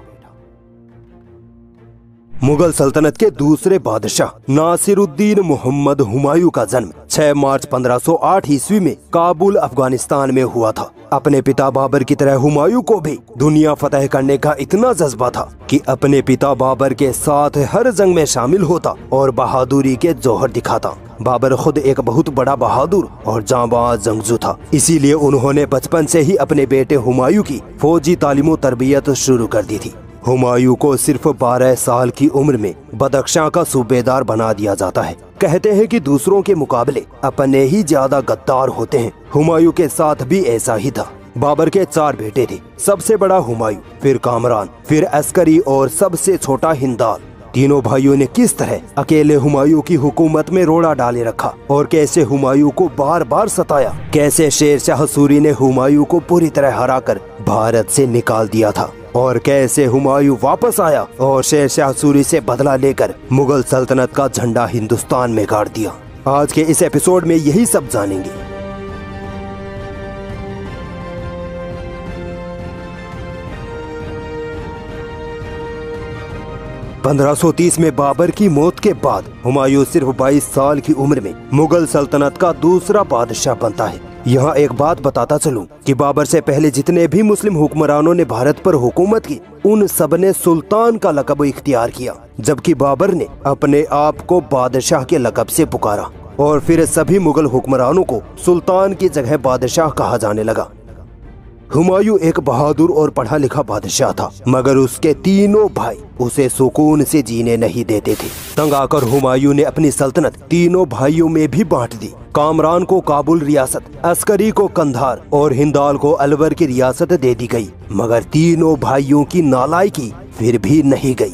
मुगल सल्तनत के दूसरे बादशाह, नासिरुद्दीन मोहम्मद हुमायूं का जन्म 6 मार्च 1508 ईस्वी में काबुल, अफ़गानिस्तान में हुआ था। अपने पिता बाबर की तरह हुमायूं को भी दुनिया फतेह करने का इतना जज्बा था कि अपने पिता बाबर के साथ हर जंग में शामिल होता और बहादुरी के जौहर दिखाता। बाबर खुद एक बहुत बड़ा बहादुर और जाबाज जंगजू था। इसीलिए उन्होंने बचपन से ही अपने बेटे हुमायूं की फौजी तालीम तरबियत शुरू कर दी थी। हुमायूं को सिर्फ़ 12 साल की उम्र में बदख्शां का सूबेदार बना दिया जाता है। कहते हैं कि दूसरों के मुकाबले अपने ही ज़्यादा गद्दार होते हैं। हुमायूं के साथ भी ऐसा ही था। बाबर के चार बेटे थे। सबसे बड़ा हुमायूं, फिर कामरान, फिर अस्करी और सबसे छोटा हिंदाल। तीनों भाइयों ने किस तरह अकेले हुमायूं की हुकूमत में रोड़ा डाले रखा और कैसे हुमायूं को बार बार सताया? कैसे शेर शाह सूरी ने हुमायूं को पूरी तरह हराकर भारत से निकाल दिया था? और कैसे हुमायूं वापस आया और शेर शाह सूरी से बदला लेकर मुगल सल्तनत का झंडा हिंदुस्तान में गाड़ दिया। आज के इस एपिसोड में यही सब जानेंगे। 1530 में बाबर की मौत के बाद हुमायूं सिर्फ़ 22 साल की उम्र में मुगल सल्तनत का दूसरा बादशाह बनता है। यहाँ एक बात बताता चलूँ कि बाबर से पहले जितने भी मुस्लिम हुक्मरानों ने भारत पर हुकूमत की, उन सबने सुल्तान का लकब इख्तियार किया, जबकि बाबर ने अपने आप को बादशाह के लकब से पुकारा और फिर सभी मुगल हुक्मरानों को सुल्तान की जगह बादशाह कहा जाने लगा। हुमायूं एक बहादुर और पढ़ा लिखा बादशाह था, मगर उसके तीनों भाई उसे सुकून से जीने नहीं देते थे। तंग आकर हुमायूं ने अपनी सल्तनत तीनों भाइयों में भी बांट दी। कामरान को काबुल रियासत, अस्करी को कंधार और हिंदाल को अलवर की रियासत दे दी गई, मगर तीनों भाइयों की नालायकी फिर भी नहीं गई।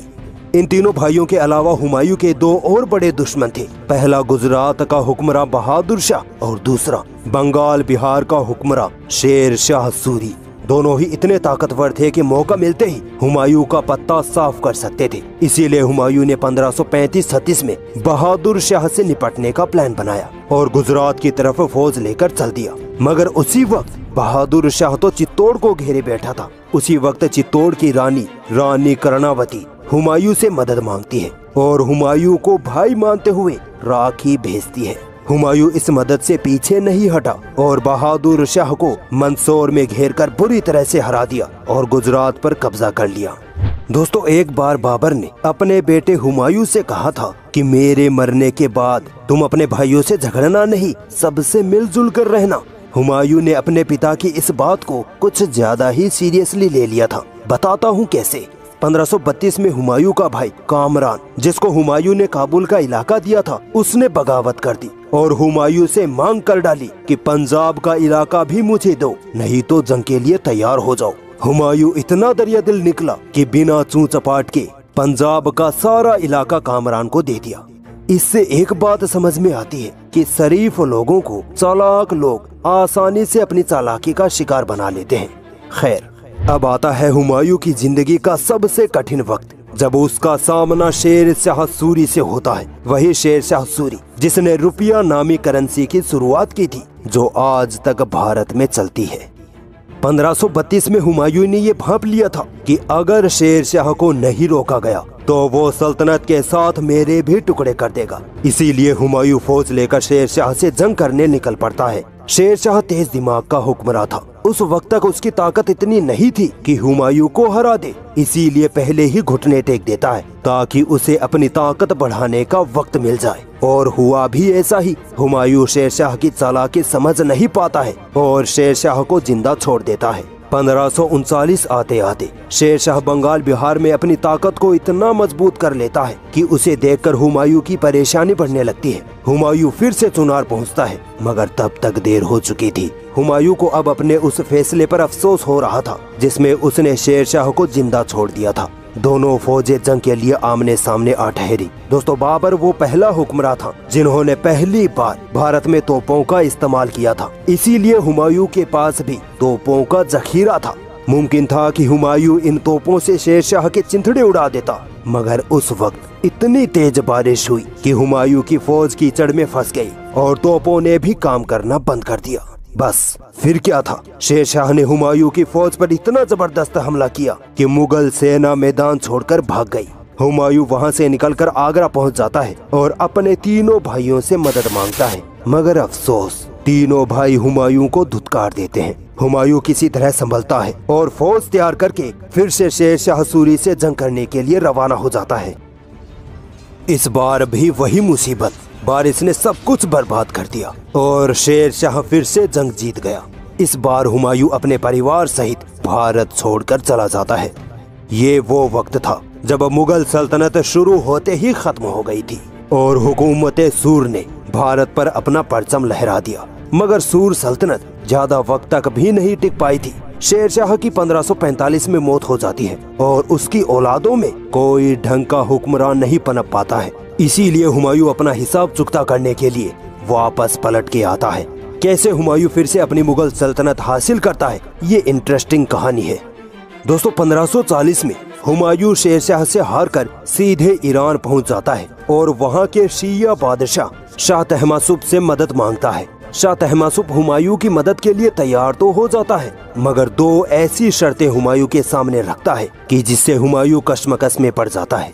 इन तीनों भाइयों के अलावा हुमायूं के दो और बड़े दुश्मन थे। पहला गुजरात का हुक्मरान बहादुर शाह और दूसरा बंगाल बिहार का हुक्मरान शेर शाह सूरी। दोनों ही इतने ताकतवर थे कि मौका मिलते ही हुमायूं का पत्ता साफ़ कर सकते थे। इसीलिए हुमायूं ने 1535-36 में बहादुर शाह से निपटने का प्लान बनाया और गुजरात की तरफ़ फौज लेकर चल दिया। मगर उसी वक्त बहादुर शाह तो चित्तौड़ को घेरे बैठा था। उसी वक्त चित्तौड़ की रानी रानी कर्णावती हुमायूं से मदद मांगती है और हुमायूं को भाई मानते हुए राखी भेजती है। हुमायूं इस मदद से पीछे नहीं हटा और बहादुर शाह को मंदसौर में घेर कर बुरी तरह से हरा दिया और गुजरात पर कब्जा कर लिया। दोस्तों, एक बार बाबर ने अपने बेटे हुमायूं से कहा था कि मेरे मरने के बाद तुम अपने भाइयों से झगड़ना नहीं, सबसे मिलजुल कर रहना। हुमायूं ने अपने पिता की इस बात को कुछ ज़्यादा ही सीरियसली ले लिया था। बताता हूँ कैसे। 1532 में हुमायूं का भाई कामरान, जिसको हुमायूं ने काबुल का इलाका दिया था, उसने बगावत कर दी और हुमायूं से मांग कर डाली कि पंजाब का इलाका भी मुझे दो, नहीं तो जंग के लिए तैयार हो जाओ। हुमायूं इतना दरिया दिल निकला कि बिना चू चपाट के पंजाब का सारा इलाका कामरान को दे दिया। इससे एक बात समझ में आती है कि शरीफ लोगों को चालाक लोग आसानी से अपनी चालाकी का शिकार बना लेते हैं। खैर अब आता है हुमायूं की ज़िंदगी का सबसे कठिन वक्त, जब उसका सामना शेर शाह सूरी से होता है। वही शेर शाह सूरी, जिसने रुपया नामी करेंसी की शुरुआत की थी, जो आज तक भारत में चलती है। 1532 में हुमायूं ने ये भाप लिया था कि अगर शेर शाह को नहीं रोका गया तो वो सल्तनत के साथ मेरे भी टुकड़े कर देगा। इसीलिए हुमायूं फौज लेकर शेर शाह से जंग करने निकल पड़ता है। शेर शाह तेज दिमाग का हुक्मरान था। उस वक्त तक उसकी ताकत इतनी नहीं थी कि हुमायूं को हरा दे, इसीलिए पहले ही घुटने टेक देता है, ताकि उसे अपनी ताकत बढ़ाने का वक्त मिल जाए। और हुआ भी ऐसा ही, हुमायूं शेरशाह की चालाकी समझ नहीं पाता है, और शेरशाह को ज़िंदा छोड़ देता है। पंद्रह आते आते शेर शाह बंगाल बिहार में अपनी ताकत को इतना मज़बूत कर लेता है कि उसे देखकर हुमायूं की परेशानी बढ़ने लगती है। हुमायूं फिर से चुनार पहुँचता है, मगर तब तक देर हो चुकी थी। हुमायूं को अब अपने उस फैसले पर अफसोस हो रहा था, जिसमें उसने शेरशाह को ज़िंदा छोड़ दिया था। दोनों फौजें जंग के लिए आमने सामने आ ठहरी। दोस्तों, बाबर वो पहला हुक्मरान था, जिन्होंने पहली बार भारत में तोपों का इस्तेमाल किया था। इसीलिए हुमायूं के पास भी तोपों का जखीरा था। मुमकिन था कि हुमायूं इन तोपों से शेर शाह के चिंथड़े उड़ा देता। मगर उस वक्त इतनी तेज बारिश हुई कि हुमायूं की फौज कीचड़ में फंस गई और तोपों ने भी काम करना बंद कर दिया। बस, फिर क्या था? शेर शाह ने हुमायूं की फौज पर इतना ज़बरदस्त हमला किया कि मुगल सेना मैदान छोड़कर भाग गई। हुमायूं वहाँ से निकलकर आगरा पहुँच जाता है और अपने तीनों भाइयों से मदद माँगता है। मगर अफसोस, तीनों भाई हुमायूं को धुतकार देते हैं। हुमायूं किसी तरह संभलता है और फौज तैयार करके फिर से शेर शाह सूरी से जंग करने के लिए रवाना हो जाता है। इस बार भी वही मुसीबत। बारिश ने सब कुछ बर्बाद कर दिया और शेर शाह फिर से जंग जीत गया। इस बार हुमायूं अपने परिवार सहित भारत छोड़कर चला जाता है। ये वो वक्त था जब मुगल सल्तनत शुरू होते ही खत्म हो गई थी और हुकूमत सूर ने भारत पर अपना परचम लहरा दिया। मगर सूर सल्तनत ज़्यादा वक्त तक भी नहीं टिक पाई थी। शेर शाह की 1545 में मौत हो जाती है और उसकी औलादों में कोई ढंग का हुक्मरान नहीं पनप पाता है। इसीलिए हुमायूं अपना हिसाब चुकता करने के लिए वापस पलट के आता है। कैसे हुमायूं फिर से अपनी मुगल सल्तनत हासिल करता है, ये इंटरेस्टिंग कहानी है। दोस्तों 1540 में हुमायूं शेर शाह से हारकर सीधे ईरान पहुँच जाता है और वहाँ के शिया बादशाह शाह तहमासुब से मदद माँगता है। शाह तहमासुब हुमायूं की मदद के लिए तैयार तो हो जाता है, मगर दो ऐसी शर्तें हुमायूं के सामने रखता है कि जिससे हुमायूं कश्मकश में पड़ जाता है।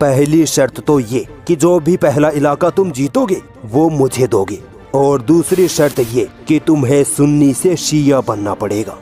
पहली शर्त तो ये कि जो भी पहला इलाका तुम जीतोगे, वो मुझे दोगे। और दूसरी शर्त ये कि तुम्हें सुन्नी से शिया बनना पड़ेगा।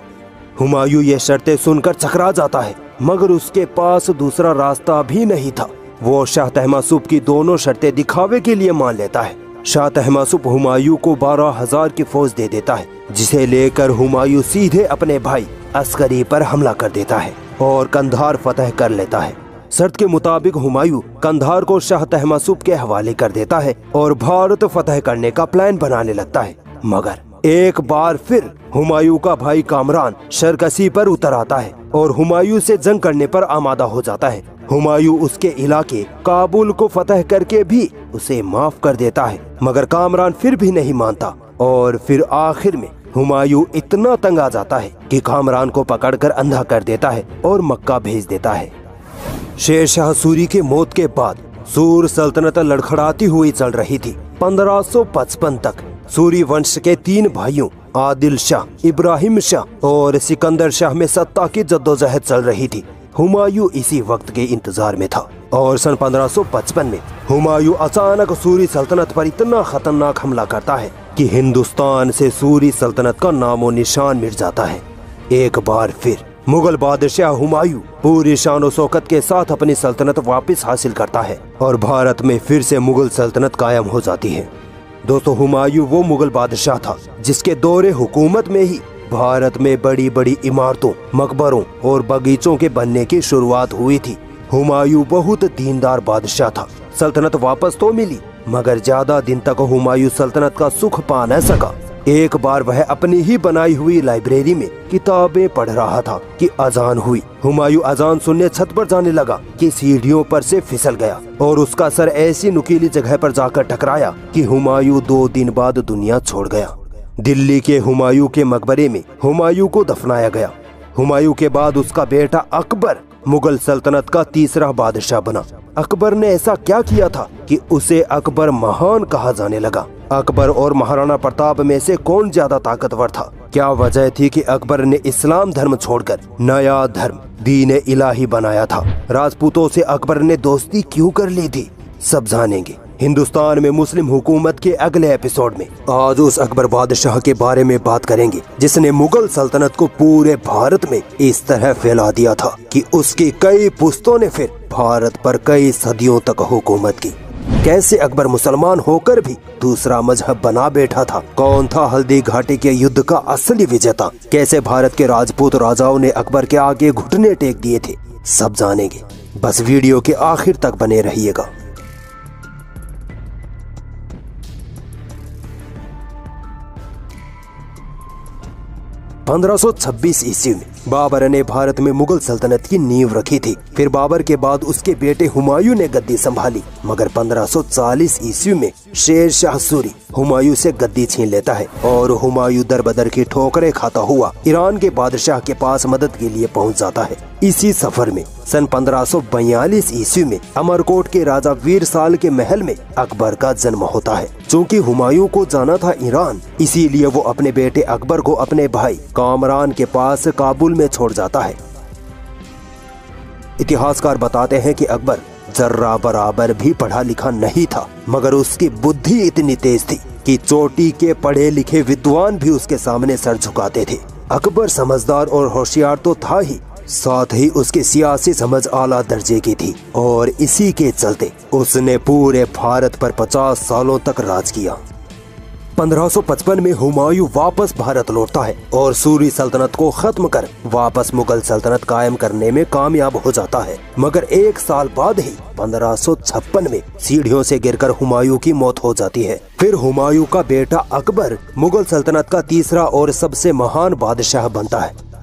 हुमायूं ये शर्तें सुनकर चकरा जाता है, मगर उसके पास दूसरा रास्ता भी नहीं था। वो शाह तहमासुब की दोनों शर्तें दिखावे के लिए मान लेता है। शाह तहमासुब हुमायूं को बारह हज़ार की फौज दे देता है, जिसे लेकर हुमायूं सीधे अपने भाई अस्करी पर हमला कर देता है और कंधार फतह कर लेता है। शर्त के मुताबिक हुमायूं कंधार को शाह तहमासुब के हवाले कर देता है और भारत फतह करने का प्लान बनाने लगता है। मगर एक बार फिर हुमायूं का भाई कामरान शरकसी पर उतर आता है और हुमायूं से जंग करने पर आमादा हो जाता है। हुमायूं उसके इलाके काबुल को फतह करके भी उसे माफ़ कर देता है, मगर कामरान फिर भी नहीं मानता और फिर आखिर में हुमायूं इतना तंग आ जाता है कि कामरान को पकड़कर अंधा कर देता है और मक्का भेज देता है। शेर शाह सूरी के मौत के बाद सूर सल्तनत लड़खड़ाती हुई चल रही थी। 1555 तक सूरी वंश के तीन भाइयों, आदिल शाह, इब्राहिम शाह और सिकंदर शाह में सत्ता की जद्दोजहद चल रही थी। हुमायूं इसी वक्त के इंतज़ार में था और सन 1555 में हुमायूं अचानक सूरी सल्तनत पर इतना खतरनाक हमला करता है कि हिंदुस्तान से सूरी सल्तनत का नामो निशान मिट जाता है। एक बार फिर मुगल बादशाह हुमायूं पूरी शान शौकत के साथ अपनी सल्तनत वापस हासिल करता है और भारत में फिर से मुगल सल्तनत कायम हो जाती है। दोस्तों, हुमायूं वो मुगल बादशाह था जिसके दौरे हुकूमत में ही भारत में बड़ी बड़ी इमारतों, मकबरों और बगीचों के बनने की शुरुआत हुई थी। हुमायूं बहुत दीनदार बादशाह था। सल्तनत वापस तो मिली, मगर ज़्यादा दिन तक हुमायूं सल्तनत का सुख पा न सका। एक बार वह अपनी ही बनाई हुई लाइब्रेरी में किताबें पढ़ रहा था कि अजान हुई। हुमायूं अजान सुनने छत पर जाने लगा कि सीढ़ियों पर से फिसल गया और उसका सर ऐसी नुकीली जगह पर जाकर टकराया कि हुमायूं दो दिन बाद दुनिया छोड़ गया। दिल्ली के हुमायूं के मकबरे में हुमायूं को दफनाया गया। हुमायूं के बाद उसका बेटा अकबर मुगल सल्तनत का तीसरा बादशाह बना। अकबर ने ऐसा क्या किया था कि उसे अकबर महान कहा जाने लगा? अकबर और महाराणा प्रताप में से कौन ज़्यादा ताकतवर था? क्या वजह थी कि अकबर ने इस्लाम धर्म छोड़कर नया धर्म, दीन इलाही बनाया था? राजपूतों से अकबर ने दोस्ती क्यों कर ली थी? सब जानेंगे। हिंदुस्तान में मुस्लिम हुकूमत के अगले एपिसोड में आज उस अकबर बादशाह के बारे में बात करेंगे, जिसने मुगल सल्तनत को पूरे भारत में इस तरह फैला दिया था कि उसकी कई पुस्तों ने फिर भारत पर कई सदियों तक हुकूमत की। कैसे अकबर मुसलमान होकर भी दूसरा मज़हब बना बैठा था? कौन था हल्दी घाटी के युद्ध का असली विजेता? कैसे भारत के राजपूत राजाओं ने अकबर के आगे घुटने टेक दिए थे? सब जानेंगे। बस वीडियो के आखिर तक बने रहिएगा। 1526 ईस्वी में। बाबर ने भारत में मुगल सल्तनत की नींव रखी थी। फिर बाबर के बाद उसके बेटे हुमायूं ने गद्दी संभाली, मगर 1540 ईस्वी में शेर शाह सूरी हुमायूं से गद्दी छीन लेता है और हुमायूं दर बदर की ठोकरें खाता हुआ ईरान के बादशाह के पास मदद के लिए पहुँच जाता है। इसी सफ़र में सन 1542 ईस्वी में अमरकोट के राजा वीर साल के महल में अकबर का जन्म होता है। चूँकि हुमायूं को जाना था ईरान, इसीलिए वो अपने बेटे अकबर को अपने भाई कामरान के पास काबुल में छोड़ जाता है। इतिहासकार बताते हैं कि अकबर जर्रा बराबर भी पढ़ा लिखा नहीं था, मगर उसकी बुद्धि इतनी तेज थी कि चोटी के पढ़े लिखे विद्वान भी उसके सामने सर झुकाते थे। अकबर समझदार और होशियार तो था ही, साथ ही उसकी सियासी समझ आला दर्जे की थी, और इसी के चलते उसने पूरे भारत पर 50 सालों तक राज किया। 1555 में हुमायूं वापस भारत लौटता है और सूरी सल्तनत को खत्म कर वापस मुगल सल्तनत कायम करने में कामयाब हो जाता है। मगर एक साल बाद ही 1556 में सीढ़ियों से गिरकर हुमायूं की मौत हो जाती है। फिर हुमायूं का बेटा अकबर मुगल सल्तनत का तीसरा और सबसे महान बादशाह बनता है।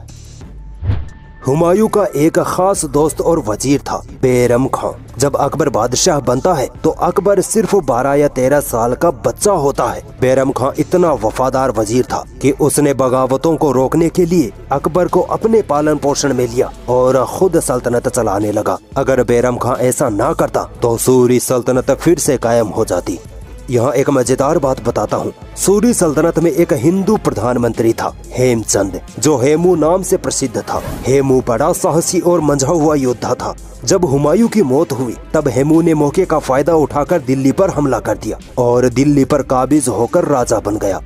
हुमायूं का एक खास दोस्त और वज़ीर था, बेरम खां। जब अकबर बादशाह बनता है तो अकबर सिर्फ़ 12 या 13 साल का बच्चा होता है। बेरम खां इतना वफादार वज़ीर था कि उसने बगावतों को रोकने के लिए अकबर को अपने पालन पोषण में लिया और खुद सल्तनत चलाने लगा। अगर बेरम खां ऐसा ना करता तो सूरी सल्तनत फिर से कायम हो जाती। यहाँ एक मज़ेदार बात बताता हूँ। सूरी सल्तनत में एक हिंदू प्रधानमंत्री था, हेमचंद, जो हेमू नाम से प्रसिद्ध था। हेमू बड़ा साहसी और मंझा हुआ योद्धा था। जब हुमायूं की मौत हुई, तब हेमू ने मौके का फ़ायदा उठाकर दिल्ली पर हमला कर दिया और दिल्ली पर काबिज होकर राजा बन गया।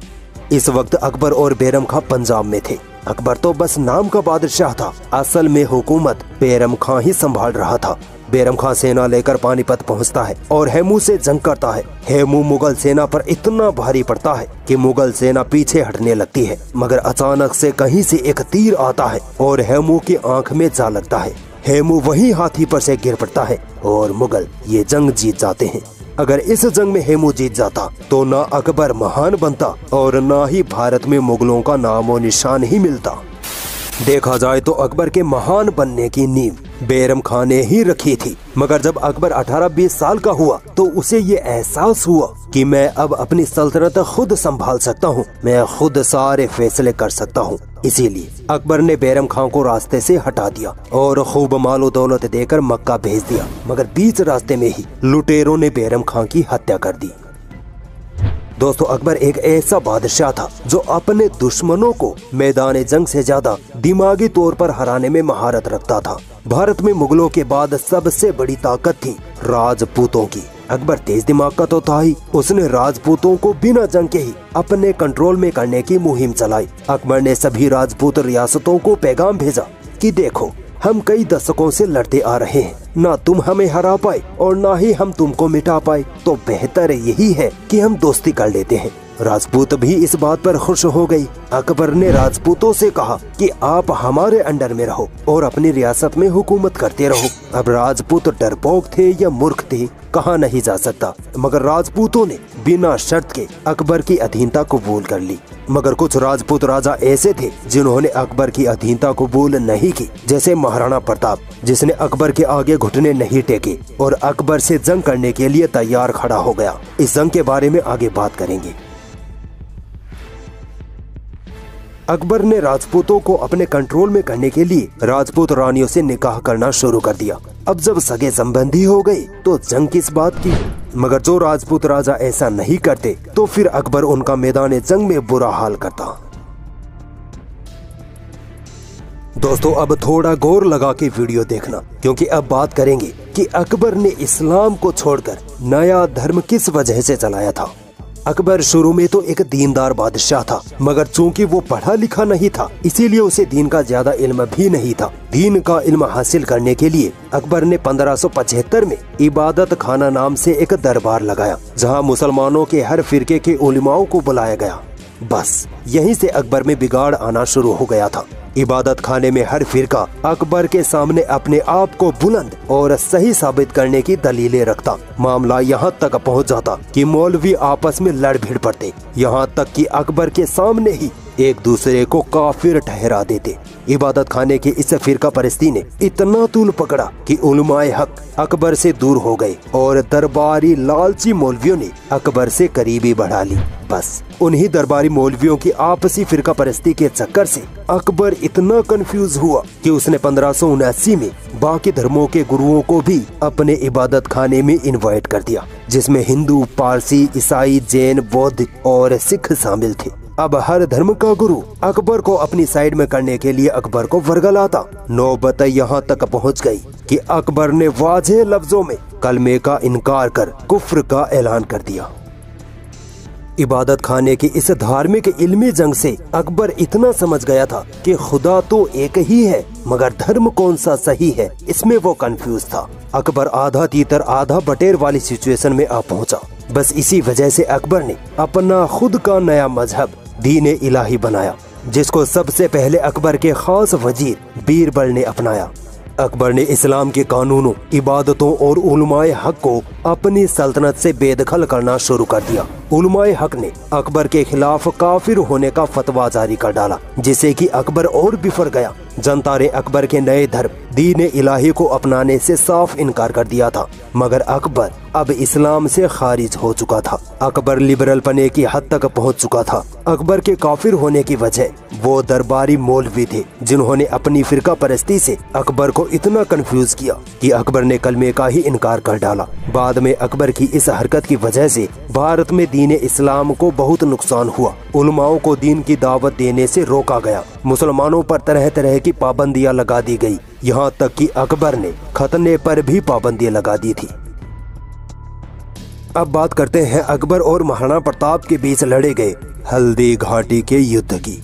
इस वक्त अकबर और बेरम खां पंजाब में थे। अकबर तो बस नाम का बादशाह था। असल में हुकूमत बेरम खां ही संभाल रहा था। बेरम खां सेना लेकर पानीपत पहुँचता है और हेमू से जंग करता है। हेमू मुगल सेना पर इतना भारी पड़ता है कि मुगल सेना पीछे हटने लगती है, मगर अचानक से कहीं से एक तीर आता है और हेमू की आँख में जा लगता है। हेमू वही हाथी पर से गिर पड़ता है और मुगल ये जंग जीत जाते हैं। अगर इस जंग में हेमू जीत जाता तो न अकबर महान बनता और न ही भारत में मुगलों का नामो निशान ही मिलता। देखा जाए तो अकबर के महान बनने की नींव बेरम खान ने ही रखी थी। मगर जब अकबर 18-20 साल का हुआ तो उसे ये एहसास हुआ कि मैं अब अपनी सल्तनत खुद संभाल सकता हूँ। मैं खुद सारे फैसले कर सकता हूँ। इसीलिए अकबर ने बेरम खान को रास्ते से हटा दिया और खूब मालो दौलत देकर मक्का भेज दिया। मगर बीच रास्ते में ही लुटेरों ने बेरम खान की हत्या कर दी। दोस्तों, अकबर एक ऐसा बादशाह था जो अपने दुश्मनों को मैदान जंग से ज़्यादा दिमागी तौर पर हराने में महारत रखता था। भारत में मुगलों के बाद सबसे बड़ी ताकत थी राजपूतों की। अकबर तेज दिमाग का तो था ही। उसने राजपूतों को बिना जंग के ही अपने कंट्रोल में करने की मुहिम चलाई। अकबर ने सभी राजपूत रियासतों को पैगाम भेजा कि देखो हम कई दशकों से लड़ते आ रहे हैं। ना तुम हमें हरा पाए और ना ही हम तुमको मिटा पाए। तो बेहतर यही है कि हम दोस्ती कर लेते हैं। राजपूत भी इस बात पर खुश हो गई। अकबर ने राजपूतों से कहा कि आप हमारे अंडर में रहो और अपनी रियासत में हुकूमत करते रहो। अब राजपूत डरपोक थे या मूर्ख थे, कहा नहीं जा सकता। मगर राजपूतों ने बिना शर्त के अकबर की अधीनता कबूल कर ली। मगर कुछ राजपूत राजा ऐसे थे जिन्होंने अकबर की अधीनता कबूल नहीं की, जैसे महाराणा प्रताप, जिसने अकबर के आगे घुटने नहीं टेके और अकबर से जंग करने के लिए तैयार खड़ा हो गया। इस जंग के बारे में आगे बात करेंगे। अकबर ने राजपूतों को अपने कंट्रोल में करने के लिए राजपूत रानियों से निकाह करना शुरू कर दिया। अब जब सगे संबंधी हो गए तो जंग किस बात की? मगर जो राजपूत राजा ऐसा नहीं करते तो फिर अकबर उनका मैदान जंग में बुरा हाल करता। दोस्तों, अब थोड़ा गौर लगा के वीडियो देखना, क्योंकि अब बात करेंगे कि अकबर ने इस्लाम को छोड़कर नया धर्म किस वजह से चलाया था। अकबर शुरू में तो एक दीनदार बादशाह था, मगर चूँकि वो पढ़ा लिखा नहीं था, इसीलिए उसे दीन का ज़्यादा इल्म भी नहीं था। दीन का इल्म हासिल करने के लिए अकबर ने 1575 में इबादत खाना नाम से एक दरबार लगाया, जहाँ मुसलमानों के हर फिरके के उलिमाओं को बुलाया गया। बस, यहीं से अकबर में बिगाड़ आना शुरू हो गया था। इबादत खाने में हर फिरका अकबर के सामने अपने आप को बुलंद और सही साबित करने की दलीलें रखता। मामला यहाँ तक पहुँच जाता कि मौलवी आपस में लड़ भिड़ पड़ते। यहाँ तक कि अकबर के सामने ही एक दूसरे को काफिर ठहरा देते। इबादत खाने के इस फिरका परस्ती ने इतना तूल पकड़ा कि उलमाए हक अकबर से दूर हो गए और दरबारी लालची मौलवियों ने अकबर से करीबी बढ़ा ली। बस, उन्हीं दरबारी मौलवियों की आपसी फिरका परस्ती के चक्कर से अकबर इतना कंफ्यूज हुआ कि उसने पंद्रह में बाकी धर्मों के गुरुओं को भी अपने इबादत खाने में इनवाइट कर दिया, जिसमें हिंदू, पारसी, ईसाई, जैन, बौद्ध और सिख शामिल थे। अब हर धर्म का गुरु अकबर को अपनी साइड में करने के लिए अकबर को वर्गलाता। नौबत यहाँ तक पहुँच गई कि अकबर ने वाजे लफ्जों में कलमे का इनकार कर कुफ्र का ऐलान कर दिया। इबादत खाने की इस धार्मिक इल्मी जंग से अकबर इतना समझ गया था कि खुदा तो एक ही है, मगर धर्म कौन सा सही है, इसमें वो कंफ्यूज था। अकबर आधा तीतर, आधा बटेर वाली सिचुएशन में आ पहुँचा। बस इसी वजह से अकबर ने अपना खुद का नया मज़हब, दीन इलाही बनाया, जिसको सबसे पहले अकबर के खास वज़ीर बीरबल ने अपनाया। अकबर ने इस्लाम के कानूनों, इबादतों और उलमाए हक को अपनी सल्तनत से बेदखल करना शुरू कर दिया। उलमाए हक ने अकबर के खिलाफ काफिर होने का फतवा जारी कर डाला जिसे कि अकबर और बिफर गया। जनता ने अकबर के नए धर्म, दीन इलाही को अपनाने से साफ़ इनकार कर दिया था। मगर अकबर अब इस्लाम से खारिज हो चुका था। अकबर लिबरल पने की हद तक पहुँच चुका था। अकबर के काफिर होने की वजह वो दरबारी मौलवी थे, जिन्होंने अपनी फिरका परस्ती से अकबर को इतना कंफ्यूज किया कि अकबर ने कलमे का ही इनकार कर डाला। बाद में अकबर की इस हरकत की वजह से भारत में दीन इस्लाम को बहुत नुकसान हुआ। उलमाओं को दीन की दावत देने से रोका गया। मुसलमानों पर तरह तरह की पाबंदियाँ लगा दी गई। यहाँ तक कि अकबर ने खतने पर भी पाबंदियाँ लगा दी थी। अब बात करते हैं अकबर और महाराणा प्रताप के बीच लड़े गए हल्दी घाटी के युद्ध की।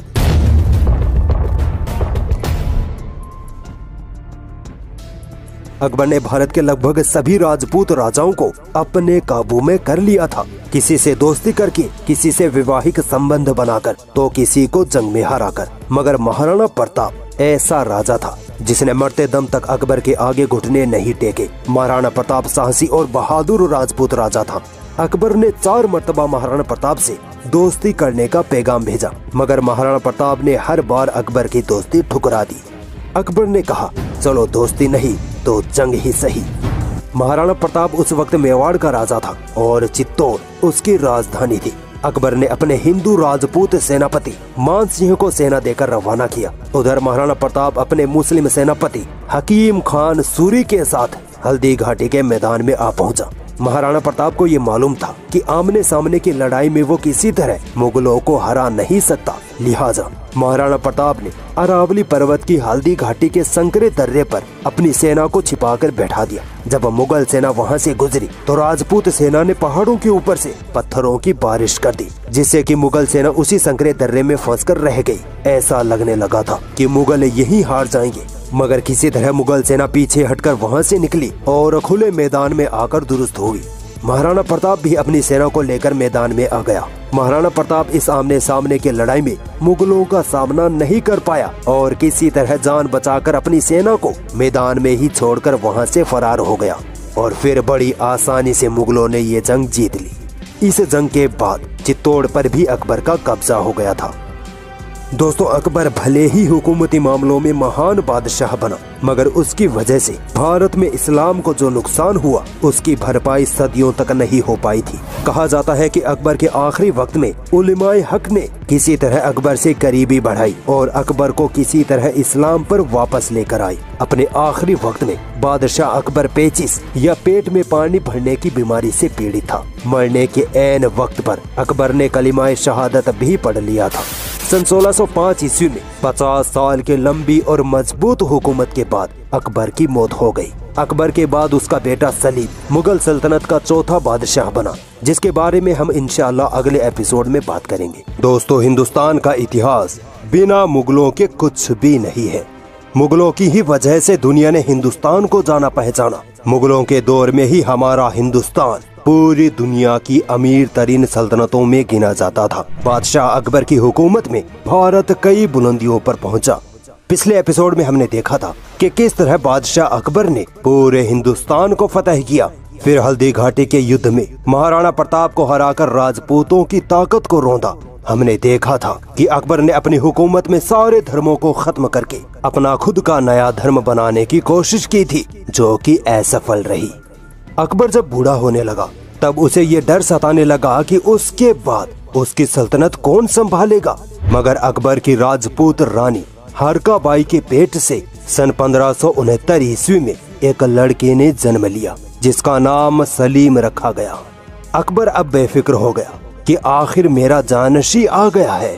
अकबर ने भारत के लगभग सभी राजपूत राजाओं को अपने काबू में कर लिया था। किसी से दोस्ती करके, किसी से विवाहिक संबंध बनाकर तो किसी को जंग में हराकर। मगर महाराणा प्रताप ऐसा राजा था, जिसने मरते दम तक अकबर के आगे घुटने नहीं टेके। महाराणा प्रताप साहसी और बहादुर राजपूत राजा था। अकबर ने चार मरतबा महाराणा प्रताप से दोस्ती करने का पैगाम भेजा, मगर महाराणा प्रताप ने हर बार अकबर की दोस्ती ठुकरा दी। अकबर ने कहा, चलो दोस्ती नहीं तो जंग ही सही। महाराणा प्रताप उस वक्त मेवाड़ का राजा था और चित्तौड़ उसकी राजधानी थी। अकबर ने अपने हिंदू राजपूत सेनापति मान सिंह को सेना देकर रवाना किया। उधर महाराणा प्रताप अपने मुस्लिम सेनापति हकीम खान सूरी के साथ हल्दी घाटी के मैदान में आ पहुँचा। महाराणा प्रताप को ये मालूम था कि आमने सामने की लड़ाई में वो किसी तरह मुगलों को हरा नहीं सकता। लिहाजा महाराणा प्रताप ने अरावली पर्वत की हल्दी घाटी के संकरे दर्रे पर अपनी सेना को छिपाकर बैठा दिया। जब मुगल सेना वहाँ से गुजरी तो राजपूत सेना ने पहाड़ों के ऊपर से पत्थरों की बारिश कर दी, जिससे कि मुगल सेना उसी संकरे दर्रे में फंस कर रह गई। ऐसा लगने लगा था कि मुगल यही हार जाएँगे। मगर किसी तरह मुगल सेना पीछे हटकर वहाँ से निकली और खुले मैदान में आकर दुरुस्त हुई महाराणा प्रताप भी अपनी सेना को लेकर मैदान में आ गया। महाराणा प्रताप इस आमने सामने की लड़ाई में मुगलों का सामना नहीं कर पाया और किसी तरह जान बचाकर अपनी सेना को मैदान में ही छोड़कर वहाँ से फरार हो गया और फिर बड़ी आसानी से मुगलों ने ये जंग जीत ली। इस जंग के बाद चित्तौड़ पर भी अकबर का कब्जा हो गया था। दोस्तों, अकबर भले ही हुकूमती मामलों में महान बादशाह बना, मगर उसकी वजह से भारत में इस्लाम को जो नुकसान हुआ, उसकी भरपाई सदियों तक नहीं हो पाई थी। कहा जाता है कि अकबर के आखिरी वक्त में उलमाए हक ने किसी तरह अकबर से करीबी बढ़ाई और अकबर को किसी तरह इस्लाम पर वापस लेकर आई। अपने आखिरी वक्त में बादशाह अकबर पेचिस या पेट में पानी भरने की बीमारी से पीड़ित था। मरने के एन वक्त पर अकबर ने कलिमाए शहादत भी पढ़ लिया था। सन 1605 ईस्वी में 50 साल के लंबी और मज़बूत हुकूमत के बाद अकबर की मौत हो गई। अकबर के बाद उसका बेटा सलीम मुगल सल्तनत का चौथा बादशाह बना, जिसके बारे में हम इंशाल्लाह अगले एपिसोड में बात करेंगे। दोस्तों, हिंदुस्तान का इतिहास बिना मुगलों के कुछ भी नहीं है। मुगलों की ही वजह से दुनिया ने हिंदुस्तान को जाना पहचाना। मुगलों के दौर में ही हमारा हिंदुस्तान पूरी दुनिया की अमीर तरीन सल्तनतों में गिना जाता था। बादशाह अकबर की हुकूमत में भारत कई बुलंदियों पर पहुँचा। पिछले एपिसोड में हमने देखा था कि किस तरह बादशाह अकबर ने पूरे हिंदुस्तान को फतेह किया। फिर हल्दी घाटी के युद्ध में महाराणा प्रताप को हराकर राजपूतों की ताकत को रौंदा। हमने देखा था कि अकबर ने अपनी हुकूमत में सारे धर्मों को खत्म करके अपना खुद का नया धर्म बनाने की कोशिश की थी, जो कि असफल रही। अकबर जब बूढ़ा होने लगा, तब उसे ये डर सताने लगा कि उसके बाद उसकी सल्तनत कौन संभालेगा। मगर अकबर की राजपूत रानी हरका बाई के पेट से सन पंद्रह ईस्वी में एक लड़के ने जन्म लिया, जिसका नाम सलीम रखा गया। अकबर अब बेफिक्र हो गया कि आखिर मेरा जानशी आ गया है।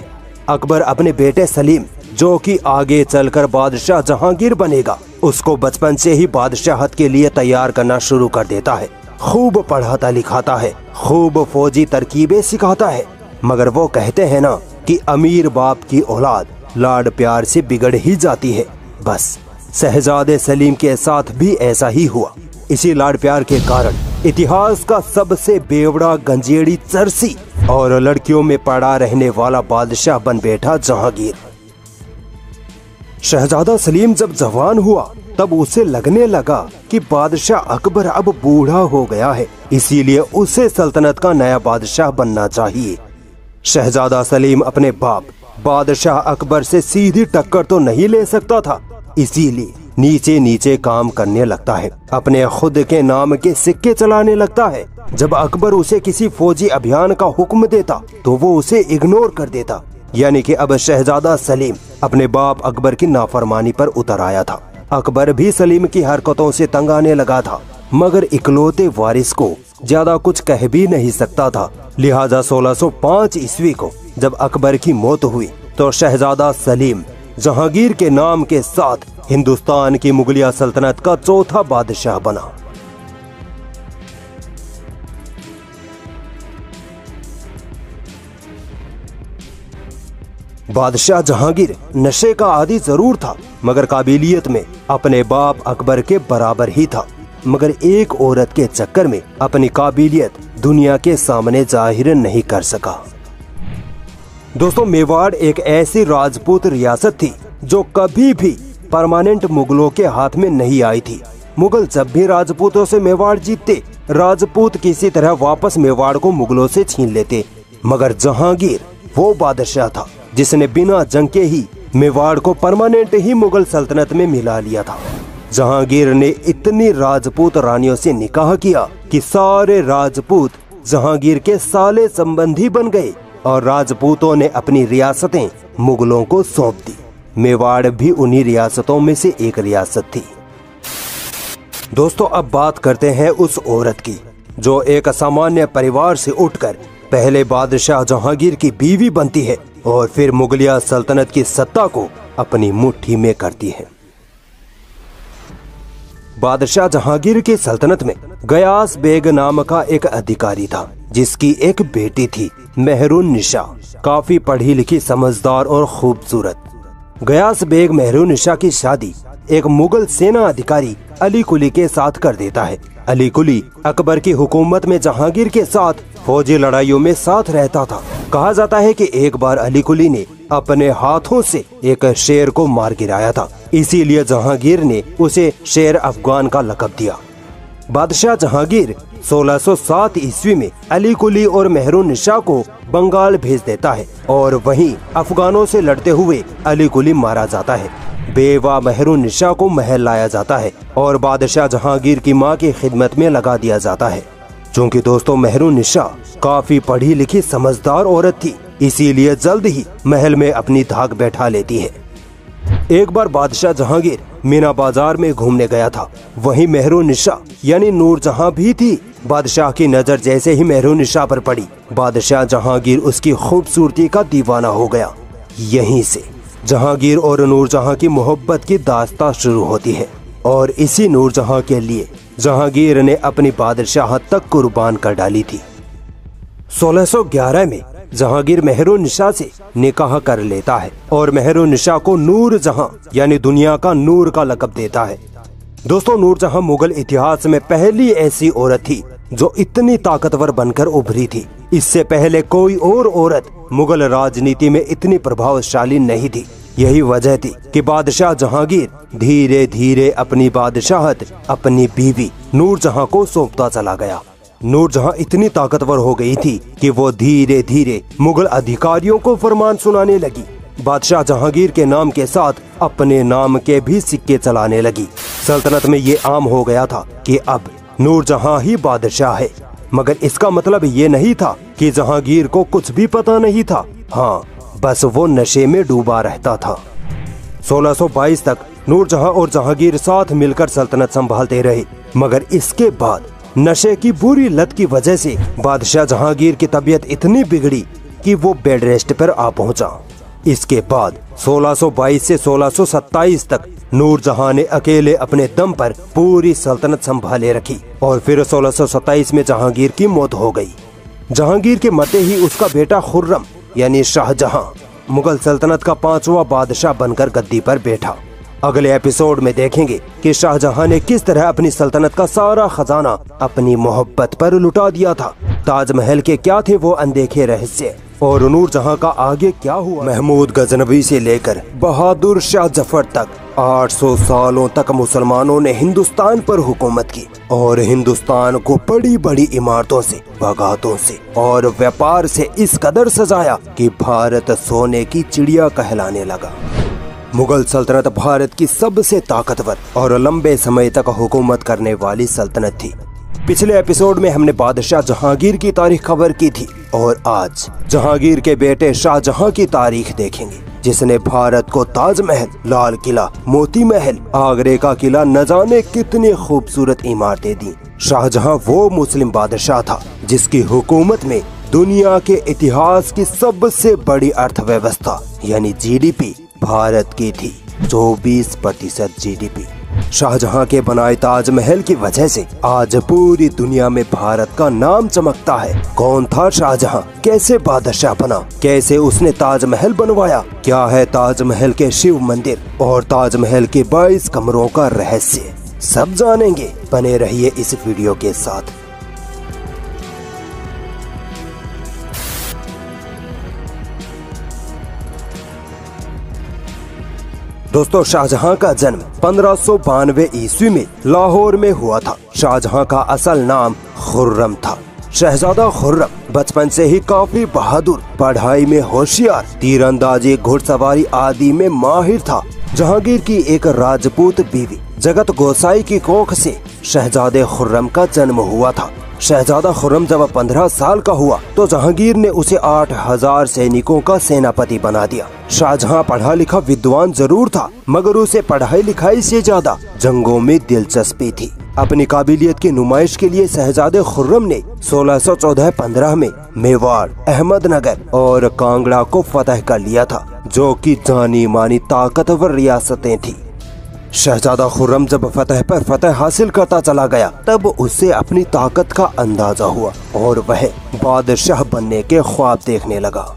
अकबर अपने बेटे सलीम जो कि आगे चलकर बादशाह जहांगीर बनेगा, उसको बचपन से ही बादशाहत के लिए तैयार करना शुरू कर देता है। खूब पढ़ाता लिखाता है, खूब फौजी तरकीबें सिखाता है। मगर वो कहते हैं ना कि अमीर बाप की औलाद लाड प्यार से बिगड़ ही जाती है। बस, शहजादे सलीम के साथ भी ऐसा ही हुआ। इसी लाड प्यार के कारण इतिहास का सबसे बेवड़ा गंजेड़ी चरसी और लड़कियों में पड़ा रहने वाला बादशाह बन बैठा जहांगीर। शहजादा सलीम जब जवान हुआ, तब उसे लगने लगा कि बादशाह अकबर अब बूढ़ा हो गया है। इसीलिए उसे सल्तनत का नया बादशाह बनना चाहिए। शहजादा सलीम अपने बाप, बादशाह अकबर से सीधी टक्कर तो नहीं ले सकता था, इसीलिए नीचे नीचे काम करने लगता है। अपने खुद के नाम के सिक्के चलाने लगता है। जब अकबर उसे किसी फौजी अभियान का हुक्म देता तो वो उसे इग्नोर कर देता। यानी कि अब शहजादा सलीम अपने बाप अकबर की नाफरमानी पर उतर आया था। अकबर भी सलीम की हरकतों से तंग आने लगा था, मगर इकलौते वारिस को ज़्यादा कुछ कह भी नहीं सकता था। लिहाजा 1605 ईस्वी को जब अकबर की मौत हुई तो शहजादा सलीम जहांगीर के नाम के साथ हिंदुस्तान की मुगलिया सल्तनत का चौथा बादशाह बना। बादशाह जहांगीर नशे का आदि ज़रूर था, मगर काबिलियत में अपने बाप अकबर के बराबर ही था। मगर एक औरत के चक्कर में अपनी काबिलियत दुनिया के सामने ज़ाहिर नहीं कर सका। दोस्तों, मेवाड़ एक ऐसी राजपूत रियासत थी, जो कभी भी परमानेंट मुगलों के हाथ में नहीं आई थी। मुगल जब भी राजपूतों से मेवाड़ जीतते, राजपूत किसी तरह वापस मेवाड़ को मुगलों से छीन लेते। मगर जहांगीर वो बादशाह था जिसने बिना जंग के ही मेवाड़ को परमानेंट ही मुगल सल्तनत में मिला लिया था। जहांगीर ने इतनी राजपूत रानियों से निकाह किया कि सारे राजपूत जहांगीर के साले संबंधी बन गए और राजपूतों ने अपनी रियासतें मुगलों को सौंप दी। मेवाड़ भी उन्हीं रियासतों में से एक रियासत थी। दोस्तों, अब बात करते हैं उस औरत की, जो एक सामान्य परिवार से उठकर पहले बादशाह जहांगीर की बीवी बनती है। और फिर मुगलिया सल्तनत की सत्ता को अपनी मुट्ठी में करती है। बादशाह जहांगीर की सल्तनत में गयास बेग नाम का एक अधिकारी था, जिसकी एक बेटी थी, मेहरून निशा। काफ़ी पढ़ी लिखी समझदार और खूबसूरत। गयास बेग मेहरून निशा की शादी एक मुगल सेना अधिकारी अली कुली के साथ कर देता है। अली कुली अकबर की हुकूमत में जहांगीर के साथ फौजी लड़ाइयों में साथ रहता था। कहा जाता है कि एक बार अली कुली ने अपने हाथों से एक शेर को मार गिराया था। इसीलिए जहांगीर ने उसे शेर अफगान का लकब दिया। बादशाह जहांगीर 1607 ईस्वी में अली कुली और मेहरून निशा को बंगाल भेज देता है और वहीं अफगानों से लड़ते हुए अली कुली मारा जाता है। बेवा मेहरून निशा को महल लाया जाता है और बादशाह जहांगीर की माँ की खिदमत में लगा दिया जाता है। चूँकि दोस्तों, मेहरून निशा काफ़ी पढ़ी लिखी समझदार औरत थी, इसीलिए जल्द ही महल में अपनी धाक बैठा लेती है। एक बार बादशाह जहांगीर मीना बाज़ार में घूमने गया था। वहीं मेहरू निशा, यानी नूर जहाँ भी थी, बादशाह की नज़र जैसे ही मेहरू निशा पर पड़ी। बादशाह जहांगीर उसकी खूबसूरती का दीवाना हो गया। यहीं से जहांगीर और नूरजहां की मोहब्बत की दास्ता शुरू होती है। और इसी नूरजहां के लिए जहांगीर ने अपनी बादशाह तक कुर्बान कर डाली थी। 1611 में जहांगीर मेहरू निशा से निकाह कर लेता है और मेहरू निशा को नूर जहाँ, यानी दुनिया का नूर का लकब देता है। दोस्तों, नूर जहाँ मुगल इतिहास में पहली ऐसी औरत थी, जो इतनी ताकतवर बनकर उभरी थी। इससे पहले कोई और औरत मुगल राजनीति में इतनी प्रभावशाली नहीं थी। यही वजह थी कि बादशाह जहांगीर धीरे धीरे अपनी बादशाहत, अपनी बीवी नूर नूरजहां को सौंपता चला गया। नूरजहां इतनी ताकतवर हो गई थी कि वो धीरे धीरे मुगल अधिकारियों को फरमान सुनाने लगी। बादशाह जहांगीर के नाम के साथ अपने नाम के भी सिक्के चलाने लगी। सल्तनत में ये आम हो गया था कि अब नूरजहां ही बादशाह है। मगर इसका मतलब ये नहीं था कि जहांगीर को कुछ भी पता नहीं था। हाँ बस वो नशे में डूबा रहता था। 1622 तक नूरजहां और जहांगीर साथ मिलकर सल्तनत संभालते रहे। मगर इसके बाद नशे की बुरी लत की वजह से बादशाह जहांगीर की तबीयत इतनी बिगड़ी कि वो बेड रेस्ट पर आ पहुँचा। इसके बाद 1622 से 1627 तक नूरजहां ने अकेले अपने दम पर पूरी सल्तनत संभाले रखी और फिर 1627 में जहांगीर की मौत हो गई। जहांगीर के मरते ही उसका बेटा खुर्रम, यानी शाहजहां, मुगल सल्तनत का पांचवा बादशाह बनकर गद्दी पर बैठा। अगले एपिसोड में देखेंगे कि शाहजहां ने किस तरह अपनी सल्तनत का सारा खजाना अपनी मोहब्बत पर लुटा दिया था। ताजमहल के क्या थे वो अनदेखे रहस्य? और नूर जहाँ का आगे क्या हुआ? महमूद गजनबी से लेकर बहादुर शाह ज़फ़र तक 800 सालों तक मुसलमानों ने हिंदुस्तान पर हुकूमत की और हिंदुस्तान को बड़ी बड़ी इमारतों से, बगातों से और व्यापार से इस कदर सजाया कि भारत सोने की चिड़िया कहलाने लगा। मुगल सल्तनत भारत की सबसे ताकतवर और लंबे समय तक हुकूमत करने वाली सल्तनत थी। पिछले एपिसोड में हमने बादशाह जहांगीर की तारीख खबर की थी और आज जहांगीर के बेटे शाहजहां की तारीख देखेंगे, जिसने भारत को ताजमहल, लाल किला मोती महल आगरे का किला न जाने कितनी खूबसूरत इमारतें दी। शाहजहां वो मुस्लिम बादशाह था, जिसकी हुकूमत में दुनिया के इतिहास की सबसे बड़ी अर्थव्यवस्था, यानी जीडीपी भारत की थी। 24 प्रतिशत जीडीपी शाहजहां के बनाए ताजमहल की वजह से आज पूरी दुनिया में भारत का नाम चमकता है। कौन था शाहजहां? कैसे बादशाह बना? कैसे उसने ताजमहल बनवाया? क्या है ताजमहल के शिव मंदिर और ताजमहल के 22 कमरों का रहस्य? सब जानेंगे। बने रहिए इस वीडियो के साथ। दोस्तों, शाहजहां का जन्म पंद्रह सौ बानवे ईस्वी में लाहौर में हुआ था। शाहजहां का असल नाम खुर्रम था। शहजादा खुर्रम बचपन से ही काफ़ी बहादुर, पढ़ाई में होशियार, तीरंदाजी, घुड़सवारी आदि में माहिर था। जहांगीर की एक राजपूत बीवी, जगत गोसाई की कोख से शहजादे खुर्रम का जन्म हुआ था। शहजादा खुर्रम जब पंद्रह साल का हुआ तो जहांगीर ने उसे आठ हज़ार सैनिकों का सेनापति बना दिया। शाहजहां पढ़ा लिखा विद्वान ज़रूर था, मगर उसे पढ़ाई लिखाई से ज़्यादा जंगों में दिलचस्पी थी। अपनी काबिलियत की नुमाइश के लिए शहजादे खुर्रम ने 1614-15 में मेवाड़ अहमदनगर और कांगड़ा को फतह कर लिया था, जो कि जानी मानी ताकतवर रियासतें थी। शहजादा खुर्रम जब फतेह पर फतेह हासिल करता चला गया, तब उसे अपनी ताकत का अंदाज़ा हुआ और वह बादशाह बनने के ख्वाब देखने लगा।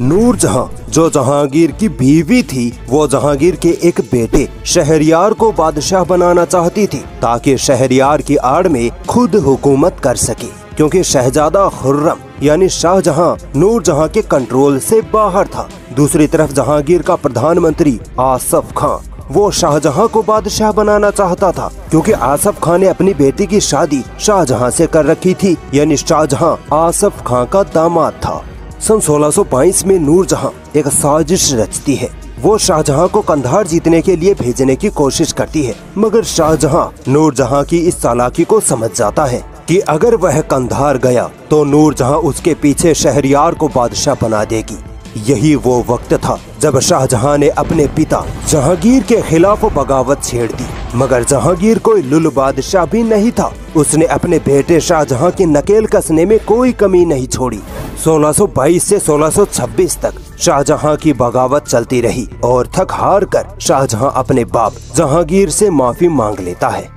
नूर जहाँ, जो जहांगीर की बीवी थी, वो जहांगीर के एक बेटे शहरियार को बादशाह बनाना चाहती थी, ताकि शहरियार की आड़ में खुद हुकूमत कर सके। क्योंकि शहजादा खुर्रम, यानी शाहजहां नूर जहाँ के कंट्रोल से बाहर था। दूसरी तरफ़ जहांगीर का प्रधानमंत्री आसफ खान वो शाहजहां को बादशाह बनाना चाहता था, क्योंकि आसफ खान ने अपनी बेटी की शादी शाहजहां से कर रखी थी, यानी शाहजहां आसफ खान का दामाद था। सन 1622 में नूरजहां एक साजिश रचती है। वो शाहजहां को कंधार जीतने के लिए भेजने की कोशिश करती है, मगर शाहजहां नूरजहां की इस चालाकी को समझ जाता है कि अगर वह कंधार गया तो नूरजहां उसके पीछे शहरियार को बादशाह बना देगी। यही वो वक्त था जब शाहजहां ने अपने पिता जहांगीर के खिलाफ बगावत छेड़ दी। मगर जहांगीर कोई लुल बादशाह भी नहीं था। उसने अपने बेटे शाहजहां की नकेल कसने में कोई कमी नहीं छोड़ी। 1622 से 1626 तक शाहजहां की बगावत चलती रही और थक हार कर शाहजहां अपने बाप जहांगीर से माफ़ी मांग लेता है।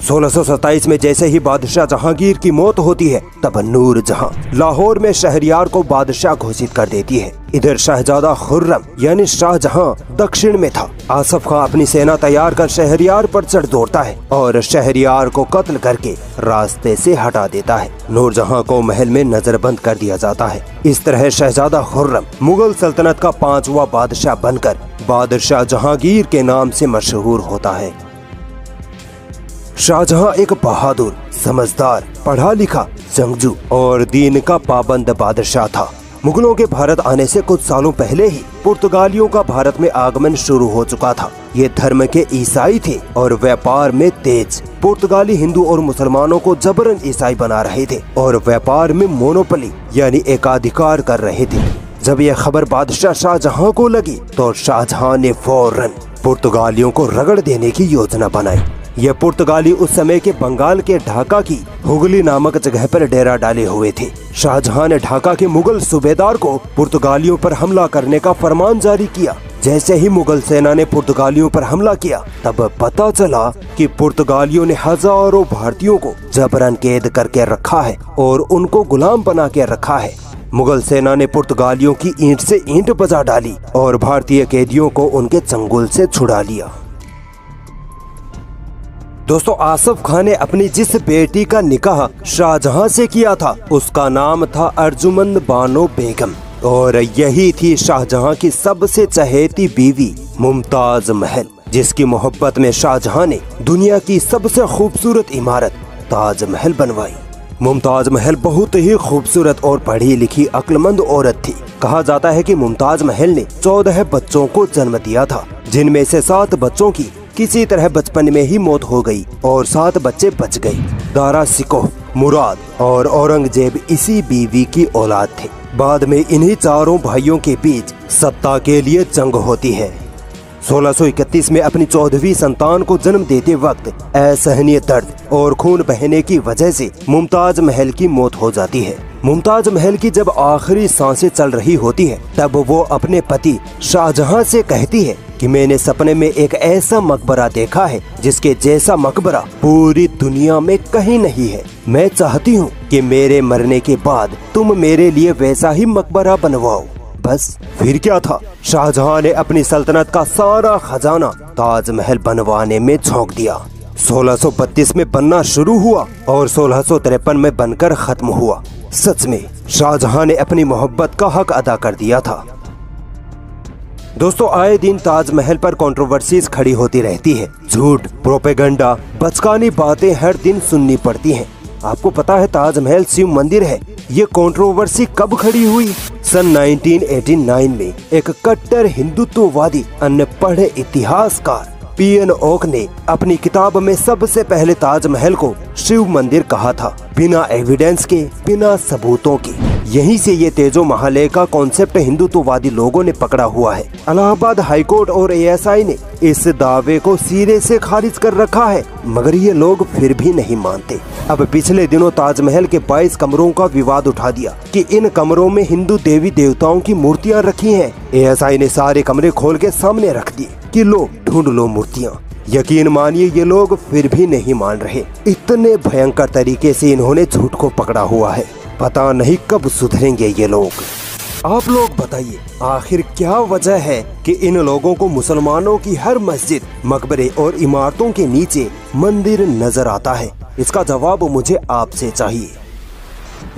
1627 में जैसे ही बादशाह जहांगीर की मौत होती है, तब नूर जहाँ लाहौर में शहरियार को बादशाह घोषित कर देती है। इधर शहजादा खुर्रम, यानी शाहजहां, दक्षिण में था। आसफ खां अपनी सेना तैयार कर शहरियार पर चढ़ दौड़ता है और शहरियार को कत्ल करके रास्ते से हटा देता है। नूरजहां को महल में नजरबंद कर दिया जाता है। इस तरह शहजादा खुर्रम मुगल सल्तनत का पांचवा बादशाह बनकर बादशाह जहांगीर के नाम से मशहूर होता है। शाहजहां एक बहादुर, समझदार पढ़ा लिखा जंगजू और दीन का पाबंद बादशाह था। मुगलों के भारत आने से कुछ सालों पहले ही पुर्तगालियों का भारत में आगमन शुरू हो चुका था। ये धर्म के ईसाई थे और व्यापार में तेज। पुर्तगाली हिंदू और मुसलमानों को जबरन ईसाई बना रहे थे और व्यापार में मोनोपली यानी एकाधिकार कर रहे थे। जब यह खबर बादशाह शाहजहां को लगी तो शाहजहां ने फ़ौरन पुर्तगालियों को रगड़ देने की योजना बनाई। ये पुर्तगाली उस समय के बंगाल के ढाका की हुगली नामक जगह पर डेरा डाले हुए थे। शाहजहां ने ढाका के मुगल सूबेदार को पुर्तगालियों पर हमला करने का फरमान जारी किया। जैसे ही मुगल सेना ने पुर्तगालियों पर हमला किया, तब पता चला कि पुर्तगालियों ने हज़ारों भारतीयों को जबरन कैद करके रखा है और उनको गुलाम बना के रखा है। मुगल सेना ने पुर्तगालियों की ईंट से ईंट बजा डाली और भारतीय कैदियों को उनके चंगुल से छुड़ा लिया। दोस्तों, आसफ खान ने अपनी जिस बेटी का निकाह शाहजहां से किया था, उसका नाम था अर्जुमंद बानो बेगम। और यही थी शाहजहां की सबसे चहेती बीवी, मुमताज़ महल, जिसकी मोहब्बत में शाहजहां ने दुनिया की सबसे खूबसूरत इमारत ताजमहल बनवाई। मुमताज़ महल बहुत ही खूबसूरत और पढ़ी लिखी अक्लमंद औरत थी। कहा जाता है कि मुमताज़ महल ने चौदह बच्चों को जन्म दिया था, जिनमें से सात बच्चों की किसी तरह बचपन में ही मौत हो गई और सात बच्चे बच गए। दारा सिकोह, मुराद और औरंगज़ेब इसी बीवी की औलाद थे। बाद में इन्हीं चारों भाइयों के बीच सत्ता के लिए जंग होती है। 1631 में अपनी चौदहवीं संतान को जन्म देते वक्त असहनीय दर्द और खून बहने की वजह से मुमताज़ महल की मौत हो जाती है। मुमताज़ महल की जब आखिरी साँसें चल रही होती है, तब वो अपने पति शाहजहां से कहती है कि मैंने सपने में एक ऐसा मकबरा देखा है, जिसके जैसा मकबरा पूरी दुनिया में कहीं नहीं है। मैं चाहती हूँ कि मेरे मरने के बाद तुम मेरे लिए वैसा ही मकबरा बनवाओ। बस, फिर क्या था? शाहजहां ने अपनी सल्तनत का सारा खजाना ताजमहल बनवाने में झोंक दिया। 1632 में बनना शुरू हुआ और सोलह में बनकर खत्म हुआ। सच में, शाहजहां ने अपनी मोहब्बत का हक अदा कर दिया था। दोस्तों, आए दिन ताजमहल पर कंट्रोवर्सीज खड़ी होती रहती है। झूठ प्रोपेगंडा बचकानी बातें हर दिन सुननी पड़ती हैं। आपको पता है ताजमहल शिव मंदिर है। ये कंट्रोवर्सी कब खड़ी हुई? सन 1989 में एक कट्टर हिंदुत्ववादी अनपढ़ इतिहासकार, पी एन ओक ने अपनी किताब में सबसे पहले ताजमहल को शिव मंदिर कहा था। बिना एविडेंस के, बिना सबूतों के। यहीं से ये तेजो महालय का कॉन्सेप्ट हिंदुत्ववादी लोगों ने पकड़ा हुआ है। इलाहाबाद हाईकोर्ट और एएसआई ने इस दावे को सिरे से खारिज कर रखा है, मगर ये लोग फिर भी नहीं मानते। अब पिछले दिनों ताजमहल के 22 कमरों का विवाद उठा दिया कि इन कमरों में हिंदू देवी देवताओं की मूर्तियाँ रखी हैं। एएसआई ने सारे कमरे खोल के सामने रख दिए कि लो, ढूंढ लो मूर्तियाँ। यकीन मानिए, ये लोग फिर भी नहीं मान रहे। इतने भयंकर तरीके से इन्होंने झूठ को पकड़ा हुआ है। पता नहीं कब सुधरेंगे ये लोग। आप लोग बताइए, आखिर क्या वजह है कि इन लोगों को मुसलमानों की हर मस्जिद, मकबरे और इमारतों के नीचे मंदिर नज़र आता है? इसका जवाब मुझे आपसे चाहिए।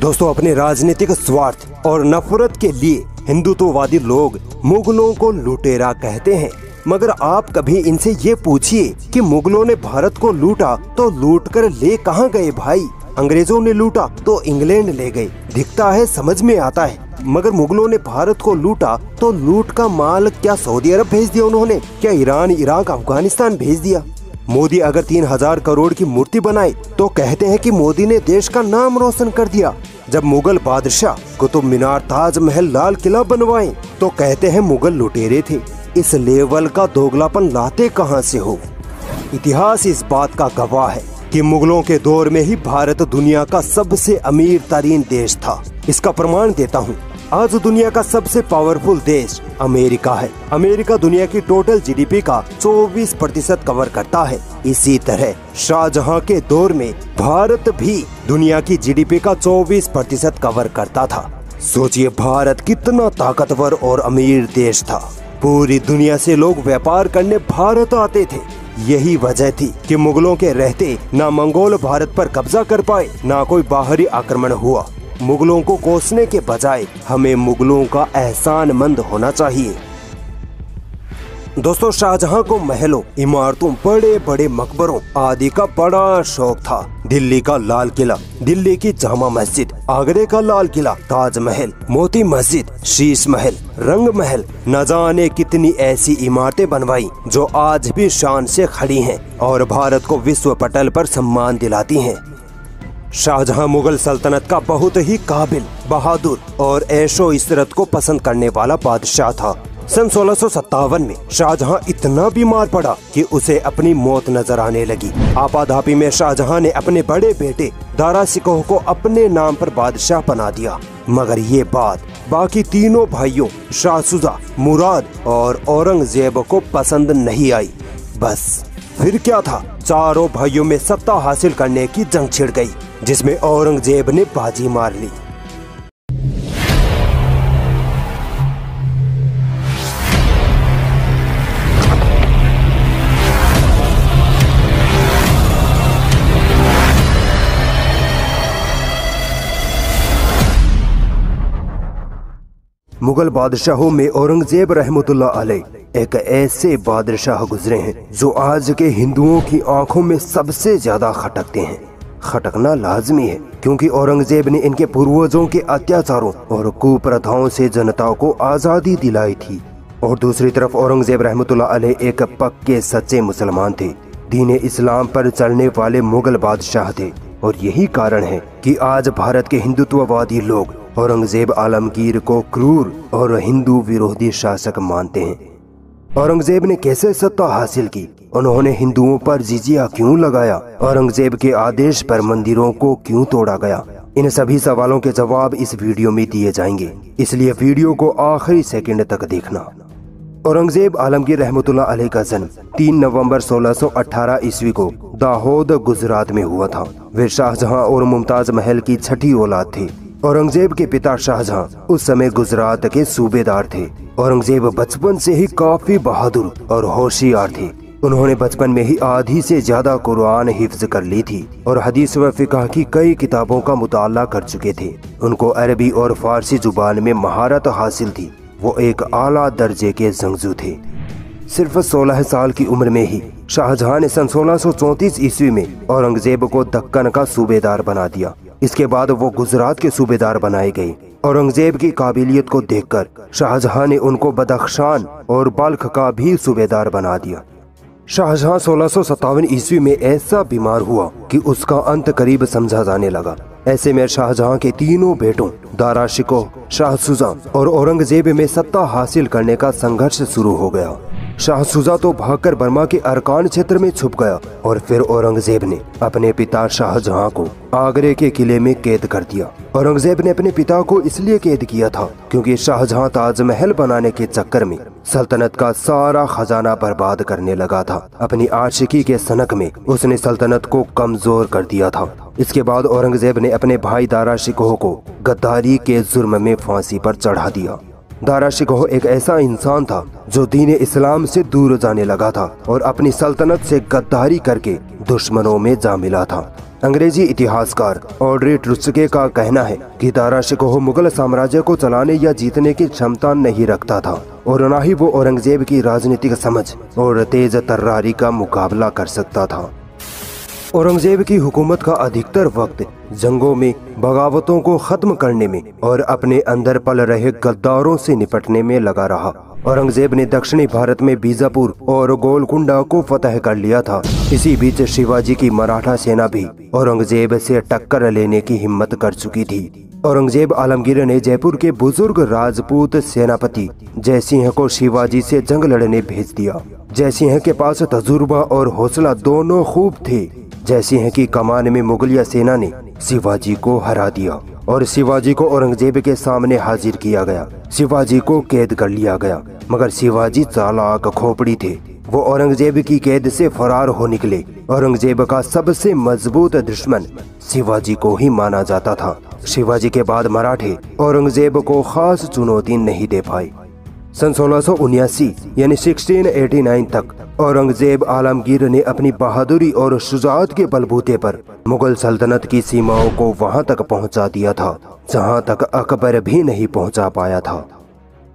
दोस्तों, अपने राजनीतिक स्वार्थ और नफरत के लिए हिंदुत्ववादी लोग मुगलों को लुटेरा कहते हैं। मगर आप कभी इनसे ये पूछिए कि मुगलों ने भारत को लूटा तो लूट कर ले कहाँ गए भाई? अंग्रेज़ों ने लूटा तो इंग्लैंड ले गए। दिखता है, समझ में आता है। मगर मुगलों ने भारत को लूटा तो लूट का माल क्या सऊदी अरब भेज दिया उन्होंने? क्या ईरान, इराक, अफ़गानिस्तान भेज दिया? मोदी अगर तीन हज़ार करोड़ की मूर्ति बनाए तो कहते हैं कि मोदी ने देश का नाम रोशन कर दिया। जब मुगल बादशाह कुतुब मीनार ताजमहल लाल किला बनवाए तो कहते हैं मुगल लुटेरे थे। इस लेवल का दोगलापन लाते कहाँ से हो? इतिहास इस बात का गवाह है कि मुगलों के दौर में ही भारत दुनिया का सबसे अमीर तरीन देश था। इसका प्रमाण देता हूँ, आज दुनिया का सबसे पावरफुल देश अमेरिका है। अमेरिका दुनिया की टोटल जीडीपी का 24 प्रतिशत कवर करता है। इसी तरह शाहजहां के दौर में भारत भी दुनिया की जीडीपी का 24 प्रतिशत कवर करता था। सोचिए भारत कितना ताकतवर और अमीर देश था। पूरी दुनिया से लोग व्यापार करने भारत आते थे। यही वजह थी कि मुगलों के रहते न मंगोल भारत पर कब्जा कर पाए, न कोई बाहरी आक्रमण हुआ। मुगलों को कोसने के बजाय हमें मुगलों का एहसान मंद होना चाहिए। दोस्तों, शाहजहां को महलों, इमारतों बड़े बड़े मकबरों आदि का बड़ा शौक था। दिल्ली का लाल किला, दिल्ली की जामा मस्जिद, आगरे का लाल किला, ताजमहल, मोती मस्जिद, शीश महल, रंग महल, न जाने कितनी ऐसी इमारतें बनवाई जो आज भी शान से खड़ी हैं और भारत को विश्व पटल पर सम्मान दिलाती हैं। शाहजहां मुगल सल्तनत का बहुत ही काबिल, बहादुर और ऐशो इसरत को पसंद करने वाला बादशाह था। सन सोलह में शाहजहां इतना बीमार पड़ा कि उसे अपनी मौत नज़र आने लगी। आपाधापी में शाहजहां ने अपने बड़े बेटे दारा सिकोह को अपने नाम पर बादशाह बना दिया। मगर ये बात बाकी तीनों भाइयों, शाहसुजा, मुराद और औरंगज़ेब को पसंद नहीं आई। बस, फिर क्या था? चारों भाइयों में सत्ता हासिल करने की जंग छिड़ गई, जिसमें औरंगज़ेब ने बाजी मार ली। मुगल बादशाहों में औरंगज़ेब रहमतुल्लाह अलैह एक ऐसे बादशाह गुजरे हैं जो आज के हिंदुओं की आँखों में सबसे ज़्यादा खटकते हैं। खटकना लाजमी है, क्योंकि औरंगज़ेब ने इनके पूर्वजों के अत्याचारों और कुप्रथाओं से जनता को आज़ादी दिलाई थी। और दूसरी तरफ़ औरंगज़ेब रहमतुल्लाह अलैह एक पक्के सच्चे मुसलमान थे। दीन इस्लाम पर चलने वाले मुगल बादशाह थे। और यही कारण है कि आज भारत के हिंदुत्ववादी लोग औरंगज़ेब आलमगीर को क्रूर और हिंदू विरोधी शासक मानते हैं। औरंगज़ेब ने कैसे सत्ता हासिल की? उन्होंने हिंदुओं पर जिजिया क्यों लगाया? औरंगज़ेब के आदेश पर मंदिरों को क्यों तोड़ा गया? इन सभी सवालों के जवाब इस वीडियो में दिए जाएँगे। इसलिए वीडियो को आखिरी सेकंड तक देखना। औरंगज़ेब आलमगीर रहमतुल्लाह अलैह का जन्म 3 नवंबर 1618 ईस्वी को दाहोद, गुजरात में हुआ था। वे शाहजहां और मुमताज़ महल की छठी औलाद थे। औरंगज़ेब के पिता शाहजहां उस समय गुजरात के सूबेदार थे। औरंगज़ेब बचपन से ही काफ़ी बहादुर और होशियार थे। उन्होंने बचपन में ही आधी से ज़्यादा कुरान हिफ्ज कर ली थी और हदीस व फिका की कई किताबों का मुताला कर चुके थे। उनको अरबी और फारसी ज़ुबान में महारत हासिल थी। वो एक आला दर्जे के जंगजू थे। सिर्फ़ 16 साल की उम्र में ही शाहजहां ने सन 1634 ईस्वी में औरंगज़ेब को दक्कन का सूबेदार बना दिया। इसके बाद वो गुजरात के सूबेदार बनाए गए औरंगज़ेब की काबिलियत को देखकर शाहजहां ने उनको बदख्शान और बल्ख का भी सूबेदार बना दिया। शाहजहां सोलह ईस्वी में ऐसा बीमार हुआ कि उसका अंत करीब समझा जाने लगा। ऐसे में शाहजहां के तीनों बेटों, दारा शिको शाह और औरंगज़ेब में सत्ता हासिल करने का संघर्ष शुरू हो गया। शाहसुजा तो भागकर बर्मा के अरकान क्षेत्र में छुप गया और फिर औरंगज़ेब ने अपने पिता शाहजहां को आगरे के किले में कैद कर दिया। औरंगज़ेब ने अपने पिता को इसलिए कैद किया था क्योंकि शाहजहां ताजमहल बनाने के चक्कर में सल्तनत का सारा खजाना बर्बाद करने लगा था। अपनी आशिकी के सनक में उसने सल्तनत को कमज़ोर कर दिया था। इसके बाद औरंगज़ेब ने अपने भाई दारा शिकोह को गद्दारी के जुर्म में फांसी पर चढ़ा दिया। दारा शिकोह एक ऐसा इंसान था जो दीन इस्लाम से दूर जाने लगा था और अपनी सल्तनत से गद्दारी करके दुश्मनों में जा मिला था। अंग्रेज़ी इतिहासकार ऑड्री ट्रुस्के का कहना है कि दारा शिकोह मुगल साम्राज्य को चलाने या जीतने की क्षमता नहीं रखता था और न ही वो औरंगज़ेब की राजनीतिक समझ और तेज तर्रारी का मुकाबला कर सकता था। औरंगज़ेब की हुकूमत का अधिकतर वक्त जंगों में, बगावतों को खत्म करने में और अपने अंदर पल रहे गद्दारों से निपटने में लगा रहा। औरंगज़ेब ने दक्षिणी भारत में बीजापुर और गोलकुंडा को फतह कर लिया था। इसी बीच शिवाजी की मराठा सेना भी औरंगज़ेब से टक्कर लेने की हिम्मत कर चुकी थी। औरंगज़ेब आलमगीर ने जयपुर के बुज़ुर्ग राजपूत सेनापति जयसिंह को शिवाजी से जंग लड़ने भेज दिया। जयसिंह के पास तजुर्बा और हौसला दोनों खूब थे। जैसे है कि कमान में मुगलिया सेना ने शिवाजी को हरा दिया और शिवाजी को औरंगज़ेब के सामने हाजिर किया गया। शिवाजी को कैद कर लिया गया, मगर शिवाजी चालाक खोपड़ी थे। वो औरंगज़ेब की कैद से फरार हो निकले। औरंगज़ेब का सबसे मज़बूत दुश्मन शिवाजी को ही माना जाता था। शिवाजी के बाद मराठे औरंगज़ेब को खास चुनौती नहीं दे पाए। सन सोलह यानी 1689 तक, औरंगज़ेब आलमगीर ने अपनी बहादुरी और शुजात के बलबूते पर मुगल सल्तनत की सीमाओं को वहाँ तक पहुँचा दिया था, जहाँ तक अकबर भी नहीं पहुँचा पाया था।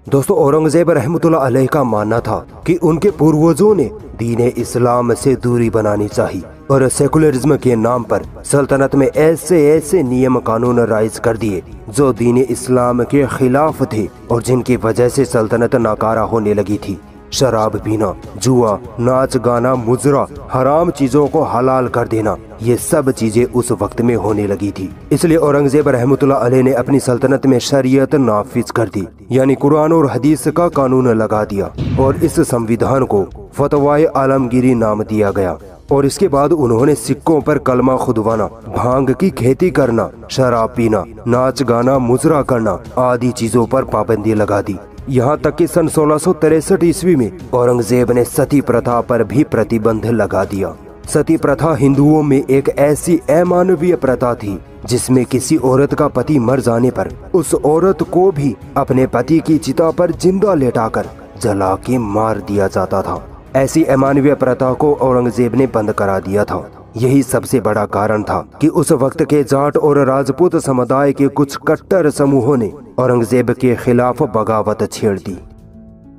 दोस्तों, औरंगज़ेब रहमतुल्लाह का मानना था कि उनके पूर्वजों ने दीन इस्लाम से दूरी बनानी चाहिए। और सेकुलरिज्म के नाम पर सल्तनत में ऐसे ऐसे नियम कानून राइज कर दिए, जो दीन इस्लाम के खिलाफ थे और जिनकी वजह से सल्तनत नाकारा होने लगी थी। शराब पीना, जुआ, नाच गाना, मुजरा, हराम चीज़ों को हलाल कर देना, ये सब चीज़ें उस वक्त में होने लगी थी। इसलिए औरंगज़ेब रहमतुल्लाह अलैह ने अपनी सल्तनत में शरीयत नाफिज कर दी, यानी कुरान और हदीस का कानून लगा दिया और इस संविधान को फतवाए आलमगिरी नाम दिया गया। और इसके बाद उन्होंने सिक्कों पर कलमा खुदवाना, भाँग की खेती करना, शराब पीना, नाच गाना, मुजरा करना आदि चीज़ों पर पाबंदी लगा दी। यहाँ तक कि सन सोलह ईस्वी में औरंगज़ेब ने सती प्रथा पर भी प्रतिबंध लगा दिया। सती प्रथा हिंदुओं में एक ऐसी अमानवीय प्रथा थी, जिसमें किसी औरत का पति मर जाने पर उस औरत को भी अपने पति की चिता पर ज़िंदा लेटाकर जला के मार दिया जाता था। ऐसी अमानवीय प्रथा को औरंगज़ेब ने बंद करा दिया था। यही सबसे बड़ा कारण था कि उस वक्त के जाट और राजपूत समुदाय के कुछ कट्टर समूहों ने औरंगज़ेब के खिलाफ बगावत छेड़ दी।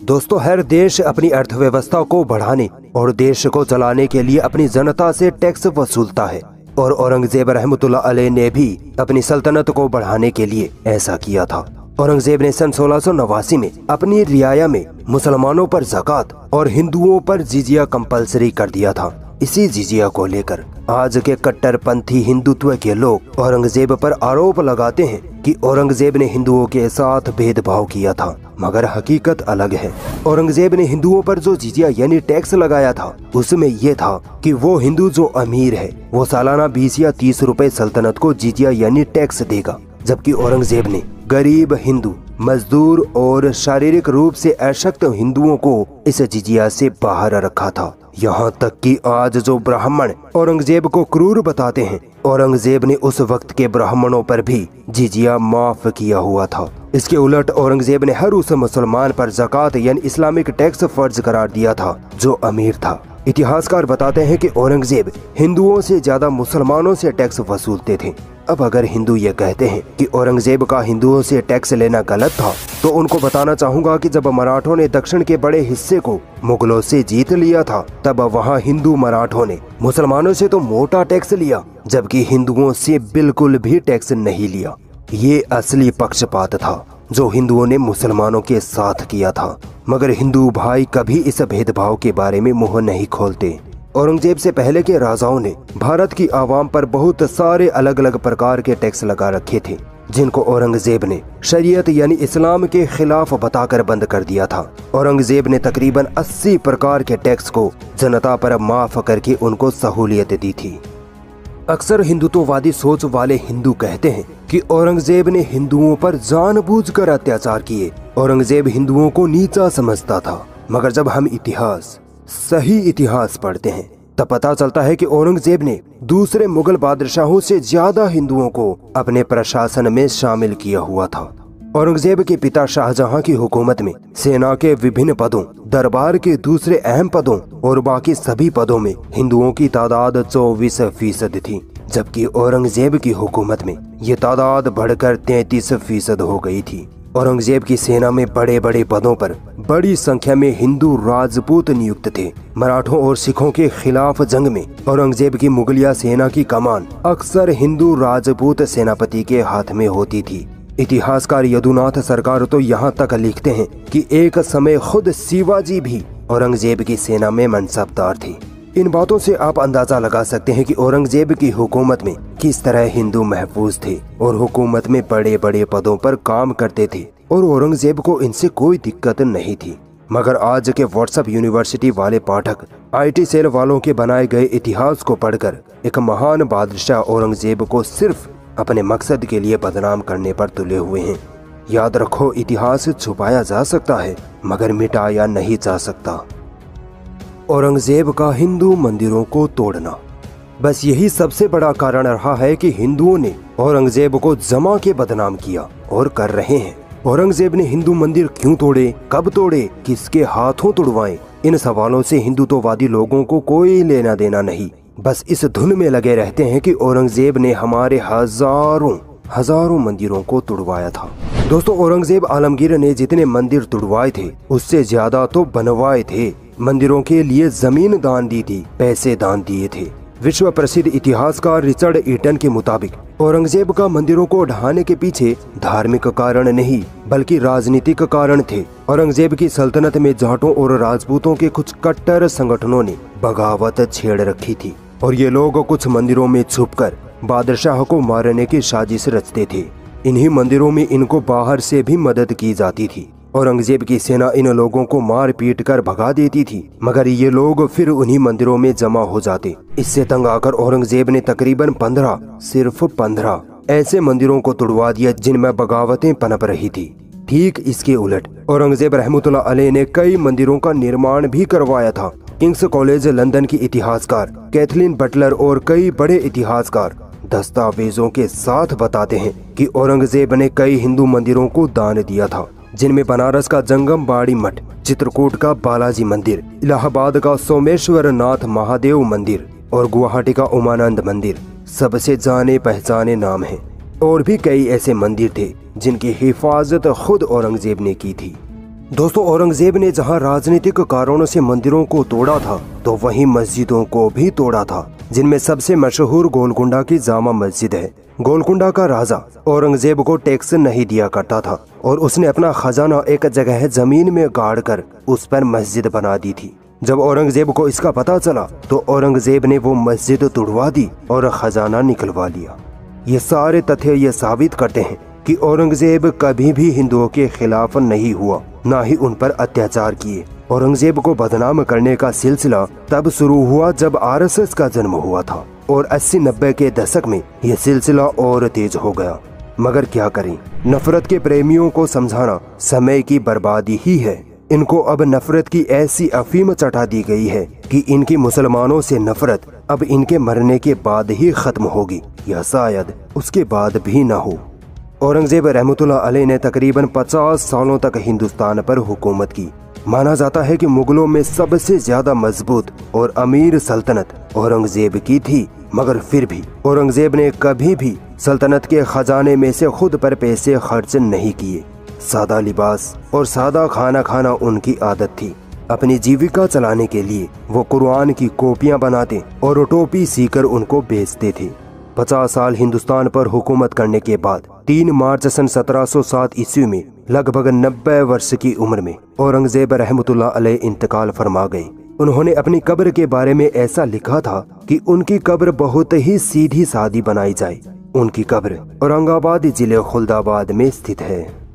दोस्तों, हर देश अपनी अर्थव्यवस्था को बढ़ाने और देश को चलाने के लिए अपनी जनता से टैक्स वसूलता है और औरंगज़ेब रहमतुल्लाह ने भी अपनी सल्तनत को बढ़ाने के लिए ऐसा किया था। औरंगज़ेब ने सन सोलह में अपनी रियाया में मुसलमानों पर जक़ात और हिंदुओं पर जिजिया कंपलसरी कर दिया था। इसी जिजिया को लेकर आज के कट्टरपंथी हिंदुत्व के लोग औरंगज़ेब पर आरोप लगाते हैं कि औरंगज़ेब ने हिंदुओं के साथ भेदभाव किया था, मगर हकीकत अलग है। औरंगज़ेब ने हिंदुओं पर जो जिजिया यानी टैक्स लगाया था, उसमें यह था कि वो हिंदू जो अमीर है, वो सालाना बीस या तीस रुपए सल्तनत को जिजिया यानी टैक्स देगा, जबकि औरंगज़ेब ने गरीब हिंदू, मजदूर और शारीरिक रूप से अशक्त हिंदुओं को इस जिजिया से बाहर रखा था। यहाँ तक कि आज जो ब्राह्मण औरंगज़ेब को क्रूर बताते हैं, औरंगज़ेब ने उस वक्त के ब्राह्मणों पर भी जिजिया माफ़ किया हुआ था। इसके उलट औरंगज़ेब ने हर उस मुसलमान पर जक़ात यानी इस्लामिक टैक्स फ़र्ज़ करार दिया था, जो अमीर था। इतिहासकार बताते हैं कि औरंगज़ेब हिंदुओं से ज़्यादा मुसलमानों से टैक्स वसूलते थे। अब अगर हिंदू ये कहते हैं कि औरंगज़ेब का हिंदुओं से टैक्स लेना गलत था तो उनको बताना चाहूँगा कि जब मराठों ने दक्षिण के बड़े हिस्से को मुगलों से जीत लिया था, तब वहाँ हिंदू मराठों ने मुसलमानों से तो मोटा टैक्स लिया, जबकि हिंदुओं से बिल्कुल भी टैक्स नहीं लिया। ये असली पक्षपात था, जो हिंदुओं ने मुसलमानों के साथ किया था। मगर हिंदू भाई कभी इस भेदभाव के बारे में मुँह नहीं खोलते। औरंगज़ेब से पहले के राजाओं ने भारत की आवाम पर बहुत सारे अलग अलग प्रकार के टैक्स लगा रखे थे, जिनको औरंगज़ेब ने शरीयत यानी इस्लाम के खिलाफ बताकर बंद कर दिया था। औरंगज़ेब ने तकरीबन 80 प्रकार के टैक्स को जनता पर माफ़ करके उनको सहूलियत दी थी। अक्सर हिंदुत्ववादी सोच वाले हिंदू कहते हैं कि औरंगज़ेब ने हिंदुओं पर जानबूझकर अत्याचार किए। औरंगज़ेब हिंदुओं को नीचा समझता था, मगर जब हम इतिहास, सही इतिहास पढ़ते हैं, तब पता चलता है कि औरंगज़ेब ने दूसरे मुगल बादशाहों से ज़्यादा हिंदुओं को अपने प्रशासन में शामिल किया हुआ था। औरंगज़ेब के पिता शाहजहां की हुकूमत में सेना के विभिन्न पदों, दरबार के दूसरे अहम पदों और बाकी सभी पदों में हिंदुओं की तादाद चौबीस फ़ीसद थी, जबकि औरंगज़ेब की हुकूमत में ये तादाद बढ़कर तैतीस फ़ीसद हो गई थी। औरंगज़ेब की सेना में बड़े बड़े पदों पर बड़ी संख्या में हिंदू राजपूत नियुक्त थे। मराठों और सिखों के खिलाफ जंग में औरंगज़ेब की मुगलिया सेना की कमान अक्सर हिंदू राजपूत सेनापति के हाथ में होती थी। इतिहासकार यदुनाथ सरकार तो यहाँ तक लिखते हैं कि एक समय खुद शिवाजी भी औरंगज़ेब की सेना में मनसबदार थे। इन बातों से आप अंदाज़ा लगा सकते हैं कि औरंगज़ेब की हुकूमत में किस तरह हिंदू महफूज थे और हुकूमत में बड़े बड़े पदों पर काम करते थे और औरंगज़ेब को इनसे कोई दिक्कत नहीं थी। मगर आज के व्हाट्सएप यूनिवर्सिटी वाले पाठक, आईटी सेल वालों के बनाए गए इतिहास को पढ़कर एक महान बादशाह औरंगज़ेब को सिर्फ़ अपने मकसद के लिए बदनाम करने पर तुले हुए हैं। याद रखो, इतिहास छुपाया जा सकता है, मगर मिटाया नहीं जा सकता। औरंगज़ेब का हिंदू मंदिरों को तोड़ना। बस यही सबसे बड़ा कारण रहा है कि हिंदुओं ने औरंगज़ेब को जमा के बदनाम किया और कर रहे हैं। औरंगज़ेब ने हिंदू मंदिर क्यों तोड़े, कब तोड़े, किसके हाथों तोड़वाए, इन सवालों से हिंदुत्ववादी लोगों को कोई लेना देना नहीं। बस इस धुन में लगे रहते हैं कि औरंगज़ेब ने हमारे हज़ारों हज़ारों मंदिरों को तुड़वाया था। दोस्तों, औरंगज़ेब आलमगीर ने जितने मंदिर तुड़वाए थे, उससे ज़्यादा तो बनवाए थे। मंदिरों के लिए ज़मीन दान दी थी, पैसे दान दिए थे। विश्व प्रसिद्ध इतिहासकार रिचर्ड ईटन के मुताबिक, औरंगज़ेब का मंदिरों को ढहाने के पीछे धार्मिक कारण नहीं, बल्कि राजनीतिक कारण थे। औरंगज़ेब की सल्तनत में जाटों और राजपूतों के कुछ कट्टर संगठनों ने बगावत छेड़ रखी थी। और ये लोग कुछ मंदिरों में छुपकर बादशाह को मारने की साजिश रचते थे। इन्हीं मंदिरों में इनको बाहर से भी मदद की जाती थी औरंगज़ेब की सेना इन लोगों को मार पीट कर भगा देती थी। मगर ये लोग फिर उन्हीं मंदिरों में जमा हो जाते। इससे तंग आकर औरंगज़ेब ने तकरीबन पंद्रह, सिर्फ़ पंद्रह, ऐसे मंदिरों को तुड़वा दिया जिनमें बगावतें पनप रही थी। ठीक इसके उलट। औरंगज़ेब रहमतुल्लाह अलैह ने कई मंदिरों का निर्माण भी करवाया था। किंग्स कॉलेज, लंदन की इतिहासकार, कैथलीन बटलर और कई बड़े इतिहासकार दस्तावेजों के साथ बताते हैं कि औरंगज़ेब ने कई हिंदू मंदिरों को दान दिया था, जिनमें बनारस का जंगम बाड़ी मठ, चित्रकूट का बालाजी मंदिर, इलाहाबाद का सोमेश्वर नाथ महादेव मंदिर और गुवाहाटी का उमानंद मंदिर। सबसे जाने पहचाने नाम हैं। और भी कई ऐसे मंदिर थे, जिनकी हिफाजत खुद औरंगज़ेब ने की थी। दोस्तों, औरंगज़ेब ने जहाँ राजनीतिक कारणों से मंदिरों को तोड़ा था तो वहीं मस्जिदों को भी तोड़ा था, जिनमें सबसे मशहूर गोलकुंडा की जामा मस्जिद है। गोलकुंडा का राजा औरंगज़ेब को टैक्स नहीं दिया करता था, और उसने अपना खजाना एक जगह ज़मीन में गाड़ कर उस पर मस्जिद बना दी थी। जब औरंगज़ेब को इसका पता चला तो औरंगज़ेब ने वो मस्जिद तुड़वा दी और खजाना निकलवा लिया। ये सारे तथ्य ये साबित करते हैं कि औरंगज़ेब कभी भी हिंदुओं के खिलाफ नहीं हुआ, न ही उन पर अत्याचार किए। औरंगज़ेब को बदनाम करने का सिलसिला तब शुरू हुआ जब आरएसएस का जन्म हुआ था और 80-90 के दशक में यह सिलसिला और तेज हो गया। मगर क्या करें? नफरत के प्रेमियों को समझाना समय की बर्बादी ही है। इनको अब नफरत की ऐसी अफीम चटा दी गई है कि इनकी मुसलमानों से नफरत अब इनके मरने के बाद ही खत्म होगी, या शायद उसके बाद भी न हो। औरंगज़ेब अलैह ने तकरीबन 50 सालों तक हिंदुस्तान पर हुकूमत की। माना जाता है कि मुगलों में सबसे ज़्यादा मज़बूत और अमीर सल्तनत औरंगज़ेब की थी, मगर फिर भी औरंगज़ेब ने कभी भी सल्तनत के खजाने में से खुद पर पैसे खर्च नहीं किए। सादा लिबास और सादा खाना खाना उनकी आदत थी। अपनी जीविका चलाने के लिए वो कुरान की कॉपियाँ बनाते और टोपी सीकर उनको बेचते थे। पचास साल हिंदुस्तान पर हुकूमत करने के बाद तीन मार्च सन 1707 ईस्वी में लगभग नब्बे वर्ष की उम्र में औरंगज़ेब रहमतुल्लाह अलैह इंतकाल फरमा गए। उन्होंने अपनी कब्र के बारे में ऐसा लिखा था कि उनकी कब्र बहुत ही सीधी सादी बनाई जाए। उनकी कब्र औरंगाबाद ज़िले खुलदाबाद में स्थित है।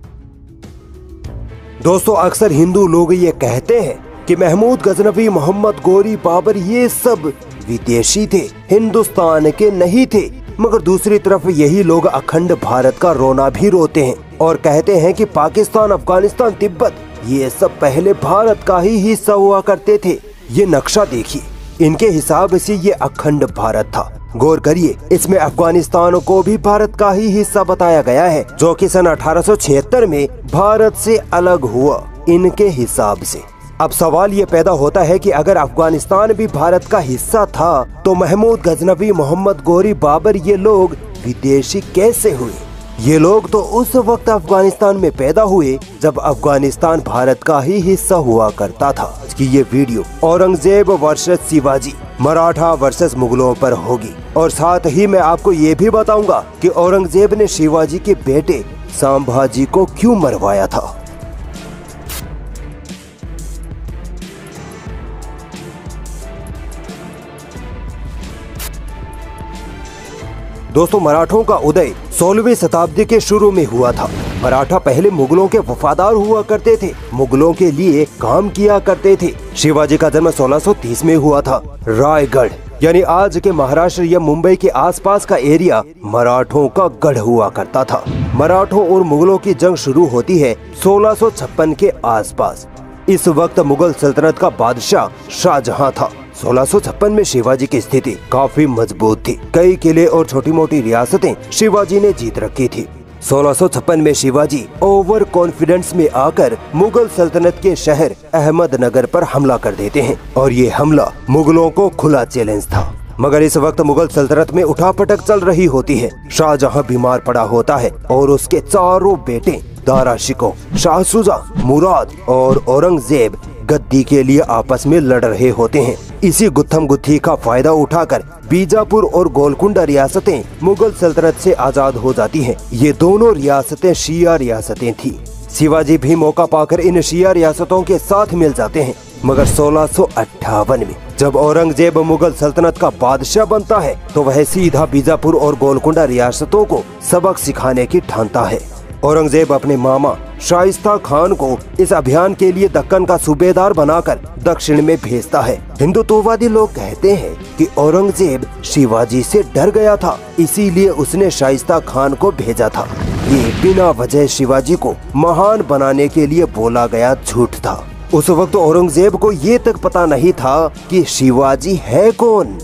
दोस्तों, अक्सर हिंदू लोग ये कहते हैं कि महमूद गजनवी, मोहम्मद गोरी बाबर ये सब विदेशी थे, हिंदुस्तान के नहीं थे। मगर दूसरी तरफ़ यही लोग अखंड भारत का रोना भी रोते हैं और कहते हैं कि पाकिस्तान, अफ़गानिस्तान, तिब्बत, ये सब पहले भारत का ही हिस्सा हुआ करते थे। ये नक्शा देखिए। इनके हिसाब से ये अखंड भारत था। गौर करिए, इसमें अफ़गानिस्तान को भी भारत का ही हिस्सा बताया गया है, जो कि सन 1876 में भारत से अलग हुआ इनके हिसाब से। अब सवाल ये पैदा होता है कि अगर अफ़गानिस्तान भी भारत का हिस्सा था तो महमूद गजनबी मोहम्मद गोरी बाबर ये लोग विदेशी कैसे हुए? ये लोग तो उस वक्त अफ़गानिस्तान में पैदा हुए जब अफ़गानिस्तान भारत का ही हिस्सा हुआ करता था। की ये video Aurangzeb versus Shivaji, Maratha versus मुगलों पर होगी। और साथ ही मैं आपको ये भी बताऊँगा कि औरंगज़ेब ने शिवाजी के बेटे संभाजी को क्यों मरवाया था। दोस्तों, मराठों का उदय सोलहवीं शताब्दी के शुरू में हुआ था। मराठा पहले मुगलों के वफादार हुआ करते थे, मुगलों के लिए काम किया करते थे। शिवाजी का जन्म 1630 में हुआ था। रायगढ़, यानी आज के महाराष्ट्र या मुंबई के आसपास का एरिया मराठों का गढ़ हुआ करता था। मराठों और मुगलों की जंग शुरू होती है 1656 के आसपास। इस वक्त मुगल सल्तनत का बादशाह शाहजहां था। 1656 में शिवाजी की स्थिति काफ़ी मज़बूत थी। कई किले और छोटी मोटी रियासतें शिवाजी ने जीत रखी थी। 1656 में शिवाजी ओवर कॉन्फिडेंस में आकर मुगल सल्तनत के शहर अहमदनगर पर हमला कर देते हैं और ये हमला मुगलों को खुला चैलेंज था। मगर इस वक्त मुगल सल्तनत में उठापटक चल रही होती है। शाहजहां बीमार पड़ा होता है और उसके चारों बेटे दारा शिको, शाहसुजा, मुराद और औरंगज़ेब गद्दी के लिए आपस में लड़ रहे होते हैं। इसी गुत्थम गुत्थी का फ़ायदा उठाकर बीजापुर और गोलकुंडा रियासतें मुगल सल्तनत से आज़ाद हो जाती हैं। ये दोनों रियासतें शिया रियासतें थी। शिवाजी भी मौका पाकर इन शिया रियासतों के साथ मिल जाते हैं। मगर सोलह में जब औरंगज़ेब मुगल सल्तनत का बादशाह बनता है तो वह सीधा बीजापुर और गोलकुंडा रियासतों को सबक सिखाने की ठानता है। औरंगज़ेब अपने मामा शाइस्ता खान को इस अभियान के लिए दक्कन का सूबेदार बनाकर दक्षिण में भेजता है। हिंदुत्ववादी लोग कहते हैं कि औरंगज़ेब शिवाजी से डर गया था, इसीलिए उसने शाइस्ता खान को भेजा था। ये बिना वजह शिवाजी को महान बनाने के लिए बोला गया झूठ था। उस वक्त औरंगज़ेब को ये तक पता नहीं था कि शिवाजी है कौन।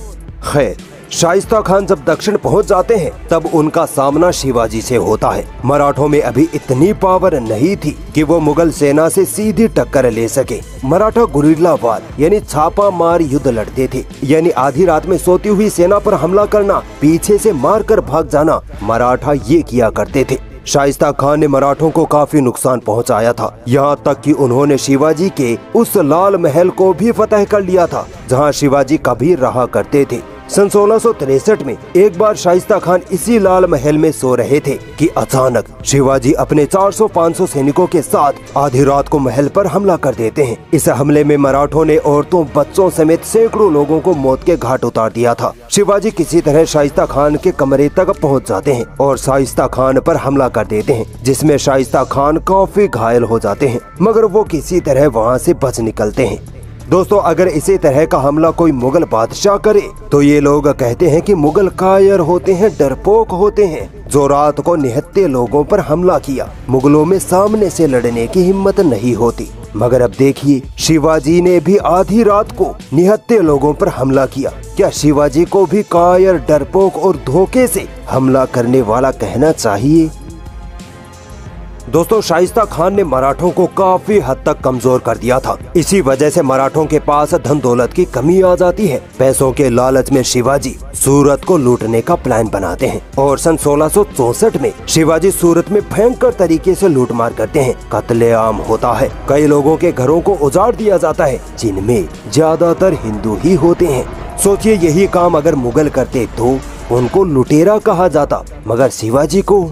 खैर शाइस्ता खान जब दक्षिण पहुँच जाते हैं, तब उनका सामना शिवाजी से होता है। मराठों में अभी इतनी पावर नहीं थी कि वो मुगल सेना से सीधी टक्कर ले सके। मराठा गुरिल्ला वार, यानी छापा मार युद्ध लड़ते थे। यानी आधी रात में सोती हुई सेना पर हमला करना, पीछे से मार कर भाग जाना, मराठा ये किया करते थे। शाइस्ता खान ने मराठों को काफ़ी नुकसान पहुँचाया था। यहाँ तक कि उन्होंने शिवाजी के उस लाल महल को भी फतह कर लिया था, जहाँ शिवाजी कभी रहा करते थे। सन सोलह में एक बार शाइस्ता खान इसी लाल महल में सो रहे थे कि अचानक शिवाजी अपने 400-500 सैनिकों के साथ आधी रात को महल पर हमला कर देते हैं। इस हमले में मराठों ने औरतों, बच्चों समेत सैकड़ों लोगों को मौत के घाट उतार दिया था। शिवाजी किसी तरह शाइस्ता खान के कमरे तक पहुँच जाते हैं और शाइस्ता खान पर हमला कर देते हैं, जिसमें शाइस्ता खान काफ़ी घायल हो जाते हैं, मगर वो किसी तरह वहाँ से बच निकलते हैं। दोस्तों, अगर इसी तरह का हमला कोई मुगल बादशाह करे तो ये लोग कहते हैं कि मुगल कायर होते हैं, डरपोक होते हैं। जो रात को निहत्ते लोगों पर हमला किया। मुगलों में सामने से लड़ने की हिम्मत नहीं होती। मगर अब देखिए, शिवाजी ने भी आधी रात को निहत्ते लोगों पर हमला किया। क्या शिवाजी को भी कायर, डरपोक और धोखे से हमला करने वाला कहना चाहिए? दोस्तों, शाइस्ता खान ने मराठों को काफ़ी हद तक कमज़ोर कर दिया था। इसी वजह से मराठों के पास धन दौलत की कमी आ जाती है। पैसों के लालच में शिवाजी सूरत को लूटने का प्लान बनाते हैं और सन सोलह में शिवाजी सूरत में भयंकर तरीके से लूटमार करते हैं। कत्लेआम होता है। कई लोगों के घरों को उजाड़ दिया जाता है, जिनमें ज़्यादातर हिंदू ही होते हैं। सोचिए, यही काम अगर मुगल करते तो उनको लुटेरा कहा जाता। मगर शिवाजी को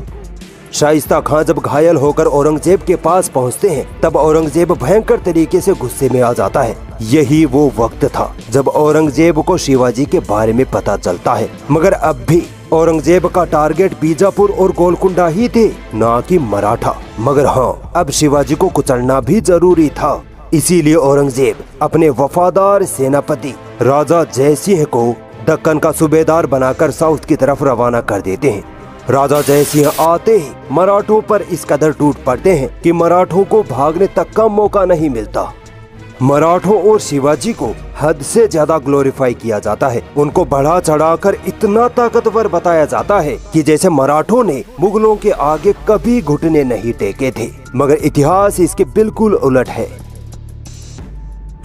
शाइस्ता खान जब घायल होकर औरंगज़ेब के पास पहुँचते हैं, तब औरंगज़ेब भयंकर तरीके से गुस्से में आ जाता है। यही वो वक्त था जब औरंगज़ेब को शिवाजी के बारे में पता चलता है। मगर अब भी औरंगज़ेब का टारगेट बीजापुर और गोलकुंडा ही थे, न कि मराठा। मगर हाँ अब शिवाजी को कुचलना भी ज़रूरी था। इसीलिए औरंगज़ेब अपने वफादार सेनापति राजा जयसिंह को दक्कन का सूबेदार बनाकर साउथ की तरफ़ रवाना कर देते हैं। राजा जय सिंह आते ही मराठों पर इस कदर टूट पड़ते हैं कि मराठों को भागने तक का मौका नहीं मिलता। मराठों और शिवाजी को हद से ज़्यादा ग्लोरीफाई किया जाता है। उनको बढ़ा चढ़ाकर इतना ताकतवर बताया जाता है कि जैसे मराठों ने मुगलों के आगे कभी घुटने नहीं टेके थे। मगर इतिहास इसके बिल्कुल उलट है।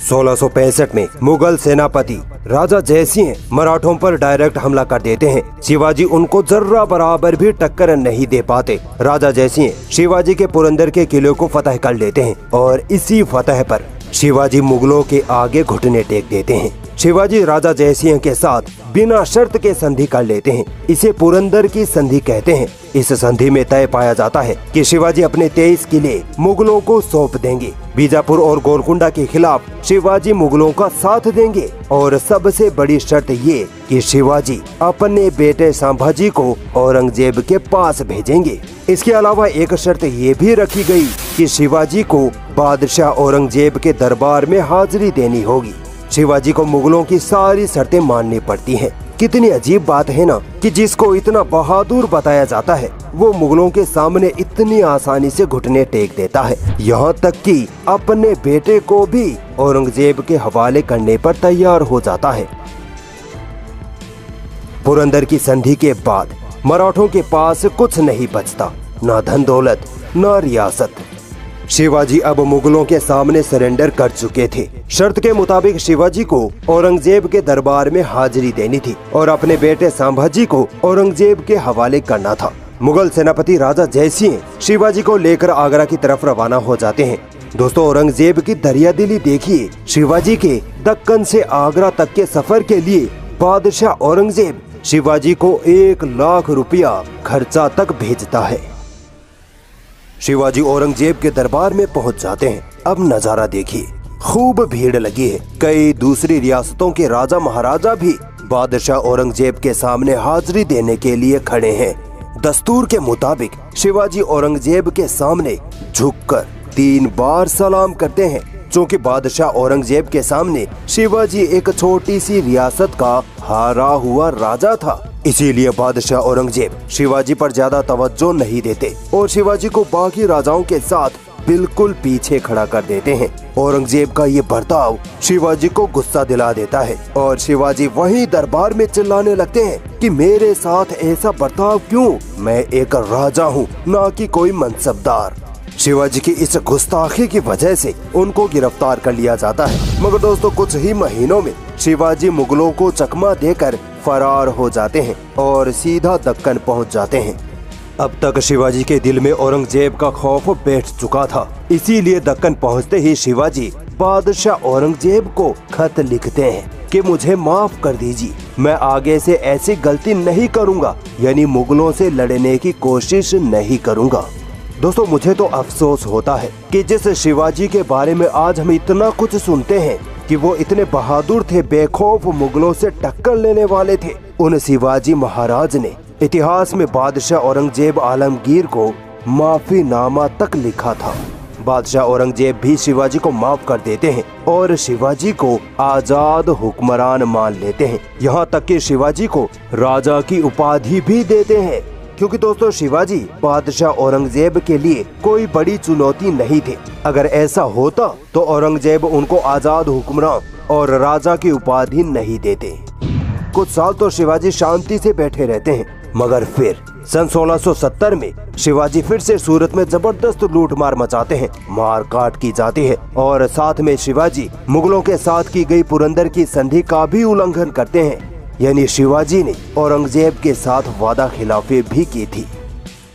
1665 में मुगल सेनापति राजा जयसिंह मराठों पर डायरेक्ट हमला कर देते हैं। शिवाजी उनको जर्रा बराबर भी टक्कर नहीं दे पाते। राजा जयसिंह शिवाजी के पुरंदर के किले को फतह कर लेते हैं और इसी फतह पर शिवाजी मुगलों के आगे घुटने टेक देते हैं। शिवाजी राजा जयसिंह के साथ बिना शर्त के संधि कर लेते हैं। इसे पुरंदर की संधि कहते हैं। इस संधि में तय पाया जाता है कि शिवाजी अपने तेईस किले मुगलों को सौंप देंगे। बीजापुर और गोलकुंडा के खिलाफ शिवाजी मुगलों का साथ देंगे। और सबसे बड़ी शर्त ये कि शिवाजी अपने बेटे संभाजी को औरंगज़ेब के पास भेजेंगे। इसके अलावा एक शर्त ये भी रखी गई कि शिवाजी को बादशाह औरंगज़ेब के दरबार में हाजिरी देनी होगी। शिवाजी को मुगलों की सारी शर्तें माननी पड़ती हैं। कितनी अजीब बात है ना कि जिसको इतना बहादुर बताया जाता है, वो मुगलों के सामने इतनी आसानी से घुटने टेक देता है। यहाँ तक कि अपने बेटे को भी औरंगज़ेब के हवाले करने पर तैयार हो जाता है। पुरंदर की संधि के बाद मराठों के पास कुछ नहीं बचता, न धन दौलत, न रियासत। शिवाजी अब मुगलों के सामने सरेंडर कर चुके थे। शर्त के मुताबिक शिवाजी को औरंगज़ेब के दरबार में हाजिरी देनी थी और अपने बेटे संभाजी को औरंगज़ेब के हवाले करना था। मुगल सेनापति राजा जयसिंह शिवाजी को लेकर आगरा की तरफ़ रवाना हो जाते हैं। दोस्तों, औरंगज़ेब की दरिया दिली देखिए। शिवाजी के दक्कन से आगरा तक के सफ़र के लिए बादशाह औरंगज़ेब शिवाजी को एक लाख रुपया खर्चा तक भेजता है। शिवाजी औरंगज़ेब के दरबार में पहुँच जाते हैं। अब नज़ारा देखिए। खूब भीड़ लगी है। कई दूसरी रियासतों के राजा महाराजा भी बादशाह औरंगज़ेब के सामने हाजिरी देने के लिए खड़े हैं। दस्तूर के मुताबिक शिवाजी औरंगज़ेब के सामने झुककर तीन बार सलाम करते हैं। क्योंकि बादशाह औरंगज़ेब के सामने शिवाजी एक छोटी सी रियासत का हारा हुआ राजा था। इसीलिए बादशाह औरंगज़ेब शिवाजी पर ज़्यादा तवज्जो नहीं देते और शिवाजी को बाकी राजाओं के साथ बिल्कुल पीछे खड़ा कर देते हैं। औरंगज़ेब का ये बर्ताव शिवाजी को गुस्सा दिला देता है और शिवाजी वहीं दरबार में चिल्लाने लगते हैं कि मेरे साथ ऐसा बर्ताव क्यों? मैं एक राजा हूँ, न कि कोई मनसबदार। शिवाजी की इस गुस्ताखी की वजह से उनको गिरफ़्तार कर लिया जाता है। मगर दोस्तों, कुछ ही महीनों में शिवाजी मुगलों को चकमा देकर फरार हो जाते हैं और सीधा दक्कन पहुँच जाते हैं। अब तक शिवाजी के दिल में औरंगज़ेब का खौफ बैठ चुका था। इसीलिए दक्कन पहुँचते ही शिवाजी बादशाह औरंगज़ेब को खत लिखते हैं कि मुझे माफ़ कर दीजिए। मैं आगे से ऐसी गलती नहीं करूँगा, यानी मुगलों से लड़ने की कोशिश नहीं करूँगा। दोस्तों, मुझे तो अफसोस होता है कि जिस शिवाजी के बारे में आज हम इतना कुछ सुनते हैं कि वो इतने बहादुर थे, बेखौफ मुगलों से टक्कर लेने वाले थे। उन शिवाजी महाराज ने इतिहास में बादशाह औरंगज़ेब आलमगीर को माफ़ी नामा तक लिखा था। बादशाह औरंगज़ेब भी शिवाजी को माफ़ कर देते हैं और शिवाजी को आज़ाद हुक्मरान मान लेते हैं। यहाँ तक कि शिवाजी को राजा की उपाधि भी देते हैं। क्योंकि दोस्तों शिवाजी बादशाह औरंगज़ेब के लिए कोई बड़ी चुनौती नहीं थे। अगर ऐसा होता तो औरंगज़ेब उनको आज़ाद हुक्मरान और राजा की उपाधि नहीं देते। कुछ साल तो शिवाजी शांति से बैठे रहते हैं, मगर फिर सन 1670 में शिवाजी फिर से सूरत में ज़बरदस्त लूट मार मचाते हैं, मार काट की जाती है और साथ में शिवाजी मुगलों के साथ की गई पुरंदर की संधि का भी उल्लंघन करते हैं। यानी शिवाजी ने औरंगज़ेब के साथ वादा खिलाफी भी की थी।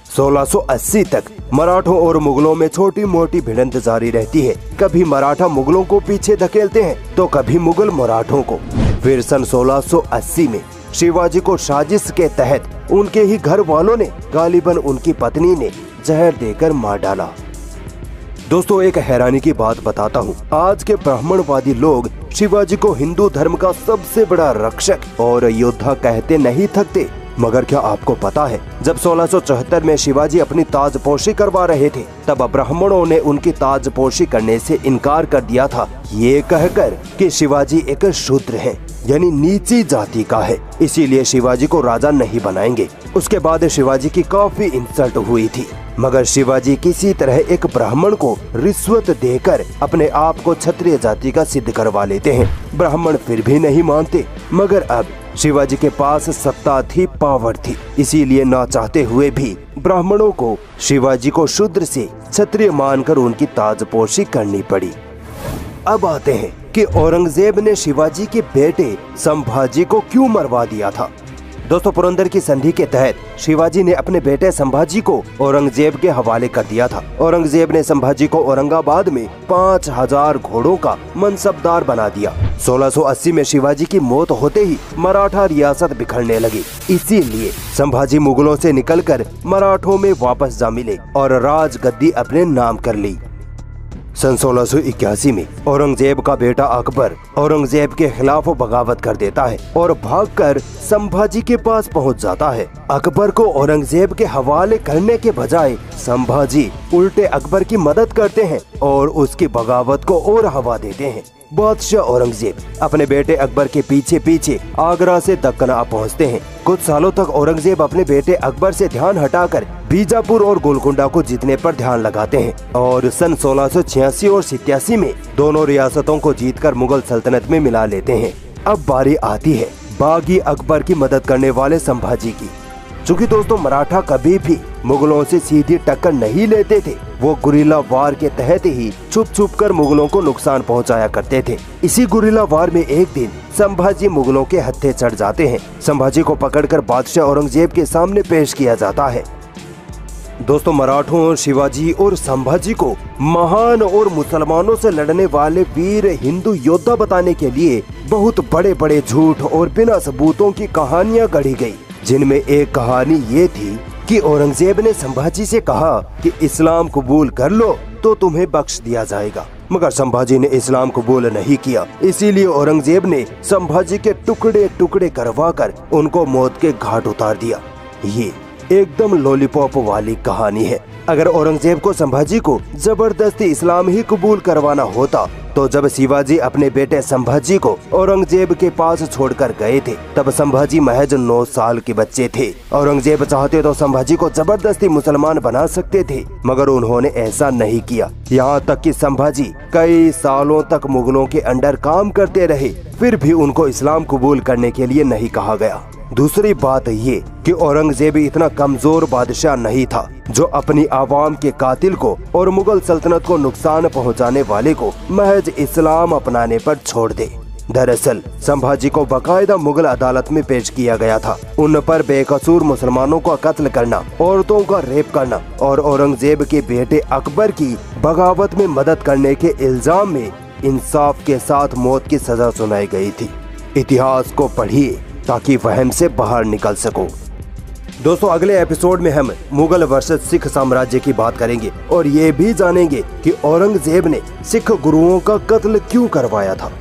1680 तक मराठों और मुगलों में छोटी मोटी भिड़ंत जारी रहती है। कभी मराठा मुगलों को पीछे धकेलते हैं तो कभी मुगल मराठों को। फिर सन 1680 में शिवाजी को साजिश के तहत उनके ही घर वालों ने गालिबन उनकी पत्नी ने जहर देकर मार डाला। दोस्तों, एक हैरानी की बात बताता हूँ। आज के ब्राह्मणवादी लोग शिवाजी को हिंदू धर्म का सबसे बड़ा रक्षक और योद्धा कहते नहीं थकते। मगर क्या आपको पता है, जब 1674 में शिवाजी अपनी ताजपोशी करवा रहे थे, तब ब्राह्मणों ने उनकी ताजपोशी करने से इनकार कर दिया था। ये कहकर कि शिवाजी एक शूद्र है। यानी नीची जाति का है। इसीलिए शिवाजी को राजा नहीं बनाएँगे। उसके बाद शिवाजी की काफ़ी इंसल्ट हुई थी। मगर शिवाजी किसी तरह एक ब्राह्मण को रिश्वत देकर अपने आप को क्षत्रिय जाति का सिद्ध करवा लेते हैं। ब्राह्मण फिर भी नहीं मानते। मगर अब शिवाजी के पास सत्ता थी, पावर थी। इसीलिए ना चाहते हुए भी ब्राह्मणों को शिवाजी को शूद्र से क्षत्रिय मानकर उनकी ताजपोशी करनी पड़ी। अब आते हैं कि औरंगज़ेब ने शिवाजी के बेटे संभाजी को क्यों मरवा दिया था? दोस्तों, पुरंदर की संधि के तहत शिवाजी ने अपने बेटे संभाजी को औरंगज़ेब के हवाले कर दिया था। औरंगज़ेब ने संभाजी को औरंगाबाद में पाँच हज़ार घोड़ों का मनसबदार बना दिया। 1680 में शिवाजी की मौत होते ही मराठा रियासत बिखरने लगी। इसीलिए संभाजी मुगलों से निकलकर मराठों में वापस जा मिले और राज गद्दी अपने नाम कर ली। सन 1681 में औरंगज़ेब का बेटा अकबर औरंगज़ेब के खिलाफ बगावत कर देता है और भागकर संभाजी के पास पहुँच जाता है। अकबर को औरंगज़ेब के हवाले करने के बजाय संभाजी उल्टे अकबर की मदद करते हैं और उसकी बगावत को और हवा देते हैं। बादशाह औरंगज़ेब अपने बेटे अकबर के पीछे पीछे आगरा से दक्कन आ पहुँचते हैं। कुछ सालों तक औरंगज़ेब अपने बेटे अकबर से ध्यान हटाकर बीजापुर और गोलकुंडा को जीतने पर ध्यान लगाते हैं और सन सोलह और सितयासी में दोनों रियासतों को जीतकर मुगल सल्तनत में मिला लेते हैं। अब बारी आती है बागी अकबर की मदद करने वाले संभाजी की। चूँकि दोस्तों मराठा कभी भी मुगलों से सीधी टक्कर नहीं लेते थे, वो गुरिल्ला वार के तहत ही छुप छुप कर मुगलों को नुकसान पहुँचाया करते थे। इसी गुरिल्ला वार में एक दिन संभाजी मुगलों के हत्थे चढ़ जाते हैं। संभाजी को पकड़कर बादशाह औरंगज़ेब के सामने पेश किया जाता है। दोस्तों मराठों, शिवाजी और संभाजी को महान और मुसलमानों से लड़ने वाले वीर हिंदू योद्धा बताने के लिए बहुत बड़े बड़े झूठ और बिना सबूतों की कहानियाँ गढ़ी गई। जिनमें एक कहानी ये थी कि औरंगज़ेब ने संभाजी से कहा कि इस्लाम कबूल कर लो तो तुम्हें बख्श दिया जाएगा। मगर संभाजी ने इस्लाम कबूल नहीं किया। इसीलिए औरंगज़ेब ने संभाजी के टुकड़े टुकड़े करवा कर उनको मौत के घाट उतार दिया। ये एकदम लॉलीपॉप वाली कहानी है। अगर औरंगज़ेब को संभाजी को ज़बरदस्ती इस्लाम ही कबूल करवाना होता तो जब शिवाजी अपने बेटे संभाजी को औरंगज़ेब के पास छोड़कर गए थे, तब संभाजी महज नौ साल के बच्चे थे। औरंगज़ेब चाहते तो संभाजी को ज़बरदस्ती मुसलमान बना सकते थे, मगर उन्होंने ऐसा नहीं किया। यहाँ तक कि संभाजी कई सालों तक मुगलों के अंडर काम करते रहे, फिर भी उनको इस्लाम कबूल करने के लिए नहीं कहा गया। दूसरी बात ये कि औरंगज़ेब इतना कमज़ोर बादशाह नहीं था, जो अपनी आवाम के कातिल को और मुगल सल्तनत को नुकसान पहुँचाने वाले को महज इस्लाम अपनाने पर छोड़ दे। दरअसल, संभाजी को बकायदा मुगल अदालत में पेश किया गया था। उन पर बेकसूर मुसलमानों का कत्ल करना, औरतों का रेप करना और औरंगज़ेब के बेटे अकबर की बगावत में मदद करने के इल्ज़ाम में इंसाफ के साथ मौत की सजा सुनाई गई थी। इतिहास को पढ़िए। ताकि वहम से बाहर निकल सको। दोस्तों, अगले एपिसोड में हम मुगल वर्सेस सिख साम्राज्य की बात करेंगे और ये भी जानेंगे कि औरंगज़ेब ने सिख गुरुओं का कत्ल क्यों करवाया था।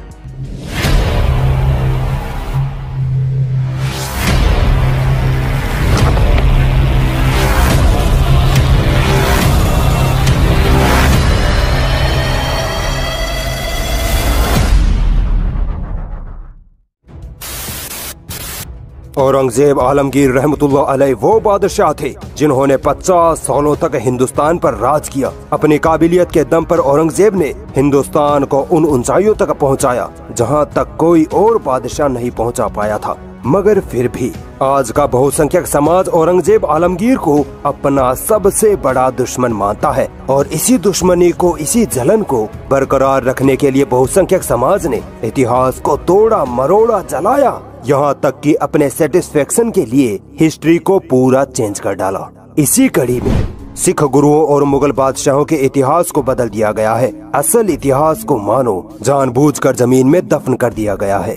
औरंगज़ेब आलमगीर अलैह वो बादशाह थे, जिन्होंने 50 सालों तक हिंदुस्तान पर राज किया। अपनी काबिलियत के दम पर औरंगज़ेब ने हिंदुस्तान को उन ऊंचाइयों तक पहुँचाया, जहाँ तक कोई और बादशाह नहीं पहुँचा पाया था। मगर फिर भी, आज का बहुसंख्यक समाज औरंगज़ेब आलमगीर को अपना सबसे बड़ा दुश्मन मानता है, और इसी दुश्मनी को, इसी जलन को बरकरार रखने के लिए बहुसंख्यक समाज ने इतिहास को तोड़ा मरोड़ा जलाया। यहाँ तक कि अपने सेटिस्फेक्शन के लिए हिस्ट्री को पूरा चेंज कर डाला। इसी कड़ी में सिख गुरुओं और मुगल बादशाहों के इतिहास को बदल दिया गया है। असल इतिहास को मानो, जानबूझकर ज़मीन में दफन कर दिया गया है।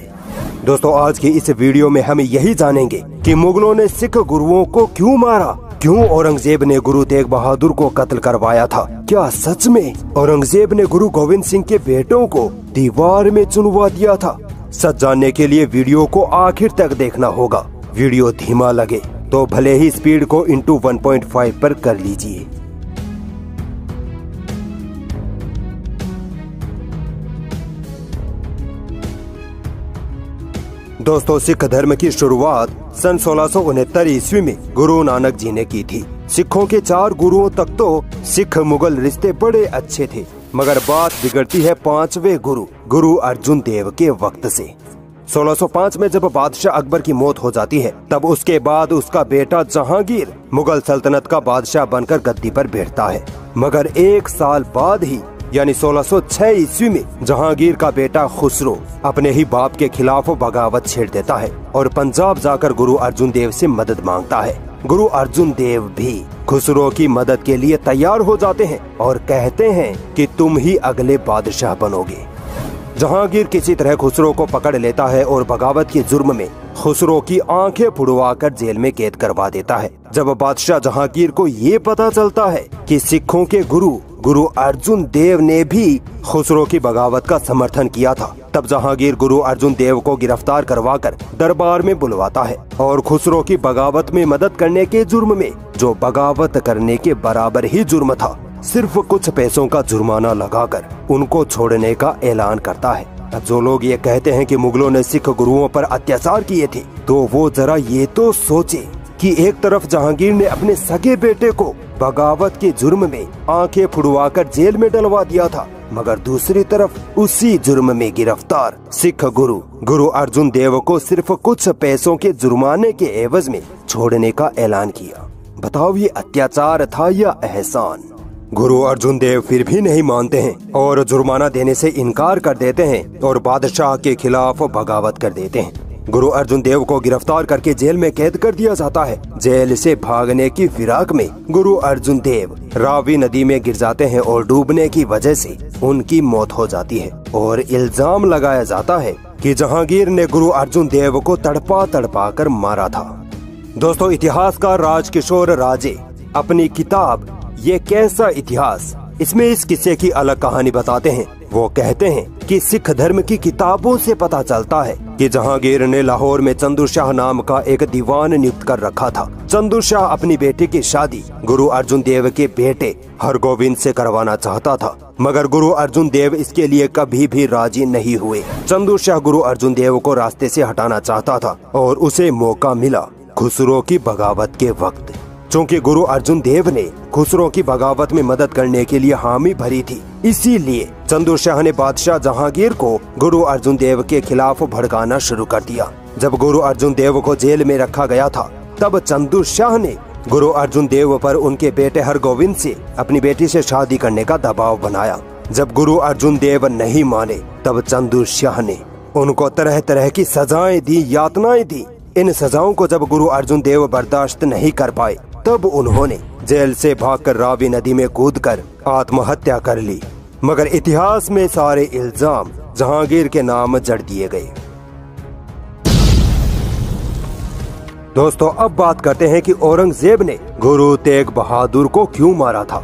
दोस्तों, आज की इस वीडियो में हम यही जानेंगे कि मुगलों ने सिख गुरुओं को क्यों मारा? क्यों औरंगज़ेब ने गुरु तेग बहादुर को कत्ल करवाया था? क्या सच में औरंगज़ेब ने गुरु गोविंद सिंह के बेटों को दीवार में चुनवा दिया था? सच जानने के लिए वीडियो को आखिर तक देखना होगा। वीडियो धीमा लगे तो भले ही स्पीड को इंटू वन पॉइंट फाइव पर कर लीजिए। दोस्तों, सिख धर्म की शुरुआत सन सोलह ईस्वी में गुरु नानक जी ने की थी। सिखों के चार गुरुओं तक तो सिख मुगल रिश्ते बड़े अच्छे थे। मगर बात बिगड़ती है पांचवे गुरु गुरु अर्जुन देव के वक्त से। 1605 में जब बादशाह अकबर की मौत हो जाती है, तब उसके बाद उसका बेटा जहांगीर मुगल सल्तनत का बादशाह बनकर गद्दी पर बैठता है। मगर एक साल बाद ही, यानी 1606 ईस्वी में, जहांगीर का बेटा खुसरो अपने ही बाप के खिलाफ बगावत छेड़ देता है और पंजाब जाकर गुरु अर्जुन देव से मदद माँगता है। गुरु अर्जुन देव भी खुसरो की मदद के लिए तैयार हो जाते हैं और कहते हैं कि तुम ही अगले बादशाह बनोगे। जहांगीर किसी तरह खुसरो को पकड़ लेता है और बगावत के जुर्म में खुसरो की आँखें फुड़वा कर जेल में कैद करवा देता है। जब बादशाह जहांगीर को ये पता चलता है कि सिखों के गुरु गुरु अर्जुन देव ने भी खुसरो की बगावत का समर्थन किया था। तब जहांगीर गुरु अर्जुन देव को गिरफ़्तार करवाकर दरबार में बुलवाता है और खुसरो की बगावत में मदद करने के जुर्म में, जो बगावत करने के बराबर ही जुर्म था, सिर्फ़ कुछ पैसों का जुर्माना लगाकर उनको छोड़ने का ऐलान करता है। जो लोग ये कहते हैं कि मुगलों ने सिख गुरुओं पर अत्याचार किए थे तो वो जरा ये तो सोचे। कि एक तरफ़ जहांगीर ने अपने सगे बेटे को बगावत के जुर्म में आँखें फुड़वाकर जेल में डलवा दिया था, मगर दूसरी तरफ़ उसी जुर्म में गिरफ़्तार सिख गुरु गुरु अर्जुन देव को सिर्फ़ कुछ पैसों के जुर्माने के एवज में छोड़ने का ऐलान किया। बताओ, ये अत्याचार था या एहसान? गुरु अर्जुन देव फिर भी नहीं मानते हैं और जुर्माना देने से इनकार कर देते हैं और बादशाह के खिलाफ बगावत कर देते हैं। गुरु अर्जुन देव को गिरफ़्तार करके जेल में कैद कर दिया जाता है। जेल से भागने की फिराक में गुरु अर्जुन देव रावी नदी में गिर जाते हैं और डूबने की वजह से उनकी मौत हो जाती है और इल्ज़ाम लगाया जाता है कि जहांगीर ने गुरु अर्जुन देव को तड़पा तड़पा कर मारा था। दोस्तों इतिहास इतिहासकार राजकिशोर राजे अपनी किताब, ये कैसा इतिहास? इसमें इस किस्से की अलग कहानी बताते हैं। वो कहते हैं कि सिख धर्म की किताबों से पता चलता है कि जहांगीर ने लाहौर में चंदू शाह नाम का एक दीवान नियुक्त कर रखा था। चंदू शाह अपनी बेटी की शादी गुरु अर्जुन देव के बेटे हरगोविंद से करवाना चाहता था। मगर गुरु अर्जुन देव इसके लिए कभी भी राज़ी नहीं हुए। चंदू शाह गुरु अर्जुन देव को रास्ते से हटाना चाहता था और उसे मौका मिला खुसरो की बगावत के वक्त। चूँकि गुरु अर्जुन देव ने खुसरो की बगावत में मदद करने के लिए हामी भरी थी, इसीलिए चंदू शाह ने बादशाह जहांगीर को गुरु अर्जुन देव के खिलाफ भड़काना शुरू कर दिया। जब गुरु अर्जुन देव को जेल में रखा गया था, तब चंदू शाह ने गुरु अर्जुन देव पर उनके बेटे हरगोविंद से अपनी बेटी से शादी करने का दबाव बनाया। जब गुरु अर्जुन देव नहीं माने, तब चंदू शाह ने उनको तरह तरह की सजाएँ दी, यातनाएँ दी। इन सजाओं को जब गुरु अर्जुन देव बर्दाश्त नहीं कर पाए तब उन्होंने जेल से भागकर रावी नदी में कूदकर आत्महत्या कर ली। मगर इतिहास में सारे इल्ज़ाम जहांगीर के नाम जड़ दिए गए। दोस्तों, अब बात करते हैं कि औरंगज़ेब ने गुरु तेग बहादुर को क्यों मारा था?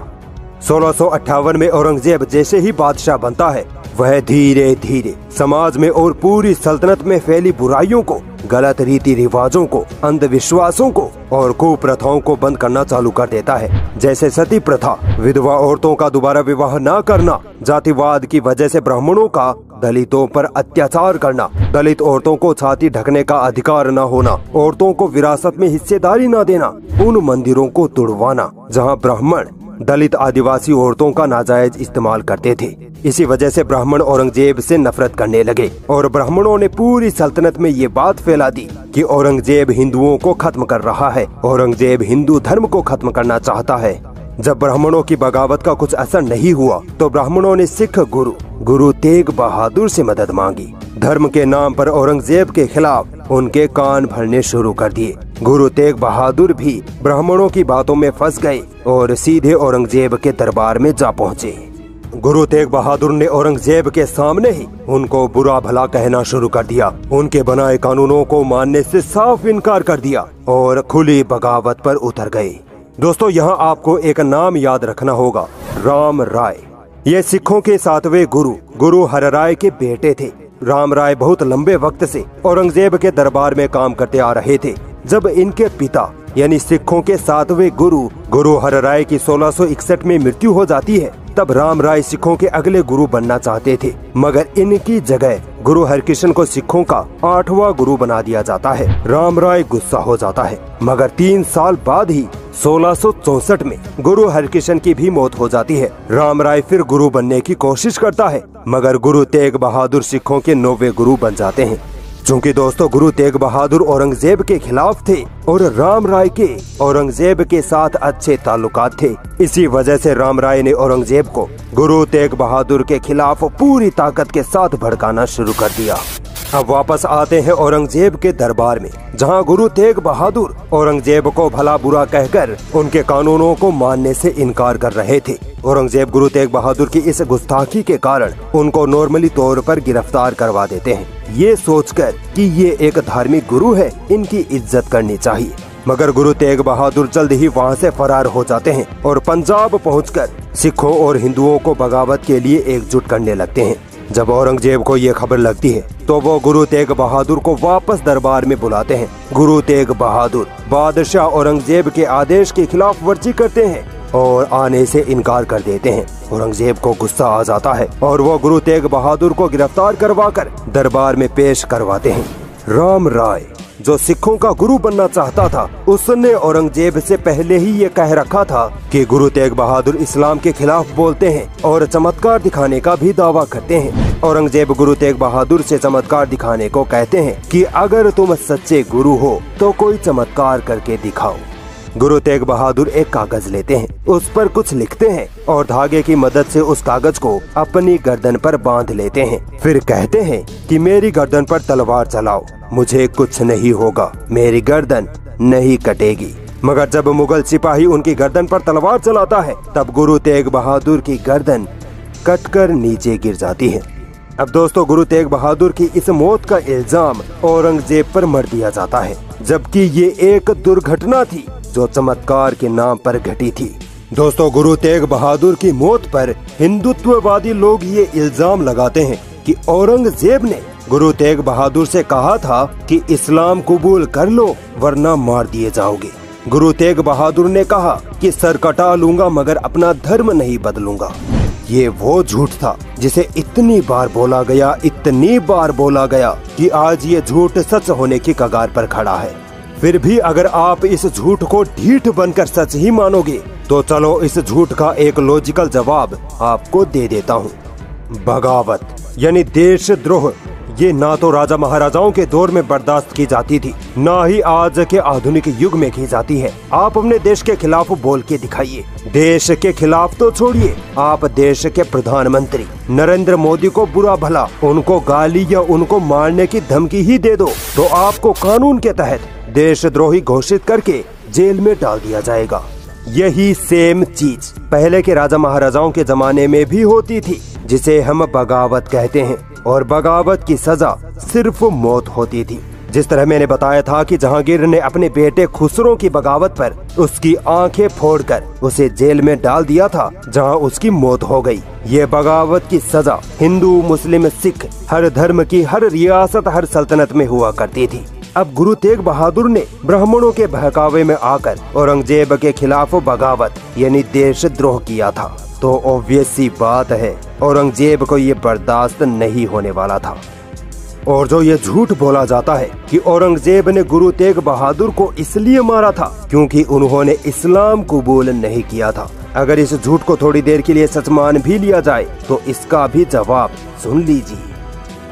सोलह में औरंगज़ेब जैसे ही बादशाह बनता है वह धीरे धीरे समाज में और पूरी सल्तनत में फैली बुराइयों को, गलत रीति रिवाजों को, अंधविश्वासों को और कुप्रथाओं को बंद करना चालू कर देता है। जैसे सती प्रथा, विधवा औरतों का दोबारा विवाह न करना, जातिवाद की वजह से ब्राह्मणों का, दलितों पर अत्याचार करना, दलित औरतों को छाती ढकने का अधिकार न होना, औरतों को विरासत में हिस्सेदारी न देना, उन मंदिरों को तुड़वाना, जहाँ ब्राह्मण दलित आदिवासी औरतों का नाजायज इस्तेमाल करते थे। इसी वजह से ब्राह्मण औरंगज़ेब से नफरत करने लगे और ब्राह्मणों ने पूरी सल्तनत में ये बात फैला दी कि औरंगज़ेब हिंदुओं को खत्म कर रहा है। औरंगज़ेब हिंदू धर्म को खत्म करना चाहता है। जब ब्राह्मणों की बगावत का कुछ असर नहीं हुआ तो ब्राह्मणों ने सिख गुरु गुरु तेग बहादुर से मदद मांगी। धर्म के नाम पर औरंगज़ेब के खिलाफ उनके कान भरने शुरू कर दिए। गुरु तेग बहादुर भी ब्राह्मणों की बातों में फंस गए और सीधे औरंगज़ेब के दरबार में जा पहुँचे। गुरु तेग बहादुर ने औरंगज़ेब के सामने ही उनको बुरा भला कहना शुरू कर दिया। उनके बनाए कानूनों को मानने से साफ़ इनकार कर दिया और खुली बगावत पर उतर गए। दोस्तों, यहाँ आपको एक नाम याद रखना होगा, राम राय। ये सिखों के सातवें गुरु गुरु हर राय के बेटे थे। राम राय बहुत लंबे वक्त से औरंगज़ेब के दरबार में काम करते आ रहे थे, जब इनके पिता, यानी सिखों के सातवें गुरु गुरु हर राय की 1661 में मृत्यु हो जाती है। तब राम राय सिखों के अगले गुरु बनना चाहते थे। मगर इनकी जगह गुरु हरकिशन को सिखों का आठवां गुरु बना दिया जाता है। राम राय गुस्सा हो जाता है। मगर तीन साल बाद ही सोलह में गुरु हरकिशन की भी मौत हो जाती है। राम राय फिर गुरु बनने की कोशिश करता है। मगर गुरु तेग बहादुर सिखों के नौवे गुरु बन जाते हैं। चूँकि दोस्तों गुरु तेग बहादुर औरंगज़ेब के खिलाफ थे और राम राय के औरंगज़ेब के साथ अच्छे ताल्लुकात थे। इसी वजह से राम राय ने औरंगज़ेब को गुरु तेग बहादुर के खिलाफ पूरी ताकत के साथ भड़काना शुरू कर दिया। अब वापस आते हैं औरंगज़ेब के दरबार में, जहाँ गुरु तेग बहादुर औरंगज़ेब को भला बुरा कहकर उनके कानूनों को मानने से इनकार कर रहे थे। औरंगज़ेब गुरु तेग बहादुर की इस गुस्ताखी के कारण उनको नॉर्मली तौर पर गिरफ़्तार करवा देते हैं। ये सोचकर कि ये एक धार्मिक गुरु है, इनकी इज़्ज़त करनी चाहिए। मगर गुरु तेग बहादुर जल्द ही वहाँ से फरार हो जाते हैं और पंजाब पहुंचकर सिखों और हिंदुओं को बगावत के लिए एकजुट करने लगते हैं। जब औरंगज़ेब को ये खबर लगती है तो वो गुरु तेग बहादुर को वापस दरबार में बुलाते हैं। गुरु तेग बहादुर बादशाह औरंगज़ेब के आदेश के खिलाफ वर्जी करते हैं और आने से इनकार कर देते हैं। औरंगज़ेब को गुस्सा आ जाता है और वो गुरु तेग बहादुर को गिरफ़्तार करवा कर दरबार में पेश करवाते हैं। राम राय। जो सिखों का गुरु बनना चाहता था, उसने औरंगज़ेब से पहले ही ये कह रखा था कि गुरु तेग बहादुर इस्लाम के खिलाफ बोलते हैं और चमत्कार दिखाने का भी दावा करते हैं। औरंगज़ेब गुरु तेग बहादुर से चमत्कार दिखाने को कहते हैं कि अगर तुम सच्चे गुरु हो तो कोई चमत्कार करके दिखाओ। गुरु तेग बहादुर एक कागज़ लेते हैं, उस पर कुछ लिखते हैं और धागे की मदद से उस कागज़ को अपनी गर्दन पर बाँध लेते हैं। फिर कहते हैं कि मेरी गर्दन पर तलवार चलाओ, मुझे कुछ नहीं होगा, मेरी गर्दन नहीं कटेगी। मगर जब मुगल सिपाही उनकी गर्दन पर तलवार चलाता है, तब गुरु तेग बहादुर की गर्दन कटकर नीचे गिर जाती है। अब दोस्तों, गुरु तेग बहादुर की इस मौत का इल्ज़ाम औरंगज़ेब पर मर दिया जाता है, जबकि ये एक दुर्घटना थी। जो चमत्कार के नाम पर घटी थी। दोस्तों, गुरु तेग बहादुर की मौत पर हिंदुत्ववादी लोग ये इल्ज़ाम लगाते हैं कि औरंगज़ेब ने गुरु तेग बहादुर से कहा था कि इस्लाम कबूल कर लो, वरना मार दिए जाओगे। गुरु तेग बहादुर ने कहा कि सर कटा लूँगा, मगर अपना धर्म नहीं बदलूँगा। ये वो झूठ था जिसे इतनी बार बोला गया, इतनी बार बोला गया कि आज ये झूठ सच होने की कगार पर खड़ा है। फिर भी अगर आप इस झूठ को ढीठ बनकर सच ही मानोगे तो चलो इस झूठ का एक लॉजिकल जवाब आपको दे देता हूँ। बगावत, यानी देशद्रोह ये ना तो राजा महाराजाओं के दौर में बर्दाश्त की जाती थी, ना ही आज के आधुनिक युग में की जाती है। आप अपने देश के खिलाफ बोल के दिखाइए। देश के खिलाफ तो छोड़िए। आप देश के प्रधानमंत्री, नरेंद्र मोदी को बुरा भला, उनको गाली या उनको मारने की धमकी ही दे दो। तो आपको कानून के तहत देशद्रोही घोषित करके जेल में डाल दिया जाएगा। यही सेम चीज़ पहले के राजा महाराजाओं के जमाने में भी होती थी, जिसे हम बगावत कहते हैं। और बगावत की सजा सिर्फ़ मौत होती थी। जिस तरह मैंने बताया था कि जहांगीर ने अपने बेटे खुसरो की बगावत पर उसकी आँखें फोड़कर उसे जेल में डाल दिया था, जहाँ उसकी मौत हो गई। ये बगावत की सजा हिंदू, मुस्लिम, सिख, हर धर्म की हर रियासत, हर सल्तनत में हुआ करती थी। अब गुरु तेग बहादुर ने ब्राह्मणों के बहकावे में आकर औरंगज़ेब के खिलाफ बगावत यानी देशद्रोह किया था। तो ऑब्वियस सी बात है, औरंगज़ेब को ये बर्दाश्त नहीं होने वाला था। और जो ये झूठ बोला जाता है कि औरंगज़ेब ने गुरु तेग बहादुर को इसलिए मारा था क्योंकि उन्होंने इस्लाम कबूल नहीं किया था। अगर इस झूठ को थोड़ी देर के लिए सच मान भी लिया जाए तो इसका भी जवाब सुन लीजिए।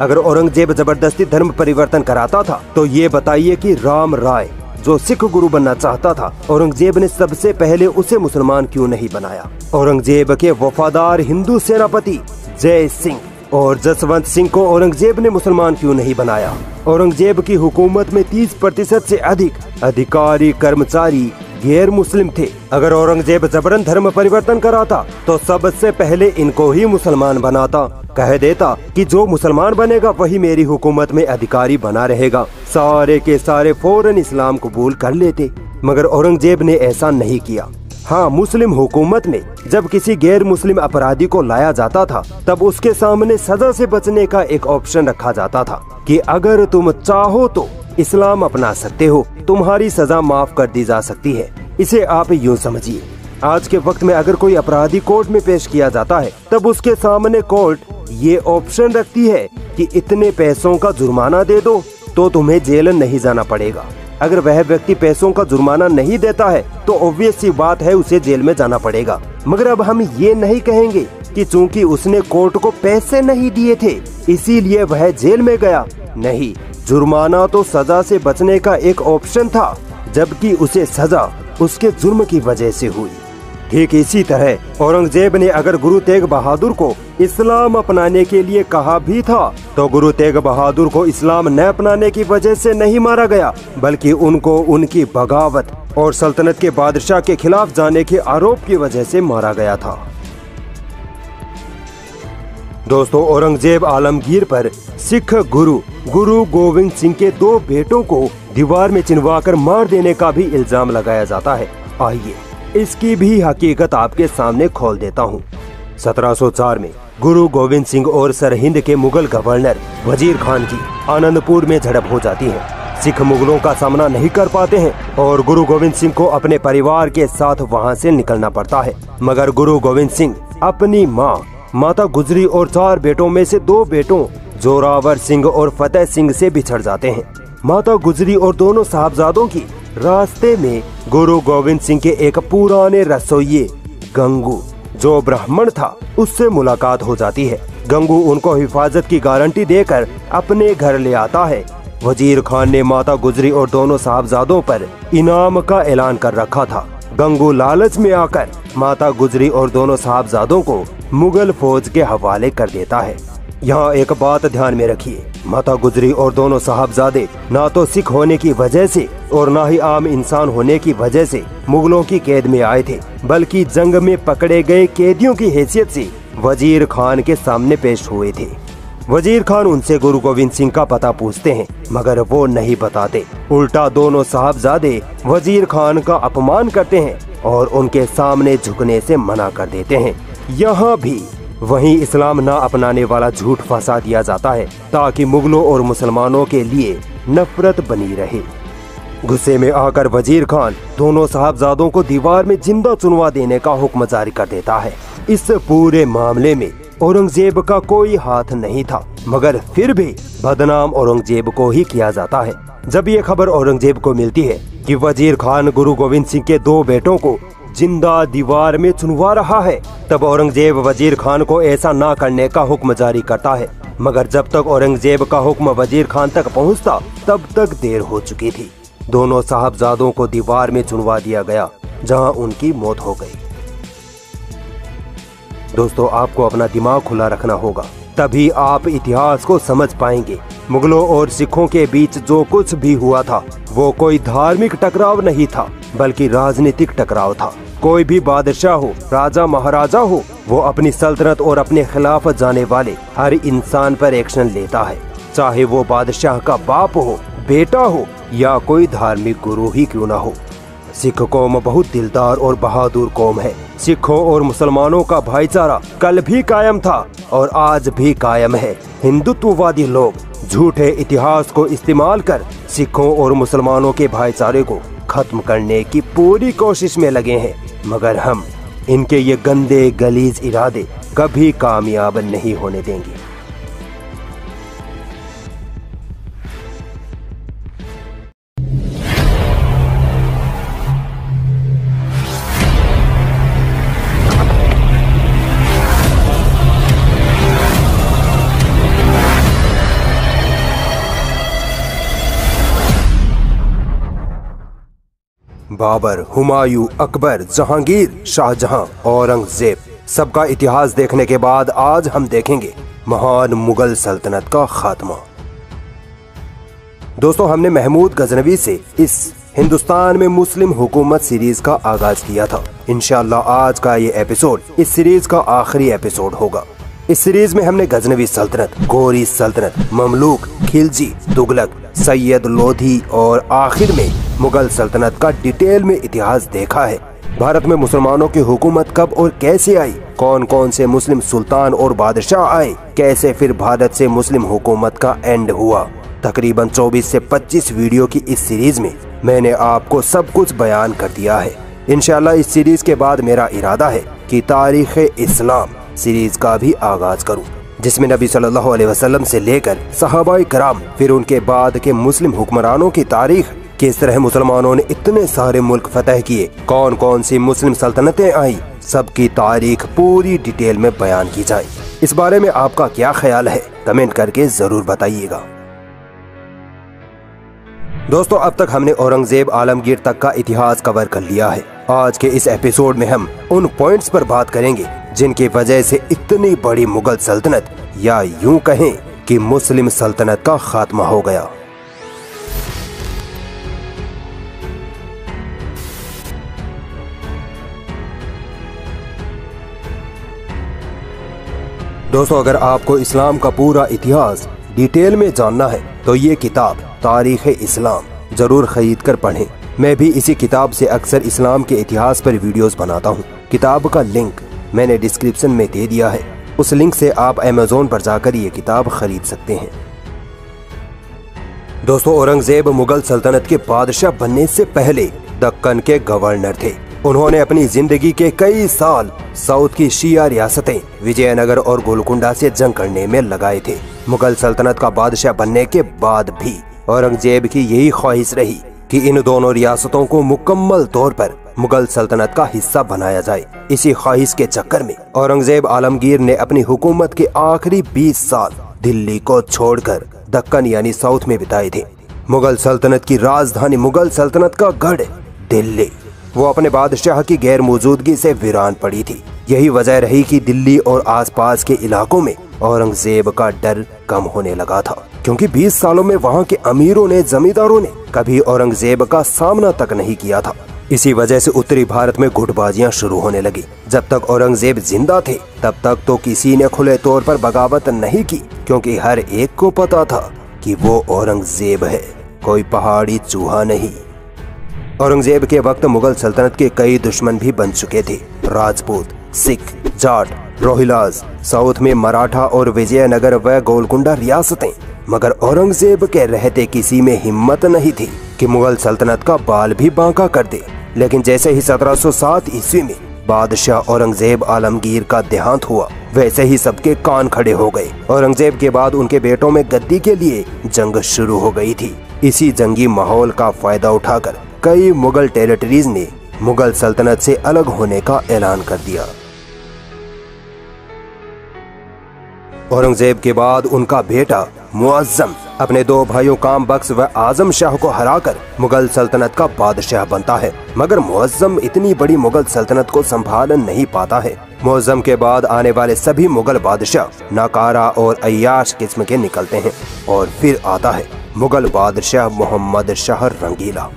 अगर औरंगज़ेब ज़बरदस्ती धर्म परिवर्तन कराता था तो ये बताइए कि राम राय, जो सिख गुरु बनना चाहता था, औरंगज़ेब ने सबसे पहले उसे मुसलमान क्यों नहीं बनाया? औरंगज़ेब के वफादार हिंदू सेनापति जय सिंह और जसवंत सिंह को औरंगज़ेब ने मुसलमान क्यों नहीं बनाया? औरंगज़ेब की हुकूमत में 30 प्रतिशत से अधिक अधिकारी, कर्मचारी गैर मुस्लिम थे। अगर औरंगज़ेब जबरन धर्म परिवर्तन कराता तो सबसे पहले इनको ही मुसलमान बनाता। कह देता कि जो मुसलमान बनेगा, वही मेरी हुकूमत में अधिकारी बना रहेगा। सारे के सारे फ़ौरन इस्लाम कबूल कर लेते, मगर औरंगज़ेब ने ऐसा नहीं किया। हाँ मुस्लिम हुकूमत में जब किसी गैर मुस्लिम अपराधी को लाया जाता था, तब उसके सामने सजा से बचने का एक ऑप्शन रखा जाता था कि अगर तुम चाहो तो इस्लाम अपना सकते हो, तुम्हारी सजा माफ़ कर दी जा सकती है। इसे आप यूँ समझिए। आज के वक्त में अगर कोई अपराधी कोर्ट में पेश किया जाता है, तब उसके सामने कोर्ट ये ऑप्शन रखती है कि इतने पैसों का जुर्माना दे दो तो तुम्हें जेल नहीं जाना पड़ेगा। अगर वह व्यक्ति पैसों का जुर्माना नहीं देता है तो ऑब्वियस सी बात है उसे जेल में जाना पड़ेगा। मगर अब हम ये नहीं कहेंगे कि चूँकि उसने कोर्ट को पैसे नहीं दिए थे, इसीलिए वह जेल में गया। नहीं। जुर्माना तो सजा से बचने का एक ऑप्शन था, जबकि उसे सजा उसके जुर्म की वजह से हुई। ठीक इसी तरह, औरंगज़ेब ने अगर गुरु तेग बहादुर को इस्लाम अपनाने के लिए कहा भी था तो गुरु तेग बहादुर को इस्लाम न अपनाने की वजह से नहीं मारा गया, बल्कि उनको उनकी बगावत और सल्तनत के बादशाह के खिलाफ जाने के आरोप की वजह से मारा गया था। दोस्तों, औरंगज़ेब आलमगीर पर सिख गुरु गुरु गोविंद सिंह के दो बेटों को दीवार में चिनवाकर मार देने का भी इल्ज़ाम लगाया जाता है। आइए, इसकी भी हकीकत आपके सामने खोल देता हूँ। 1704 में गुरु गोविंद सिंह और सरहिंद के मुगल गवर्नर वज़ीर खान की आनंदपुर में झड़प हो जाती है। सिख मुगलों का सामना नहीं कर पाते हैं और गुरु गोविंद सिंह को अपने परिवार के साथ वहाँ से निकलना पड़ता है। मगर गुरु गोविंद सिंह अपनी माँ माता गुजरी और चार बेटों में से दो बेटों, जोरावर सिंह और फतेह सिंह से बिछड़ जाते हैं। माता गुजरी और दोनों साहबजादों की रास्ते में गुरु गोविंद सिंह के एक पुराने रसोइये गंगू, जो ब्राह्मण था, उससे मुलाकात हो जाती है। गंगू उनको हिफाजत की गारंटी देकर अपने घर ले आता है। वज़ीर खान ने माता गुजरी और दोनों साहबजादों पर इनाम का ऐलान कर रखा था। गंगू लालच में आकर माता गुजरी और दोनों साहबजादों को मुगल फौज के हवाले कर देता है। यहाँ एक बात ध्यान में रखिए। माता गुजरी और दोनों साहबजादे ना तो सिख होने की वजह से और ना ही आम इंसान होने की वजह से मुगलों की कैद में आए थे, बल्कि जंग में पकड़े गए कैदियों की हैसियत से वज़ीर खान के सामने पेश हुए थे। वज़ीर खान उनसे गुरु गोविंद सिंह का पता पूछते हैं, मगर वो नहीं बताते। उल्टा दोनों साहबजादे वज़ीर खान का अपमान करते हैं और उनके सामने झुकने से मना कर देते हैं। यहाँ भी, वहीं इस्लाम न अपनाने वाला झूठ फंसा दिया जाता है, ताकि मुगलों और मुसलमानों के लिए नफरत बनी रहे। गुस्से में आकर वज़ीर खान दोनों साहबजादों को दीवार में ज़िंदा चुनवा देने का हुक्म जारी कर देता है। इस पूरे मामले में औरंगज़ेब का कोई हाथ नहीं था, मगर फिर भी बदनाम औरंगज़ेब को ही किया जाता है। जब ये खबर औरंगज़ेब को मिलती है कि वज़ीर खान गुरु गोविंद सिंह के दो बेटों को ज़िंदा दीवार में चुनवा रहा है। तब औरंगज़ेब वज़ीर खान को ऐसा ना करने का हुक्म जारी करता है। मगर जब तक औरंगज़ेब का हुक्म वज़ीर खान तक पहुँचता, तब तक देर हो चुकी थी। दोनों साहबजादों को दीवार में चुनवा दिया गया, जहाँ उनकी मौत हो गई। दोस्तों, आपको अपना दिमाग खुला रखना होगा। तभी आप इतिहास को समझ पाएँगे। मुगलों और सिखों के बीच जो कुछ भी हुआ था, वो कोई धार्मिक टकराव नहीं था, बल्कि राजनीतिक टकराव था। कोई भी बादशाह हो, राजा महाराजा हो, वो अपनी सल्तनत और अपने खिलाफ जाने वाले हर इंसान पर एक्शन लेता है। चाहे वो बादशाह का बाप हो, बेटा हो, या कोई धार्मिक गुरु ही क्यों ना हो। सिख कौम बहुत दिलदार और बहादुर कौम है। सिखों और मुसलमानों का भाईचारा कल भी कायम था और आज भी कायम है। हिंदुत्ववादी लोग झूठे इतिहास को इस्तेमाल कर सिखों और मुसलमानों के भाईचारे को खत्म करने की पूरी कोशिश में लगे हैं। मगर हम इनके ये गंदे गलीज इरादे कभी कामयाब नहीं होने देंगे। बाबर, हुमायूं, अकबर, जहांगीर, शाहजहां, औरंगज़ेब। सबका इतिहास देखने के बाद आज हम देखेंगे महान मुगल सल्तनत का खात्मा। दोस्तों, हमने महमूद गजनवी से इस हिंदुस्तान में मुस्लिम हुकूमत सीरीज़ का आगाज़ किया था। इनशाला आज का ये एपिसोड, इस सीरीज़ का आखिरी एपिसोड होगा। इस सीरीज़ में हमने गजनवी सल्तनत, गोरी सल्तनत, ममलूक, खिलजी, तुगलक, सैयद लोधी और आखिर में मुगल सल्तनत का डिटेल में इतिहास देखा है। भारत में मुसलमानों की हुकूमत कब और कैसे आई? कौन कौन से मुस्लिम सुल्तान और बादशाह आए? कैसे फिर भारत से मुस्लिम हुकूमत का एंड हुआ? तकरीबन 24 से 25 वीडियो की इस सीरीज़ में मैंने आपको सब कुछ बयान कर दिया है। इनशाला इस सीरीज़ के बाद मेरा इरादा है कि तारीख इस्लाम सीरीज़ का भी आगाज़ करूँ, जिसमें नबी सल्लल्लाहु अलैहि वसल्लम से लेकर सहाबाई कराम, फिर उनके बाद के मुस्लिम हुक्मरानों की तारीख, किस तरह मुसलमानों ने इतने सारे मुल्क फतेह किए कौन कौन सी मुस्लिम सल्तनतें आई, सबकी तारीख पूरी डिटेल में बयान की जाए। इस बारे में आपका क्या ख्याल है, कमेंट करके ज़रूर बताइएगा। दोस्तों, अब तक हमने औरंगज़ेब आलमगीर तक का इतिहास कवर कर लिया है। आज के इस एपिसोड में हम उन पॉइंट्स पर बात करेंगे जिनकी वजह से इतनी बड़ी मुगल सल्तनत, या यूँ कहें कि मुस्लिम सल्तनत का खात्मा हो गया। दोस्तों, अगर आपको इस्लाम का पूरा इतिहास डिटेल में जानना है तो ये किताब तारीख इस्लाम ज़रूर खरीद कर पढ़ें। मैं भी इसी किताब से अक्सर इस्लाम के इतिहास पर वीडियोस बनाता हूँ। किताब का लिंक मैंने डिस्क्रिप्शन में दे दिया है। उस लिंक से आप अमेजोन पर जाकर ये किताब खरीद सकते हैं। दोस्तों, औरंगज़ेब मुगल सल्तनत के बादशाह बनने से पहले दक्कन के गवर्नर थे। उन्होंने अपनी ज़िंदगी के कई साल साउथ की शिया रियासतें, विजयनगर और गोलकुंडा से जंग करने में लगाए थे। मुगल सल्तनत का बादशाह बनने के बाद भी औरंगज़ेब की यही ख्वाहिश रही कि इन दोनों रियासतों को मुकम्मल तौर पर मुगल सल्तनत का हिस्सा बनाया जाए। इसी ख्वाहिश के चक्कर में औरंगज़ेब आलमगीर ने अपनी हुकूमत के आखिरी 20 साल दिल्ली को छोड़कर दक्कन यानी साउथ में बिताए थे। मुगल सल्तनत की राजधानी मुगल सल्तनत का गढ़ दिल्ली। वो अपने बादशाह की गैर मौजूदगी से वीरान पड़ी थी। यही वजह रही कि दिल्ली और आसपास के इलाकों में औरंगज़ेब का डर कम होने लगा था, क्योंकि 20 सालों में वहाँ के अमीरों ने, जमींदारों ने कभी औरंगज़ेब का सामना तक नहीं किया था। इसी वजह से उत्तरी भारत में गुटबाजियाँ शुरू होने लगी। जब तक औरंगज़ेब ज़िंदा थे, तब तक तो किसी ने खुले तौर पर बगावत नहीं की, क्योंकि हर एक को पता था कि वो औरंगज़ेब है। कोई पहाड़ी चूहा नहीं। औरंगज़ेब के वक्त मुगल सल्तनत के कई दुश्मन भी बन चुके थे। राजपूत, सिख, जाट, रोहिलाज, साउथ में मराठा और विजयनगर व गोलकुंडा रियासतें। मगर औरंगज़ेब के रहते किसी में हिम्मत नहीं थी कि मुगल सल्तनत का बाल भी बांका कर दे। लेकिन जैसे ही 1707 ईस्वी में बादशाह औरंगज़ेब आलमगीर का देहांत हुआ, वैसे ही सबके कान खड़े हो गए। औरंगज़ेब के बाद उनके बेटों में गद्दी के लिए जंग शुरू हो गई थी। इसी जंगी माहौल का फ़ायदा उठाकर कई मुगल टेरिटरीज ने मुगल सल्तनत से अलग होने का ऐलान कर दिया। औरंगज़ेब के बाद उनका बेटा मुआज्जम अपने दो भाइयों काम बख्श व आज़म शाह को हराकर मुगल सल्तनत का बादशाह बनता है। मगर मुआज्जम इतनी बड़ी मुगल सल्तनत को संभाल नहीं पाता है। मुआज्जम के बाद आने वाले सभी मुगल बादशाह नाकारा और अयाश किस्म के निकलते हैं और फिर आता है मुगल बादशाह मोहम्मद शाह रंगीला।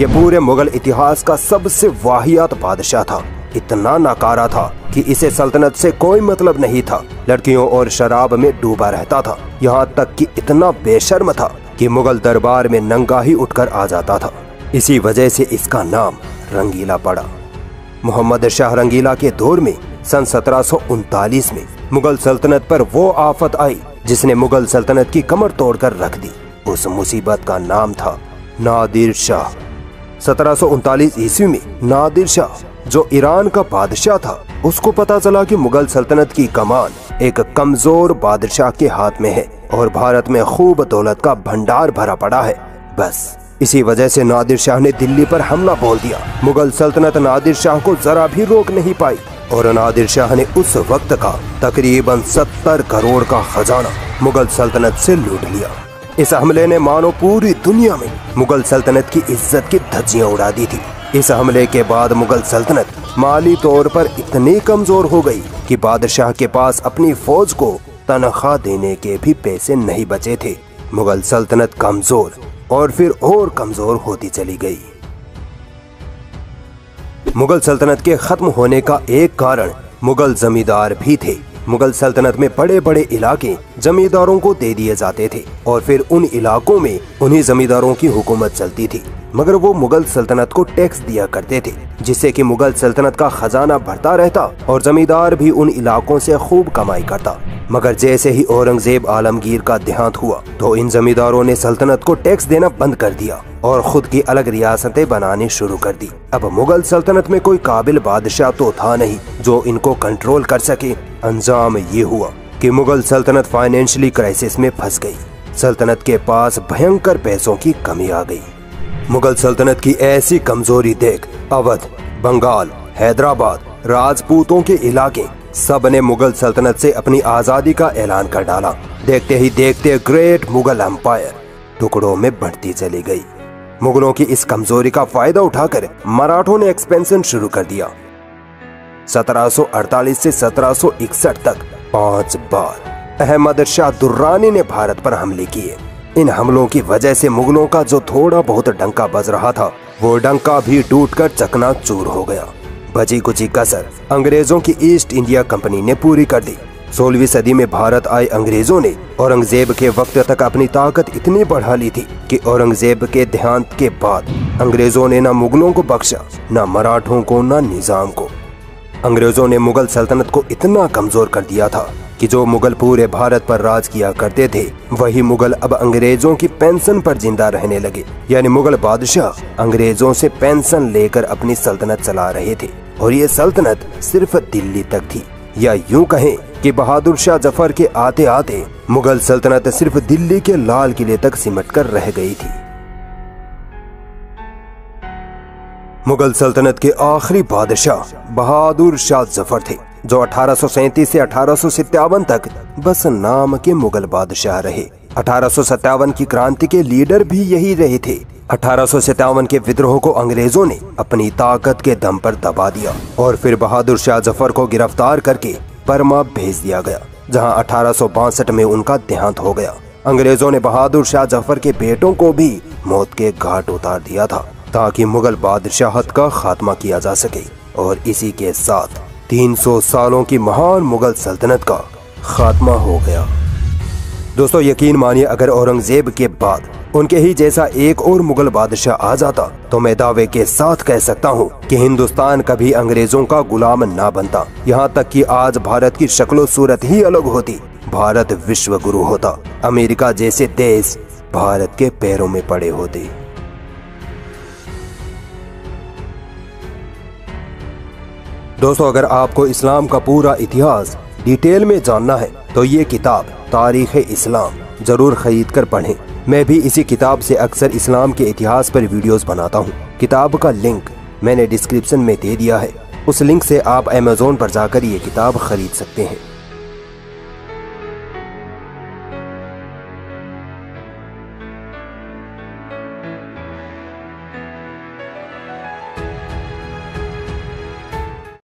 ये पूरे मुगल इतिहास का सबसे वाहियात बादशाह था। इतना नाकारा था कि इसे सल्तनत से कोई मतलब नहीं था। लड़कियों और शराब में डूबा रहता था। यहाँ तक कि इतना बेशर्म था कि मुगल दरबार में नंगा ही उठकर आ जाता था। इसी वजह से इसका नाम रंगीला पड़ा। मोहम्मद शाह रंगीला के दौर में, सन सत्रह में, मुगल सल्तनत पर वो आफत आई, जिसने मुगल सल्तनत की कमर तोड़कर रख दी। उस मुसीबत का नाम था नादिर शाह। सत्रह ईस्वी में नादिर शाह जो ईरान का बादशाह था, उसको पता चला कि मुगल सल्तनत की कमान एक कमज़ोर बादशाह के हाथ में है और भारत में खूब दौलत का भंडार भरा पड़ा है। बस, इसी वजह से नादिर शाह ने दिल्ली पर हमला बोल दिया। मुगल सल्तनत नादिर शाह को जरा भी रोक नहीं पाई और नादिर शाह ने उस वक्त का तकरीबन सत्तर करोड़ का खजाना मुगल सल्तनत से लूट लिया। इस हमले ने मानो पूरी दुनिया में मुगल सल्तनत की इज़्ज़त की धज्जियाँ उड़ा दी थी। इस हमले के बाद मुगल सल्तनत माली तौर पर इतनी कमज़ोर हो गई कि बादशाह के पास अपनी फौज को तनख्वाह देने के भी पैसे नहीं बचे थे। मुगल सल्तनत कमज़ोर और फिर और कमज़ोर होती चली गई। मुगल सल्तनत के खत्म होने का एक कारण मुगल जमींदार भी थे। मुगल सल्तनत में बड़े बड़े इलाके जमींदारों को दे दिए जाते थे और फिर उन इलाकों में उन्हीं जमींदारों की हुकूमत चलती थी। मगर वो मुगल सल्तनत को टैक्स दिया करते थे, जिससे कि मुगल सल्तनत का खजाना भरता रहता और जमींदार भी उन इलाकों से खूब कमाई करता। मगर जैसे ही औरंगज़ेब आलमगीर का देहांत हुआ तो इन जमींदारों ने सल्तनत को टैक्स देना बंद कर दिया और खुद की अलग रियासतें बनानी शुरू कर दी। अब मुगल सल्तनत में कोई काबिल बादशाह तो था नहीं, जो इनको कंट्रोल कर सके। अंजाम ये हुआ कि मुगल सल्तनत फाइनेंशियली क्राइसिस में फंस गई। सल्तनत के पास भयंकर पैसों की कमी आ गई। मुगल सल्तनत की ऐसी कमज़ोरी देख अवध, बंगाल, हैदराबाद, राजपूतों के इलाके सबने मुगल सल्तनत से अपनी आज़ादी का ऐलान कर डाला। देखते ही देखते ग्रेट मुगल एम्पायर टुकड़ों में बढ़ती चली गई। मुगलों की इस कमज़ोरी का फ़ायदा उठाकर मराठों ने एक्सपेंशन शुरू कर दिया। 1748 से 1761 तक पाँच बार अहमद शाह दुर्रानी ने भारत पर हमले किए। इन हमलों की वजह से मुगलों का जो थोड़ा बहुत डंका बज रहा था, वो डंका भी टूटकर चकना चूर हो गया। बची कुची कसर अंग्रेज़ों की ईस्ट इंडिया कंपनी ने पूरी कर दी। सोलहवीं सदी में भारत आए अंग्रेज़ों ने औरंगज़ेब के वक्त तक अपनी ताकत इतनी बढ़ा ली थी कि औरंगज़ेब के देहांत के बाद अंग्रेज़ों ने न मुगलों को बख्शा, न मराठों को, न निज़ाम को। अंग्रेज़ों ने मुगल सल्तनत को इतना कमज़ोर कर दिया था कि जो मुगल पूरे भारत पर राज किया करते थे, वही मुगल अब अंग्रेज़ों की पेंशन पर ज़िंदा रहने लगे। यानी मुगल बादशाह अंग्रेज़ों से पेंशन लेकर अपनी सल्तनत चला रहे थे। और ये सल्तनत सिर्फ़ दिल्ली तक थी। या यूँ कहें कि बहादुर शाह ज़फ़र के आते आते मुगल सल्तनत सिर्फ़ दिल्ली के लाल किले तक सिमट कर रह गई थी। मुगल सल्तनत के आखिरी बादशाह बहादुर शाह ज़फ़र थे। जो अठारह से अठारह सौ सत्तावन तक बस नाम के मुगल बादशाह रहे। अठारह सौ सतावन की क्रांति के लीडर भी यही रहे थे। अठारह सौ सतावन के विद्रोह को अंग्रेज़ों ने अपनी ताकत के दम पर दबा दिया और फिर बहादुर शाह ज़फ़र को गिरफ़्तार करके बर्मा भेज दिया गया, जहाँ अठारह सौ बासठ में उनका देहांत हो गया। अंग्रेज़ों ने बहादुर शाह ज़फ़र के बेटों को भी मौत के घाट उतार दिया था, ताकि मुगल बादशाहत का खात्मा किया जा सके और इसी के साथ 300 सालों की महान मुगल सल्तनत का खात्मा हो गया। दोस्तों, यकीन मानिए, अगर औरंगज़ेब के बाद उनके ही जैसा एक और मुगल बादशाह आ जाता तो मैं दावे के साथ कह सकता हूँ कि हिंदुस्तान कभी अंग्रेज़ों का गुलाम ना बनता। यहाँ तक कि आज भारत की शक्लो सूरत ही अलग होती। भारत विश्व गुरु होता। अमेरिका जैसे देश भारत के पैरों में पड़े होते। दोस्तों, अगर आपको इस्लाम का पूरा इतिहास डिटेल में जानना है तो ये किताब तारीख इस्लाम ज़रूर खरीद कर पढ़े। मैं भी इसी किताब से अक्सर इस्लाम के इतिहास पर वीडियोस बनाता हूँ। किताब का लिंक मैंने डिस्क्रिप्शन में दे दिया है। उस लिंक से आप अमेजोन पर जाकर ये किताब खरीद सकते हैं।